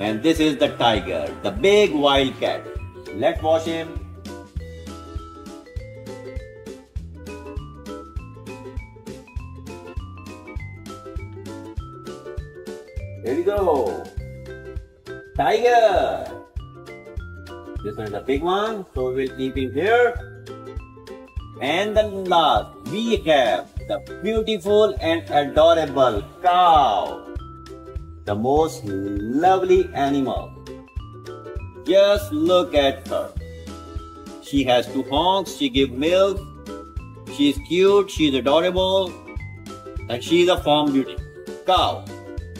and this is the tiger, the big wild cat. Let's watch him. Here we go. Tiger. This one is a big one, so we will keep him here. And the last, we have the beautiful and adorable cow. The most lovely animal. Just look at her. She has two honks, she gives milk, she's cute, she's adorable, and she's a farm beauty. Cow.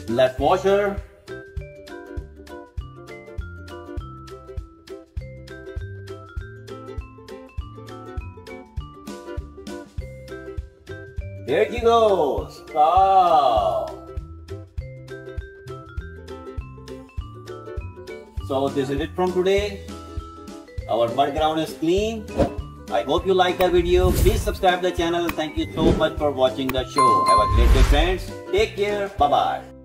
Let's wash her. There she goes. Cow. So this is it from today. Our mud ground is clean. I hope you like the video. Please subscribe the channel. Thank you so much for watching the show. Have a great day friends. Take care. Bye bye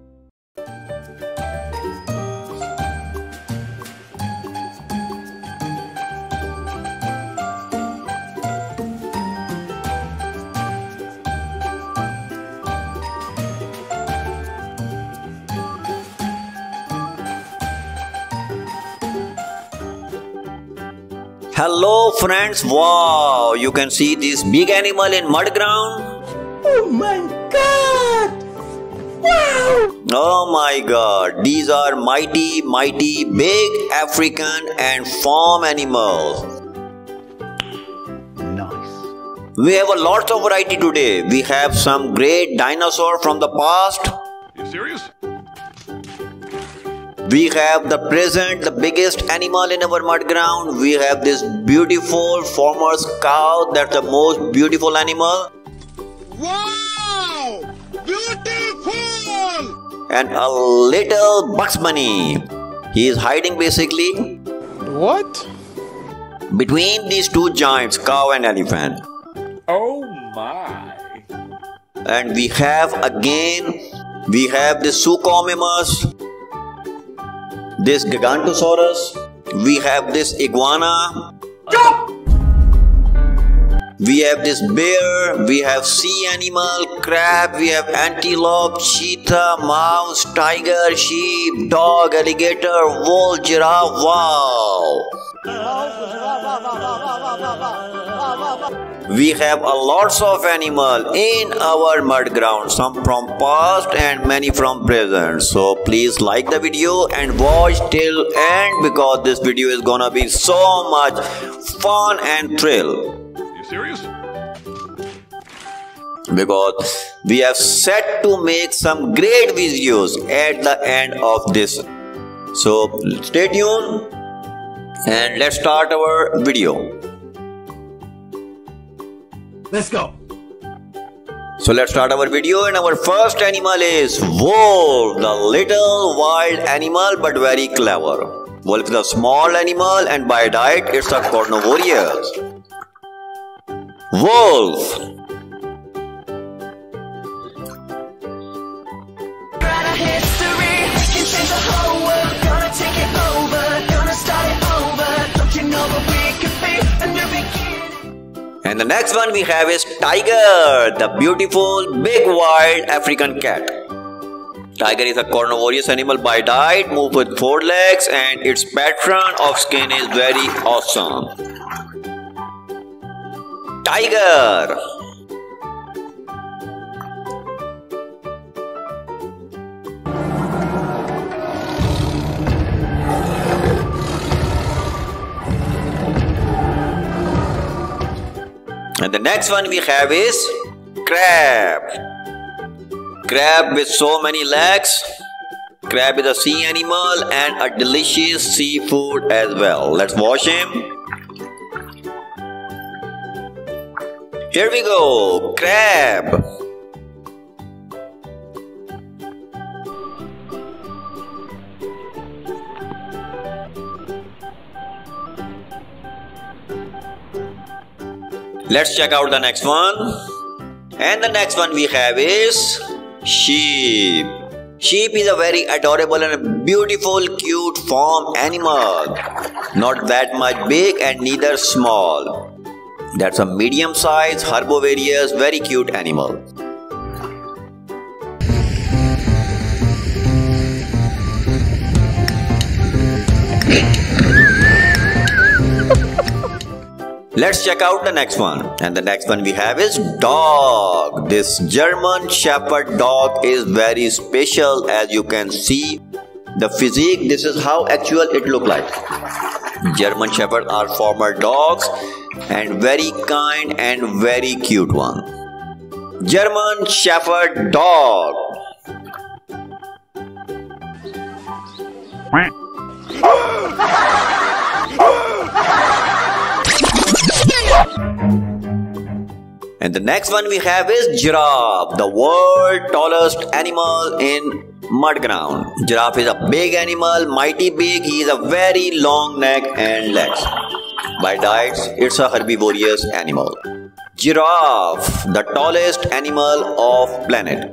Hello friends, wow, you can see this big animal in mud ground. Oh my god! Wow! Oh my god, these are mighty, mighty, big African and farm animals. Nice. We have a lots of variety today. We have some great dinosaur from the past. You serious? We have the present, the biggest animal in our mud ground. We have this beautiful farmer's cow. That's the most beautiful animal. Wow! Beautiful! And a little Bugs Bunny. He is hiding basically What? between these two giants, cow and elephant. Oh my. And we have again, we have the Suchomimus, this Gigantosaurus, we have this iguana, we have this bear, we have sea animal, crab, we have antelope, cheetah, mouse, tiger, sheep, dog, alligator, wolf, giraffe. Wow! We have a lots of animal in our mud ground, some from past and many from present. So please like the video and watch till end because this video is gonna be so much fun and thrill You serious? because we have set to make some great videos at the end of this. So stay tuned and let's start our video. Let's go. So let's start our video and our first animal is wolf, the little wild animal but very clever. Wolf is a small animal and by diet it's a carnivorous. Wolf. And the next one we have is tiger, the beautiful big wild African cat. Tiger is a carnivorous animal by diet, move with four legs and its pattern of skin is very awesome. Tiger. And the next one we have is crab. Crab with so many legs. Crab is a sea animal and a delicious seafood as well. Let's wash him. Here we go, crab. Let's check out the next one. And the next one we have is sheep. Sheep is a very adorable and beautiful, cute farm animal. Not that much big and neither small. That's a medium sized, herbivorous, very cute animal. Let's check out the next one. And the next one we have is dog. This German Shepherd dog is very special as you can see. The physique, this is how actual it look like. German Shepherd are former dogs and very kind and very cute one. German Shepherd dog. And the next one we have is giraffe, the world tallest animal in mud ground. Giraffe is a big animal, mighty big. He is a very long neck and legs. By diets, it's a herbivorous animal. Giraffe, the tallest animal of planet.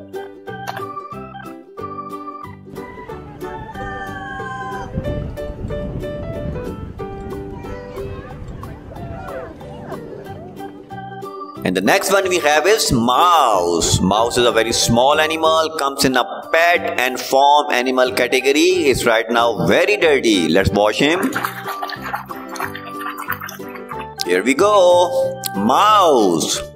And the next one we have is mouse. Mouse is a very small animal, comes in a pet and farm animal category. It's right now very dirty. Let's wash him. Here we go. Mouse.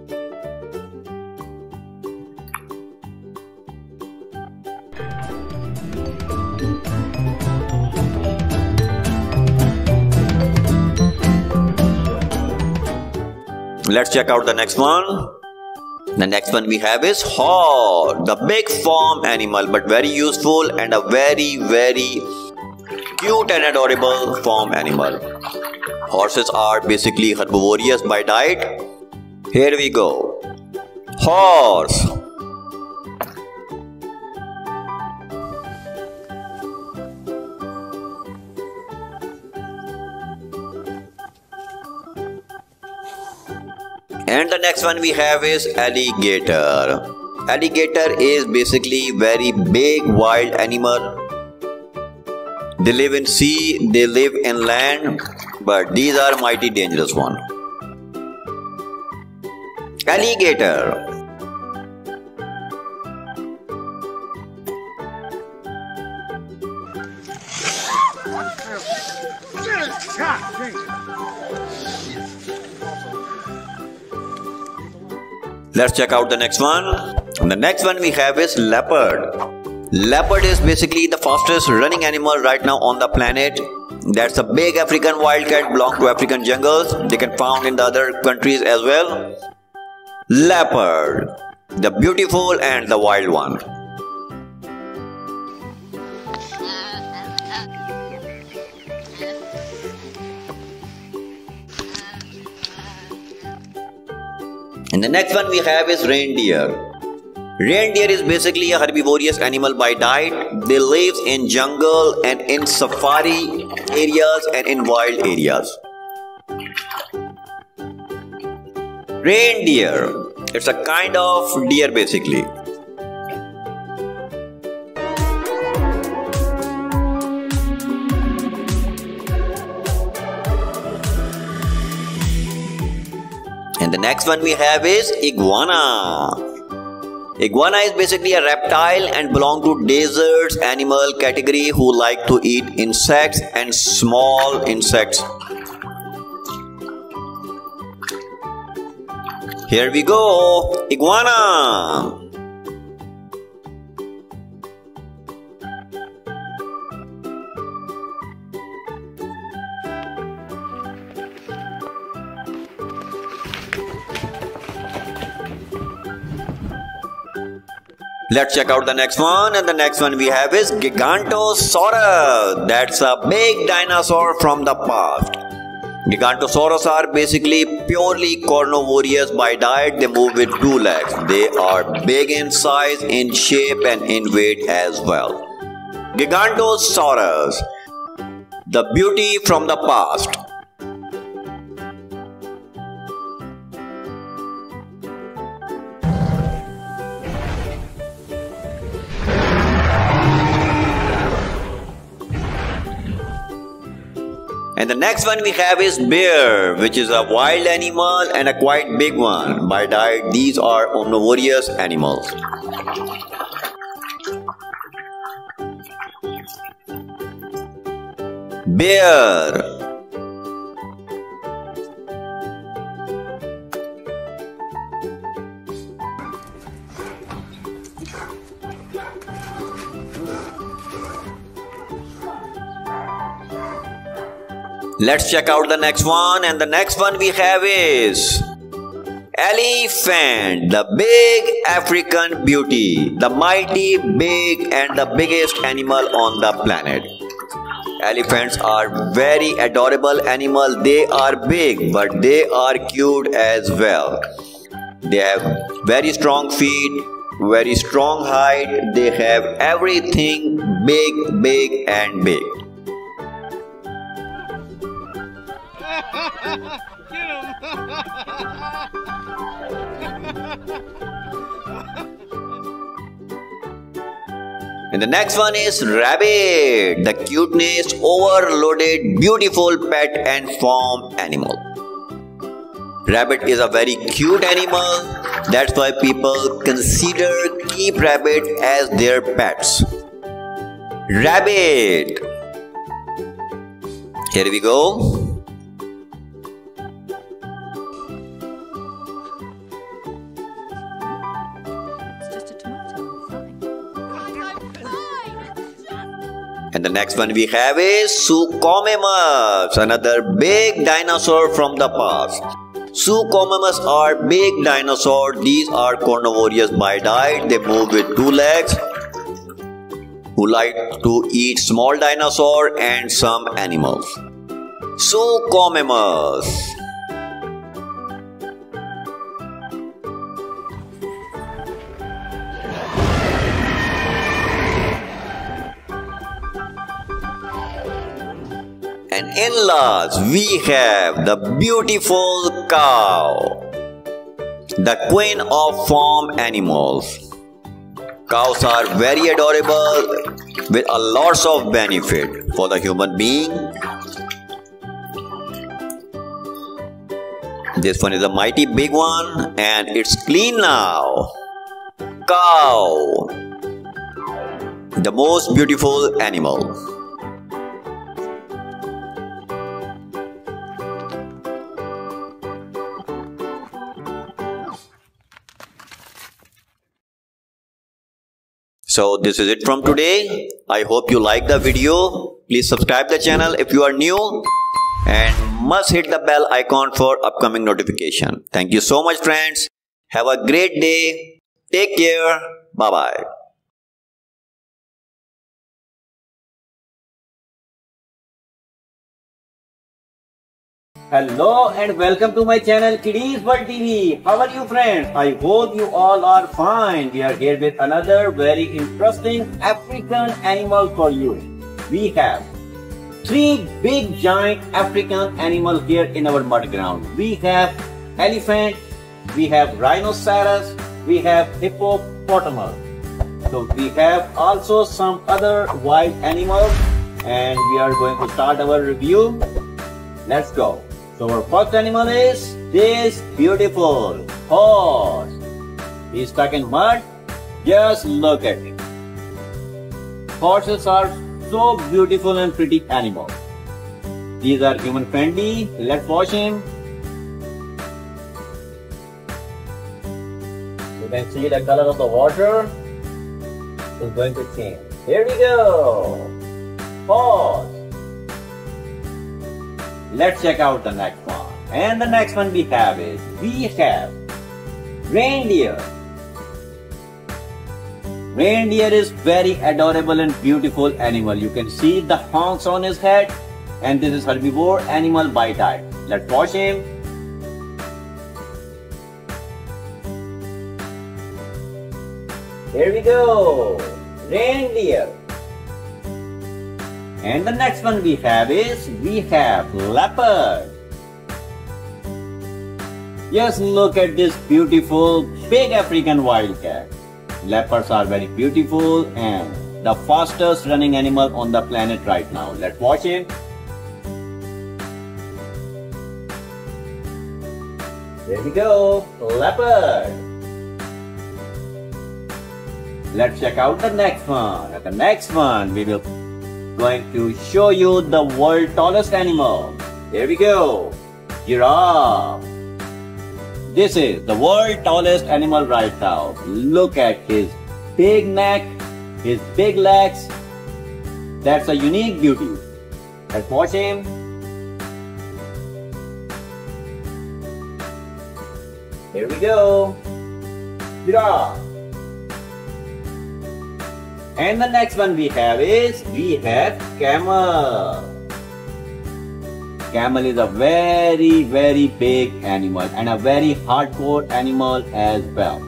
Let's check out the next one. The next one we have is horse, the big farm animal, but very useful and a very, very cute and adorable farm animal. Horses are basically herbivorous by diet. Here we go. Horse. And the next one we have is alligator. Alligator is basically very big wild animal. They live in sea, they live in land, but these are mighty dangerous one. Alligator. Let's check out the next one. The next one we have is leopard. Leopard is basically the fastest running animal right now on the planet. That's a big African wildcat belong to African jungles. They can found in the other countries as well. Leopard, the beautiful and the wild one. And the next one we have is reindeer. Reindeer is basically a herbivorous animal by diet. They live in jungle and in safari areas and in wild areas. Reindeer. It's a kind of deer basically. And the next one we have is iguana. Iguana is basically a reptile and belong to deserts animal category who like to eat insects and small insects. Here we go, iguana. Let's check out the next one. And the next one we have is Gigantosaurus. That's a big dinosaur from the past. Gigantosaurus are basically purely carnivorous by diet. They move with two legs. They are big in size, in shape, and in weight as well. Gigantosaurus, the beauty from the past. And the next one we have is bear, which is a wild animal and a quite big one. By diet, these are omnivorous animals. Bear. Let's check out the next one, and the next one we have is Elephant, the big African beauty, the mighty big and the biggest animal on the planet. Elephants are very adorable animal. They are big, but they are cute as well. They have very strong feet, very strong height. They have everything big, big and big. And the next one is rabbit, the cuteness, overloaded, beautiful pet and farm animal. Rabbit is a very cute animal. That's why people consider keep rabbit as their pets. Rabbit. Here we go. The next one we have is Suchomimus, another big dinosaur from the past. Suchomimus are big dinosaurs. These are carnivorous by diet. They move with two legs who like to eat small dinosaur and some animals. Suchomimus. And in last, we have the beautiful cow, the queen of farm animals. Cows are very adorable with a lots of benefit for the human being. This one is a mighty big one and it's clean now. Cow, the most beautiful animal. So this is it from today. I hope you like the video. Please subscribe the channel if you are new and must hit the bell icon for upcoming notification. Thank you so much friends. Have a great day. Take care. Bye bye. Hello and welcome to my channel Kidiez World TV. How are you friends? I hope you all are fine. We are here with another very interesting African animal for you. We have three big giant African animals here in our mud ground. We have elephant, we have rhinoceros, we have hippopotamus. So we have also some other wild animals and we are going to start our review. Let's go. So our first animal is this beautiful horse. He's stuck in mud. Just look at it. Horses are so beautiful and pretty animals. These are human friendly. Let's wash him. You can see the color of the water is going to change. Here we go. Horse. Let's check out the next one. And the next one we have is, we have reindeer. Reindeer is very adorable and beautiful animal. You can see the honks on his head and this is herbivore animal by type. Let's watch him. Here we go. Reindeer. And the next one we have is, we have leopard. Just look at this beautiful big African wildcat. Leopards are very beautiful and the fastest running animal on the planet right now. Let's watch it. There we go, leopard. Let's check out the next one. At the next one, we will going to show you the world tallest animal. Here we go. Giraffe. This is the world tallest animal right now. Look at his big neck, his big legs. That's a unique beauty. Let's watch him. Here we go. Giraffe. And the next one we have is, we have camel. Camel is a very, very big animal and a very hardcore animal as well.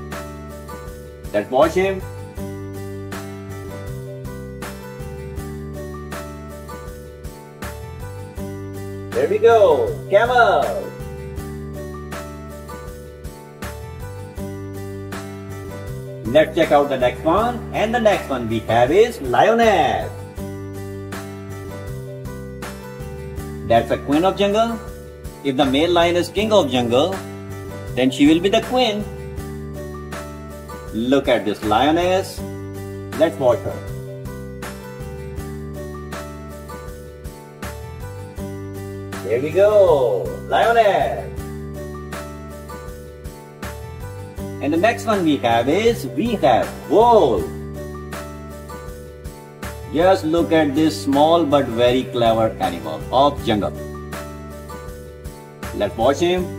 Let's watch him. There we go, camel. Let's check out the next one. And the next one we have is lioness. That's a queen of jungle. If the male lion is king of jungle, then she will be the queen. Look at this lioness. Let's watch her. There we go, lioness. And the next one we have is, we have bowl. Just look at this small but very clever animal of jungle. Let's watch him.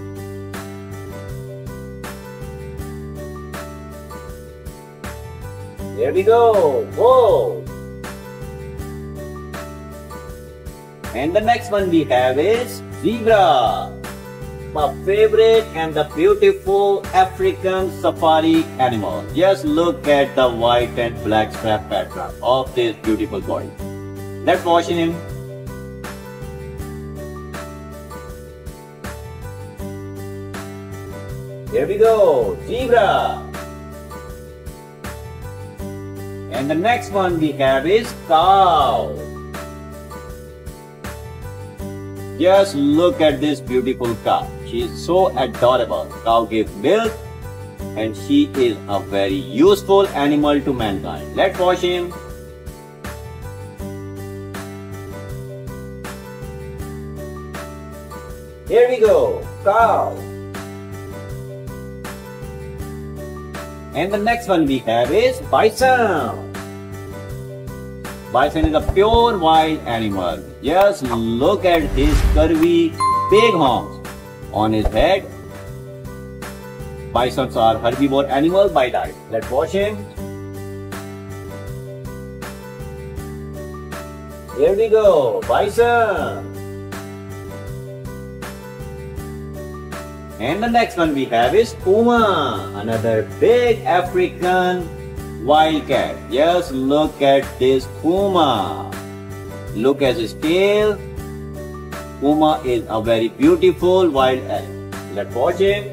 There we go, whoa! And the next one we have is zebra. My favorite and the beautiful African safari animal. Just look at the white and black strap pattern of this beautiful body. Let's watch him. Here we go, zebra. And the next one we have is cow. Just look at this beautiful cow. She is so adorable. Cow gives milk and she is a very useful animal to mankind. Let's watch him. Here we go, cow. And the next one we have is bison. Bison is a pure wild animal. Just look at his curvy big horns on his head. Bisons are herbivore animal by diet. Let's watch him. Here we go, bison. And the next one we have is Puma, another big African wildcat. Just look at this Puma. Look at his tail. Puma is a very beautiful wild animal. Let's watch him.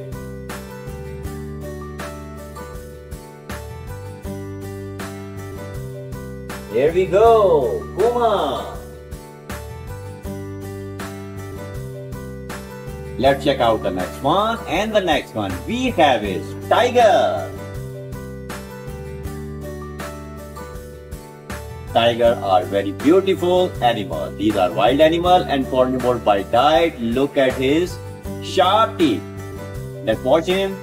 Here we go, Puma. Let's check out the next one. And the next one we have is tiger. Tiger are very beautiful animal. These are wild animal and carnivore by diet. Look at his sharp teeth. Let's watch him.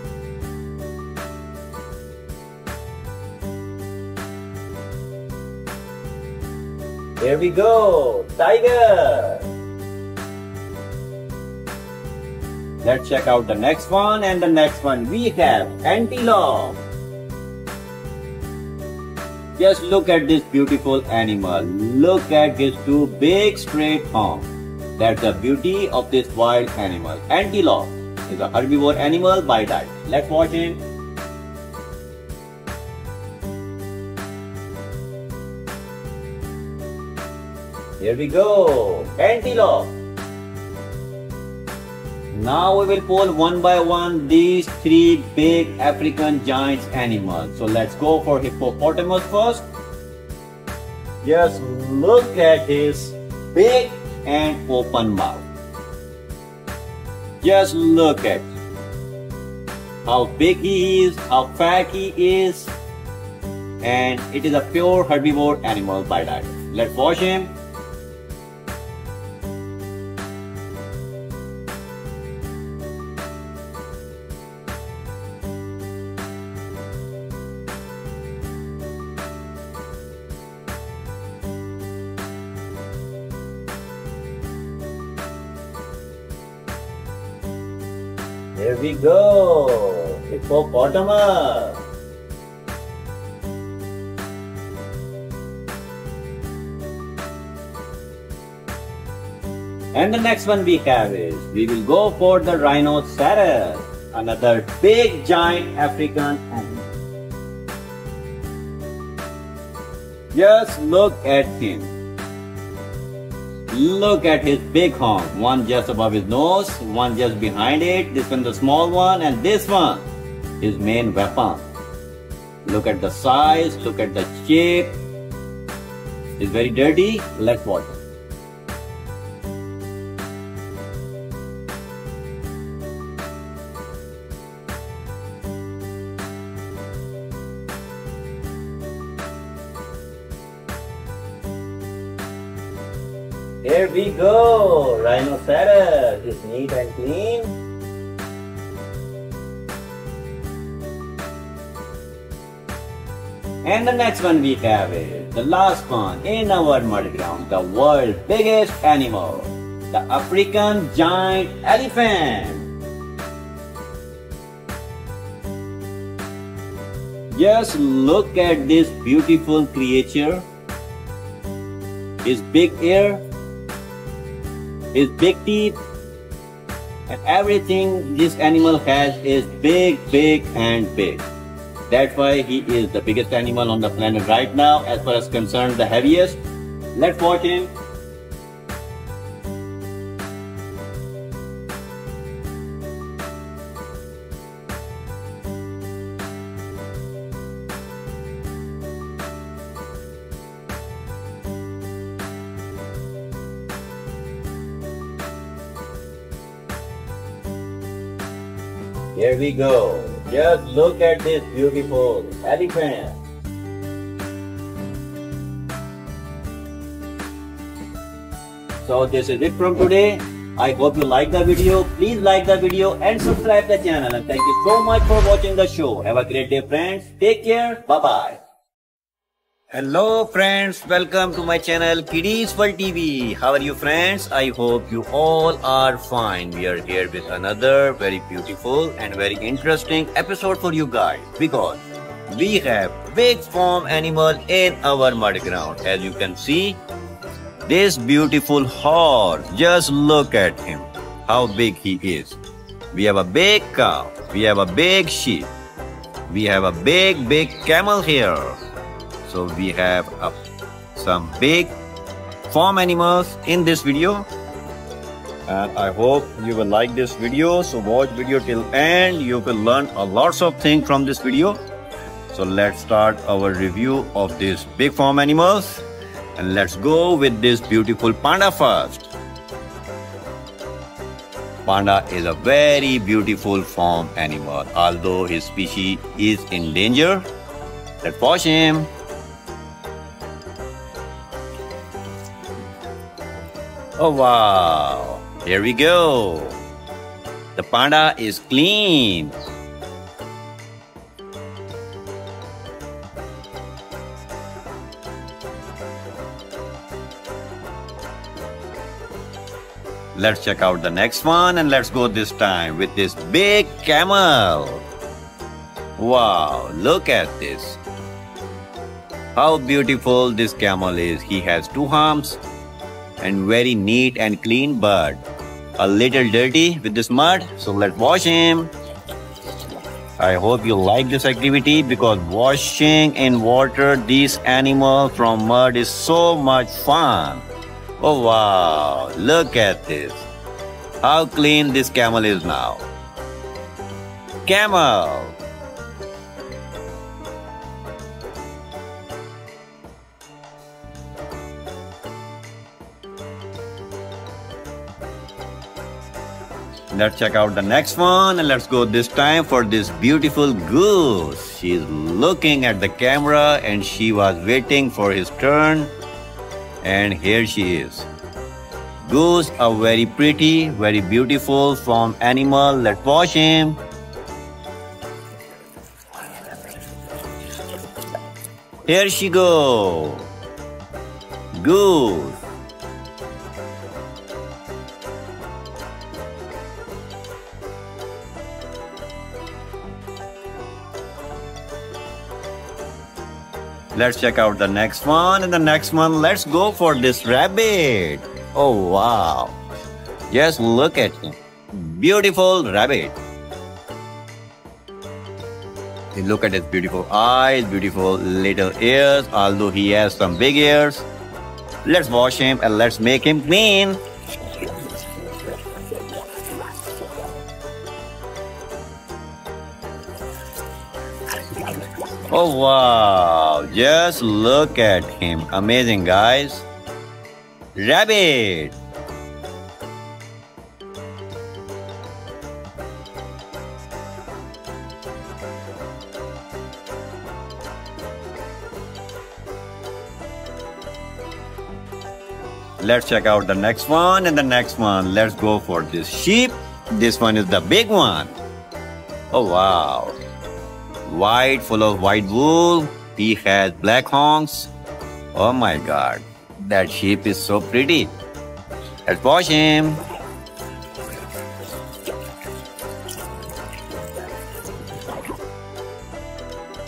Here we go, tiger. Let's check out the next one and the next one we have antelope. Just look at this beautiful animal. Look at his two big straight horns. That's the beauty of this wild animal. Antelope is a herbivore animal by diet. Let's watch it. Here we go, antelope. Now we will pull one by one these three big African giant animals. So let's go for hippopotamus first. Just look at his big and open mouth. Just look at how big he is, how fat he is, and it is a pure herbivore animal by diet. Let's watch him. Go. Hippopotamus. And the next one we have is, we will go for the rhinoceros, another big giant African animal. Just look at him. Look at his big horn. One just above his nose, one just behind it, this one the small one, and this one, his main weapon. Look at the size, look at the shape. It's very dirty. Let's watch it. We go, rhinoceros is neat and clean. And the next one we have is the last one in our mud ground, the world's biggest animal, the African giant elephant. Just look at this beautiful creature. His big ear, his big teeth, and everything this animal has is big, big, and big. That's why he is the biggest animal on the planet right now, as far as concerned, the heaviest. Let's watch him. We go. Just look at this beautiful elephant. So this is it from today. I hope you like the video. Please like the video and subscribe the channel. And thank you so much for watching the show. Have a great day friends. Take care. Bye bye. Hello friends, welcome to my channel Kidiez World TV. How are you friends? I hope you all are fine. We are here with another very beautiful and very interesting episode for you guys because we have big farm animal in our mud ground. As you can see, this beautiful horse, just look at him, how big he is. We have a big cow, we have a big sheep, we have a big, big camel here. So we have uh, some big farm animals in this video. And I hope you will like this video. So watch video till end. You will learn a lots of things from this video. So let's start our review of these big farm animals. And let's go with this beautiful panda first. Panda is a very beautiful farm animal. Although his species is in danger, let's watch him. Oh wow, here we go. The panda is clean. Let's check out the next one and let's go this time with this big camel. Wow, look at this. How beautiful this camel is. He has two arms and very neat and clean but a little dirty with this mud so let's wash him. I hope you like this activity because washing in water these animals from mud is so much fun. Oh wow. Look at this. How clean this camel is now. Camel Let's check out the next one and let's go this time for this beautiful goose. She's looking at the camera and she was waiting for his turn. And here she is. Goose are very pretty, very beautiful from animal. Let's watch him. Here she go. Goose. Let's check out the next one. And the next one, let's go for this rabbit. Oh, wow. Just look at him. Beautiful rabbit. You look at his beautiful eyes, beautiful little ears, although he has some big ears. Let's wash him and let's make him clean. Oh wow, just look at him. Amazing, guys. Rabbit. Let's check out the next one and the next one. Let's go for this sheep. This one is the big one. Oh wow. White, full of white wool. He has black horns. Oh my god. That sheep is so pretty. Let's wash him.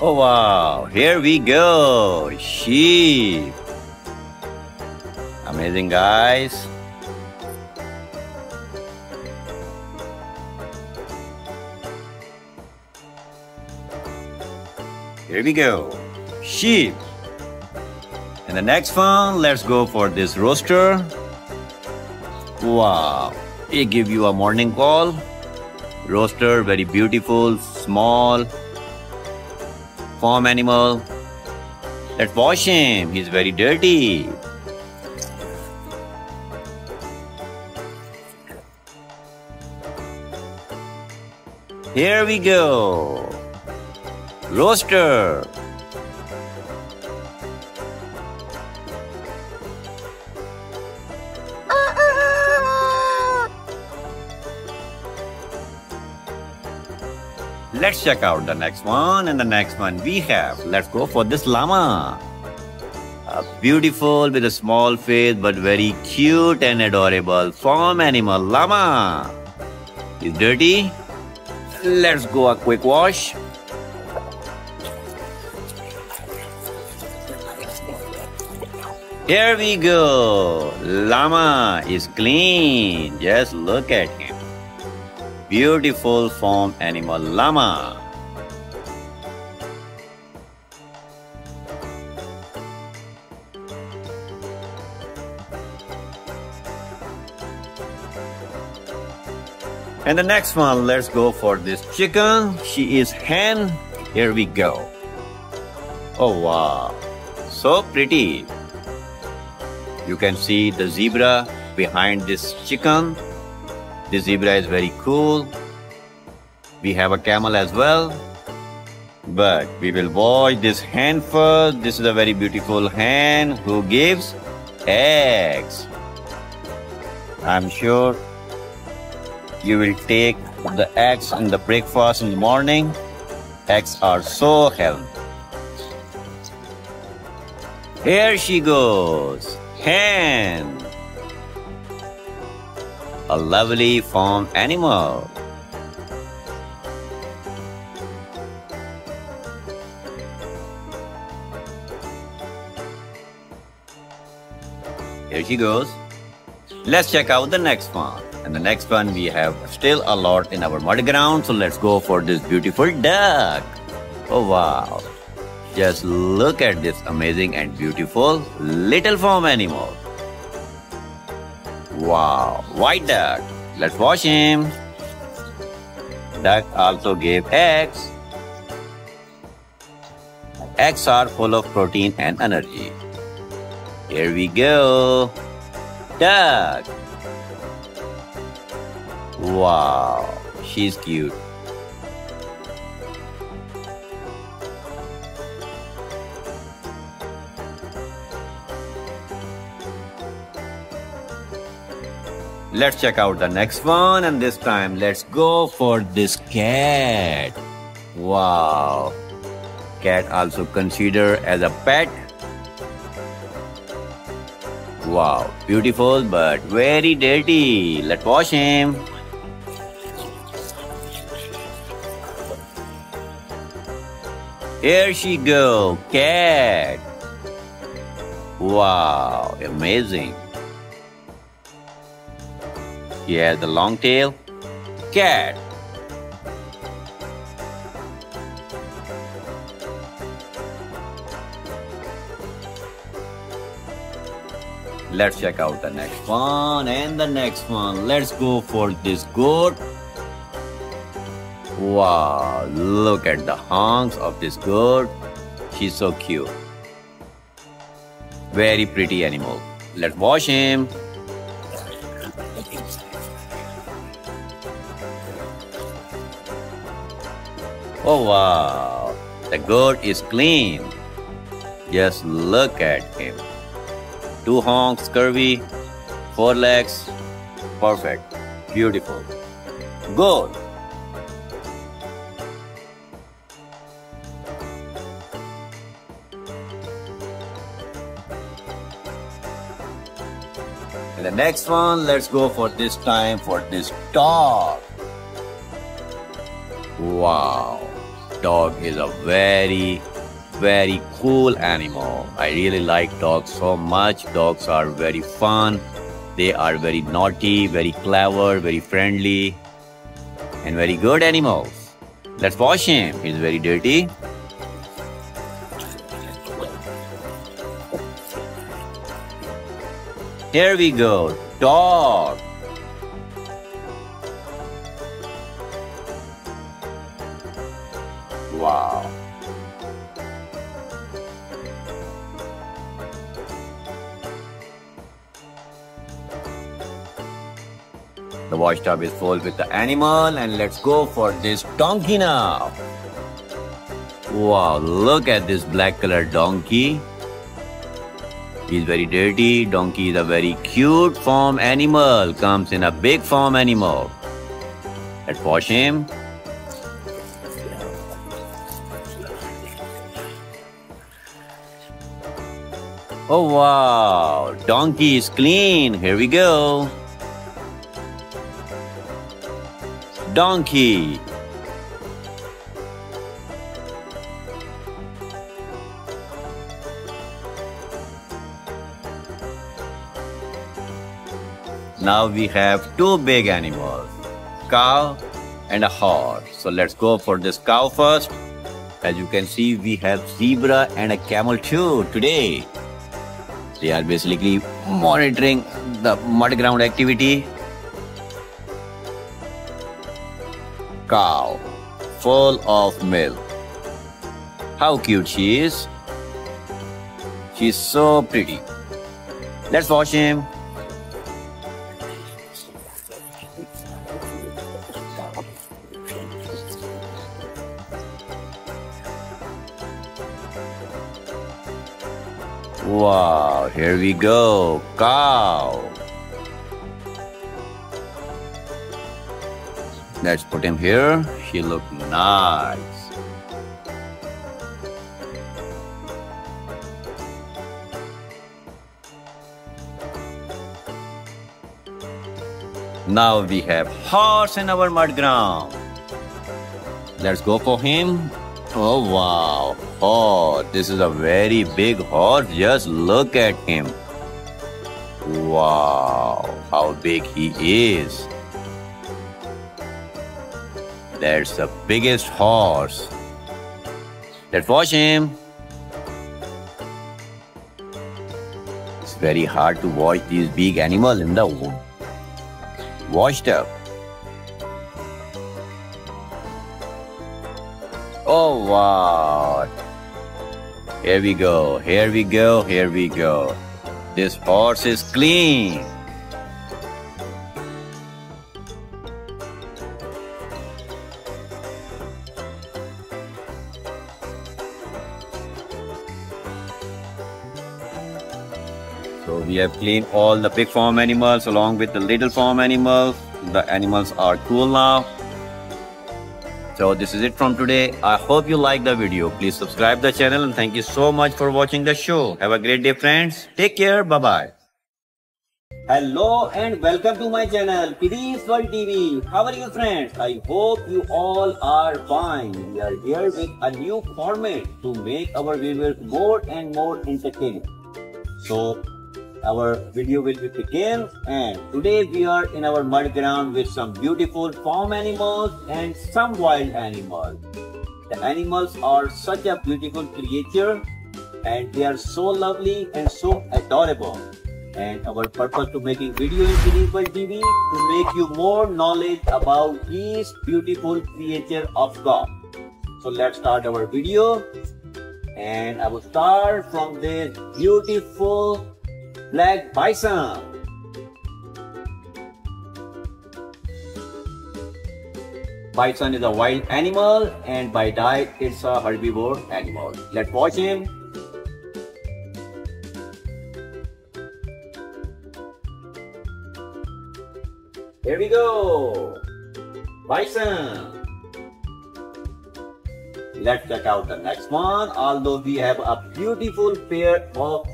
Oh wow, here we go. Sheep. Amazing, guys. Here we go. Sheep. And the next one, let's go for this rooster. Wow. He give you a morning call. Rooster, very beautiful, small, farm animal. Let's wash him. He's very dirty. Here we go. Roaster. Let's check out the next one and the next one we have. Let's go for this llama. A beautiful with a small face but very cute and adorable farm animal llama. Is dirty? Let's go a quick wash. Here we go. Llama is clean. Just look at him. Beautiful form animal llama. And the next one, let's go for this chicken. She is hen. Here we go. Oh wow, so pretty. You can see the zebra behind this chicken. The zebra is very cool. We have a camel as well. But we will watch this hen first. This is a very beautiful hen who gives eggs. I'm sure you will take the eggs in the breakfast in the morning. Eggs are so healthy. Here she goes. Hen. A lovely farm animal. Here she goes. Let's check out the next one. And the next one we have still a lot in our mud ground. So let's go for this beautiful duck. Oh wow. Just look at this amazing and beautiful little farm animal. Wow, white duck. Let's wash him. Duck also gave eggs. Eggs are full of protein and energy. Here we go. Duck. Wow, she's cute. Let's check out the next one and this time let's go for this cat. Wow. Cat also considered as a pet. Wow, beautiful but very dirty. Let's wash him. Here she go, cat. Wow, amazing. Has the long tail. Cat. Let's check out the next one and the next one. Let's go for this goat. Wow, look at the honks of this goat. She's so cute. Very pretty animal. Let's wash him. Oh wow, the goat is clean. Just look at him. Two honks, curvy, four legs, perfect, beautiful. Goat. The next one, let's go for this time for this dog. Wow. Dog is a very, very cool animal. I really like dogs so much. Dogs are very fun. They are very naughty, very clever, very friendly, and very good animals. Let's wash him. He's very dirty. Here we go. Dog. Wow. The wash tub is full with the animal and let's go for this donkey now. Wow, look at this black colored donkey. He's very dirty. Donkey is a very cute farm animal. Comes in a big farm animal. Let's wash him. Oh wow, donkey is clean. Here we go. Donkey. Now we have two big animals, cow and a horse. So let's go for this cow first. As you can see, we have zebra and a camel too today. They are basically monitoring the mud ground activity. Cow, full of milk. How cute she is. She's so pretty. Let's wash him. Wow, here we go. Cow. Let's put him here. He look nice. Now we have horse in our mud ground. Let's go for him. Oh wow. Oh, this is a very big horse. Just look at him. Wow, how big he is. That's the biggest horse. Let's watch him. It's very hard to watch these big animals in the washed up. Oh wow. Here we go, here we go, here we go. This horse is clean. So we have cleaned all the big farm animals along with the little farm animals. The animals are cool now. So this is it from today. I hope you like the video. Please subscribe the channel and thank you so much for watching the show. Have a great day friends. Take care. Bye bye. Hello and welcome to my channel Kidiez World TV. How are you friends? I hope you all are fine. We are here with a new format to make our viewers more and more entertaining. So our video will be begin and today we are in our mud ground with some beautiful farm animals and some wild animals. The animals are such a beautiful creature and they are so lovely and so adorable. And our purpose to making video in Cerebral TV to make you more knowledge about these beautiful creature of God. So let's start our video. And I will start from this beautiful black bison. Bison is a wild animal and by diet it's a herbivore animal. Let's watch him. Here we go. Bison. Let's check out the next one. Although we have a beautiful pair of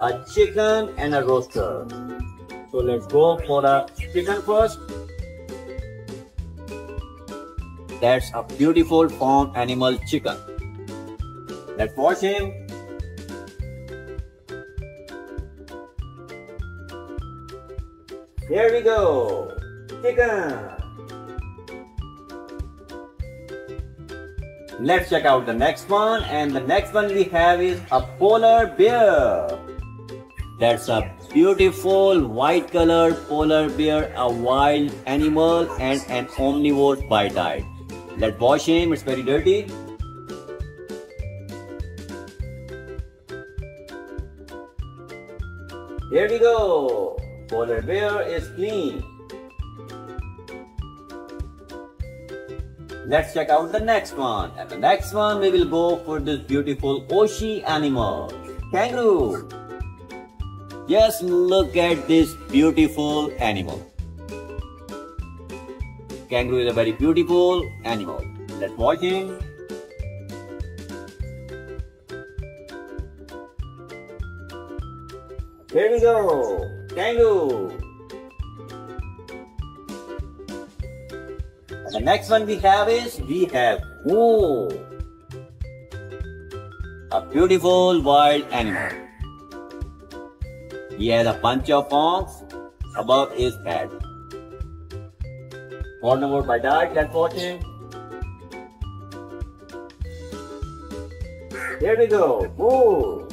a chicken and a roaster. So let's go for the chicken first. That's a beautiful farm animal chicken. Let's watch him. Here we go. Chicken. Let's check out the next one. And the next one we have is a polar bear. That's a beautiful white colored polar bear, a wild animal and an omnivore by diet. Let's wash him, it's very dirty. Here we go. Polar bear is clean. Let's check out the next one. And the next one we will go for this beautiful Aussie animal. Kangaroo. Just look at this beautiful animal. Kangaroo is a very beautiful animal. Let's watch him. Here we go. Kangaroo. The next one we have is we have Moo. A beautiful wild animal. He has a bunch of horns above his head. Born over by that, let's watch him. Here we go. Moo.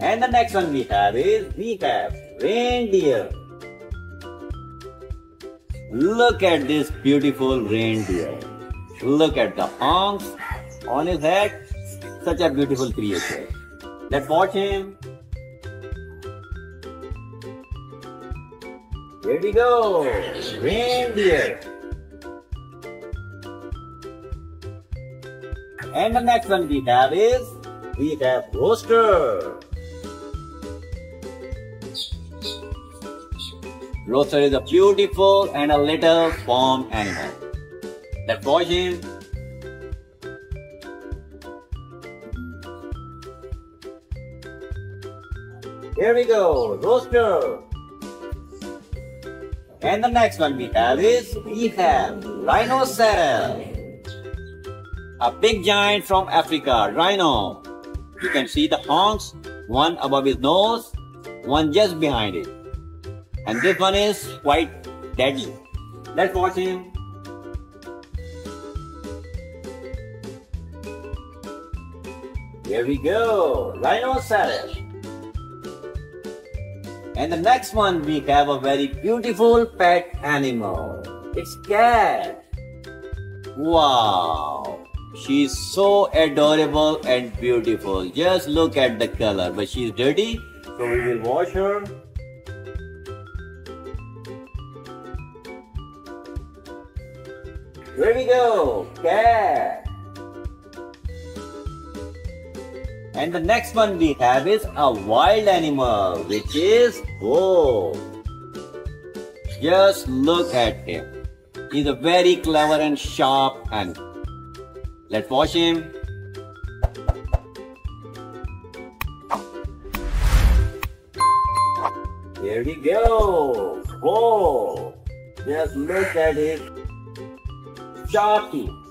And the next one we have is we have reindeer. Look at this beautiful reindeer. Look at the horns on his head. Such a beautiful creature. Let's watch him. Here we go. Reindeer. And the next one we have is we have rooster. Rooster is a beautiful and a little farm animal. Let's watch him. Here we go, rooster. And the next one we have is we have rhinoceros. A big giant from Africa, rhino. You can see the horns, one above his nose, one just behind it. And this one is quite deadly. Let's watch him. Here we go, rhinoceros. And the next one we have a very beautiful pet animal. It's cat. Wow. She's so adorable and beautiful. Just look at the color. But she's dirty, so we will wash her. Here we go, cat. And the next one we have is a wild animal, which is wolf. Just look at him. He's a very clever and sharp animal. Let's watch him. Here we go. Whoa. Just look at his sharp teeth.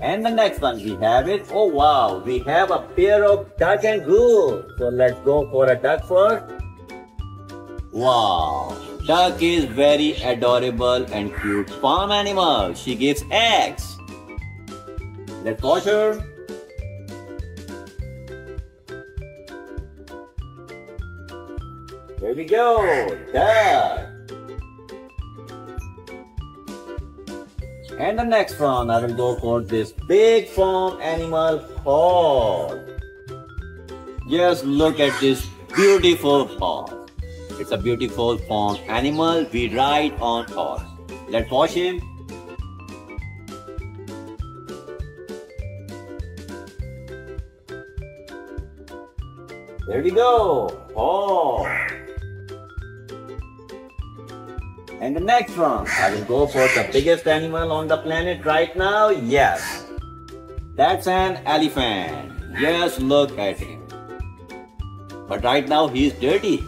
And the next one we have is, oh wow, we have a pair of duck and goose. So let's go for a duck first. Wow, duck is very adorable and cute farm animal. She gives eggs. Let's watch her. Here we go, duck. And the next one, I will go for this big farm animal horse. Just look at this beautiful horse. It's a beautiful farm animal. We ride on horse. Let's watch him. There we go. Horse. And the next one, I will go for the biggest animal on the planet right now. Yes, that's an elephant. Yes, look at him. But right now he's dirty.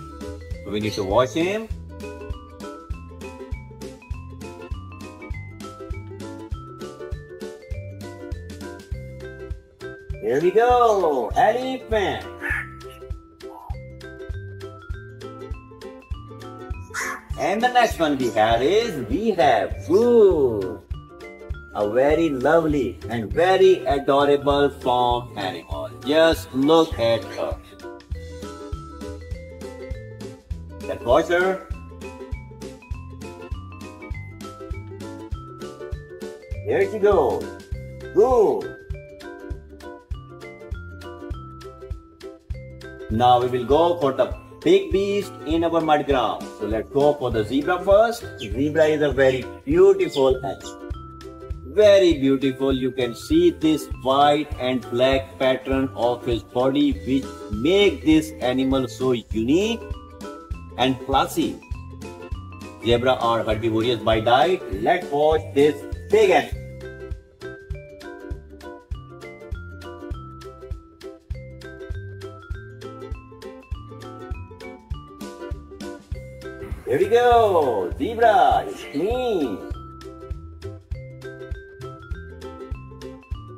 We need to wash him. Here we go, elephant. And the next one we have is we have food. A very lovely and very adorable farm animal. Just look at her. That was her. Here she goes. Good. Now we will go for the big beast in our mud ground. So let's go for the zebra first. Zebra is a very beautiful animal. Very beautiful. You can see this white and black pattern of his body which make this animal so unique and classy. Zebra are herbivorous by diet. Let's watch this big animal. Here we go. Zebra is clean.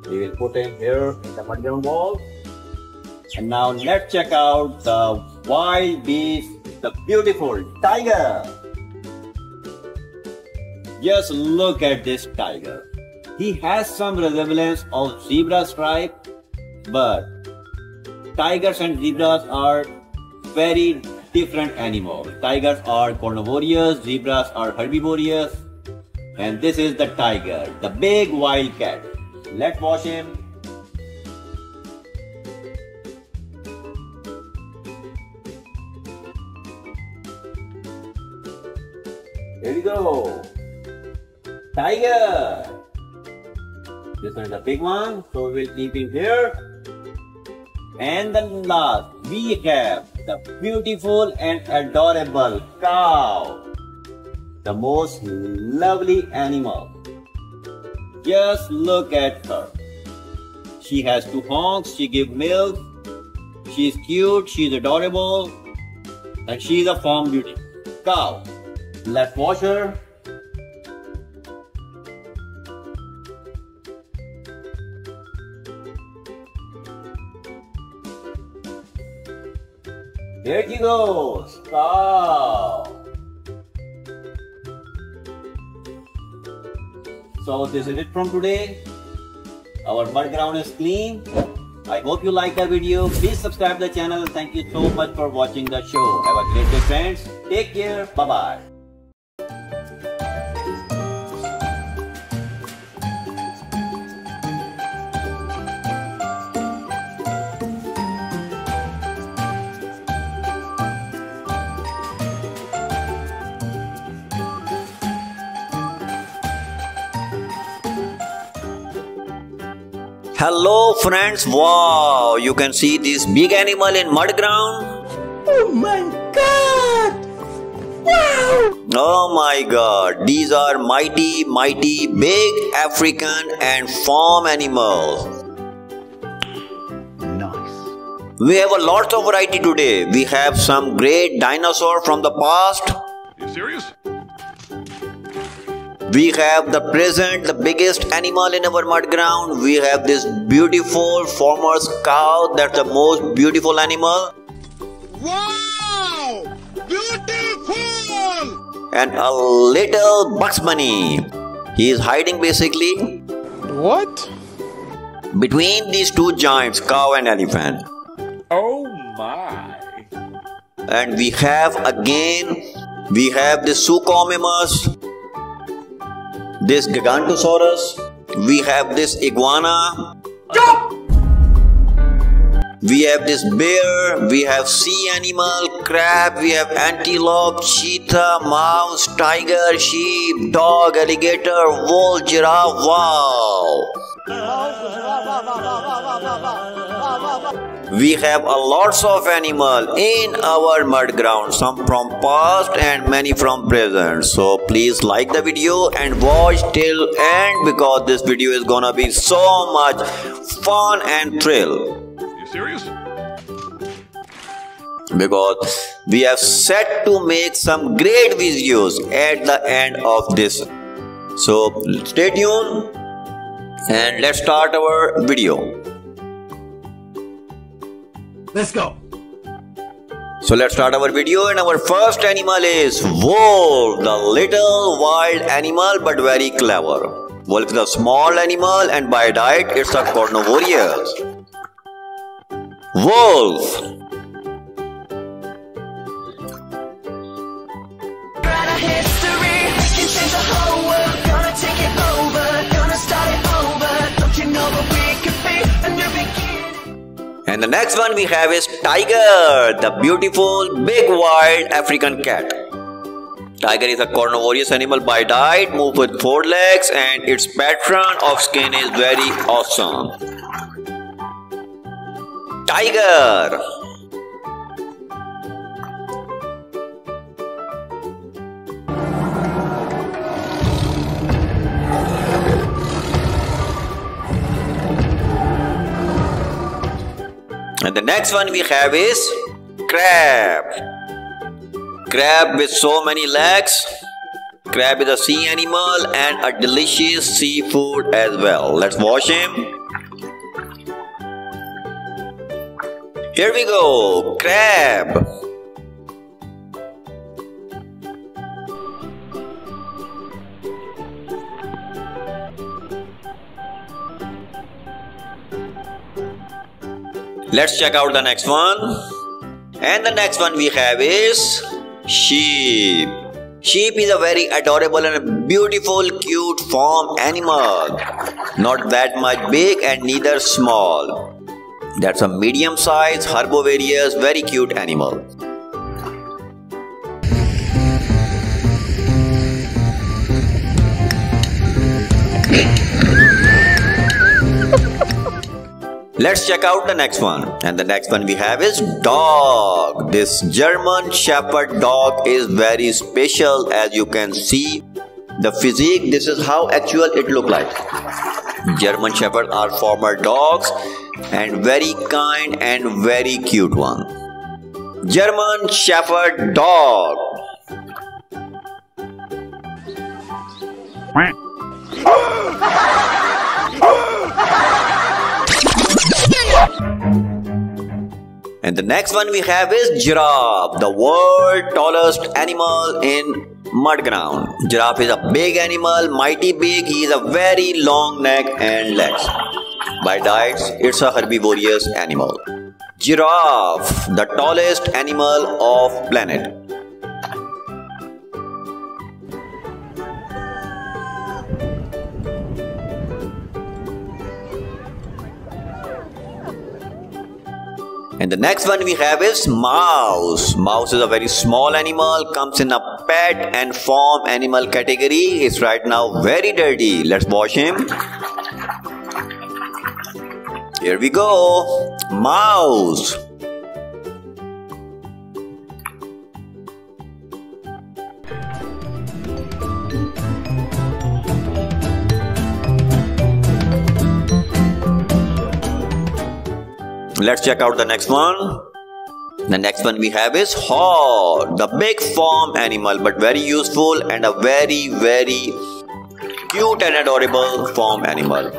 We will put him here in the mudground wall. And now let's check out the wild beast, the beautiful tiger. Just look at this tiger. He has some resemblance of zebra stripe, but tigers and zebras are very different animals. Tigers are carnivorous, zebras are herbivorous, and this is the tiger, the big wild cat. Let's wash him. Here we go. Tiger. This one is a big one, so we will keep him here. And the last, we have the beautiful and adorable cow. The most lovely animal. Just look at her. She has two honks, she gives milk, she's cute, she's adorable, and she's a farm beauty. Cow. Let's wash her. There she goes. So this is it from today. Our mud ground is clean. I hope you like the video. Please subscribe the channel. Thank you so much for watching the show. Have a great day friends. Take care. Bye bye Hello friends, wow, you can see this big animal in mud ground. Oh my god! Wow! Oh my god, these are mighty, mighty, big African and farm animals. Nice. We have a lot of variety today. We have some great dinosaur from the past. You serious? We have the present, the biggest animal in our mud ground. We have this beautiful farmer's cow. That's the most beautiful animal. Wow! Beautiful! And a little Bugs Bunny. He is hiding basically What? between these two giants, cow and elephant. Oh my. And we have again, we have the Suchomimus, this Gigantosaurus, we have this iguana, we have this bear, we have sea animal, crab, we have antelope, cheetah, mouse, tiger, sheep, dog, alligator, wolf, giraffe, wow! We have a lots of animal in our mud ground, some from past and many from present. So please like the video and watch till end because this video is gonna be so much fun and thrill. You serious? because we have set to make some great videos at the end of this. So stay tuned and let's start our video. Let's go. So let's start our video and our first animal is wolf, the little wild animal but very clever. Wolf is a small animal and by diet it's a carnivorous. Wolf. And the next one we have is tiger, the beautiful big wild African cat. Tiger is a carnivorous animal by diet, move with four legs and its pattern of skin is very awesome. Tiger. And the next one we have is crab. Crab with so many legs. Crab is a sea animal and a delicious seafood as well. Let's wash him. Here we go, crab. Let's check out the next one. And the next one we have is sheep. Sheep is a very adorable and beautiful, cute farm animal. Not that much big and neither small. That's a medium sized, herbivorous, very cute animal. Let's check out the next one. And the next one we have is dog. This German Shepherd dog is very special as you can see. The physique, this is how actual it look like. German Shepherd are former dogs and very kind and very cute one. German Shepherd dog. And the next one we have is giraffe, the world tallest animal in mud ground. Giraffe is a big animal, mighty big. He is a very long neck and legs. By diets, it's a herbivorous animal. Giraffe, the tallest animal of planet. And the next one we have is mouse. Mouse is a very small animal, comes in a pet and farm animal category. It's right now very dirty. Let's wash him. Here we go. Mouse. Let's check out the next one. The next one we have is horse, the big farm animal, but very useful and a very, very cute and adorable farm animal.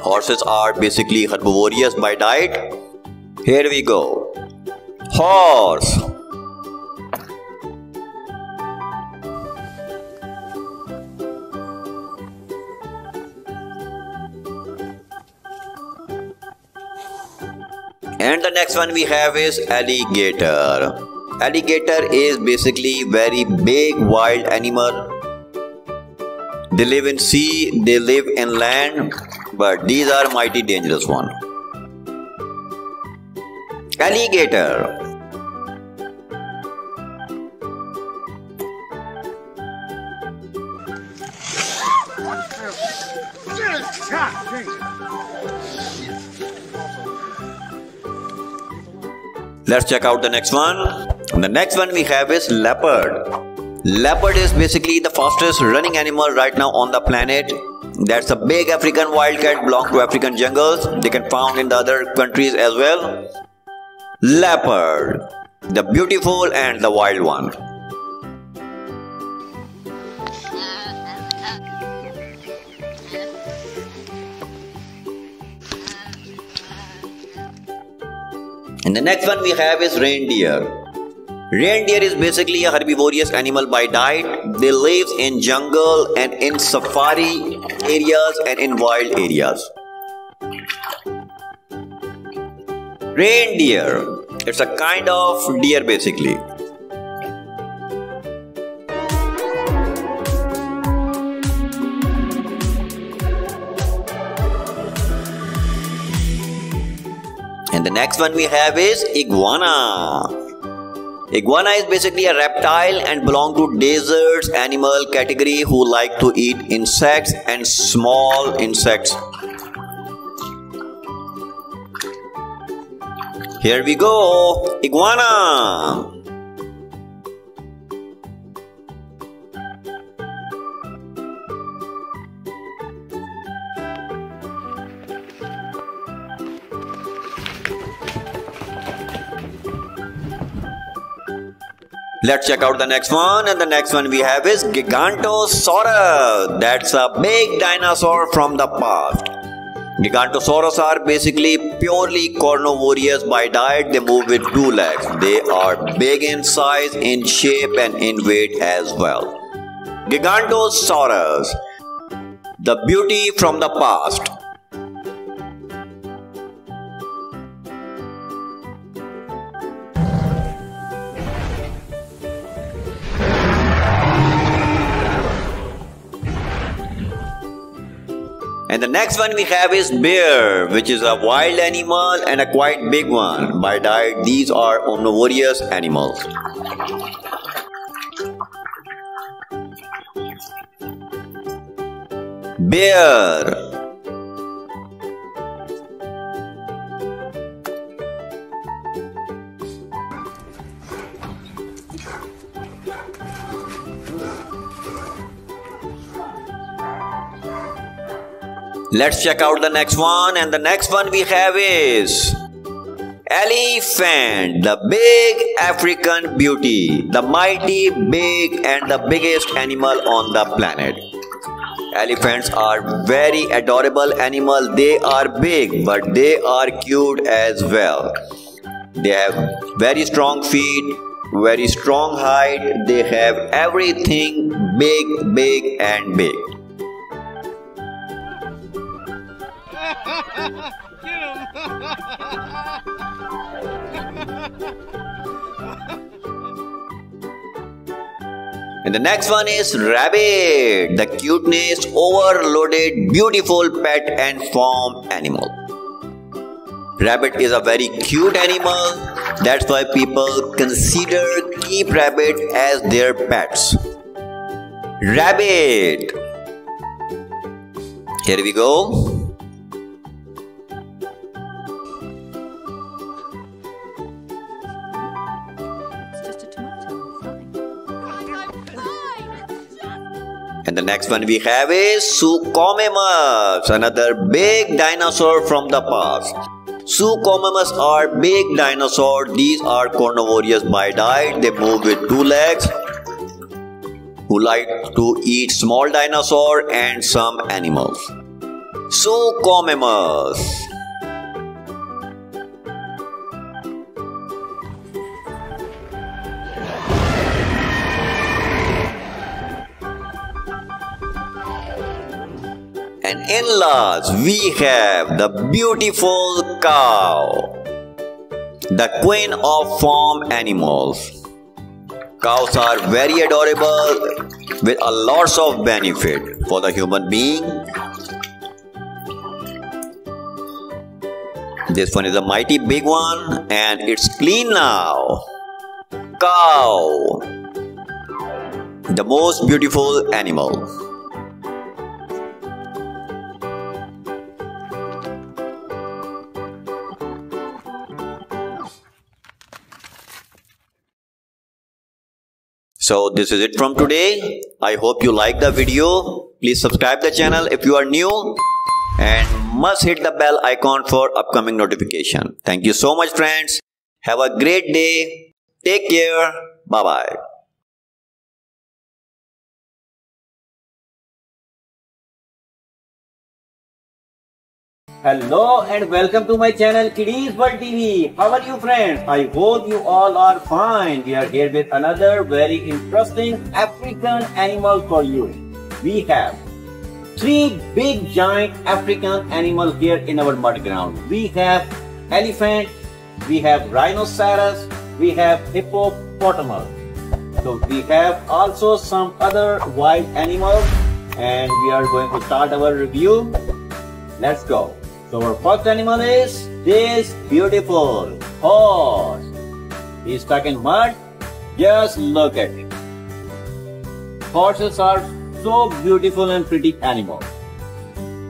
Horses are basically herbivorous by diet. Here we go. Horse. And the next one we have is alligator. Alligator is basically very big wild animal. They live in sea, they live in land, but these are mighty dangerous one. Alligator. Let's check out the next one. And the next one we have is leopard. Leopard is basically the fastest running animal right now on the planet. That's a big African wildcat belong to African jungles. They can found in the other countries as well. Leopard. the beautiful and the wild one. And the next one we have is reindeer. Reindeer is basically a herbivorous animal by diet. They live in jungle and in safari areas and in wild areas. Reindeer. It's a kind of deer basically. The next one we have is iguana. Iguana is basically a reptile and belong to deserts animal category who like to eat insects and small insects. Here we go, iguana. Let's check out the next one. And the next one we have is Gigantosaurus. That's a big dinosaur from the past. Gigantosaurus are basically purely carnivorous by diet. They move with two legs. They are big in size, in shape, and in weight as well. Gigantosaurus, the beauty from the past. And the next one we have is bear, which is a wild animal and a quite big one. By diet, these are omnivorous animals. Bear. Let's check out the next one, and the next one we have is Elephant, the big African beauty, the mighty big and the biggest animal on the planet. Elephants are very adorable animal. They are big, but they are cute as well. They have very strong feet, very strong height. They have everything big, big, and big. And the next one is rabbit, the cuteness, overloaded, beautiful pet and farm animal. Rabbit is a very cute animal. That's why people consider keep rabbit as their pets. Rabbit. Here we go. And the next one we have is Suchomimus, another big dinosaur from the past. Suchomimus are big dinosaur. These are carnivorous by diet. They move with two legs. Who like to eat small dinosaur and some animals. Suchomimus. And in last, we have the beautiful cow, the queen of farm animals. Cows are very adorable with a lots of benefit for the human being. This one is a mighty big one and it's clean now. Cow, the most beautiful animal. So this is it from today. I hope you like the video. Please subscribe the channel if you are new and must hit the bell icon for upcoming notification. Thank you so much friends. Have a great day. Take care. Bye bye. Hello and welcome to my channel Kidiez World TV. How are you friends? I hope you all are fine. We are here with another very interesting African animal for you. We have three big giant African animals here in our mud ground. We have elephant, we have rhinoceros, we have hippopotamus. So we have also some other wild animals and we are going to start our review. Let's go. Our first animal is this beautiful horse. He's stuck in mud. Just look at it. Horses are so beautiful and pretty animals.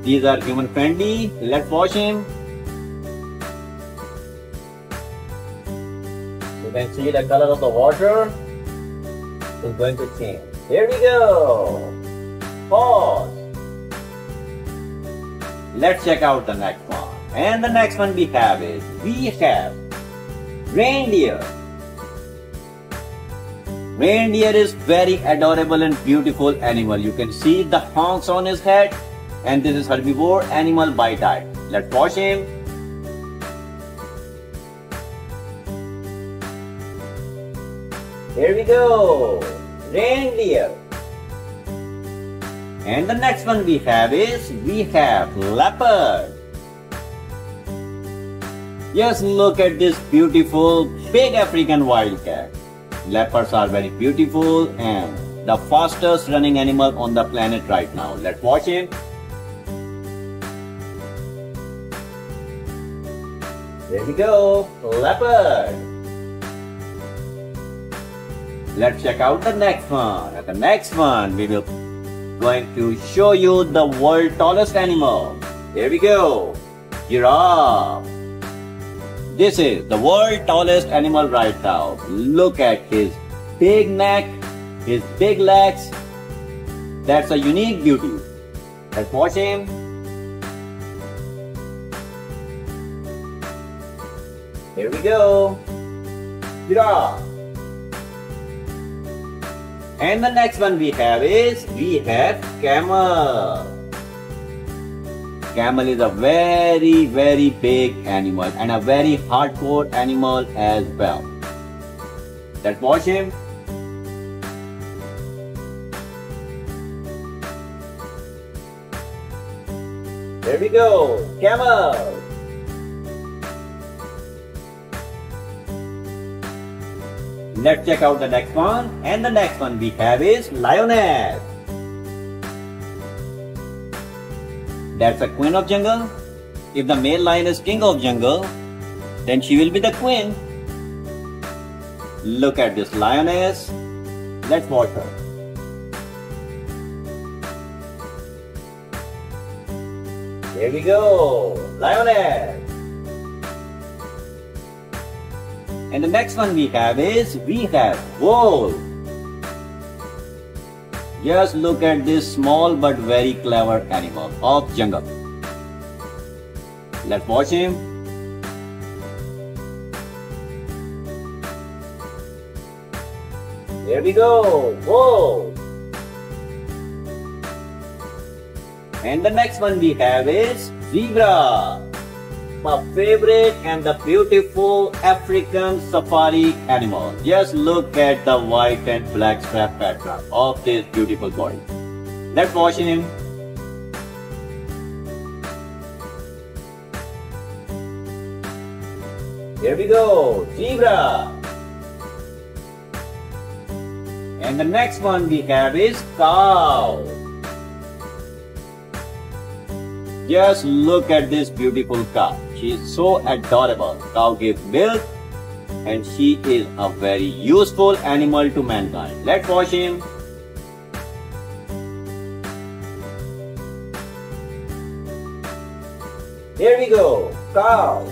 These are human friendly. Let's wash him. You can see the color of the water is going to change. Here we go. Horse. Let's check out the next one. And the next one we have is we have reindeer. Reindeer is very adorable and beautiful animal. You can see the horns on his head and this is herbivore animal by type. Let's wash him. Here we go. Reindeer. And the next one we have is we have leopard. Just look at this beautiful big African wildcat. Leopards are very beautiful and the fastest running animal on the planet right now. Let's watch him. There we go, leopard. Let's check out the next one. At the next one, we will going to show you the world tallest animal. Here we go. Giraffe. This is the world tallest animal right now. Look at his big neck, his big legs. That's a unique beauty. Let's watch him. Here we go. Giraffe. And the next one we have is we have camel. Camel is a very very big animal and a very hardcore animal as well. Let's watch him. There we go, camel. Let's check out the next one. And the next one we have is lioness. That's a queen of jungle. If the male lion is king of jungle, then she will be the queen. Look at this lioness. Let's watch her. There we go, lioness. And the next one we have is we have wolf. Just look at this small but very clever animal of jungle. Let's watch him. There we go. Whoa. And the next one we have is zebra my favorite and the beautiful African safari animal. Just look at the white and black strap pattern of this beautiful body. Let's watch him. Here we go, zebra. And the next one we have is cow. Just look at this beautiful cow. She is so adorable. Cow gives milk and she is a very useful animal to mankind. Let's watch him. Here we go, cow.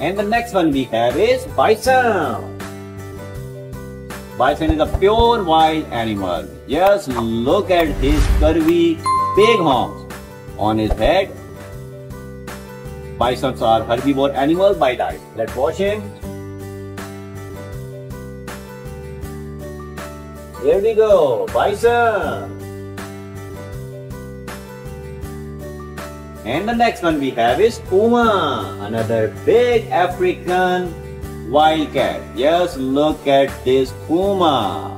And the next one we have is bison. Bison is a pure wild animal. Just look at his curvy big horns on his head Bisons are herbivore animal by diet. Let's watch him. Here we go, bison. And the next one we have is Puma, another big African wildcat. Just look at this Puma.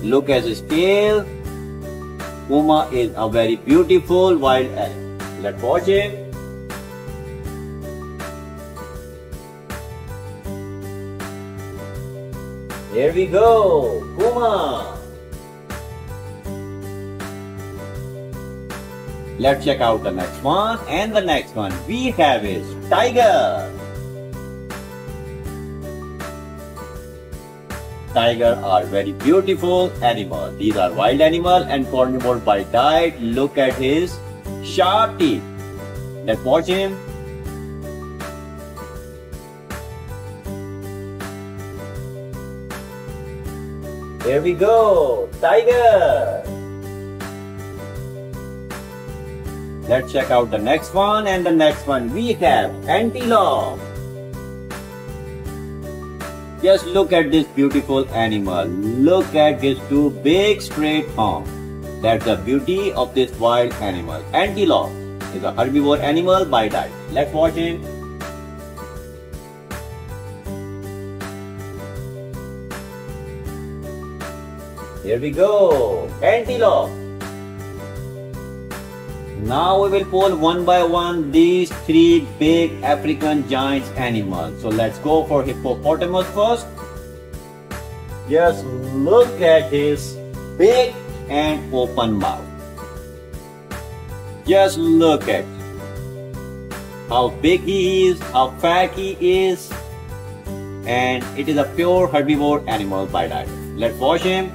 Look at his tail. Puma is a very beautiful wild animal. Let's watch it. Here we go, Puma. Let's check out the next one and the next one we have is Tiger. Tiger are very beautiful animal. These are wild animal and carnivore by diet. Look at his sharp teeth. Let's watch him. Here we go, tiger. Let's check out the next one and the next one we have antelope. Just look at this beautiful animal. Look at his two big straight horns. That's the beauty of this wild animal. Antelope is a herbivore animal by diet. Let's watch him. Here we go. Antelope. Now we will pull one by one these three big African giant animals. So let's go for hippopotamus first. Just look at his big and open mouth. Just look at how big he is, how fat he is, and it is a pure herbivore animal by diet. Let's watch him.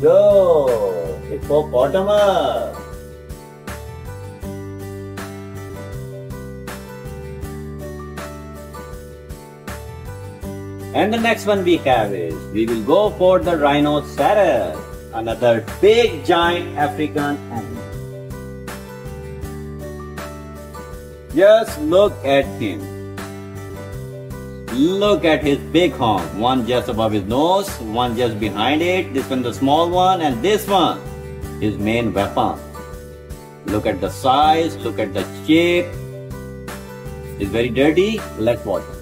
Go. Hippopotamus. And the next one we have is we will go for the rhinoceros, another big giant African animal. Just look at him. Look at his big horn. One just above his nose, one just behind it, this one the small one, and this one his main weapon. Look at the size, look at the shape. It's very dirty. Let's watch it.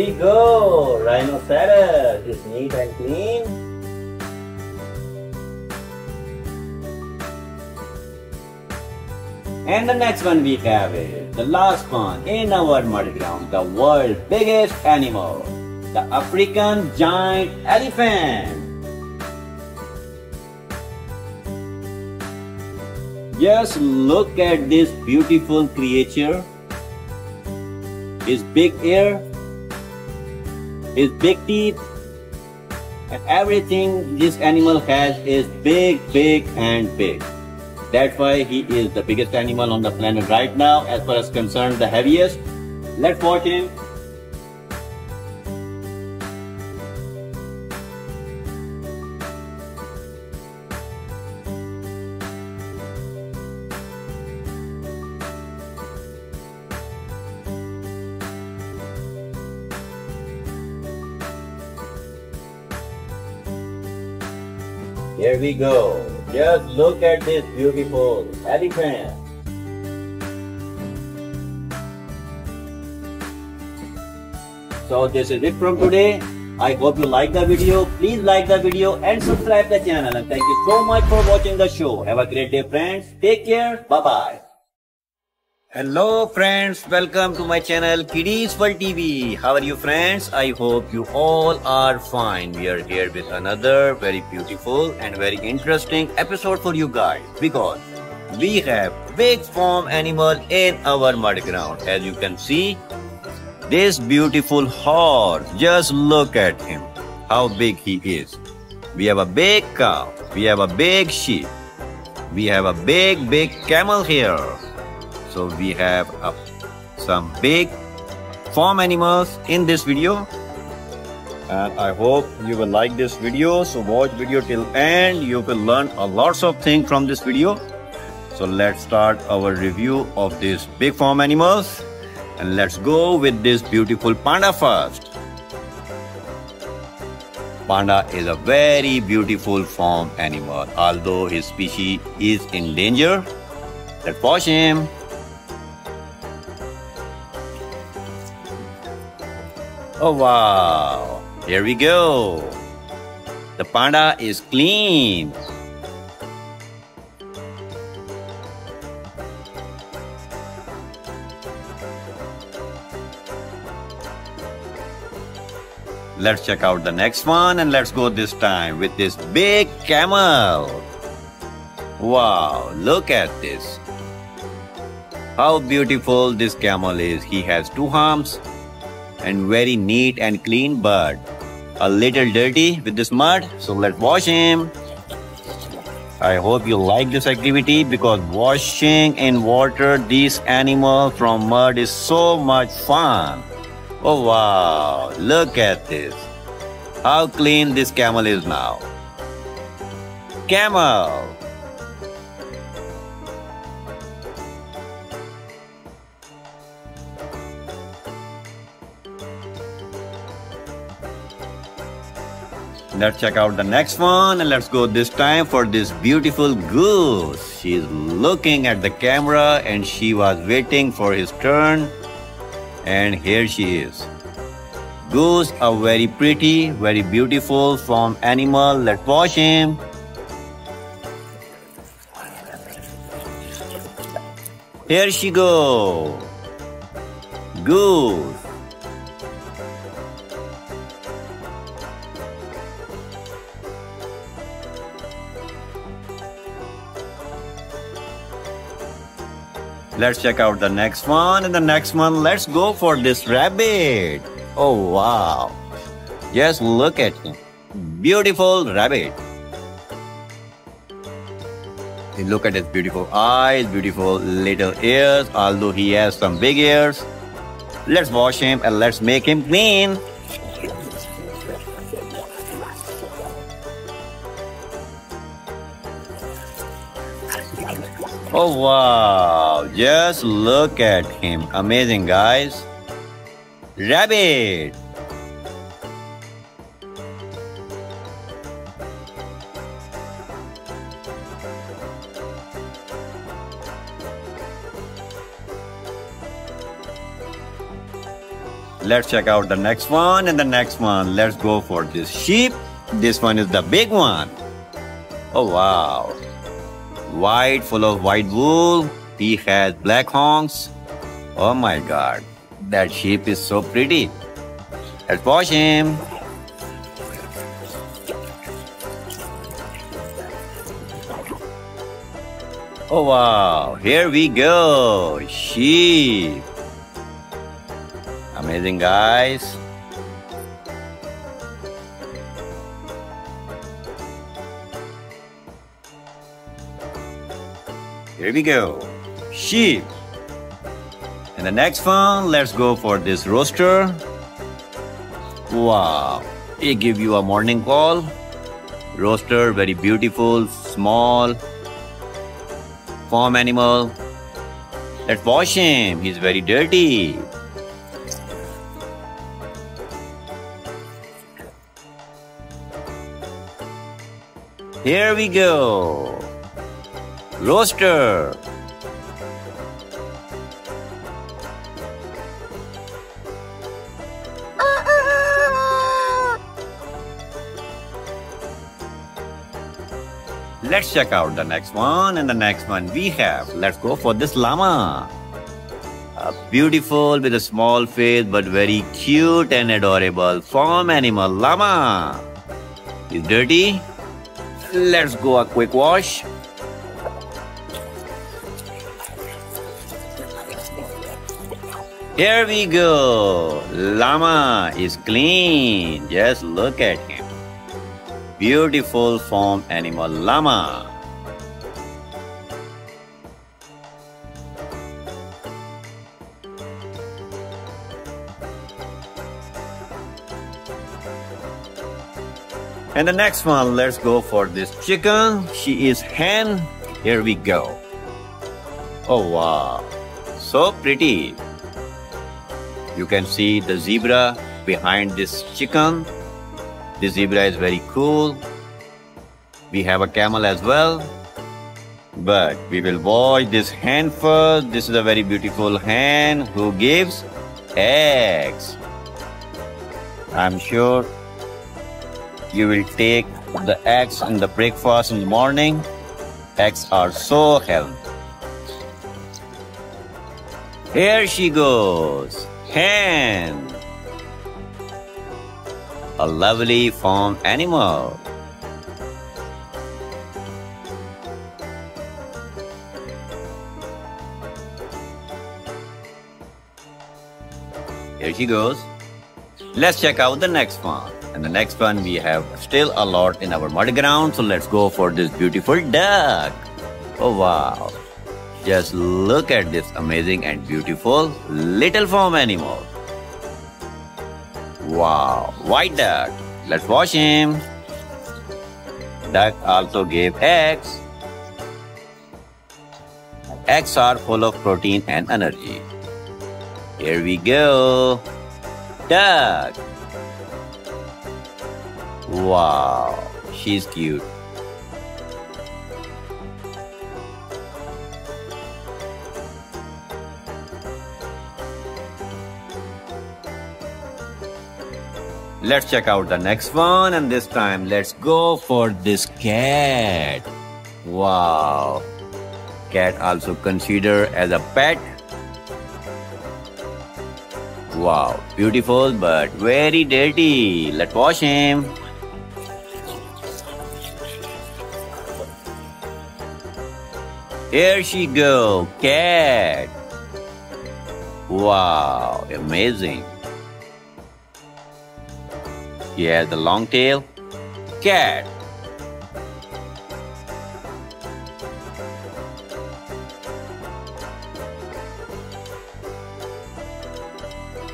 We go. Rhinoceros is neat and clean. And the next one we have is the last one in our mud ground, the world's biggest animal, the African giant elephant. Just look at this beautiful creature. His big ear, his big teeth, and everything this animal has is big, big, and big. That's why he is the biggest animal on the planet right now, as far as concerned, the heaviest. Let's watch him. We go. Just look at this beautiful elephant. So this is it from today. I hope you like the video. Please like the video and subscribe the channel. And thank you so much for watching the show. Have a great day friends. Take care. Bye bye. Hello friends, welcome to my channel Kidiez World TV. How are you friends? I hope you all are fine. We are here with another very beautiful and very interesting episode for you guys because we have big farm animal in our mud ground. As you can see, this beautiful horse, just look at him, how big he is. We have a big cow, we have a big sheep, we have a big, big camel here. So we have uh, some big farm animals in this video. And I hope you will like this video. So watch video till end. You will learn a lots of things from this video. So let's start our review of these big farm animals. And let's go with this beautiful panda first. Panda is a very beautiful farm animal. Although his species is in danger, let's watch him. Oh wow, here we go. The panda is clean. Let's check out the next one and let's go this time with this big camel. Wow, look at this. How beautiful this camel is. He has two arms and very neat and clean but a little dirty with this mud so let's wash him. I hope you like this activity because washing in water these animals from mud is so much fun. Oh wow. Look at this. How clean this camel is now. Camel Let's check out the next one and let's go this time for this beautiful goose. She's looking at the camera and she was waiting for his turn. And here she is. Goose, are very pretty, very beautiful farm animal. Let's watch him. Here she go. Goose. Let's check out the next one. And the next one, let's go for this rabbit. Oh, wow. Just look at him. Beautiful rabbit. Look at his beautiful eyes, beautiful little ears, although he has some big ears. Let's wash him and let's make him clean. Oh wow, just look at him. Amazing, guys. Rabbit. Let's check out the next one and the next one. Let's go for this sheep. This one is the big one. Oh wow white, full of white wool. He has black horns. Oh my god, that sheep is so pretty. Let's wash him. Oh wow, here we go. Sheep. Amazing, guys. Here we go. Sheep. And the next one, let's go for this rooster. Wow. He give you a morning call. Rooster, very beautiful, small, farm animal. Let's wash him. He's very dirty. Here we go. Roaster. Let's check out the next one and the next one we have. Let's go for this llama. A beautiful with a small face but very cute and adorable farm animal llama. Is dirty? Let's go a quick wash. Here we go. Llama is clean. Just look at him. Beautiful farm animal llama. And the next one, let's go for this chicken. She is hen. Here we go. Oh wow, so pretty. You can see the zebra behind this chicken. This zebra is very cool. We have a camel as well. But we will watch this hen first. This is a very beautiful hen who gives eggs. I'm sure you will take the eggs in the breakfast in the morning. Eggs are so healthy. Here she goes. Hen. A lovely farm animal. Here she goes. Let's check out the next one. And the next one we have still a lot in our mud ground. So let's go for this beautiful duck. Oh wow. Just look at this amazing and beautiful little farm animal. Wow, white duck. Let's wash him. Duck also gave eggs. Eggs are full of protein and energy. Here we go. Duck. Wow, she's cute. Let's check out the next one and this time let's go for this cat. Wow. Cat also considered as a pet. Wow, beautiful but very dirty. Let's wash him. Here she go, cat. Wow, amazing. Has the long tail. Cat.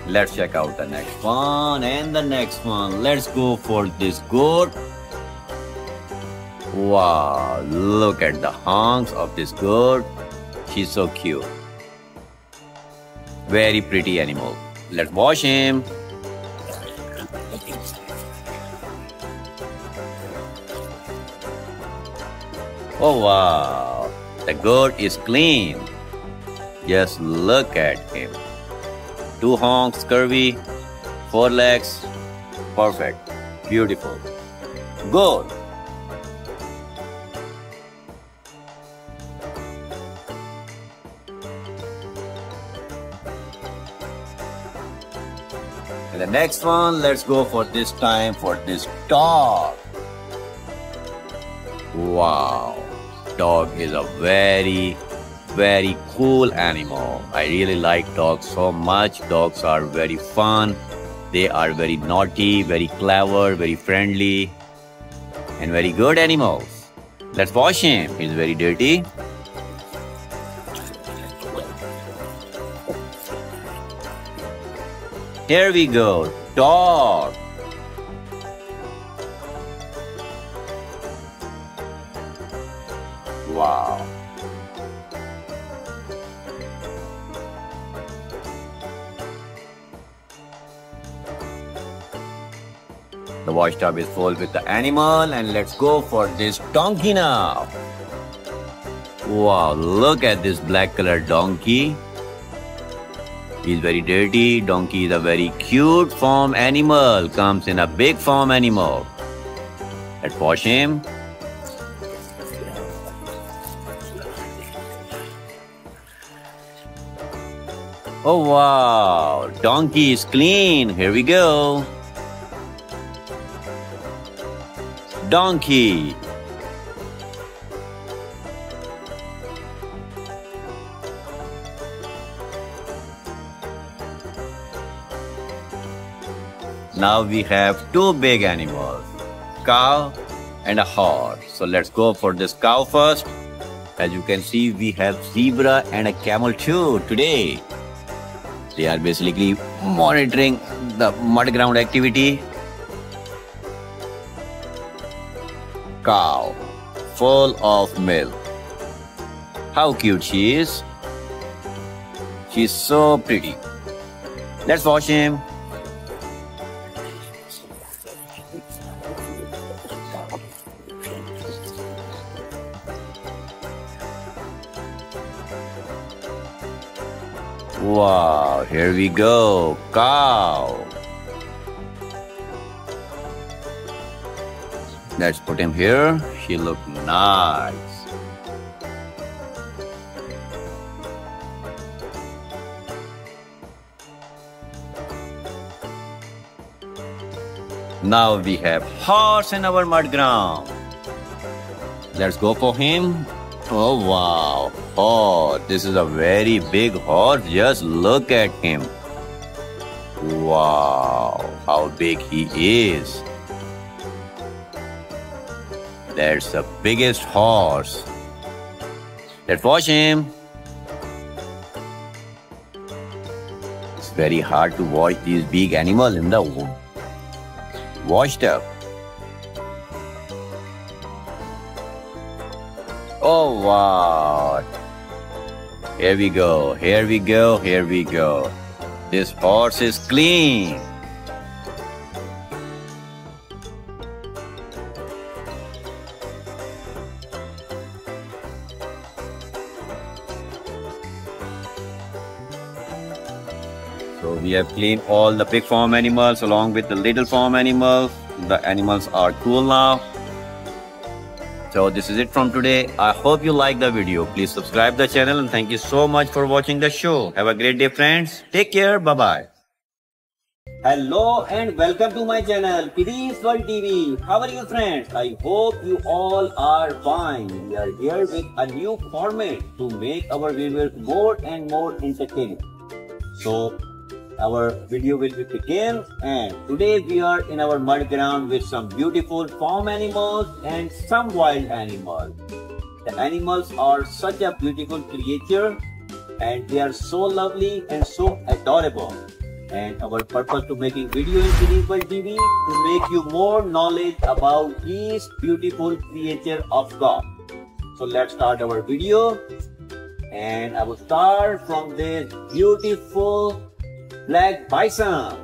Let's check out the next one and the next one. Let's go for this goat. Wow, look at the honks of this goat. She's so cute. Very pretty animal. Let's wash him. Oh wow, the goat is clean. Just look at him. Two honks, curvy, four legs, perfect, beautiful. Goat. And the next one, let's go for this time for this dog. Wow, dog is a very, very cool animal. I really like dogs so much. Dogs are very fun. They are very naughty, very clever, very friendly, and very good animals. Let's wash him. He's very dirty. Here we go. Dog. Wow. The wash tub is full with the animal and let's go for this donkey now. Wow, look at this black colored donkey. He's very dirty. Donkey is a very cute farm animal. Comes in a big farm animal. Let's wash him. Oh wow, donkey is clean. Here we go. Donkey. Now we have two big animals, cow and a horse. So let's go for this cow first. As you can see, we have zebra and a camel too today. They are basically monitoring the mud ground activity. Cow, full of milk. How cute she is. She's so pretty. Let's watch him. Wow, here we go. Cow. Let's put him here. He look nice. Now we have horse in our mud ground. Let's go for him. Oh wow. Oh, this is a very big horse. Just look at him. Wow, how big he is. That's the biggest horse. Let's watch him. It's very hard to watch these big animals in the washed up. Oh wow. Here we go, here we go, here we go. This horse is clean. So we have cleaned all the big farm animals along with the little farm animals. The animals are cool now. So this is it from today. I hope you like the video. Please subscribe the channel and thank you so much for watching the show. Have a great day friends. Take care. Bye bye. Hello and welcome to my channel Kidiez World TV. How are you friends? I hope you all are fine. We are here with a new format to make our viewers more and more entertaining. So our video will be begin and today we are in our mud ground with some beautiful farm animals and some wild animals. The animals are such a beautiful creature and they are so lovely and so adorable. And our purpose to making video in Cerebral TV to make you more knowledge about these beautiful creature of God. So let's start our video. And I will start from this beautiful black bison.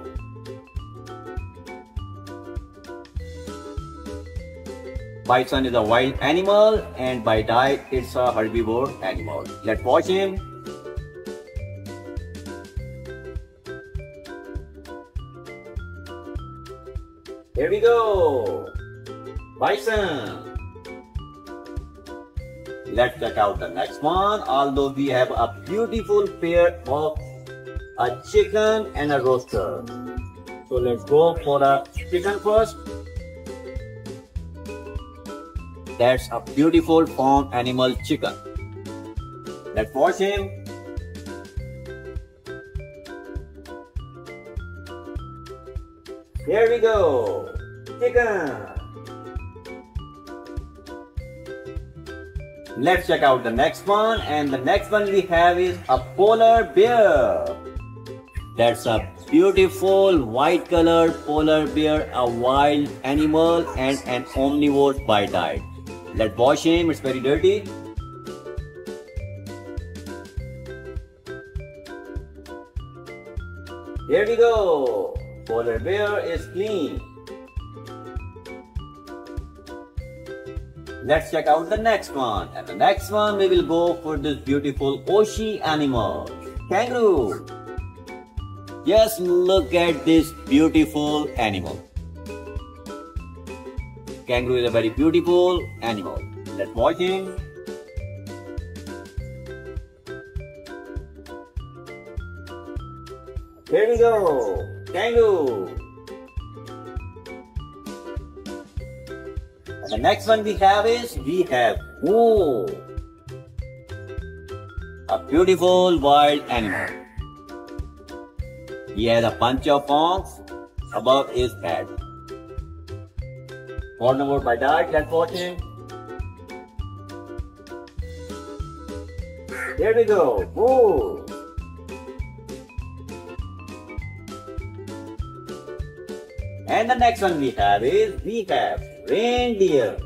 Bison is a wild animal and by diet it's a herbivore animal. Let's watch him. Here we go. Bison. Let's check out the next one. Although we have a beautiful pair of a chicken and a roaster. So let's go for the chicken first. That's a beautiful farm animal chicken. Let's watch him. Here we go. Chicken. Let's check out the next one and the next one we have is a polar bear. That's a beautiful white colored polar bear, a wild animal and an omnivore by diet. Let's wash him, it's very dirty. Here we go. Polar bear is clean. Let's check out the next one. And the next one we will go for this beautiful Aussie animal. Kangaroo. Just look at this beautiful animal. Kangaroo is a very beautiful animal. Let's watch him. Here we go. Kangaroo. And the next one we have is we have moose. A beautiful wild animal. He has a bunch of horns above his head. One more by that, let's watch him. Here we go. Moose. And the next one we have is we have reindeer.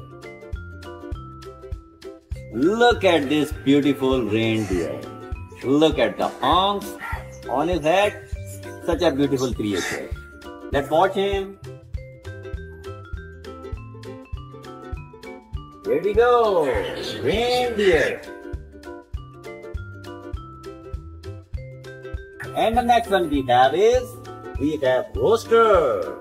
Look at this beautiful reindeer. Look at the horns on his head. Such a beautiful creature. Let's watch him. Here we go. Reindeer. And the next one we have is we have rooster.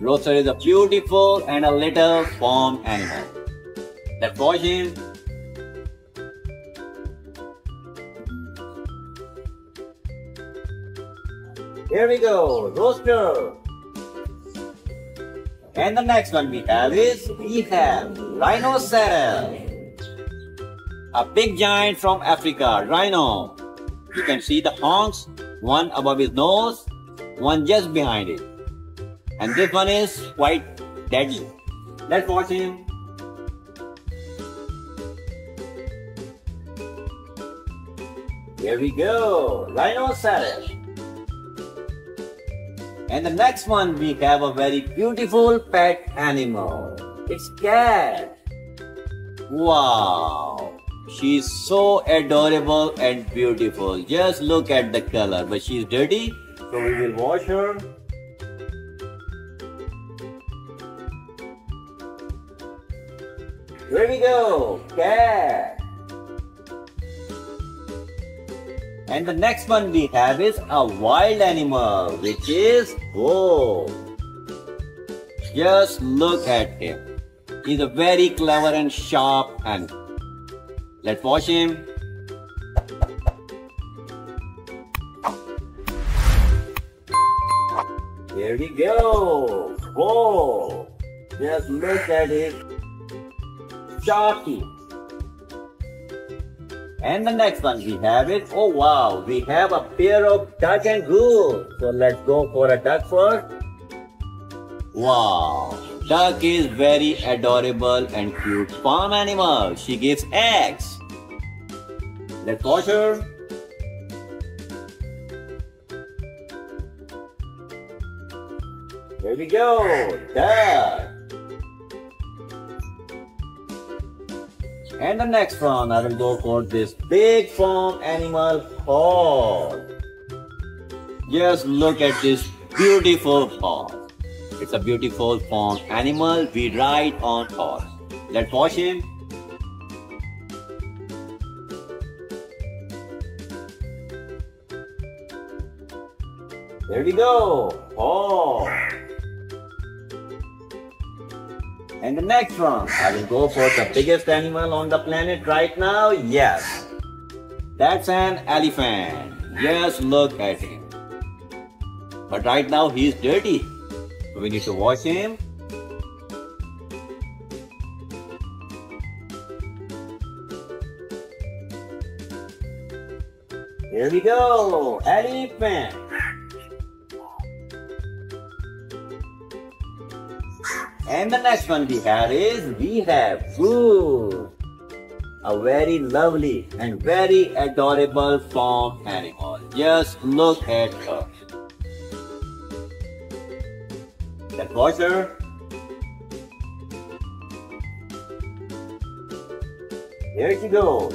Rooster is a beautiful and a little farm animal. Let's watch him. Here we go, rooster. And the next one we have is we have rhinoceros. A big giant from Africa, rhino. You can see the horns, one above his nose, one just behind it. And this one is quite deadly. Let's watch him. Here we go, rhinoceros. And the next one we have a very beautiful pet animal. It's cat. Wow. She's so adorable and beautiful. Just look at the color. But she's dirty, so we will wash her. Here we go, cat. And the next one we have is a wild animal, which is wolf. Just look at him. He's a very clever and sharp animal. Let's watch him. Here we go. Whoa. Just look at his sharp teeth. And the next one we have it. oh wow, we have a pair of duck and goose. So let's go for a duck first. Wow, duck is very adorable and cute farm animal. She gives eggs. Let's watch her. Here we go, duck. And the next one, I will go for this big farm animal horse. Just look at this beautiful horse. It's a beautiful farm animal. We ride on horse. Let's watch him. There we go. Horse. And the next one, I will go for the biggest animal on the planet right now. Yes, that's an elephant. Yes, look at him. But right now he's dirty. So we need to wash him. Here we go, elephant. And the next one we have is we have Goose. A very lovely and very adorable farm animal. Just look at her. Let's watch her. Here she goes.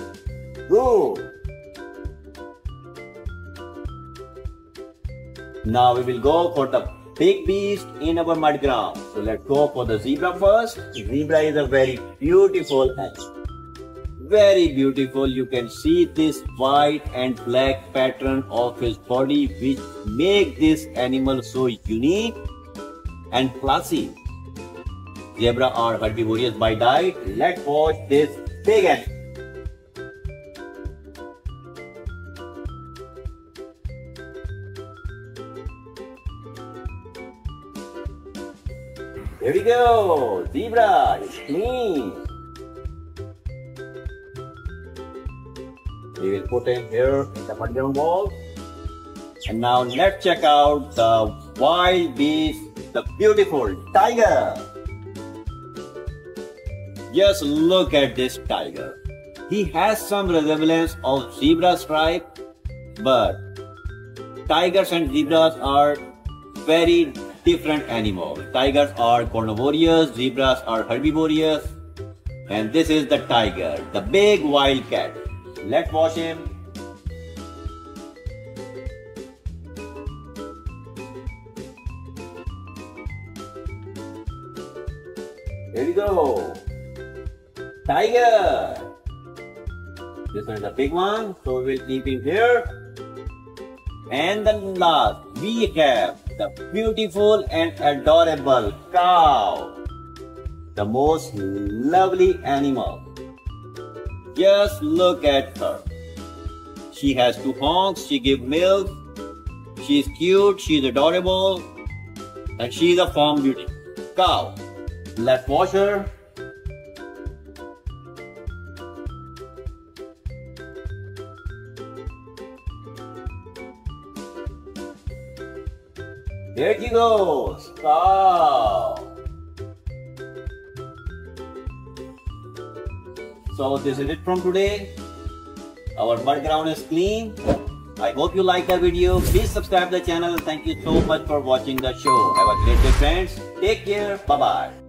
Now we will go for the big beast in our mud ground. So let's go for the zebra first. Zebra is a very beautiful animal. Very beautiful. You can see this white and black pattern of his body which make this animal so unique and classy. Zebra are herbivorous by diet. Let's watch this big animal. Here we go. Zebra clean. We will put him here in the mudground wall. And now let's check out the wild beast, the beautiful tiger. Just look at this tiger. He has some resemblance of zebra stripe, but tigers and zebras are very different animals. Tigers are carnivorous, zebras are herbivorous, and this is the tiger, the big wild cat. Let's wash him. Here we go. Tiger. This one is a big one, so we will keep him here. And the last, we have the beautiful and adorable cow. The most lovely animal. Just look at her. She has two honks, she gives milk, she's cute, she's adorable, and she's a farm beauty. Cow. Let's wash her. There she goes. So this is it from today. Our mud ground is clean. I hope you like the video. Please subscribe the channel. Thank you so much for watching the show. Have a great day friends. Take care. Bye bye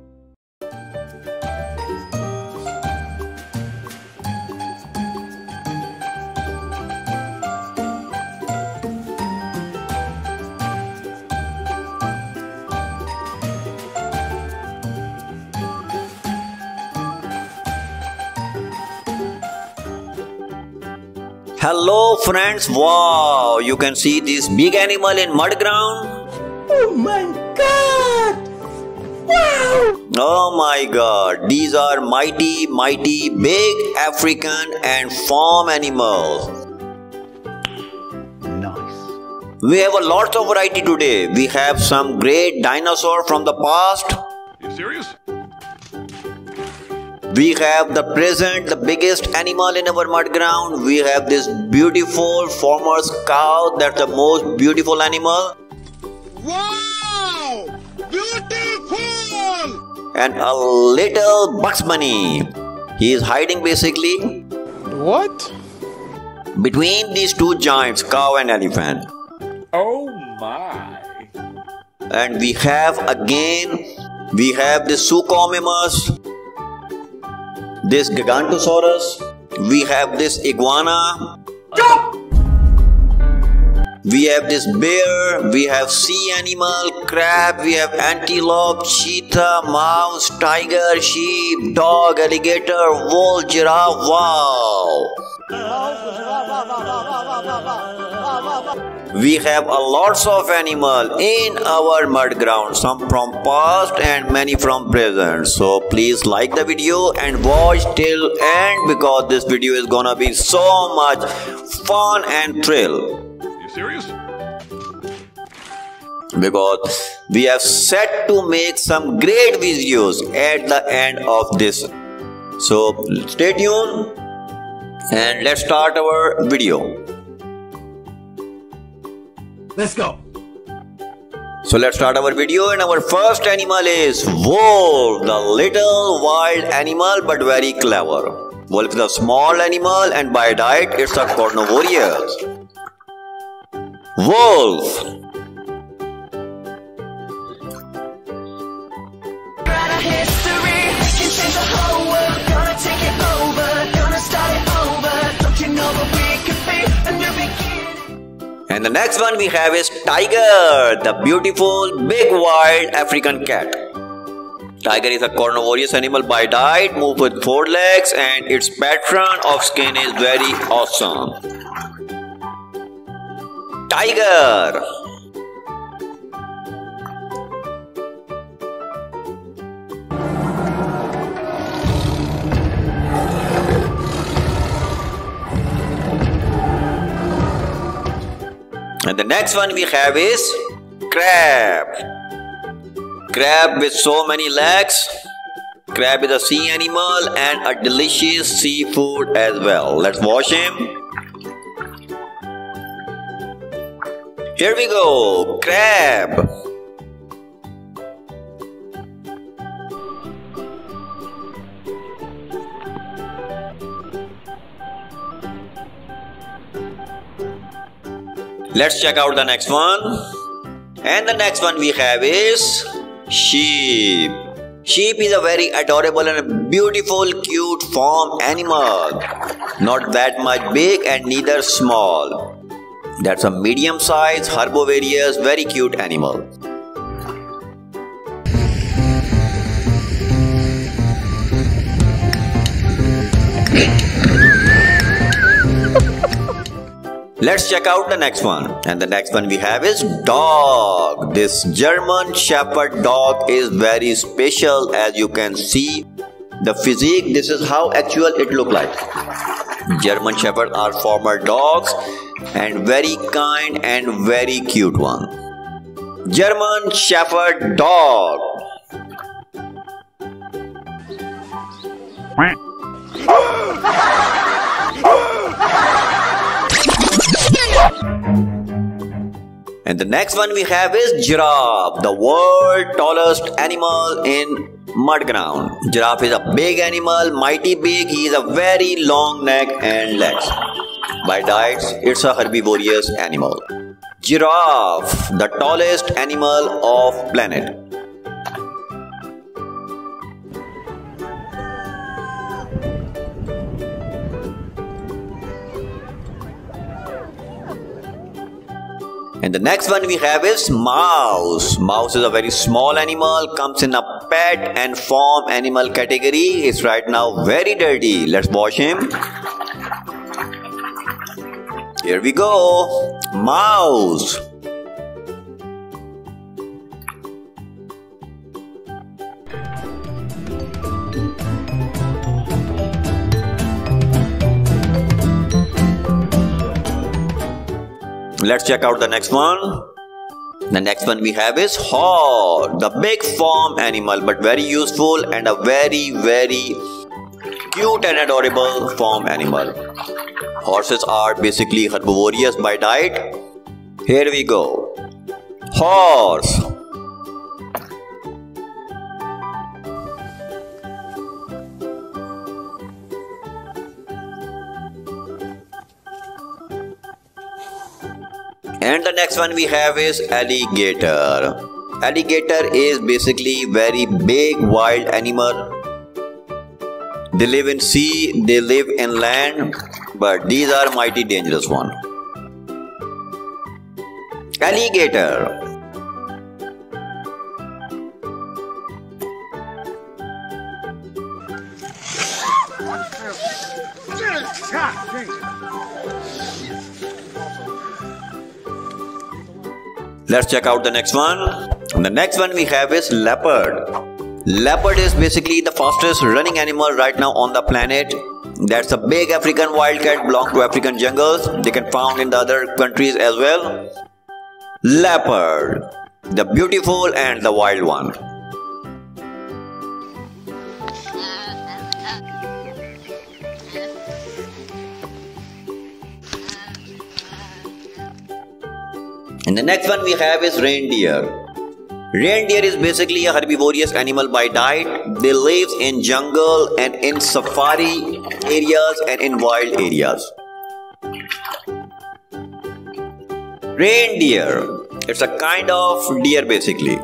Hello friends, wow, you can see this big animal in mud ground. Oh my god! Wow! Oh my god, these are mighty, mighty, big African and farm animals. Nice. We have a lot of variety today. We have some great dinosaur from the past. You serious? We have the present, the biggest animal in our mud ground. We have this beautiful farmer's cow. That's the most beautiful animal. Wow! Beautiful! And a little Bugs Bunny. He is hiding basically What? between these two giants, cow and elephant. Oh my. And we have again, we have the Suchomimus, this Gigantosaurus, we have this iguana, we have this bear, we have sea animal, crab, we have antelope, cheetah, mouse, tiger, sheep, dog, alligator, wolf, giraffe, wow! We have a lots of animal in our mud ground, some from past and many from present. So please like the video and watch till end because this video is gonna be so much fun and thrill. You serious? Because we have set to make some great videos at the end of this. So stay tuned and let's start our video. Let's go! So let's start our video and our first animal is wolf, the little wild animal but very clever. Wolf is a small animal and by diet it's a carnivorous. Wolf. And the next one we have is tiger, the beautiful big wild African cat. Tiger is a carnivorous animal by diet, moves with four legs and its pattern of skin is very awesome. Tiger. And the next one we have is crab. Crab with so many legs. Crab is a sea animal and a delicious seafood as well. Let's wash him. Here we go. Crab. Let's check out the next one. And the next one we have is sheep. Sheep is a very adorable and beautiful, cute farm animal. Not that much big and neither small. That's a medium sized herbivorous, very cute animal. Let's check out the next one. And the next one we have is dog. This German Shepherd dog is very special as you can see. The physique, this is how actual it look like. German Shepherd are former dogs and very kind and very cute one. German Shepherd dog. And the next one we have is giraffe, the world tallest animal in mud ground. Giraffe is a big animal, mighty big. He is a very long neck and legs. By diets, it's a herbivorous animal. Giraffe, the tallest animal of planet. And the next one we have is mouse. Mouse is a very small animal, comes in a pet and farm animal category. It's right now very dirty. Let's wash him. Here we go. Mouse. Let's check out the next one. The next one we have is horse, the big farm animal, but very useful and a very, very cute and adorable farm animal. Horses are basically herbivorous by diet. Here we go. Horse. And the next one we have is alligator. Alligator is basically very big wild animal. They live in sea, they live in land, but these are mighty dangerous one. Alligator. Let's check out the next one. And the next one we have is leopard. Leopard is basically the fastest running animal right now on the planet. That's a big African wildcat belong to African jungles. They can found in the other countries as well. Leopard, the beautiful and the wild one. And the next one we have is reindeer. Reindeer is basically a herbivorous animal by diet. They live in jungle and in safari areas and in wild areas. Reindeer. It's a kind of deer basically.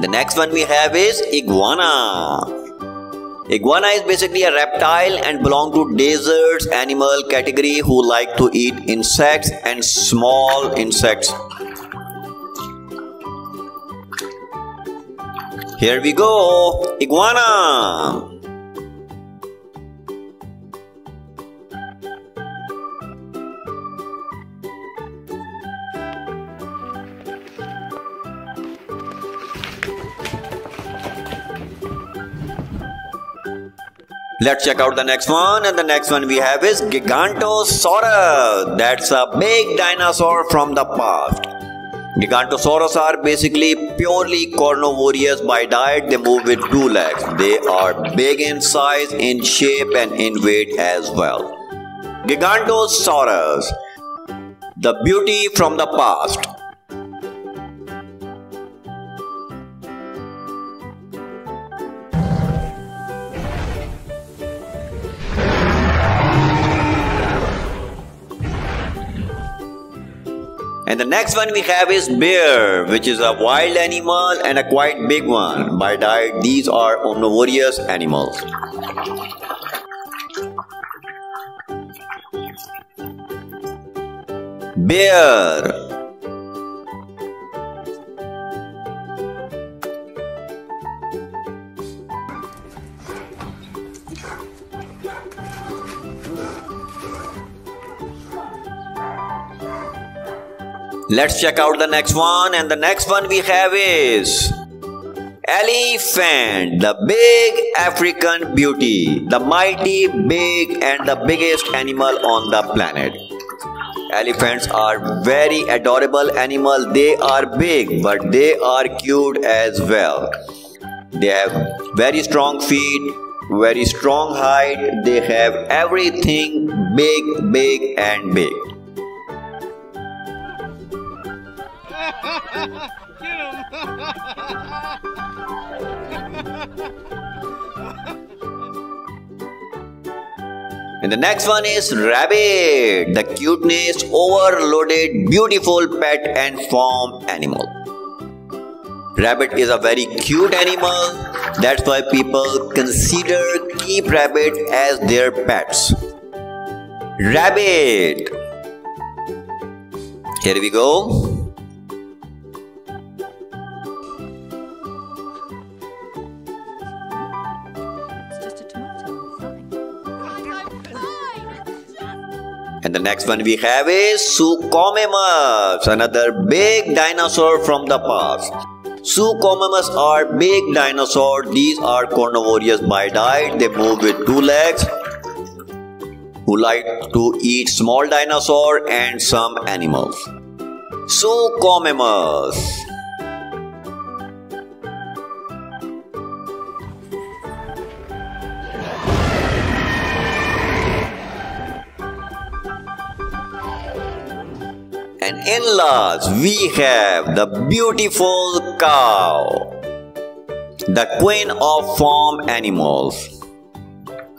And the next one we have is iguana. Iguana is basically a reptile and belong to deserts animal category who like to eat insects and small insects. Here we go, iguana. Let's check out the next one. And the next one we have is Gigantosaurus. That's a big dinosaur from the past. Gigantosaurus are basically purely carnivorous by diet. They move with two legs. They are big in size, in shape, and in weight as well. Gigantosaurus, the beauty from the past. And the next one we have is bear, which is a wild animal and a quite big one. By diet, these are omnivorous animals. Bear. Let's check out the next one, and the next one we have is Elephant, the big African beauty, the mighty big and the biggest animal on the planet. Elephants are very adorable animal. They are big, but they are cute as well. They have very strong feet, very strong height. They have everything big, big, and big. And the next one is rabbit, the cuteness, overloaded, beautiful pet and farm animal. Rabbit is a very cute animal. That's why people consider keep rabbit as their pets. Rabbit. Here we go. And the next one we have is Suchomimus, another big dinosaur from the past. Suchomimus are big dinosaurs. These are carnivorous by diet. They move with two legs. Who like to eat small dinosaur and some animals. Suchomimus. And in last, we have the beautiful cow, the queen of farm animals.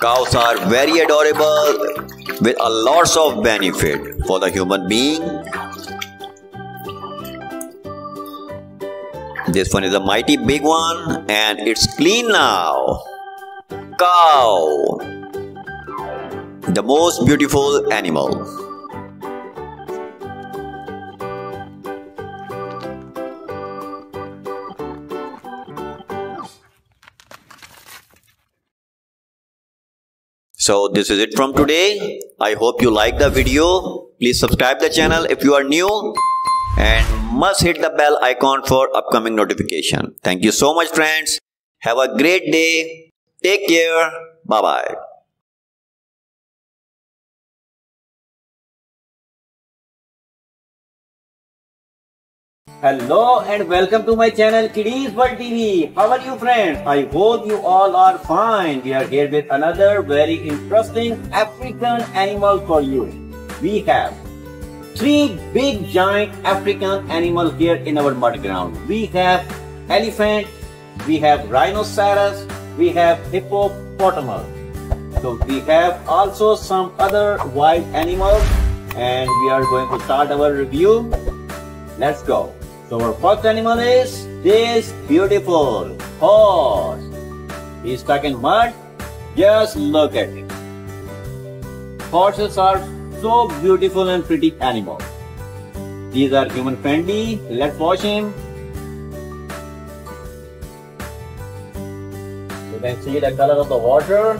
Cows are very adorable with a lots of benefit for the human being. This one is a mighty big one and it's clean now. Cow, the most beautiful animal. So this is it from today. I hope you like the video. Please subscribe the channel if you are new and must hit the bell icon for upcoming notification. Thank you so much friends. Have a great day. Take care. Bye bye. Hello and welcome to my channel Kidiez World TV. How are you friends? I hope you all are fine. We are here with another very interesting African animal for you. We have three big giant African animals here in our mud ground. We have elephant, we have rhinoceros, we have hippopotamus. So we have also some other wild animals and we are going to start our review. Let's go. So our first animal is this beautiful horse. He's stuck in mud. Just look at it. Horses are so beautiful and pretty animals. These are human friendly. Let's wash him. You can see the color of the water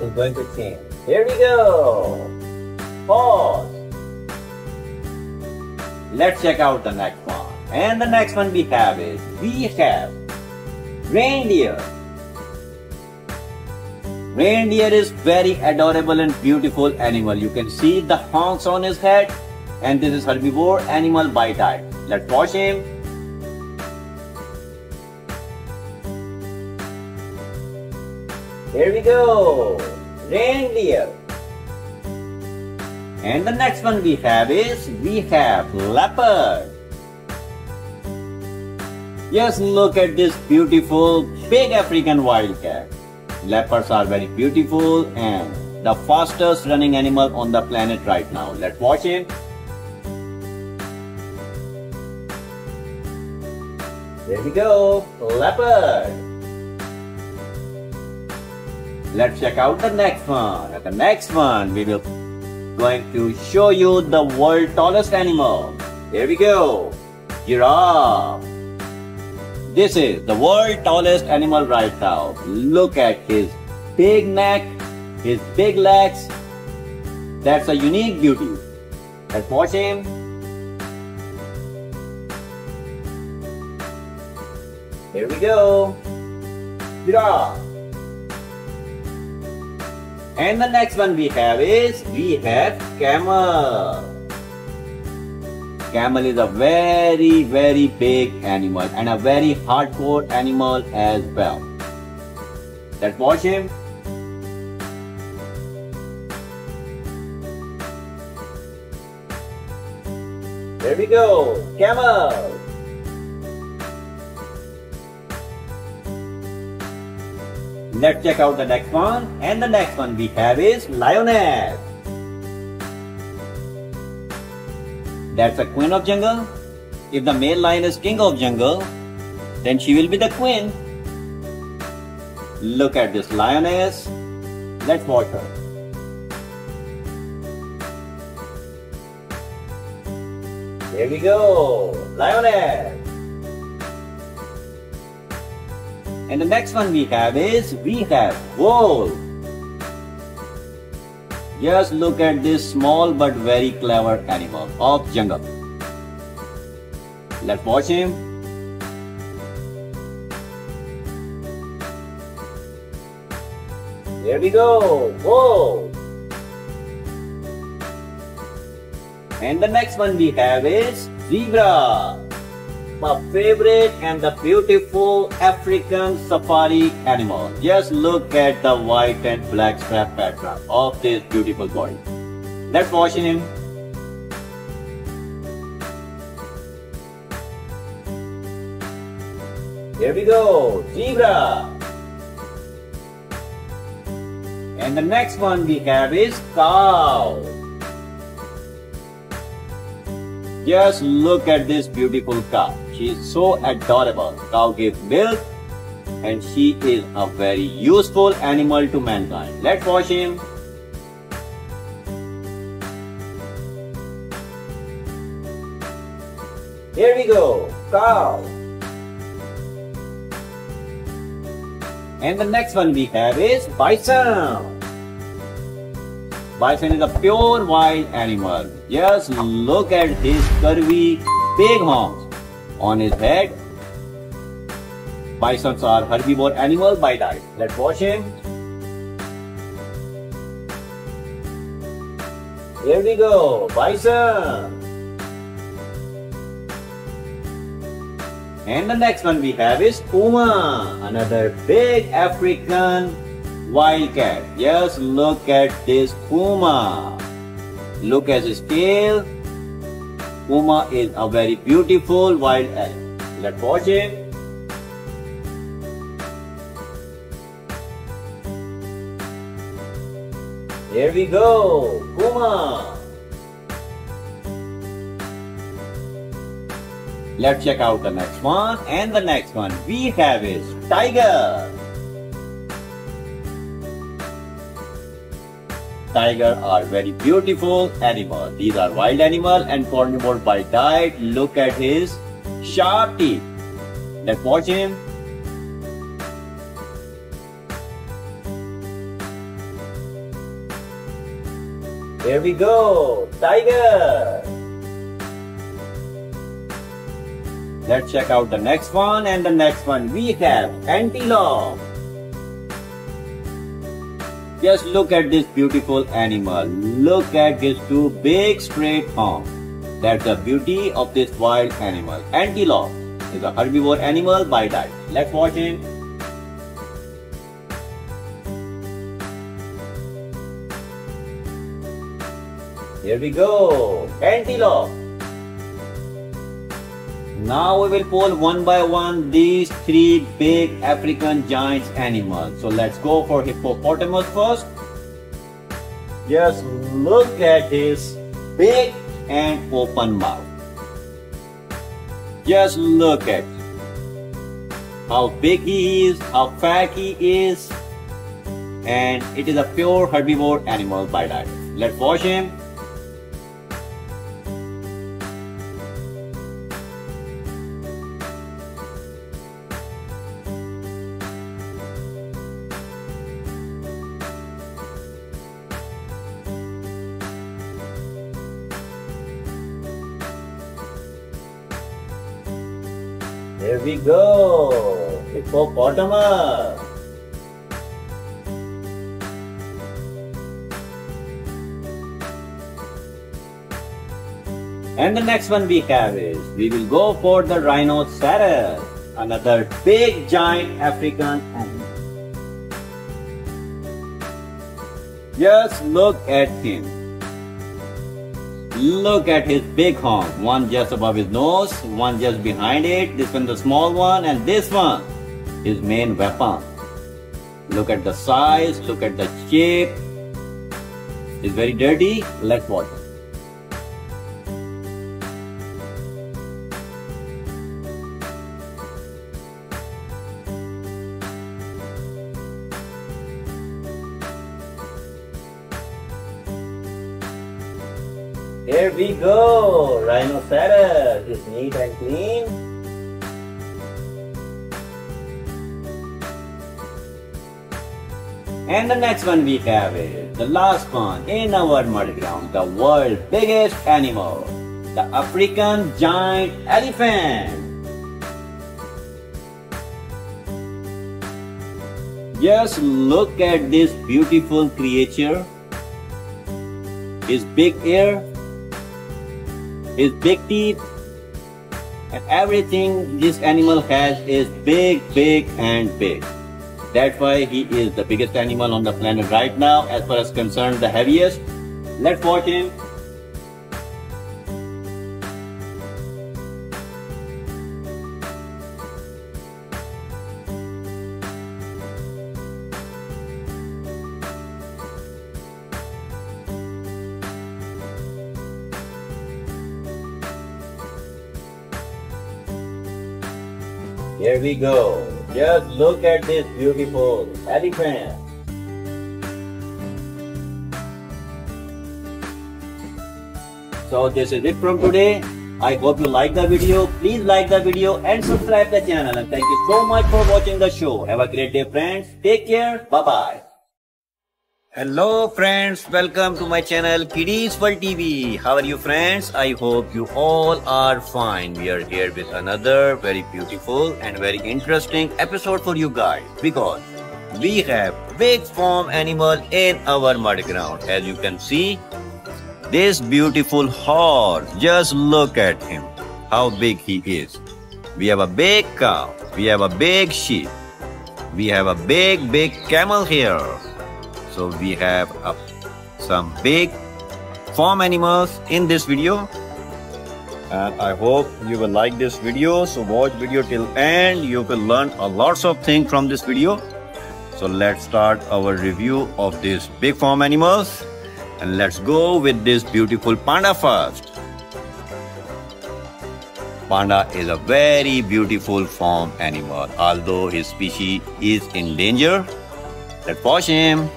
is going to change. Here we go. Horse. Let's check out the next one. And the next one we have is we have reindeer. Reindeer is very adorable and beautiful animal. You can see the horns on his head and this is herbivore animal by type. Let's watch him. Here we go. Reindeer. And the next one we have is we have leopard. Just look at this beautiful big African wildcat. Leopards are very beautiful and the fastest running animal on the planet right now. Let's watch it. There we go, leopard. Let's check out the next one. At the next one, we will going to show you the world tallest animal. Here we go, giraffe. This is the world tallest animal right now. Look at his big neck, his big legs. That's a unique beauty. Let's watch him. Here we go. Giraffe. And the next one we have is we have camel. Camel is a very very big animal and a very hardcore animal as well. Let's watch him. There we go, camel. Let's check out the next one. And the next one we have is lioness. That's a queen of jungle. If the male lion is king of jungle, then she will be the queen. Look at this lioness. Let's watch her. There we go, lioness. And the next one we have is we have wolf. Just look at this small but very clever animal of jungle. Let's watch him. There we go. Whoa. And the next one we have is zebra. My favorite and the beautiful African safari animal. Just look at the white and black strap pattern of this beautiful body. Let's watch him. Here we go, zebra. And the next one we have is cow. Just look at this beautiful cow. She is so adorable. Cow gives milk and she is a very useful animal to mankind. Let's watch him. Here we go, cow. And the next one we have is bison. Bison is a pure wild animal. Just look at his curvy big horns on his head. Bisons are herbivore animal by diet. Let's watch him. Here we go, bison. And the next one we have is Puma, another big African wildcat. Just look at this Puma. Look at his tail. Puma is a very beautiful wild animal. Let's watch it. Here we go, Puma. Let's check out the next one. And the next one we have is tiger. Tiger are very beautiful animal. These are wild animal and carnivore by diet. Look at his sharp teeth. Let's watch him. Here we go, tiger. Let's check out the next one and the next one we have antelope. Just look at this beautiful animal. Look at his two big straight horns. That's the beauty of this wild animal. Antelope is a herbivore animal by diet. Let's watch him. Here we go. Antelope. Now we will pull one by one these three big African giant animals. So let's go for hippopotamus first. Just look at his big and open mouth. Just look at how big he is, how fat he is, and it is a pure herbivore animal by diet. Let's watch him. Go. Hippopotamus. And the next one we have is we will go for the rhinoceros, another big giant African animal. Just look at him. Look at his big horn. One just above his nose, one just behind it, this one the small one, and this one his main weapon. Look at the size, look at the shape. It's very dirty. Let's watch it. We go. Rhinoceros is neat and clean. And the next one we have is the last one in our mud ground, the world's biggest animal, the African giant elephant. Just look at this beautiful creature. His big ear, his big teeth, and everything this animal has is big, big, and big. That's why he is the biggest animal on the planet right now, as far as concerned, the heaviest. Let's watch him. Here we go. Just look at this beautiful elephant. So this is it from today. I hope you like the video. Please like the video and subscribe the channel. And thank you so much for watching the show. Have a great day friends. Take care. Bye bye. Hello friends, welcome to my channel Kidiez World TV. How are you friends? I hope you all are fine. We are here with another very beautiful and very interesting episode for you guys because we have big farm animal in our mud ground. As you can see, this beautiful horse, just look at him, how big he is. We have a big cow, we have a big sheep, we have a big, big camel here. So we have uh, some big farm animals in this video. And I hope you will like this video. So watch video till end. You will learn a lots of things from this video. So let's start our review of these big farm animals. And let's go with this beautiful panda first. Panda is a very beautiful farm animal. Although his species is in danger, let's watch him.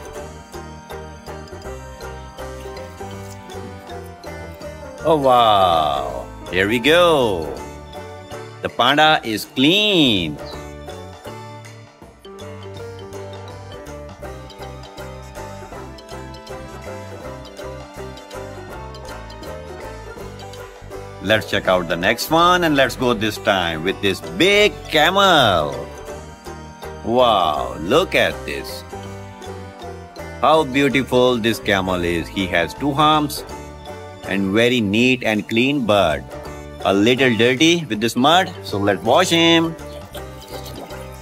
Oh wow, here we go. The panda is clean. Let's check out the next one and let's go this time with this big camel. Wow, look at this. How beautiful this camel is. He has two arms and very neat and clean but a little dirty with this mud. So let's wash him.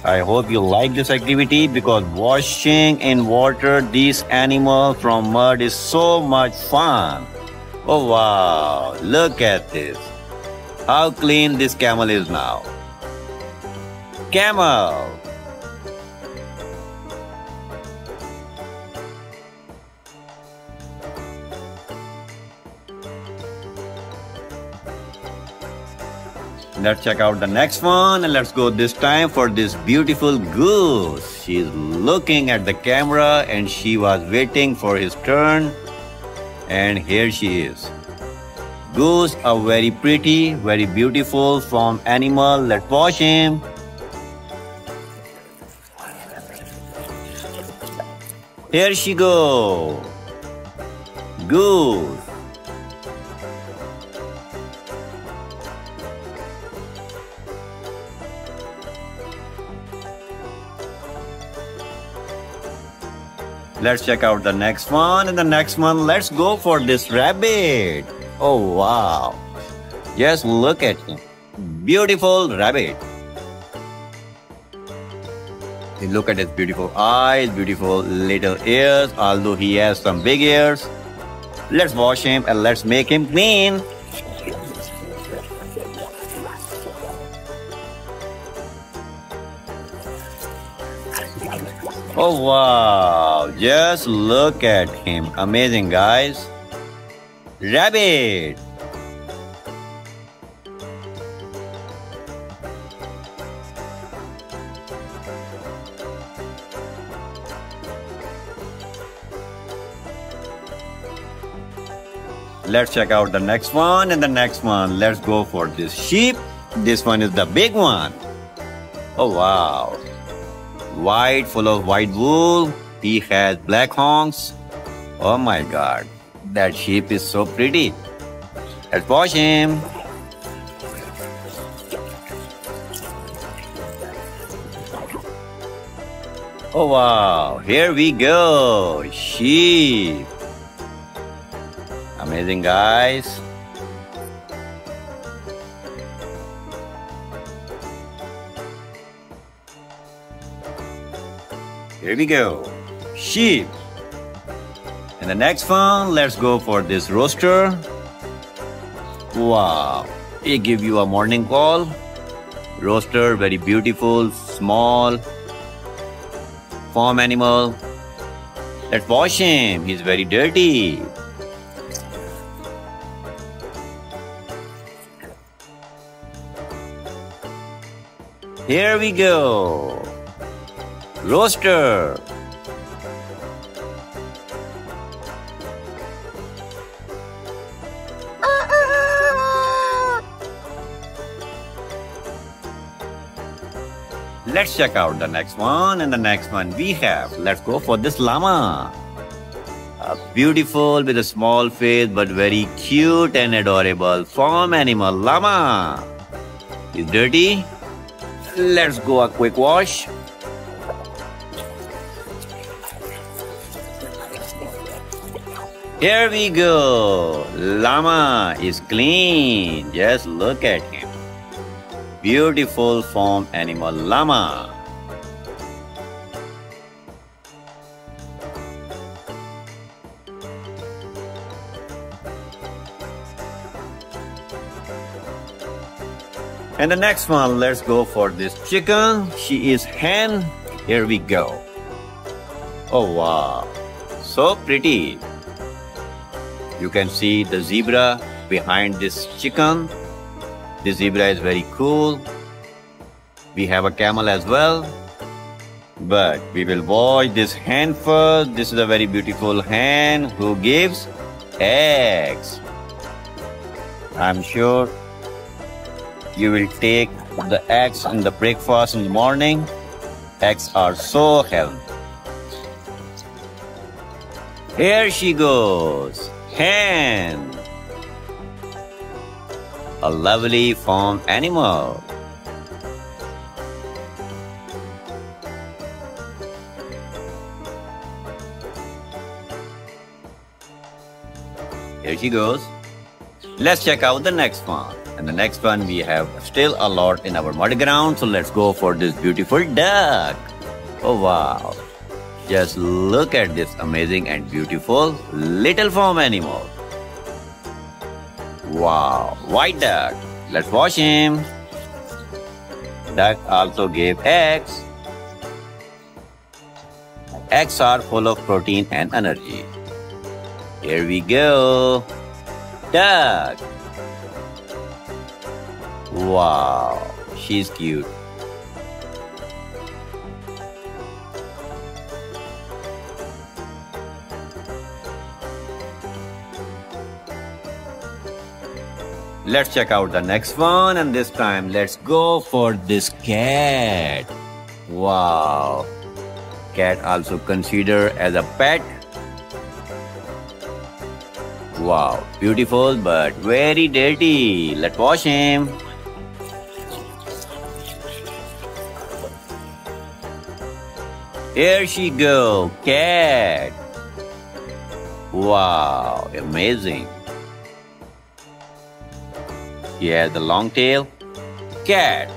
I hope you like this activity because washing in water these animals from mud is so much fun. Oh wow, look at this. How clean this camel is now. Camel. Let's check out the next one and let's go this time for this beautiful goose. She's looking at the camera and she was waiting for his turn. And here she is. Goose, are very pretty, very beautiful from animal. Let's wash him. Here she go. Goose. Let's check out the next one. And the next one, let's go for this rabbit. Oh, wow. Just look at him. Beautiful rabbit. Look at his beautiful eyes, beautiful little ears, although he has some big ears. Let's wash him and let's make him clean. Oh wow, just look at him. Amazing, guys. Rabbit. Let's check out the next one and the next one. Let's go for this sheep. This one is the big one. Oh wow. White, full of white wool. He has black horns. Oh my god. That sheep is so pretty. Let's wash him. Oh wow, here we go. Sheep. Amazing, guys. Here we go. Sheep. And the next one, let's go for this rooster. Wow. He give you a morning call. Rooster, very beautiful, small, farm animal. Let's wash him. He's very dirty. Here we go. Roaster. Let's check out the next one and the next one we have. Let's go for this llama. A beautiful with a small face but very cute and adorable farm animal llama. Is dirty? Let's go a quick wash. Here we go. Llama is clean. Just look at him. Beautiful farm animal llama. And the next one, let's go for this chicken. She is hen. Here we go. Oh wow, so pretty. You can see the zebra behind this chicken. The zebra is very cool. We have a camel as well. But we will watch this hen first. This is a very beautiful hen who gives eggs. I'm sure you will take the eggs in the breakfast in the morning. Eggs are so healthy. Here she goes. Hen. A lovely farm animal. Here she goes. Let's check out the next one. And the next one we have still a lot in our muddy ground. So let's go for this beautiful duck. Oh wow. Just look at this amazing and beautiful little farm animal. Wow, white duck. Let's wash him. Duck also gave eggs. Eggs are full of protein and energy. Here we go. Duck. Wow, she's cute. Let's check out the next one and this time let's go for this cat. Wow. Cat also considered as a pet. Wow, beautiful but very dirty. Let's wash him. Here she go, cat. Wow, amazing. Has the long tail. Cat.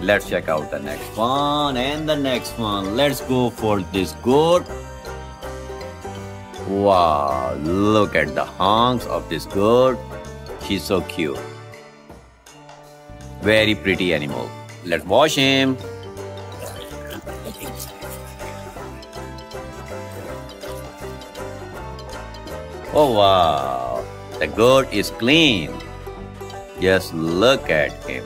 Let's check out the next one and the next one. Let's go for this goat. Wow, look at the honks of this goat. She's so cute. Very pretty animal. Let's wash him. Oh wow, the goat is clean. Just look at him.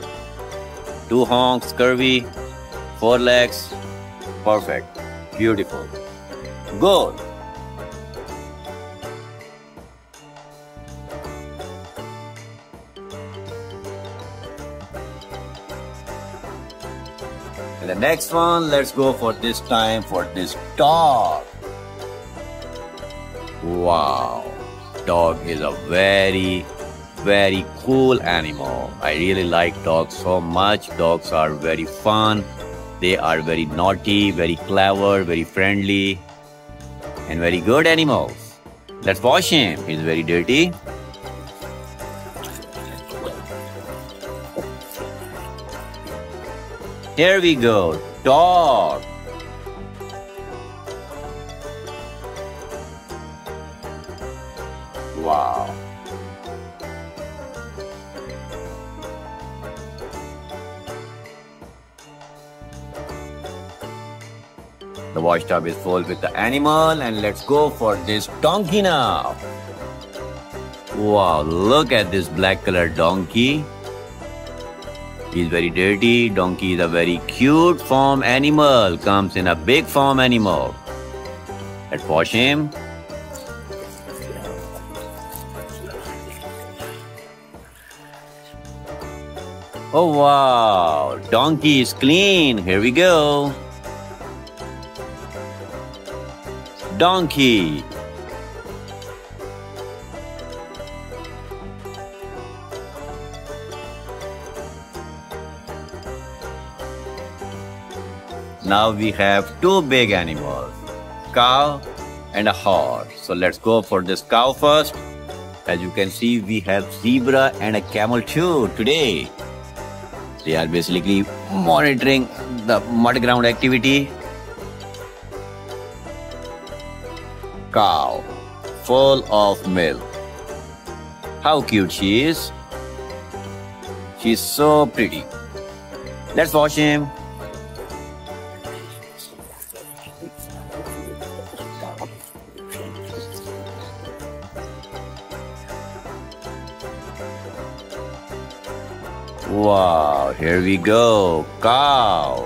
Two honks, curvy, four legs, perfect, beautiful. Goat. And the next one, let's go for this time for this dog. Wow, dog is a very, very cool animal. I really like dogs so much. Dogs are very fun. They are very naughty, very clever, very friendly, and very good animals. Let's wash him. He's very dirty. Here we go. Dog. Wow. The wash tub is full with the animal and let's go for this donkey now. Wow, look at this black colored donkey. He's very dirty. Donkey is a very cute farm animal. Comes in a big farm animal. Let's wash him. Oh wow, donkey is clean. Here we go. Donkey. Now we have two big animals, cow and a horse. So let's go for this cow first. As you can see, we have zebra and a camel too today. They are basically monitoring the mud ground activity. Cow, full of milk. How cute she is. She's so pretty. Let's wash him. Wow, here we go. Cow.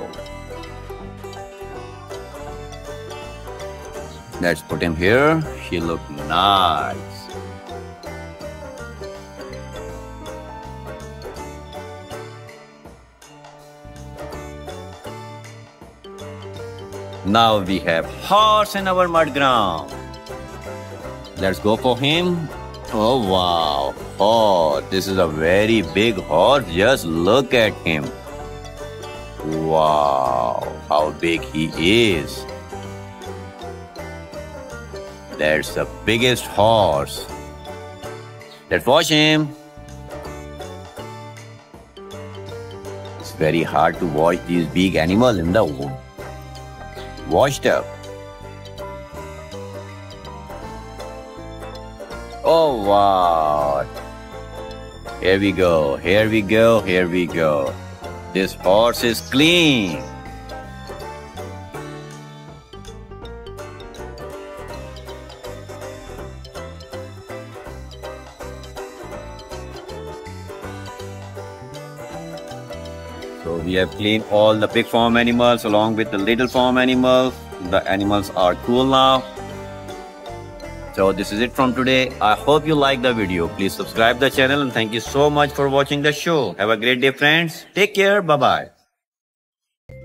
Let's put him here. He look nice. Now we have horse in our mud ground. Let's go for him. Oh wow. Oh, this is a very big horse. Just look at him. Wow, how big he is. That's the biggest horse. Let's watch him. It's very hard to watch these big animals in the. Washed up. Oh wow. Here we go, here we go, here we go. This horse is clean. So we have cleaned all the big farm animals along with the little farm animals. The animals are cool now. So this is it from today. I hope you like the video. Please subscribe the channel and thank you so much for watching the show. Have a great day friends. Take care. Bye bye.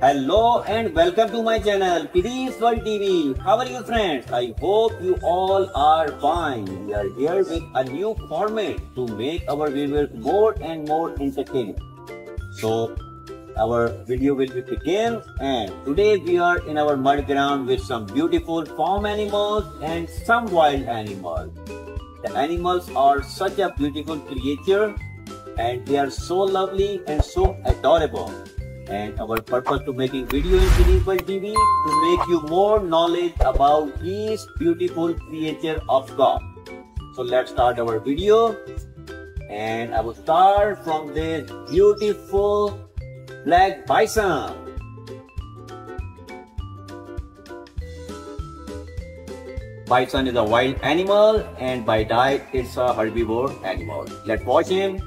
Hello and welcome to my channel Kidiez World TV. How are you friends? I hope you all are fine. We are here with a new format to make our viewers more and more entertaining. So our video will be begin and today we are in our mud ground with some beautiful farm animals and some wild animals. The animals are such a beautiful creature and they are so lovely and so adorable. And our purpose to making video in Cerebral TV to make you more knowledge about these beautiful creature of God. So let's start our video. And I will start from this beautiful black bison. Bison is a wild animal and by diet it's a herbivore animal. Let's watch him.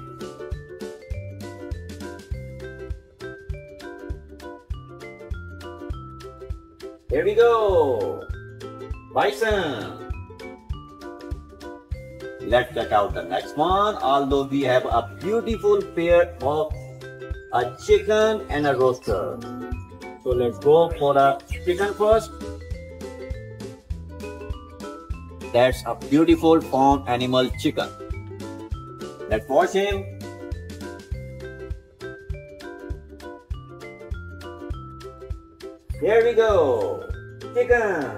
Here we go. Bison. Let's check out the next one. Although we have a beautiful pair of a chicken and a rooster. So let's go for the chicken first. That's a beautiful farm animal chicken. Let's watch him. Here we go. Chicken.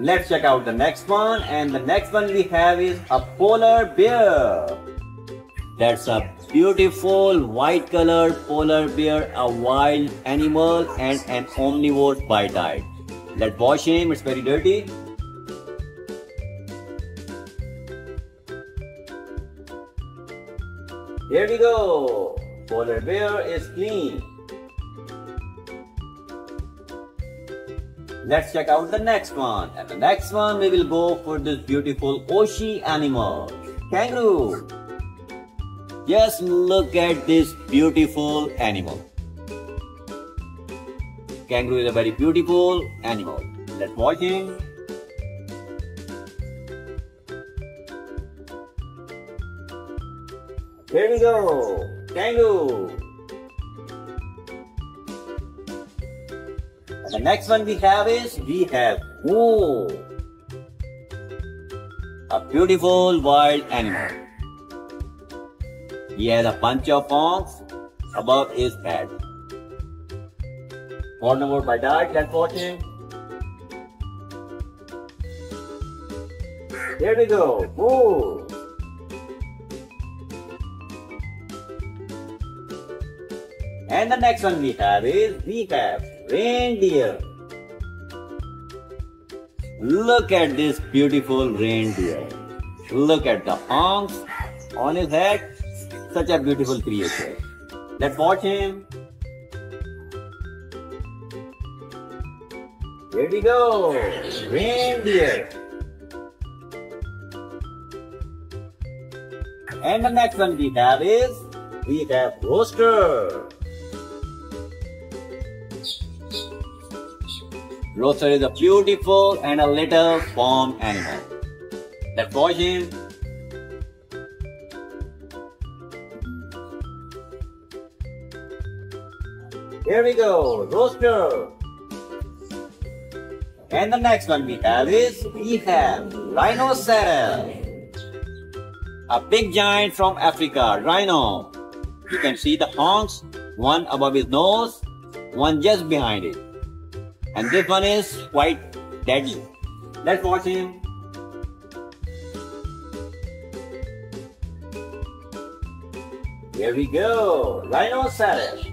Let's check out the next one and the next one we have is a polar bear. That's a beautiful white colored polar bear, a wild animal and an omnivore by diet. Let's wash him, it's very dirty. Here we go. Polar bear is clean. Let's check out the next one. And the next one we will go for this beautiful Aussie animal. Kangaroo. Just look at this beautiful animal. Kangaroo is a very beautiful animal. Let's watch him. Here we go. Kangaroo. And the next one we have is we have Woo. A beautiful wild animal. He has a bunch of horns above his head. More by that, let's watch him. Here we go. Woo. And the next one we have is we have reindeer. Look at this beautiful reindeer. Look at the horns on his head. Such a beautiful creature. Let's watch him. Here we go. Reindeer. And the next one we have is we have rooster. Rooster is a beautiful and a little farm animal. Let's watch him. Here we go, rooster. And the next one we have is we have rhinoceros. A big giant from Africa, rhino. You can see the honks, one above his nose, one just behind it. And this one is quite deadly. Let's watch him. Here we go, rhinoceros.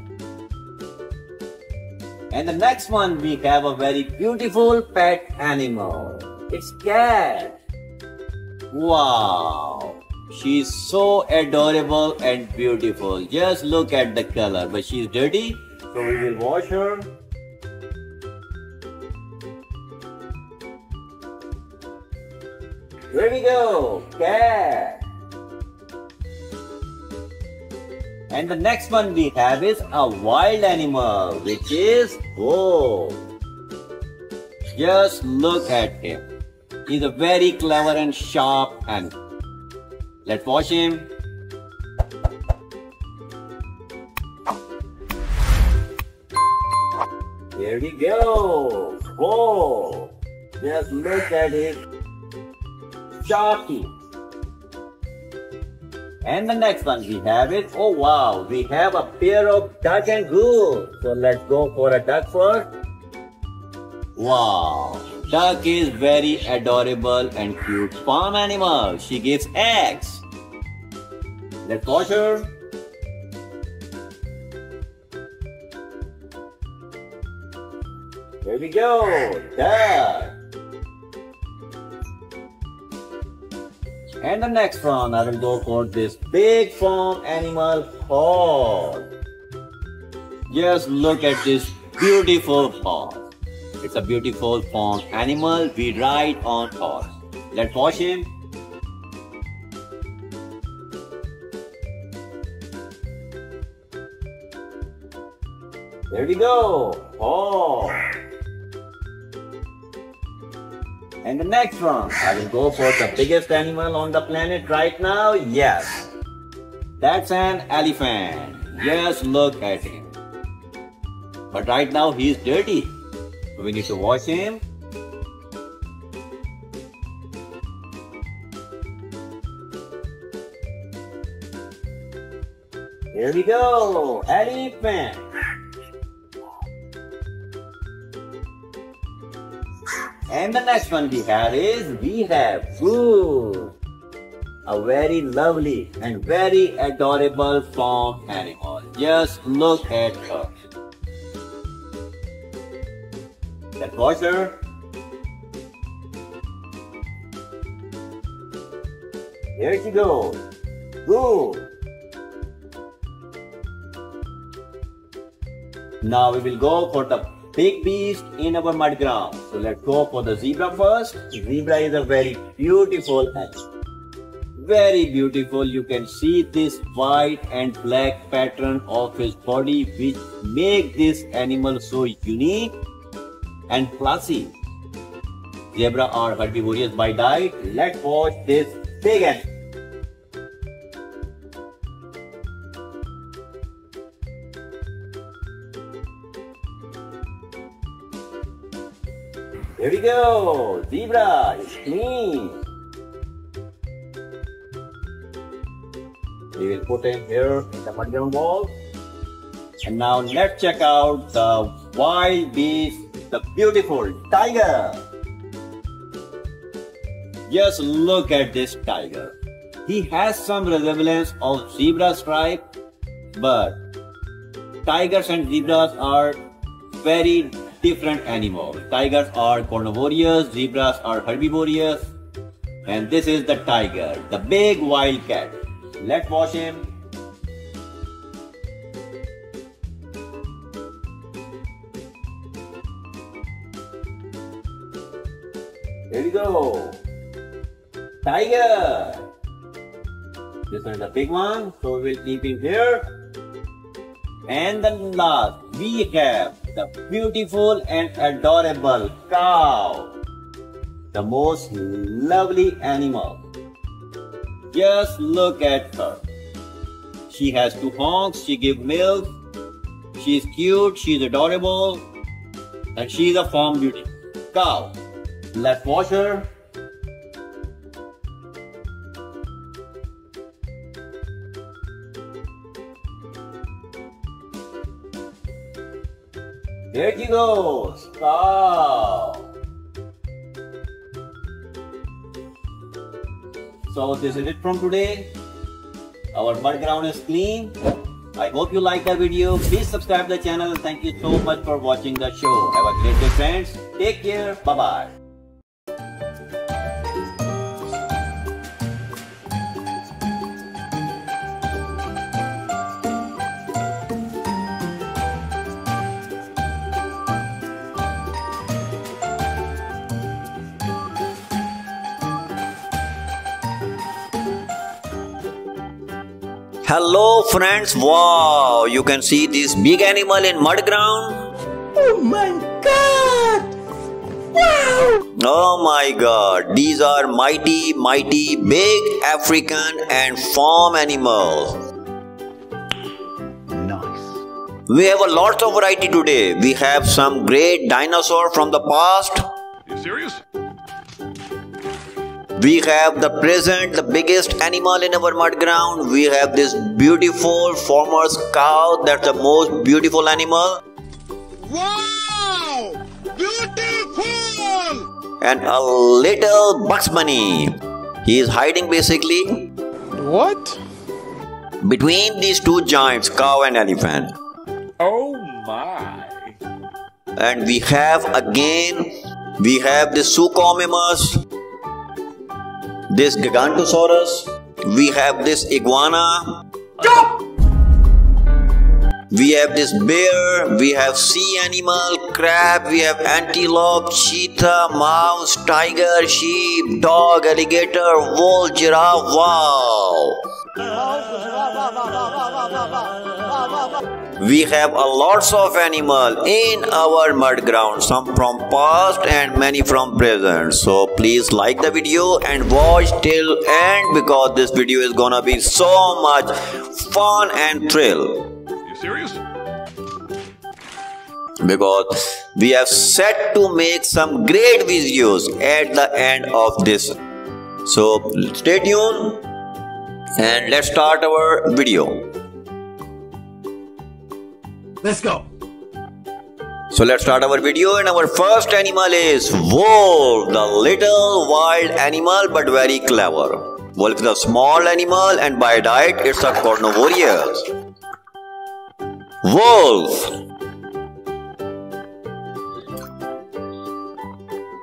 And the next one we have a very beautiful pet animal. It's cat. Wow. She's so adorable and beautiful. Just look at the color. But she's dirty, so we will wash her. Here we go, cat. And the next one we have is a wild animal, which is wolf. Just look at him. He's a very clever and sharp animal. Let's watch him. Here we go. Whoa. Just look at his sharp teeth. And the next one we have it. oh wow, we have a pair of duck and goose. So let's go for a duck first. Wow, duck is very adorable and cute farm animal. She gives eggs. Let's watch her. Here we go, duck. And the next one, I will go for this big farm animal horse. Just look at this beautiful horse. It's a beautiful farm animal. We ride on horse. Let's watch him. There we go. Horse. And the next one, I will go for the biggest animal on the planet right now. Yes, that's an elephant. Yes, look at him. But right now he is dirty. We need to wash him. Here we go, elephant. And the next one we have is we have food. A very lovely and very adorable farm animal. Just look at her. That was her. Here she goes. Good. Now we will go for the big beast in our mud ground. So let's go for the zebra first. Zebra is a very beautiful animal. Very beautiful. You can see this white and black pattern of his body which make this animal so unique and classy. Zebra are herbivorous by diet. Let's watch this big animal. Here we go. Zebra is clean. We will put him here in the mudground wall. And now let's check out the wild beast, the beautiful tiger. Just look at this tiger. He has some resemblance of zebra stripe, but tigers and zebras are very different animals. Tigers are carnivorous, zebras are herbivorous, and this is the tiger, the big wild cat. Let's watch him. Here we go. Tiger. This one is a big one, so we will keep him here. And the last, we have the beautiful and adorable cow. The most lovely animal. Just look at her. She has two honks, she gives milk, she's cute, she's adorable, and she's a farm beauty. Cow. Let's wash her. Here you go. Stop. So this is it from today. Our background is clean. I hope you like the video. Please subscribe the channel. And thank you so much for watching the show. Have a great day friends. Take care. Bye bye Hello friends, wow, you can see this big animal in mud ground. Oh my god! Wow! Oh my god, these are mighty, mighty, big African and farm animals. Nice. We have a lot of variety today. We have some great dinosaur from the past. You serious? We have the present, the biggest animal in our mud ground. We have this beautiful farmer's cow. That's the most beautiful animal. Wow! Beautiful! And a little Bugs Bunny. He is hiding basically What? between these two giants, cow and elephant. Oh my. And we have again, we have the Suchomimus, this Gigantosaurus, we have this iguana, we have this bear, we have sea animal, crab, we have antelope, cheetah, mouse, tiger, sheep, dog, alligator, wolf, giraffe, wow! We have a lots of animal in our mud ground, some from past and many from present. So please like the video and watch till end because this video is gonna be so much fun and thrill. You serious? Because we have set to make some great videos at the end of this. So stay tuned and let's start our video. Let's go! So let's start our video and our first animal is wolf, the little wild animal but very clever. Wolf is a small animal and by diet it's a carnivorous. Wolf.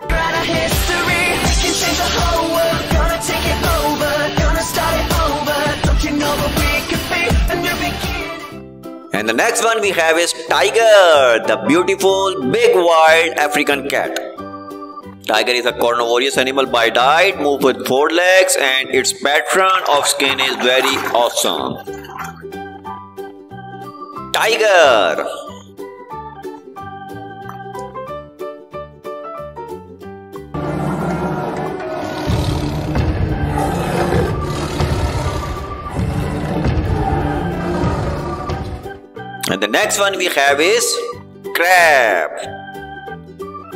Write a history, can change the whole world. And the next one we have is tiger, the beautiful big wild African cat. Tiger is a carnivorous animal by diet, move with four legs and its pattern of skin is very awesome. Tiger. And the next one we have is crab.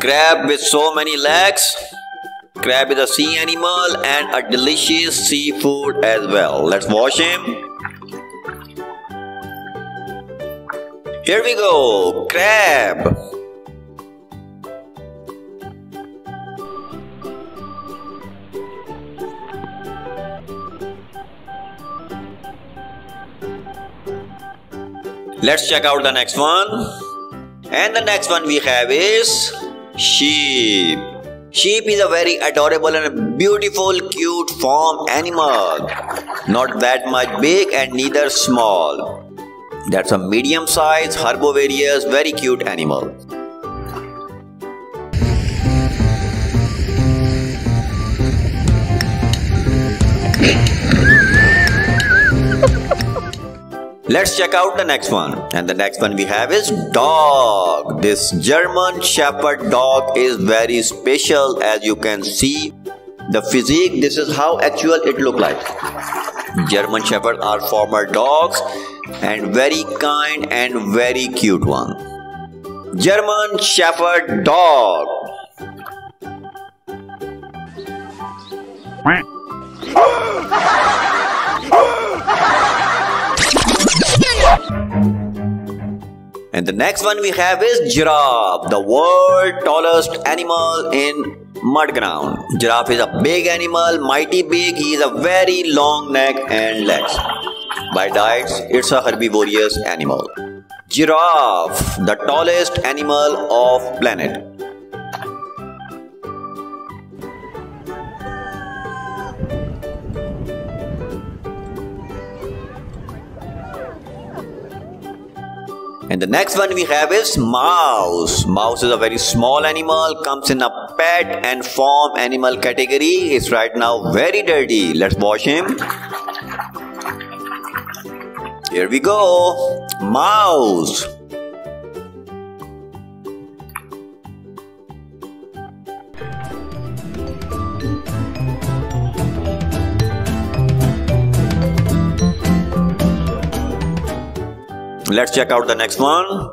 Crab with so many legs. Crab is a sea animal and a delicious seafood as well. Let's wash him. Here we go, crab. Let's check out the next one. And the next one we have is sheep. Sheep is a very adorable and beautiful, cute farm animal. Not that much big and neither small. That's a medium sized herbivorous, very cute animal. Let's check out the next one. And the next one we have is dog. This German Shepherd dog is very special as you can see. The physique, this is how actual it look like. German Shepherd are former dogs and very kind and very cute one. German Shepherd dog. And the next one we have is giraffe, the world tallest animal in mud ground. Giraffe is a big animal, mighty big. He is a very long neck and legs. By diets, it's a herbivorous animal. Giraffe, the tallest animal of planet. And the next one we have is mouse. Mouse is a very small animal, comes in a pet and farm animal category. It's right now very dirty. Let's wash him. Here we go. Mouse. Let's check out the next one.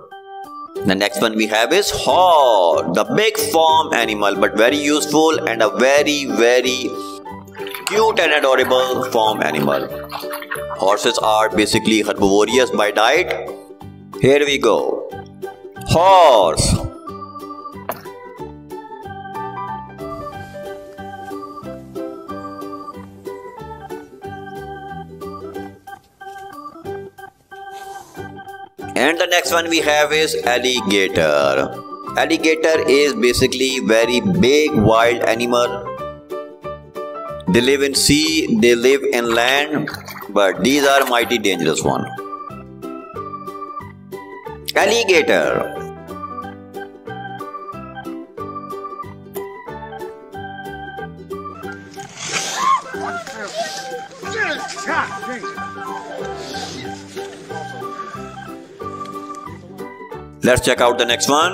The next one we have is horse, the big farm animal, but very useful and a very, very cute and adorable farm animal. Horses are basically herbivorous by diet. Here we go. Horse. And the next one we have is alligator. Alligator is basically very big wild animal. They live in sea, they live in land, but these are mighty dangerous one. Alligator. Let's check out the next one.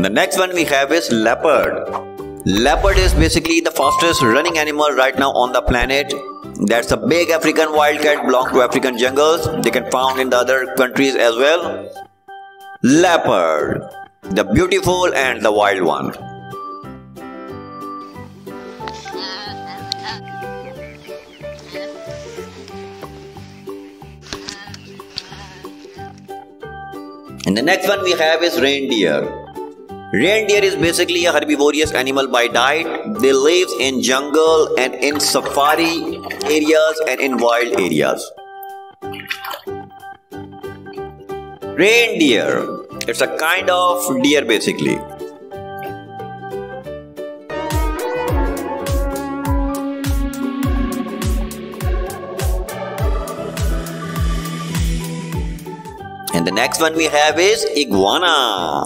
The next one we have is leopard. Leopard is basically the fastest running animal right now on the planet. That's a big African wildcat belong to African jungles. They can found in the other countries as well. Leopard, the beautiful and the wild one. And the next one we have is reindeer. Reindeer is basically a herbivorous animal by diet. They live in jungle and in safari areas and in wild areas. Reindeer. It's a kind of deer basically. And the next one we have is iguana.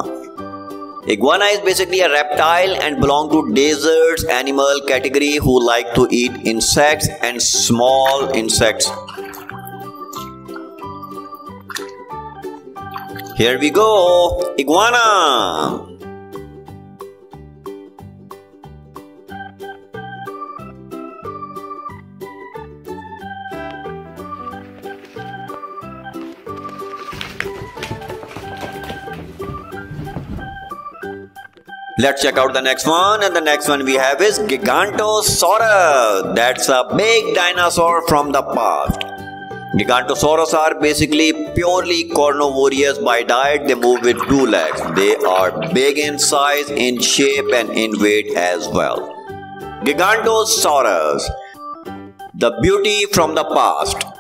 Iguana is basically a reptile and belong to deserts animal category who like to eat insects and small insects. Here we go, iguana. Let's check out the next one. And the next one we have is Gigantosaurus. That's a big dinosaur from the past. Gigantosaurus are basically purely carnivorous by diet. They move with two legs. They are big in size, in shape, and in weight as well. Gigantosaurus, the beauty from the past.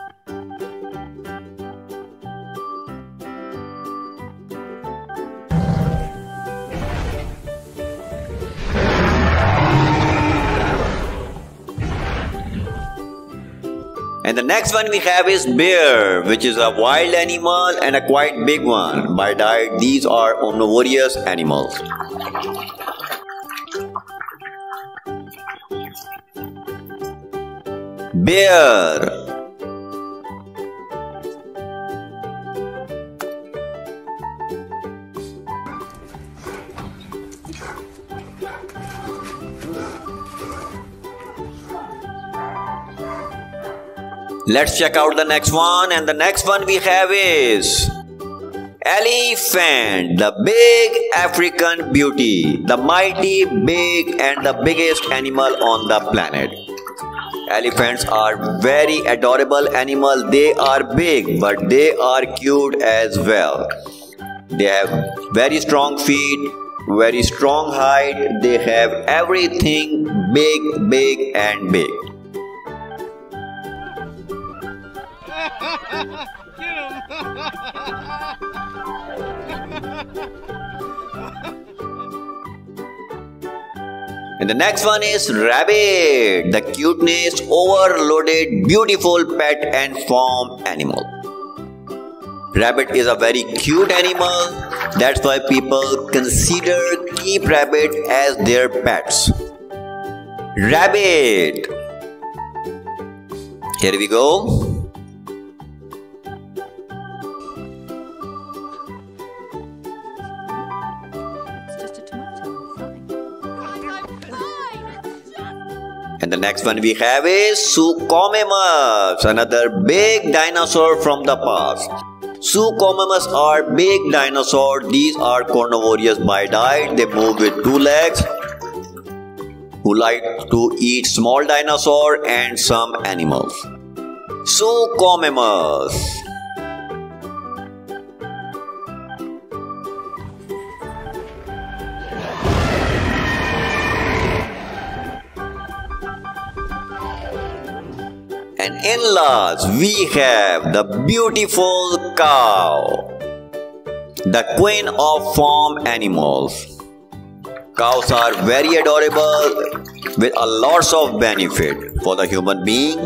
And the next one we have is bear, which is a wild animal and a quite big one. By diet, these are omnivorous animals. Bear. Let's check out the next one, and the next one we have is Elephant, the big African beauty, the mighty big and the biggest animal on the planet. Elephants are very adorable animal. They are big, but they are cute as well. They have very strong feet, very strong height. They have everything big, big, and big. And the next one is rabbit, the cuteness, overloaded, beautiful pet and farm animal. Rabbit is a very cute animal. That's why people consider keep rabbit as their pets. Rabbit. Here we go. And the next one we have is Suchomimus, another big dinosaur from the past. Suchomimus are big dinosaurs. These are carnivorous by diet. They move with two legs who like to eat small dinosaur and some animals. Suchomimus. And in-laws, we have the beautiful cow, the queen of farm animals. Cows are very adorable with a lots of benefit for the human being.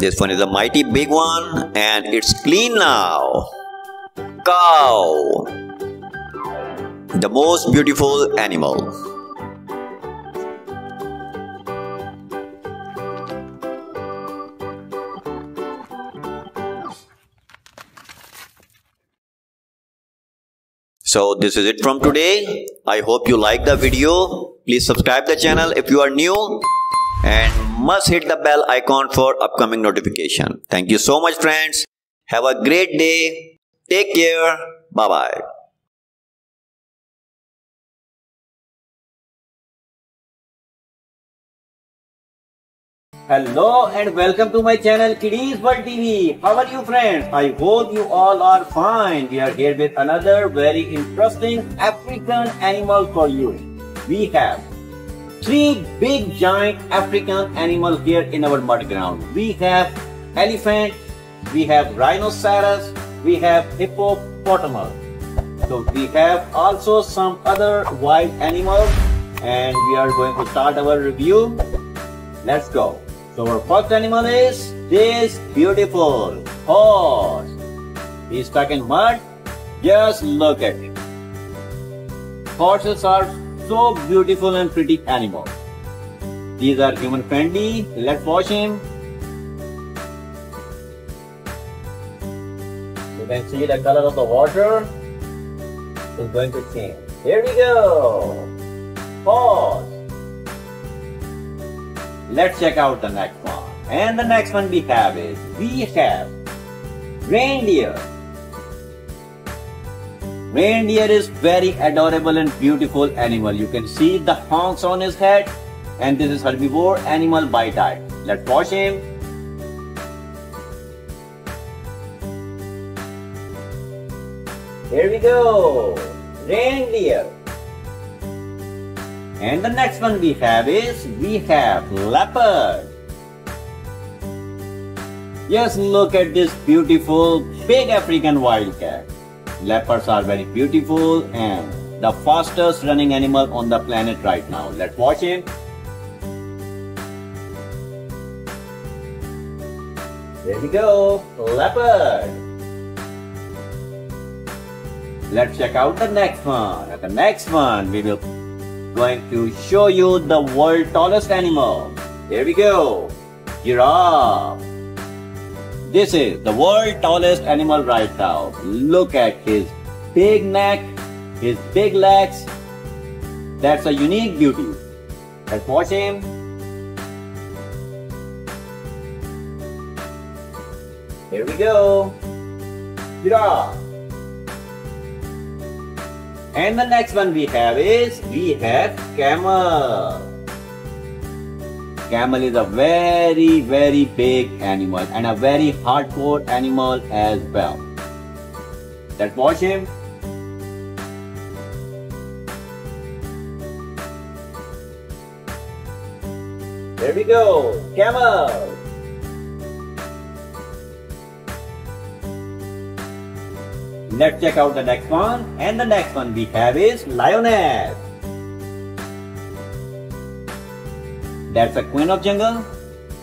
This one is a mighty big one and it's clean now. Cow, the most beautiful animal. So this is it from today. I hope you like the video. Please subscribe the channel if you are new and must hit the bell icon for upcoming notification. Thank you so much friends. Have a great day. Take care. Bye bye. Hello and welcome to my channel Kidiez World TV. How are you friends? I hope you all are fine. We are here with another very interesting African animal for you. We have three big giant African animals here in our mud ground. We have elephant, we have rhinoceros, we have hippopotamus. So we have also some other wild animals and we are going to start our review. Let's go. So our first animal is this beautiful horse. He's stuck in mud. Just look at it. Horses are so beautiful and pretty animals. These are human friendly. Let's wash him. You can see the color of the water is going to change. Here we go. Horse. Let's check out the next one. And the next one we have is we have reindeer. Reindeer is very adorable and beautiful animal. You can see the horns on his head and this is herbivore animal by type. Let's watch him. Here we go. Reindeer. And the next one we have is we have leopard. Just look at this beautiful big African wildcat. Leopards are very beautiful and the fastest running animal on the planet right now. Let's watch him. There we go, leopard. Let's check out the next one. At the next one, we will going to show you the world tallest animal. Here we go. Giraffe. This is the world tallest animal right now. Look at his big neck, his big legs. That's a unique beauty. Let's watch him. Here we go. Giraffe. And the next one we have is we have camel. Camel is a very, very big animal and a very hardcore animal as well. Let's watch him. There we go, camel. Let's check out the next one. And the next one we have is lioness. That's a queen of jungle.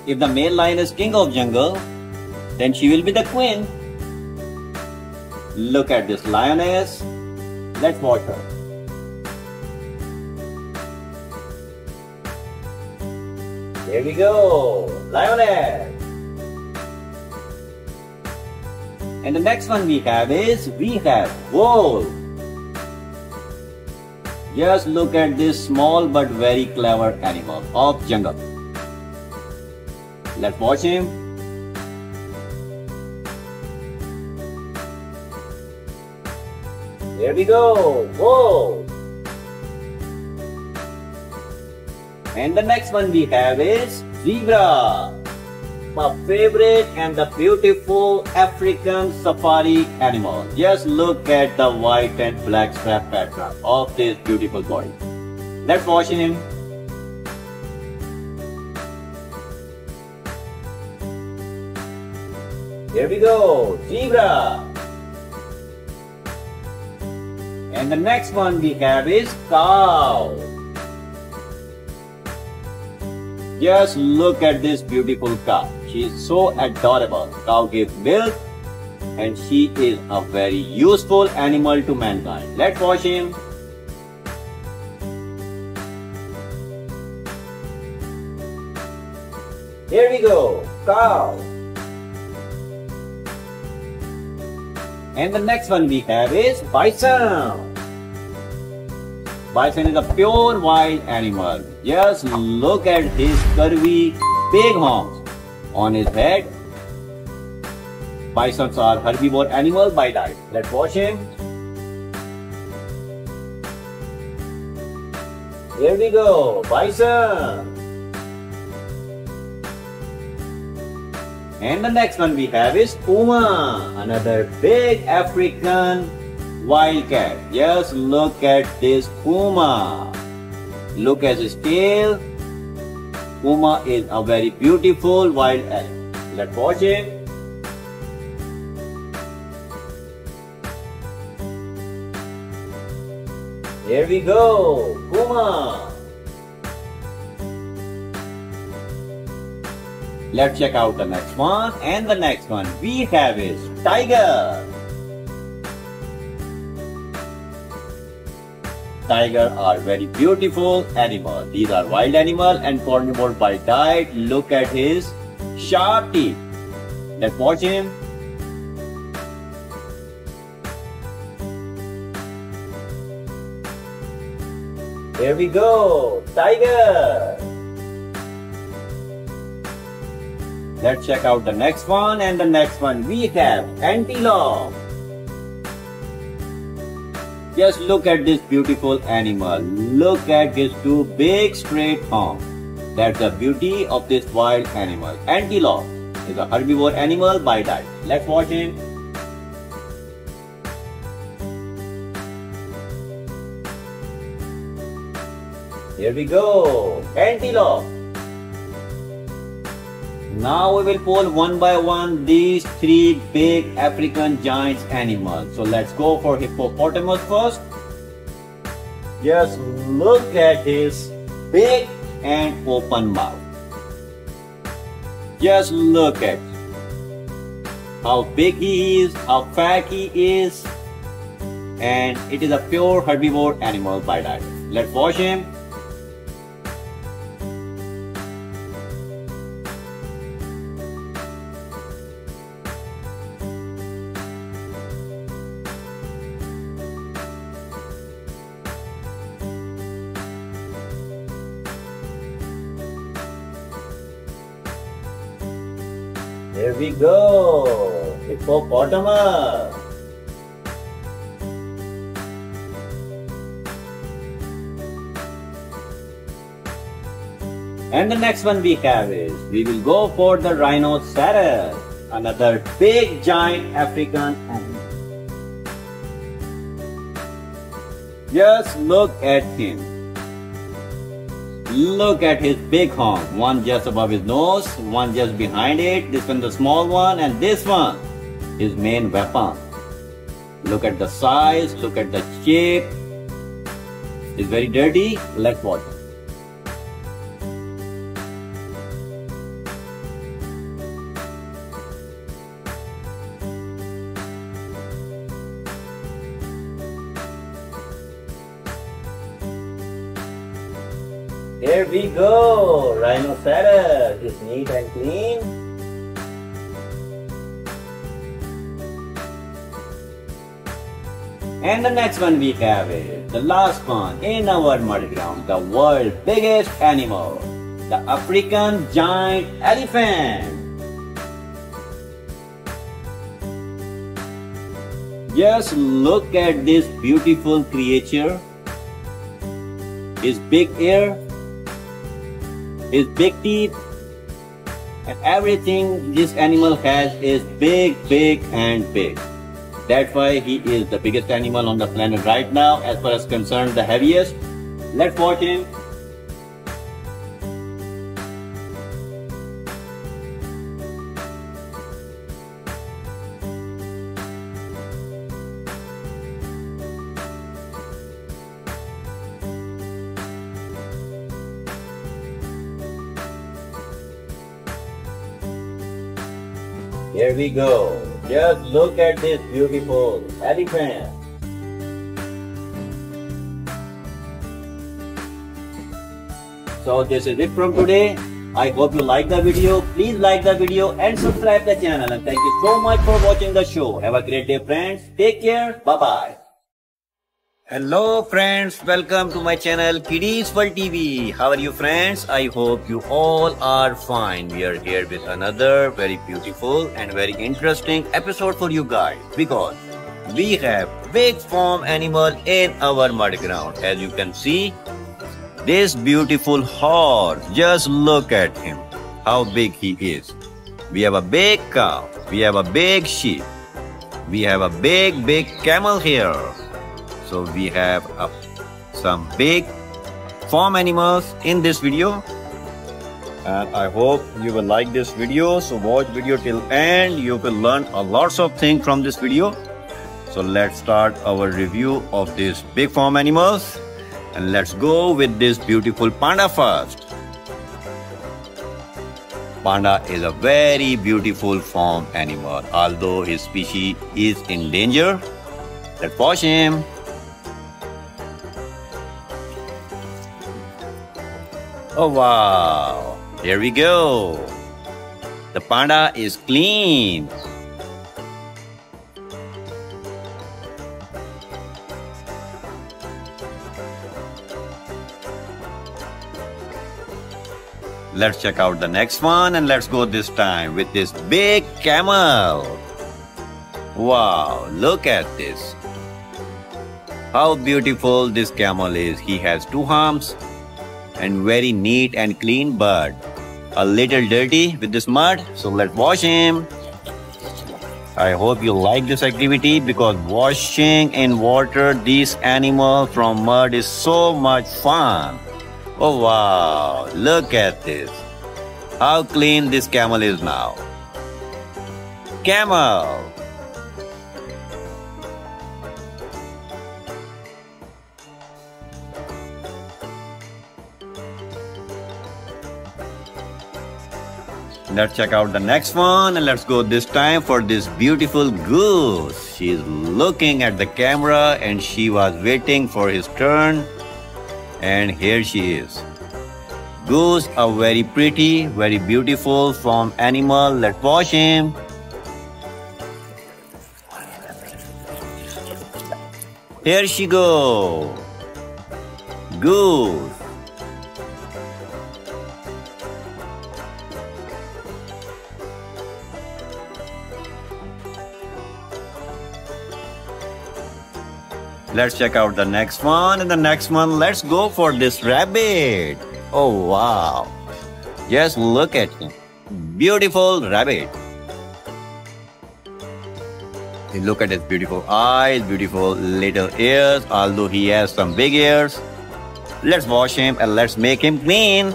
If the male lion is king of jungle, then she will be the queen. Look at this lioness. Let's watch her. There we go, lioness. And the next one we have is we have wolf. Just look at this small but very clever animal of jungle. Let's watch him. There we go. Whoa. And the next one we have is zebra. My favorite and the beautiful African safari animal. Just look at the white and black strap pattern of this beautiful body. Let's watch him. Here we go, zebra. And the next one we have is cow. Just look at this beautiful cow. She is so adorable. Cow gives milk and she is a very useful animal to mankind. Let's watch him. Here we go, cow. And the next one we have is bison. Bison is a pure wild animal. Just look at his curvy big horns on his head. Bisons are herbivore animals by diet. Let's watch him. Here we go, bison. And the next one we have is puma, another big African wildcat. Just look at this puma. Look at his tail. Puma is a very beautiful wild animal. Let's watch it. Here we go, Puma. Let's check out the next one. And the next one we have is tiger. Tiger are very beautiful animal. These are wild animal and carnivore by diet. Look at his sharp teeth. Let's watch him. Here we go, tiger. Let's check out the next one and the next one we have antelope. Just look at this beautiful animal. Look at his two big straight horns. That's the beauty of this wild animal. Antelope is a herbivore animal by diet. Let's watch him. Here we go. Antelope. Now we will pull one by one these three big African giant animals. So let's go for hippopotamus first. Just look at his big and open mouth. Just look at how big he is, how fat he is, and it is a pure herbivore animal by diet. Let's watch him. We go. Hippopotamus. And the next one we have is we will go for the rhinoceros, another big giant African animal. Just look at him. Look at his big horn. One just above his nose, one just behind it, this one the small one, and this one his main weapon. Look at the size, look at the shape. It's very dirty. Let's watch we go. Rhinoceros is neat and clean. And the next one we have is the last one in our mud ground, the world's biggest animal, the African giant elephant. Just look at this beautiful creature. His big ear, his big teeth, and everything this animal has is big, big, and big. That's why he is the biggest animal on the planet right now, as far as concerned, the heaviest. Let's watch him. Here we go. Just look at this beautiful elephant. So this is it from today. I hope you like the video. Please like the video and subscribe the channel. And thank you so much for watching the show. Have a great day friends. Take care. Bye bye. Hello friends, welcome to my channel Kidiez World TV. How are you friends? I hope you all are fine. We are here with another very beautiful and very interesting episode for you guys because we have big farm animal in our mud ground. As you can see, this beautiful horse, just look at him, how big he is. We have a big cow, we have a big sheep, we have a big, big camel here. So we have uh, some big farm animals in this video. And I hope you will like this video. So watch video till end. You will learn a lots of things from this video. So let's start our review of these big farm animals. And let's go with this beautiful panda first. Panda is a very beautiful farm animal. Although his species is in danger, let's watch him. Oh wow, here we go. The panda is clean. Let's check out the next one and let's go this time with this big camel. Wow, look at this. How beautiful this camel is. He has two arms and very neat and clean but a little dirty with this mud so let's wash him. I hope you like this activity because washing in water these animals from mud is so much fun. Oh wow look at this. How clean this camel is now. Camel Let's check out the next one and let's go this time for this beautiful goose. She's looking at the camera and she was waiting for his turn. And here she is. Goose, are very pretty, very beautiful from animal. Let's watch him. Here she go. Goose. Let's check out the next one and the next one. Let's go for this rabbit. Oh wow. Just look at him. Beautiful rabbit. Look at his beautiful eyes, beautiful little ears, although he has some big ears. Let's wash him and let's make him clean.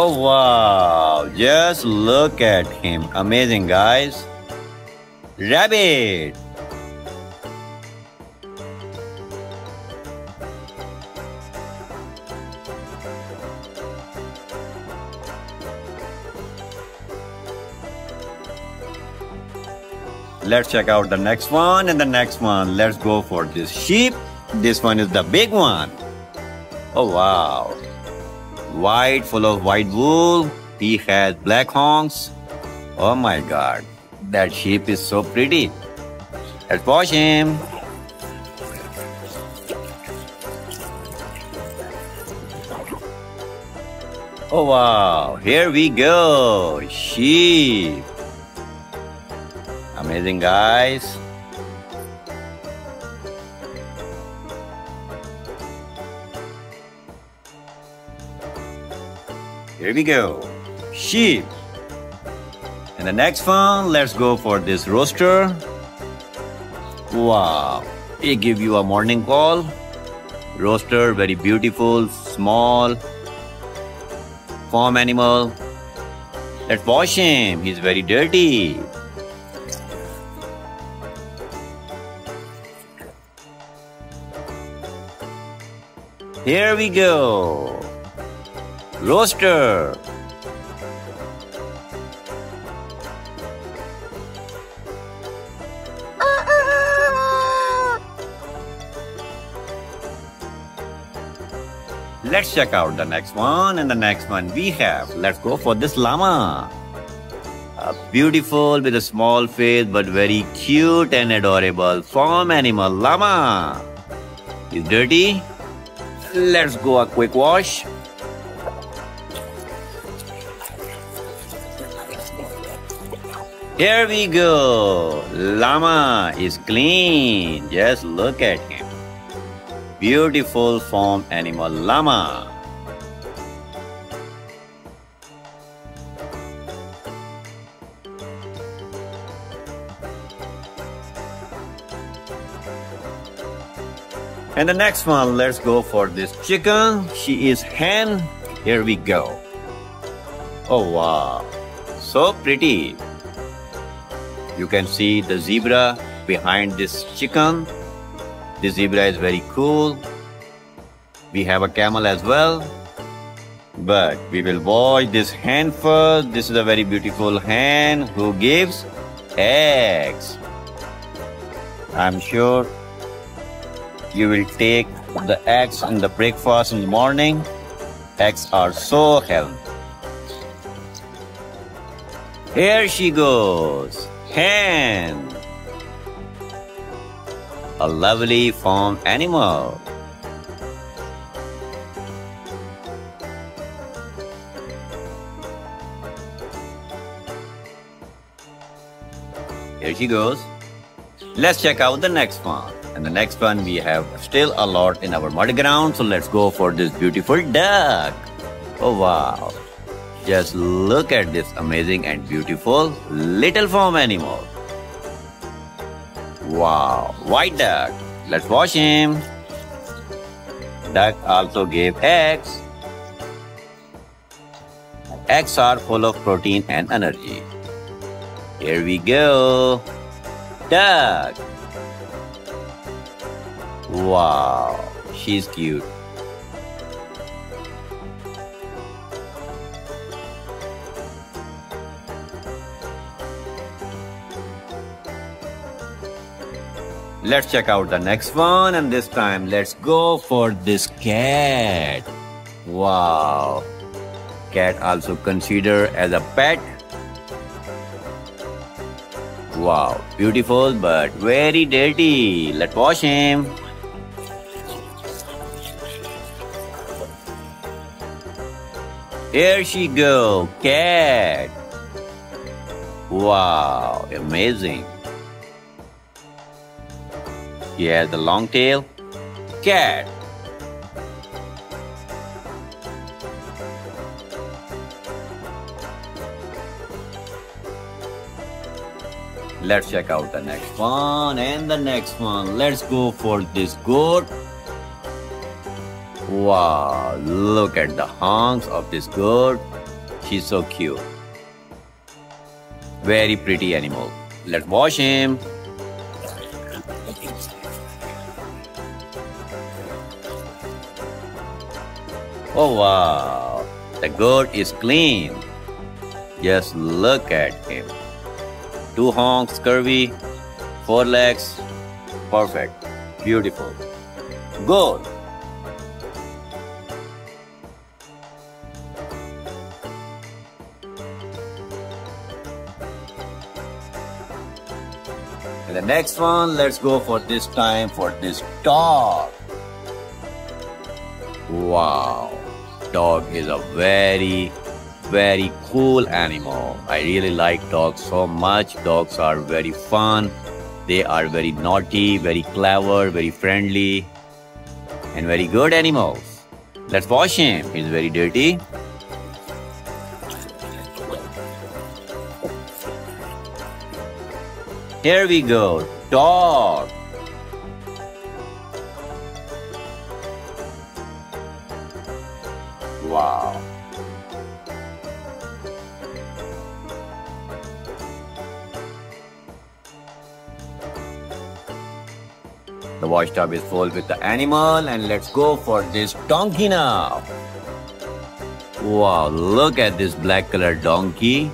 Oh wow, just look at him. Amazing, guys. Rabbit. Let's check out the next one and the next one. Let's go for this sheep. This one is the big one. Oh wow. White, full of white wool. He has black horns. Oh my god. That sheep is so pretty. Let's wash him. Oh wow. Here we go. Sheep. Amazing, guys. Here we go. Sheep. And the next one, let's go for this rooster. Wow. He give you a morning call. Rooster, very beautiful, small, farm animal. Let's wash him. He's very dirty. Here we go. Roaster. Let's check out the next one and the next one we have. Let's go for this llama. A beautiful with a small face but very cute and adorable farm animal llama. Is dirty? Let's go a quick wash. Here we go. Llama is clean. Just look at him. Beautiful farm animal llama. And the next one, let's go for this chicken. She is hen. Here we go. Oh wow, so pretty. You can see the zebra behind this chicken. This zebra is very cool. We have a camel as well. But we will watch this hen first. This is a very beautiful hen who gives eggs. I'm sure you will take the eggs in the breakfast in the morning. Eggs are so healthy. Here she goes. Hen. A lovely farm animal. Here she goes. Let's check out the next one. And the next one we have still a lot in our mud ground. So let's go for this beautiful duck. Oh wow. Just look at this amazing and beautiful little farm animal. Wow, white duck. Let's wash him. Duck also gave eggs. Eggs are full of protein and energy. Here we go. Duck. Wow, she's cute. Let's check out the next one and this time let's go for this cat. Wow. Cat also considered as a pet. Wow, beautiful but very dirty. Let's wash him. Here she go, cat. Wow, amazing. Has the long tail. Cat. Let's check out the next one and the next one. Let's go for this goat. Wow, look at the honks of this goat. She's so cute. Very pretty animal. Let's wash him. Oh wow, the goat is clean. Just look at him. Two honks, curvy, four legs, perfect, beautiful. Goat. And the next one, let's go for this time for this dog. Wow, dog is a very, very cool animal. I really like dogs so much. Dogs are very fun. They are very naughty, very clever, very friendly, and very good animals. Let's wash him. He's very dirty. Here we go. Dog. Wow. The wash tub is full with the animal and let's go for this donkey now. Wow, look at this black colored donkey.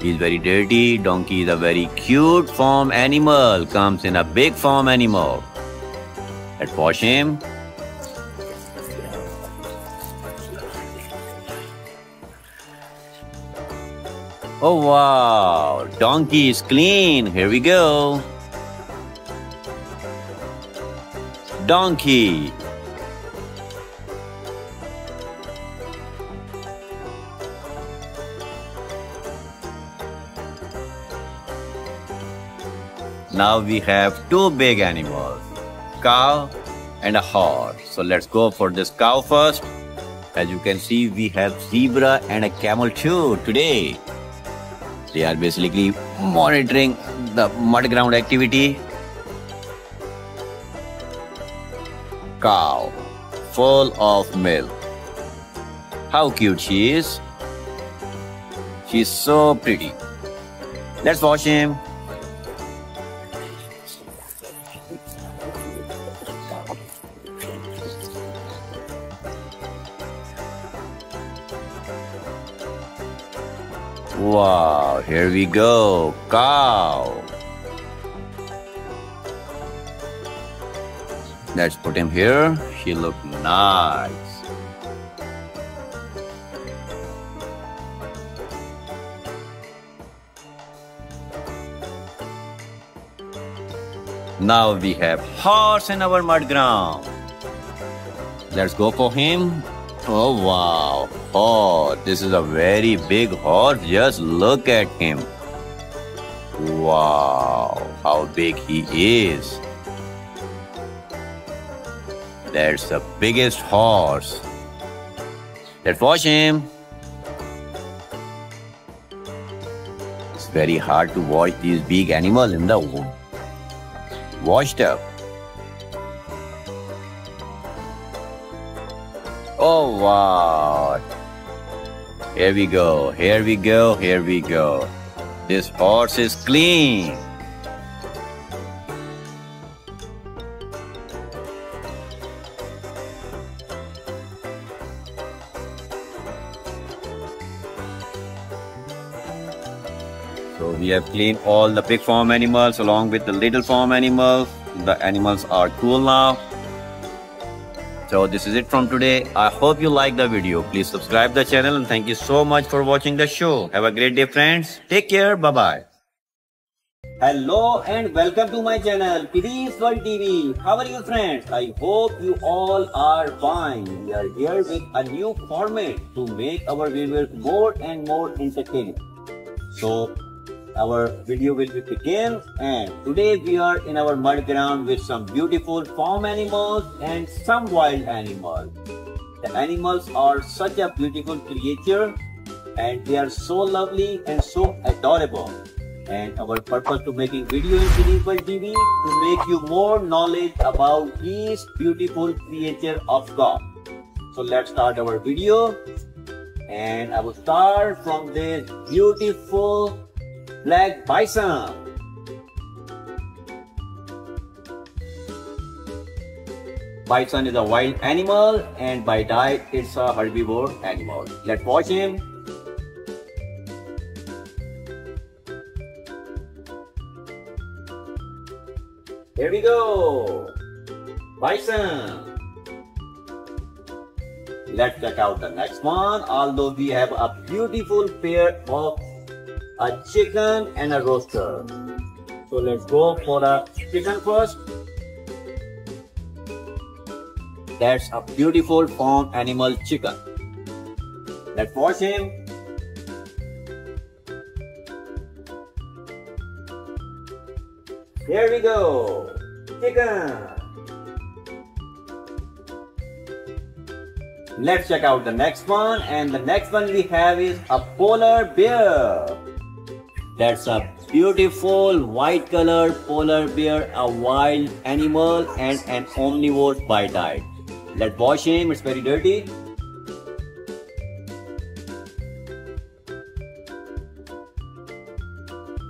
He's very dirty. Donkey is a very cute farm animal. Comes in a big farm animal. Let's wash him. Oh wow, donkey is clean. Here we go. Donkey. Now we have two big animals, cow and a horse. So let's go for this cow first. As you can see, we have zebra and a camel too today. They are basically monitoring the mud ground activity. Cow, full of milk. How cute she is. She's so pretty. Let's watch him. Wow, here we go. Cow. Let's put him here. She look nice. Now we have horse in our mud ground. Let's go for him. Oh wow. Oh, this is a very big horse. Just look at him. Wow, how big he is. That's the biggest horse. Let's watch him. It's very hard to watch these big animals in the wash tub. Oh wow. Here we go, here we go, here we go. This horse is clean. So we have cleaned all the big farm animals along with the little farm animals. The animals are cool now. So this is it from today. I hope you like the video. Please subscribe the channel and thank you so much for watching the show. Have a great day friends. Take care. Bye bye. Hello and welcome to my channel Kidiez World TV. How are you friends? I hope you all are fine. We are here with a new format to make our viewers more and more entertaining. So our video will be begin and today we are in our mud ground with some beautiful farm animals and some wild animals. The animals are such a beautiful creature and they are so lovely and so adorable. And our purpose to making video in Cerebral TV to make you more knowledge about these beautiful creature of God. So let's start our video and I will start from this beautiful black bison. Bison is a wild animal and by diet it's a herbivore animal. Let's watch him. Here we go. Bison. Let's check out the next one. Although we have a beautiful pair of a chicken and a rooster. So let's go for the chicken first. That's a beautiful farm animal chicken. Let's watch him. Here we go. Chicken. Let's check out the next one and the next one we have is a polar bear. That's a beautiful white colored polar bear, a wild animal and an omnivore by diet. Let's wash him, it's very dirty.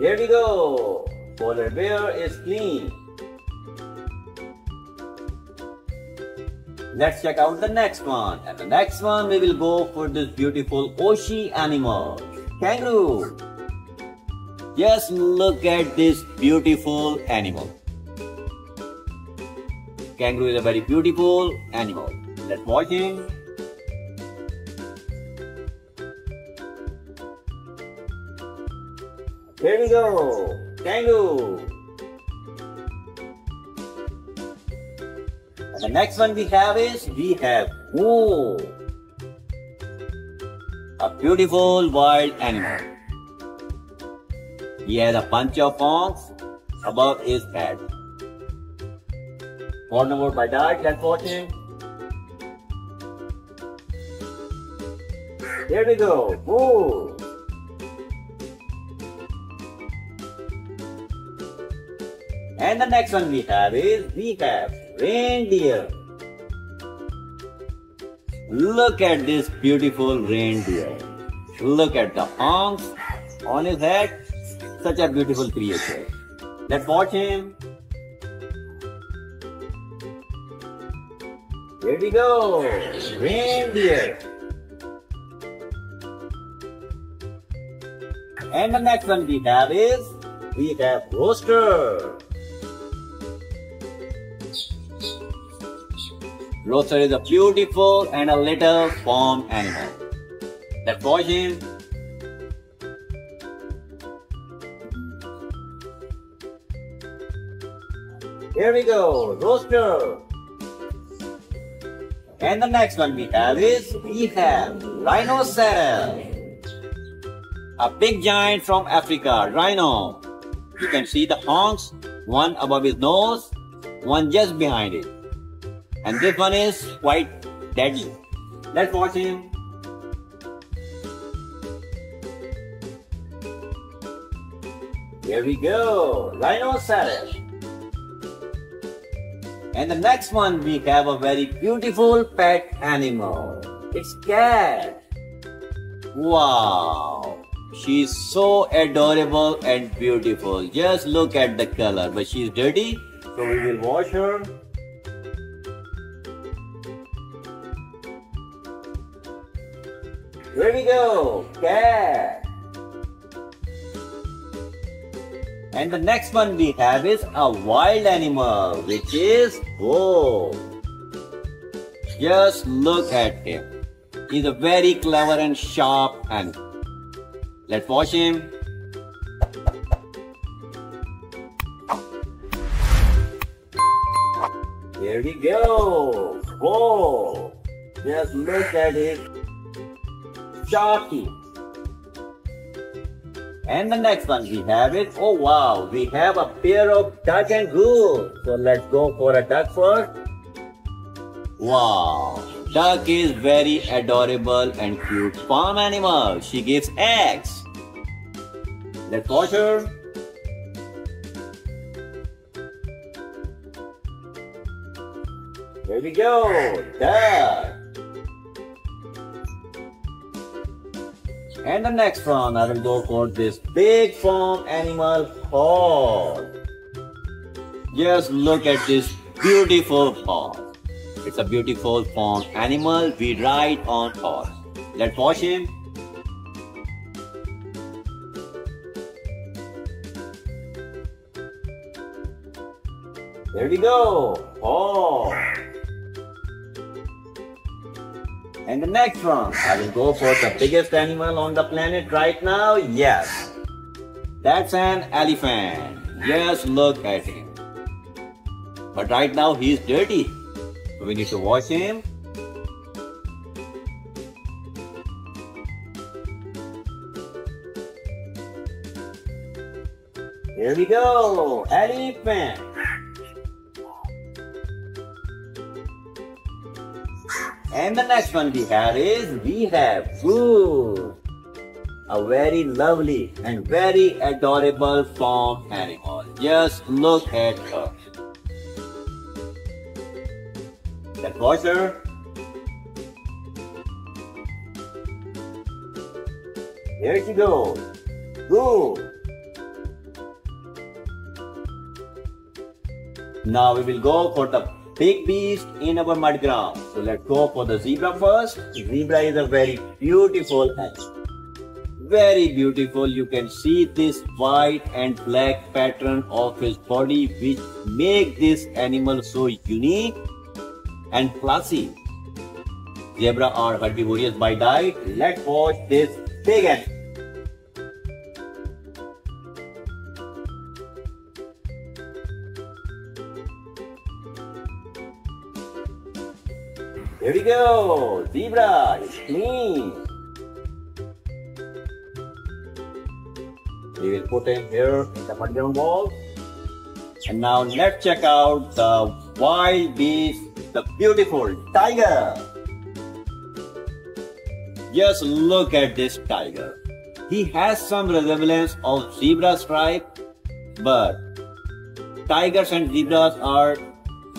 Here we go. Polar bear is clean. Let's check out the next one. And the next one we will go for this beautiful Aussie animal. Kangaroo. Just look at this beautiful animal. Kangaroo is a very beautiful animal. Let's watch him. Here we go. Kangaroo. And the next one we have is we have Moo. A beautiful wild animal. He has a bunch of horns above his head. One number by that, let's watch him. Here we go. Moo. And the next one we have is we have reindeer. Look at this beautiful reindeer. Look at the horns on his head. Such a beautiful creature. Let's watch him. Here we go. Reindeer. And the next one we have is we have rooster. Rooster is a beautiful and a little farm animal. Let's watch him. Here we go, rooster. And the next one we have is we have rhinoceros. A big giant from Africa, rhino. You can see the horns, one above his nose, one just behind it. And this one is quite deadly. Let's watch him. Here we go, rhinoceros. And the next one we have a very beautiful pet animal. It's cat. Wow. She's so adorable and beautiful. Just look at the color. But she's dirty, so we will wash her. Here we go, cat. And the next one we have is a wild animal, which is bull. Just look at him. He's a very clever and sharp animal. Let's watch him. Here he goes. Whoa. Just look at his sharp teeth. And the next one we have it. oh wow, we have a pair of duck and goose. So let's go for a duck first. Wow, duck is very adorable and cute farm animal. She gives eggs. Let's watch her. There we go, duck. And the next one, I will go for this big farm animal horse. Just look at this beautiful horse. It's a beautiful farm animal we ride on horse. Let's watch him. There we go. Oh. And the next one, I will go for the biggest animal on the planet right now. Yes. That's an elephant. Yes, look at him. But right now he's dirty. So we need to wash him. Here we go. Elephant. And the next one we have is we have Goose. A very lovely and very adorable farm animal. Just look at her. Let's watch her. Here she goes. Goose. Now we will go for the big beast in our mud ground. So let's go for the zebra first. Zebra is a very beautiful animal. Very beautiful. You can see this white and black pattern of his body which make this animal so unique and classy. Zebra are herbivorous by diet. Let's watch this big animal. Here we go. Zebra is clean. We will put him here in the mudground wall. And now let's check out the wild beast, the beautiful tiger. Just look at this tiger. He has some resemblance of zebra stripe, but tigers and zebras are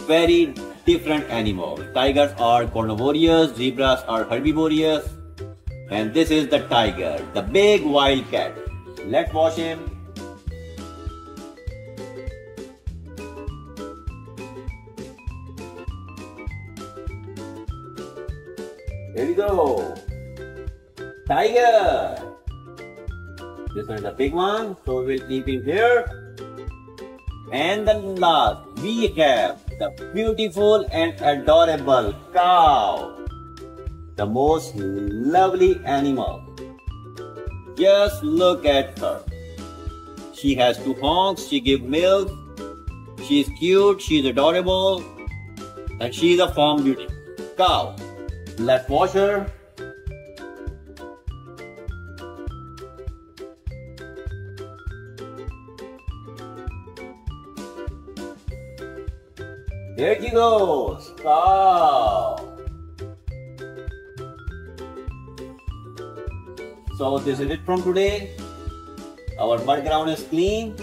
very different animals. Tigers are carnivorous, zebras are herbivorous, and this is the tiger, the big wild cat. Let's watch him. Here we go. Tiger. This one is a big one, so we'll keep him here. And then last, we have the beautiful and adorable cow. The most lovely animal. Just look at her. She has two honks, she gives milk, she's cute, she's adorable, and she's a farm beauty. Cow. Let's wash her. There she goes. Cow. So this is it from today. Our mud ground is clean.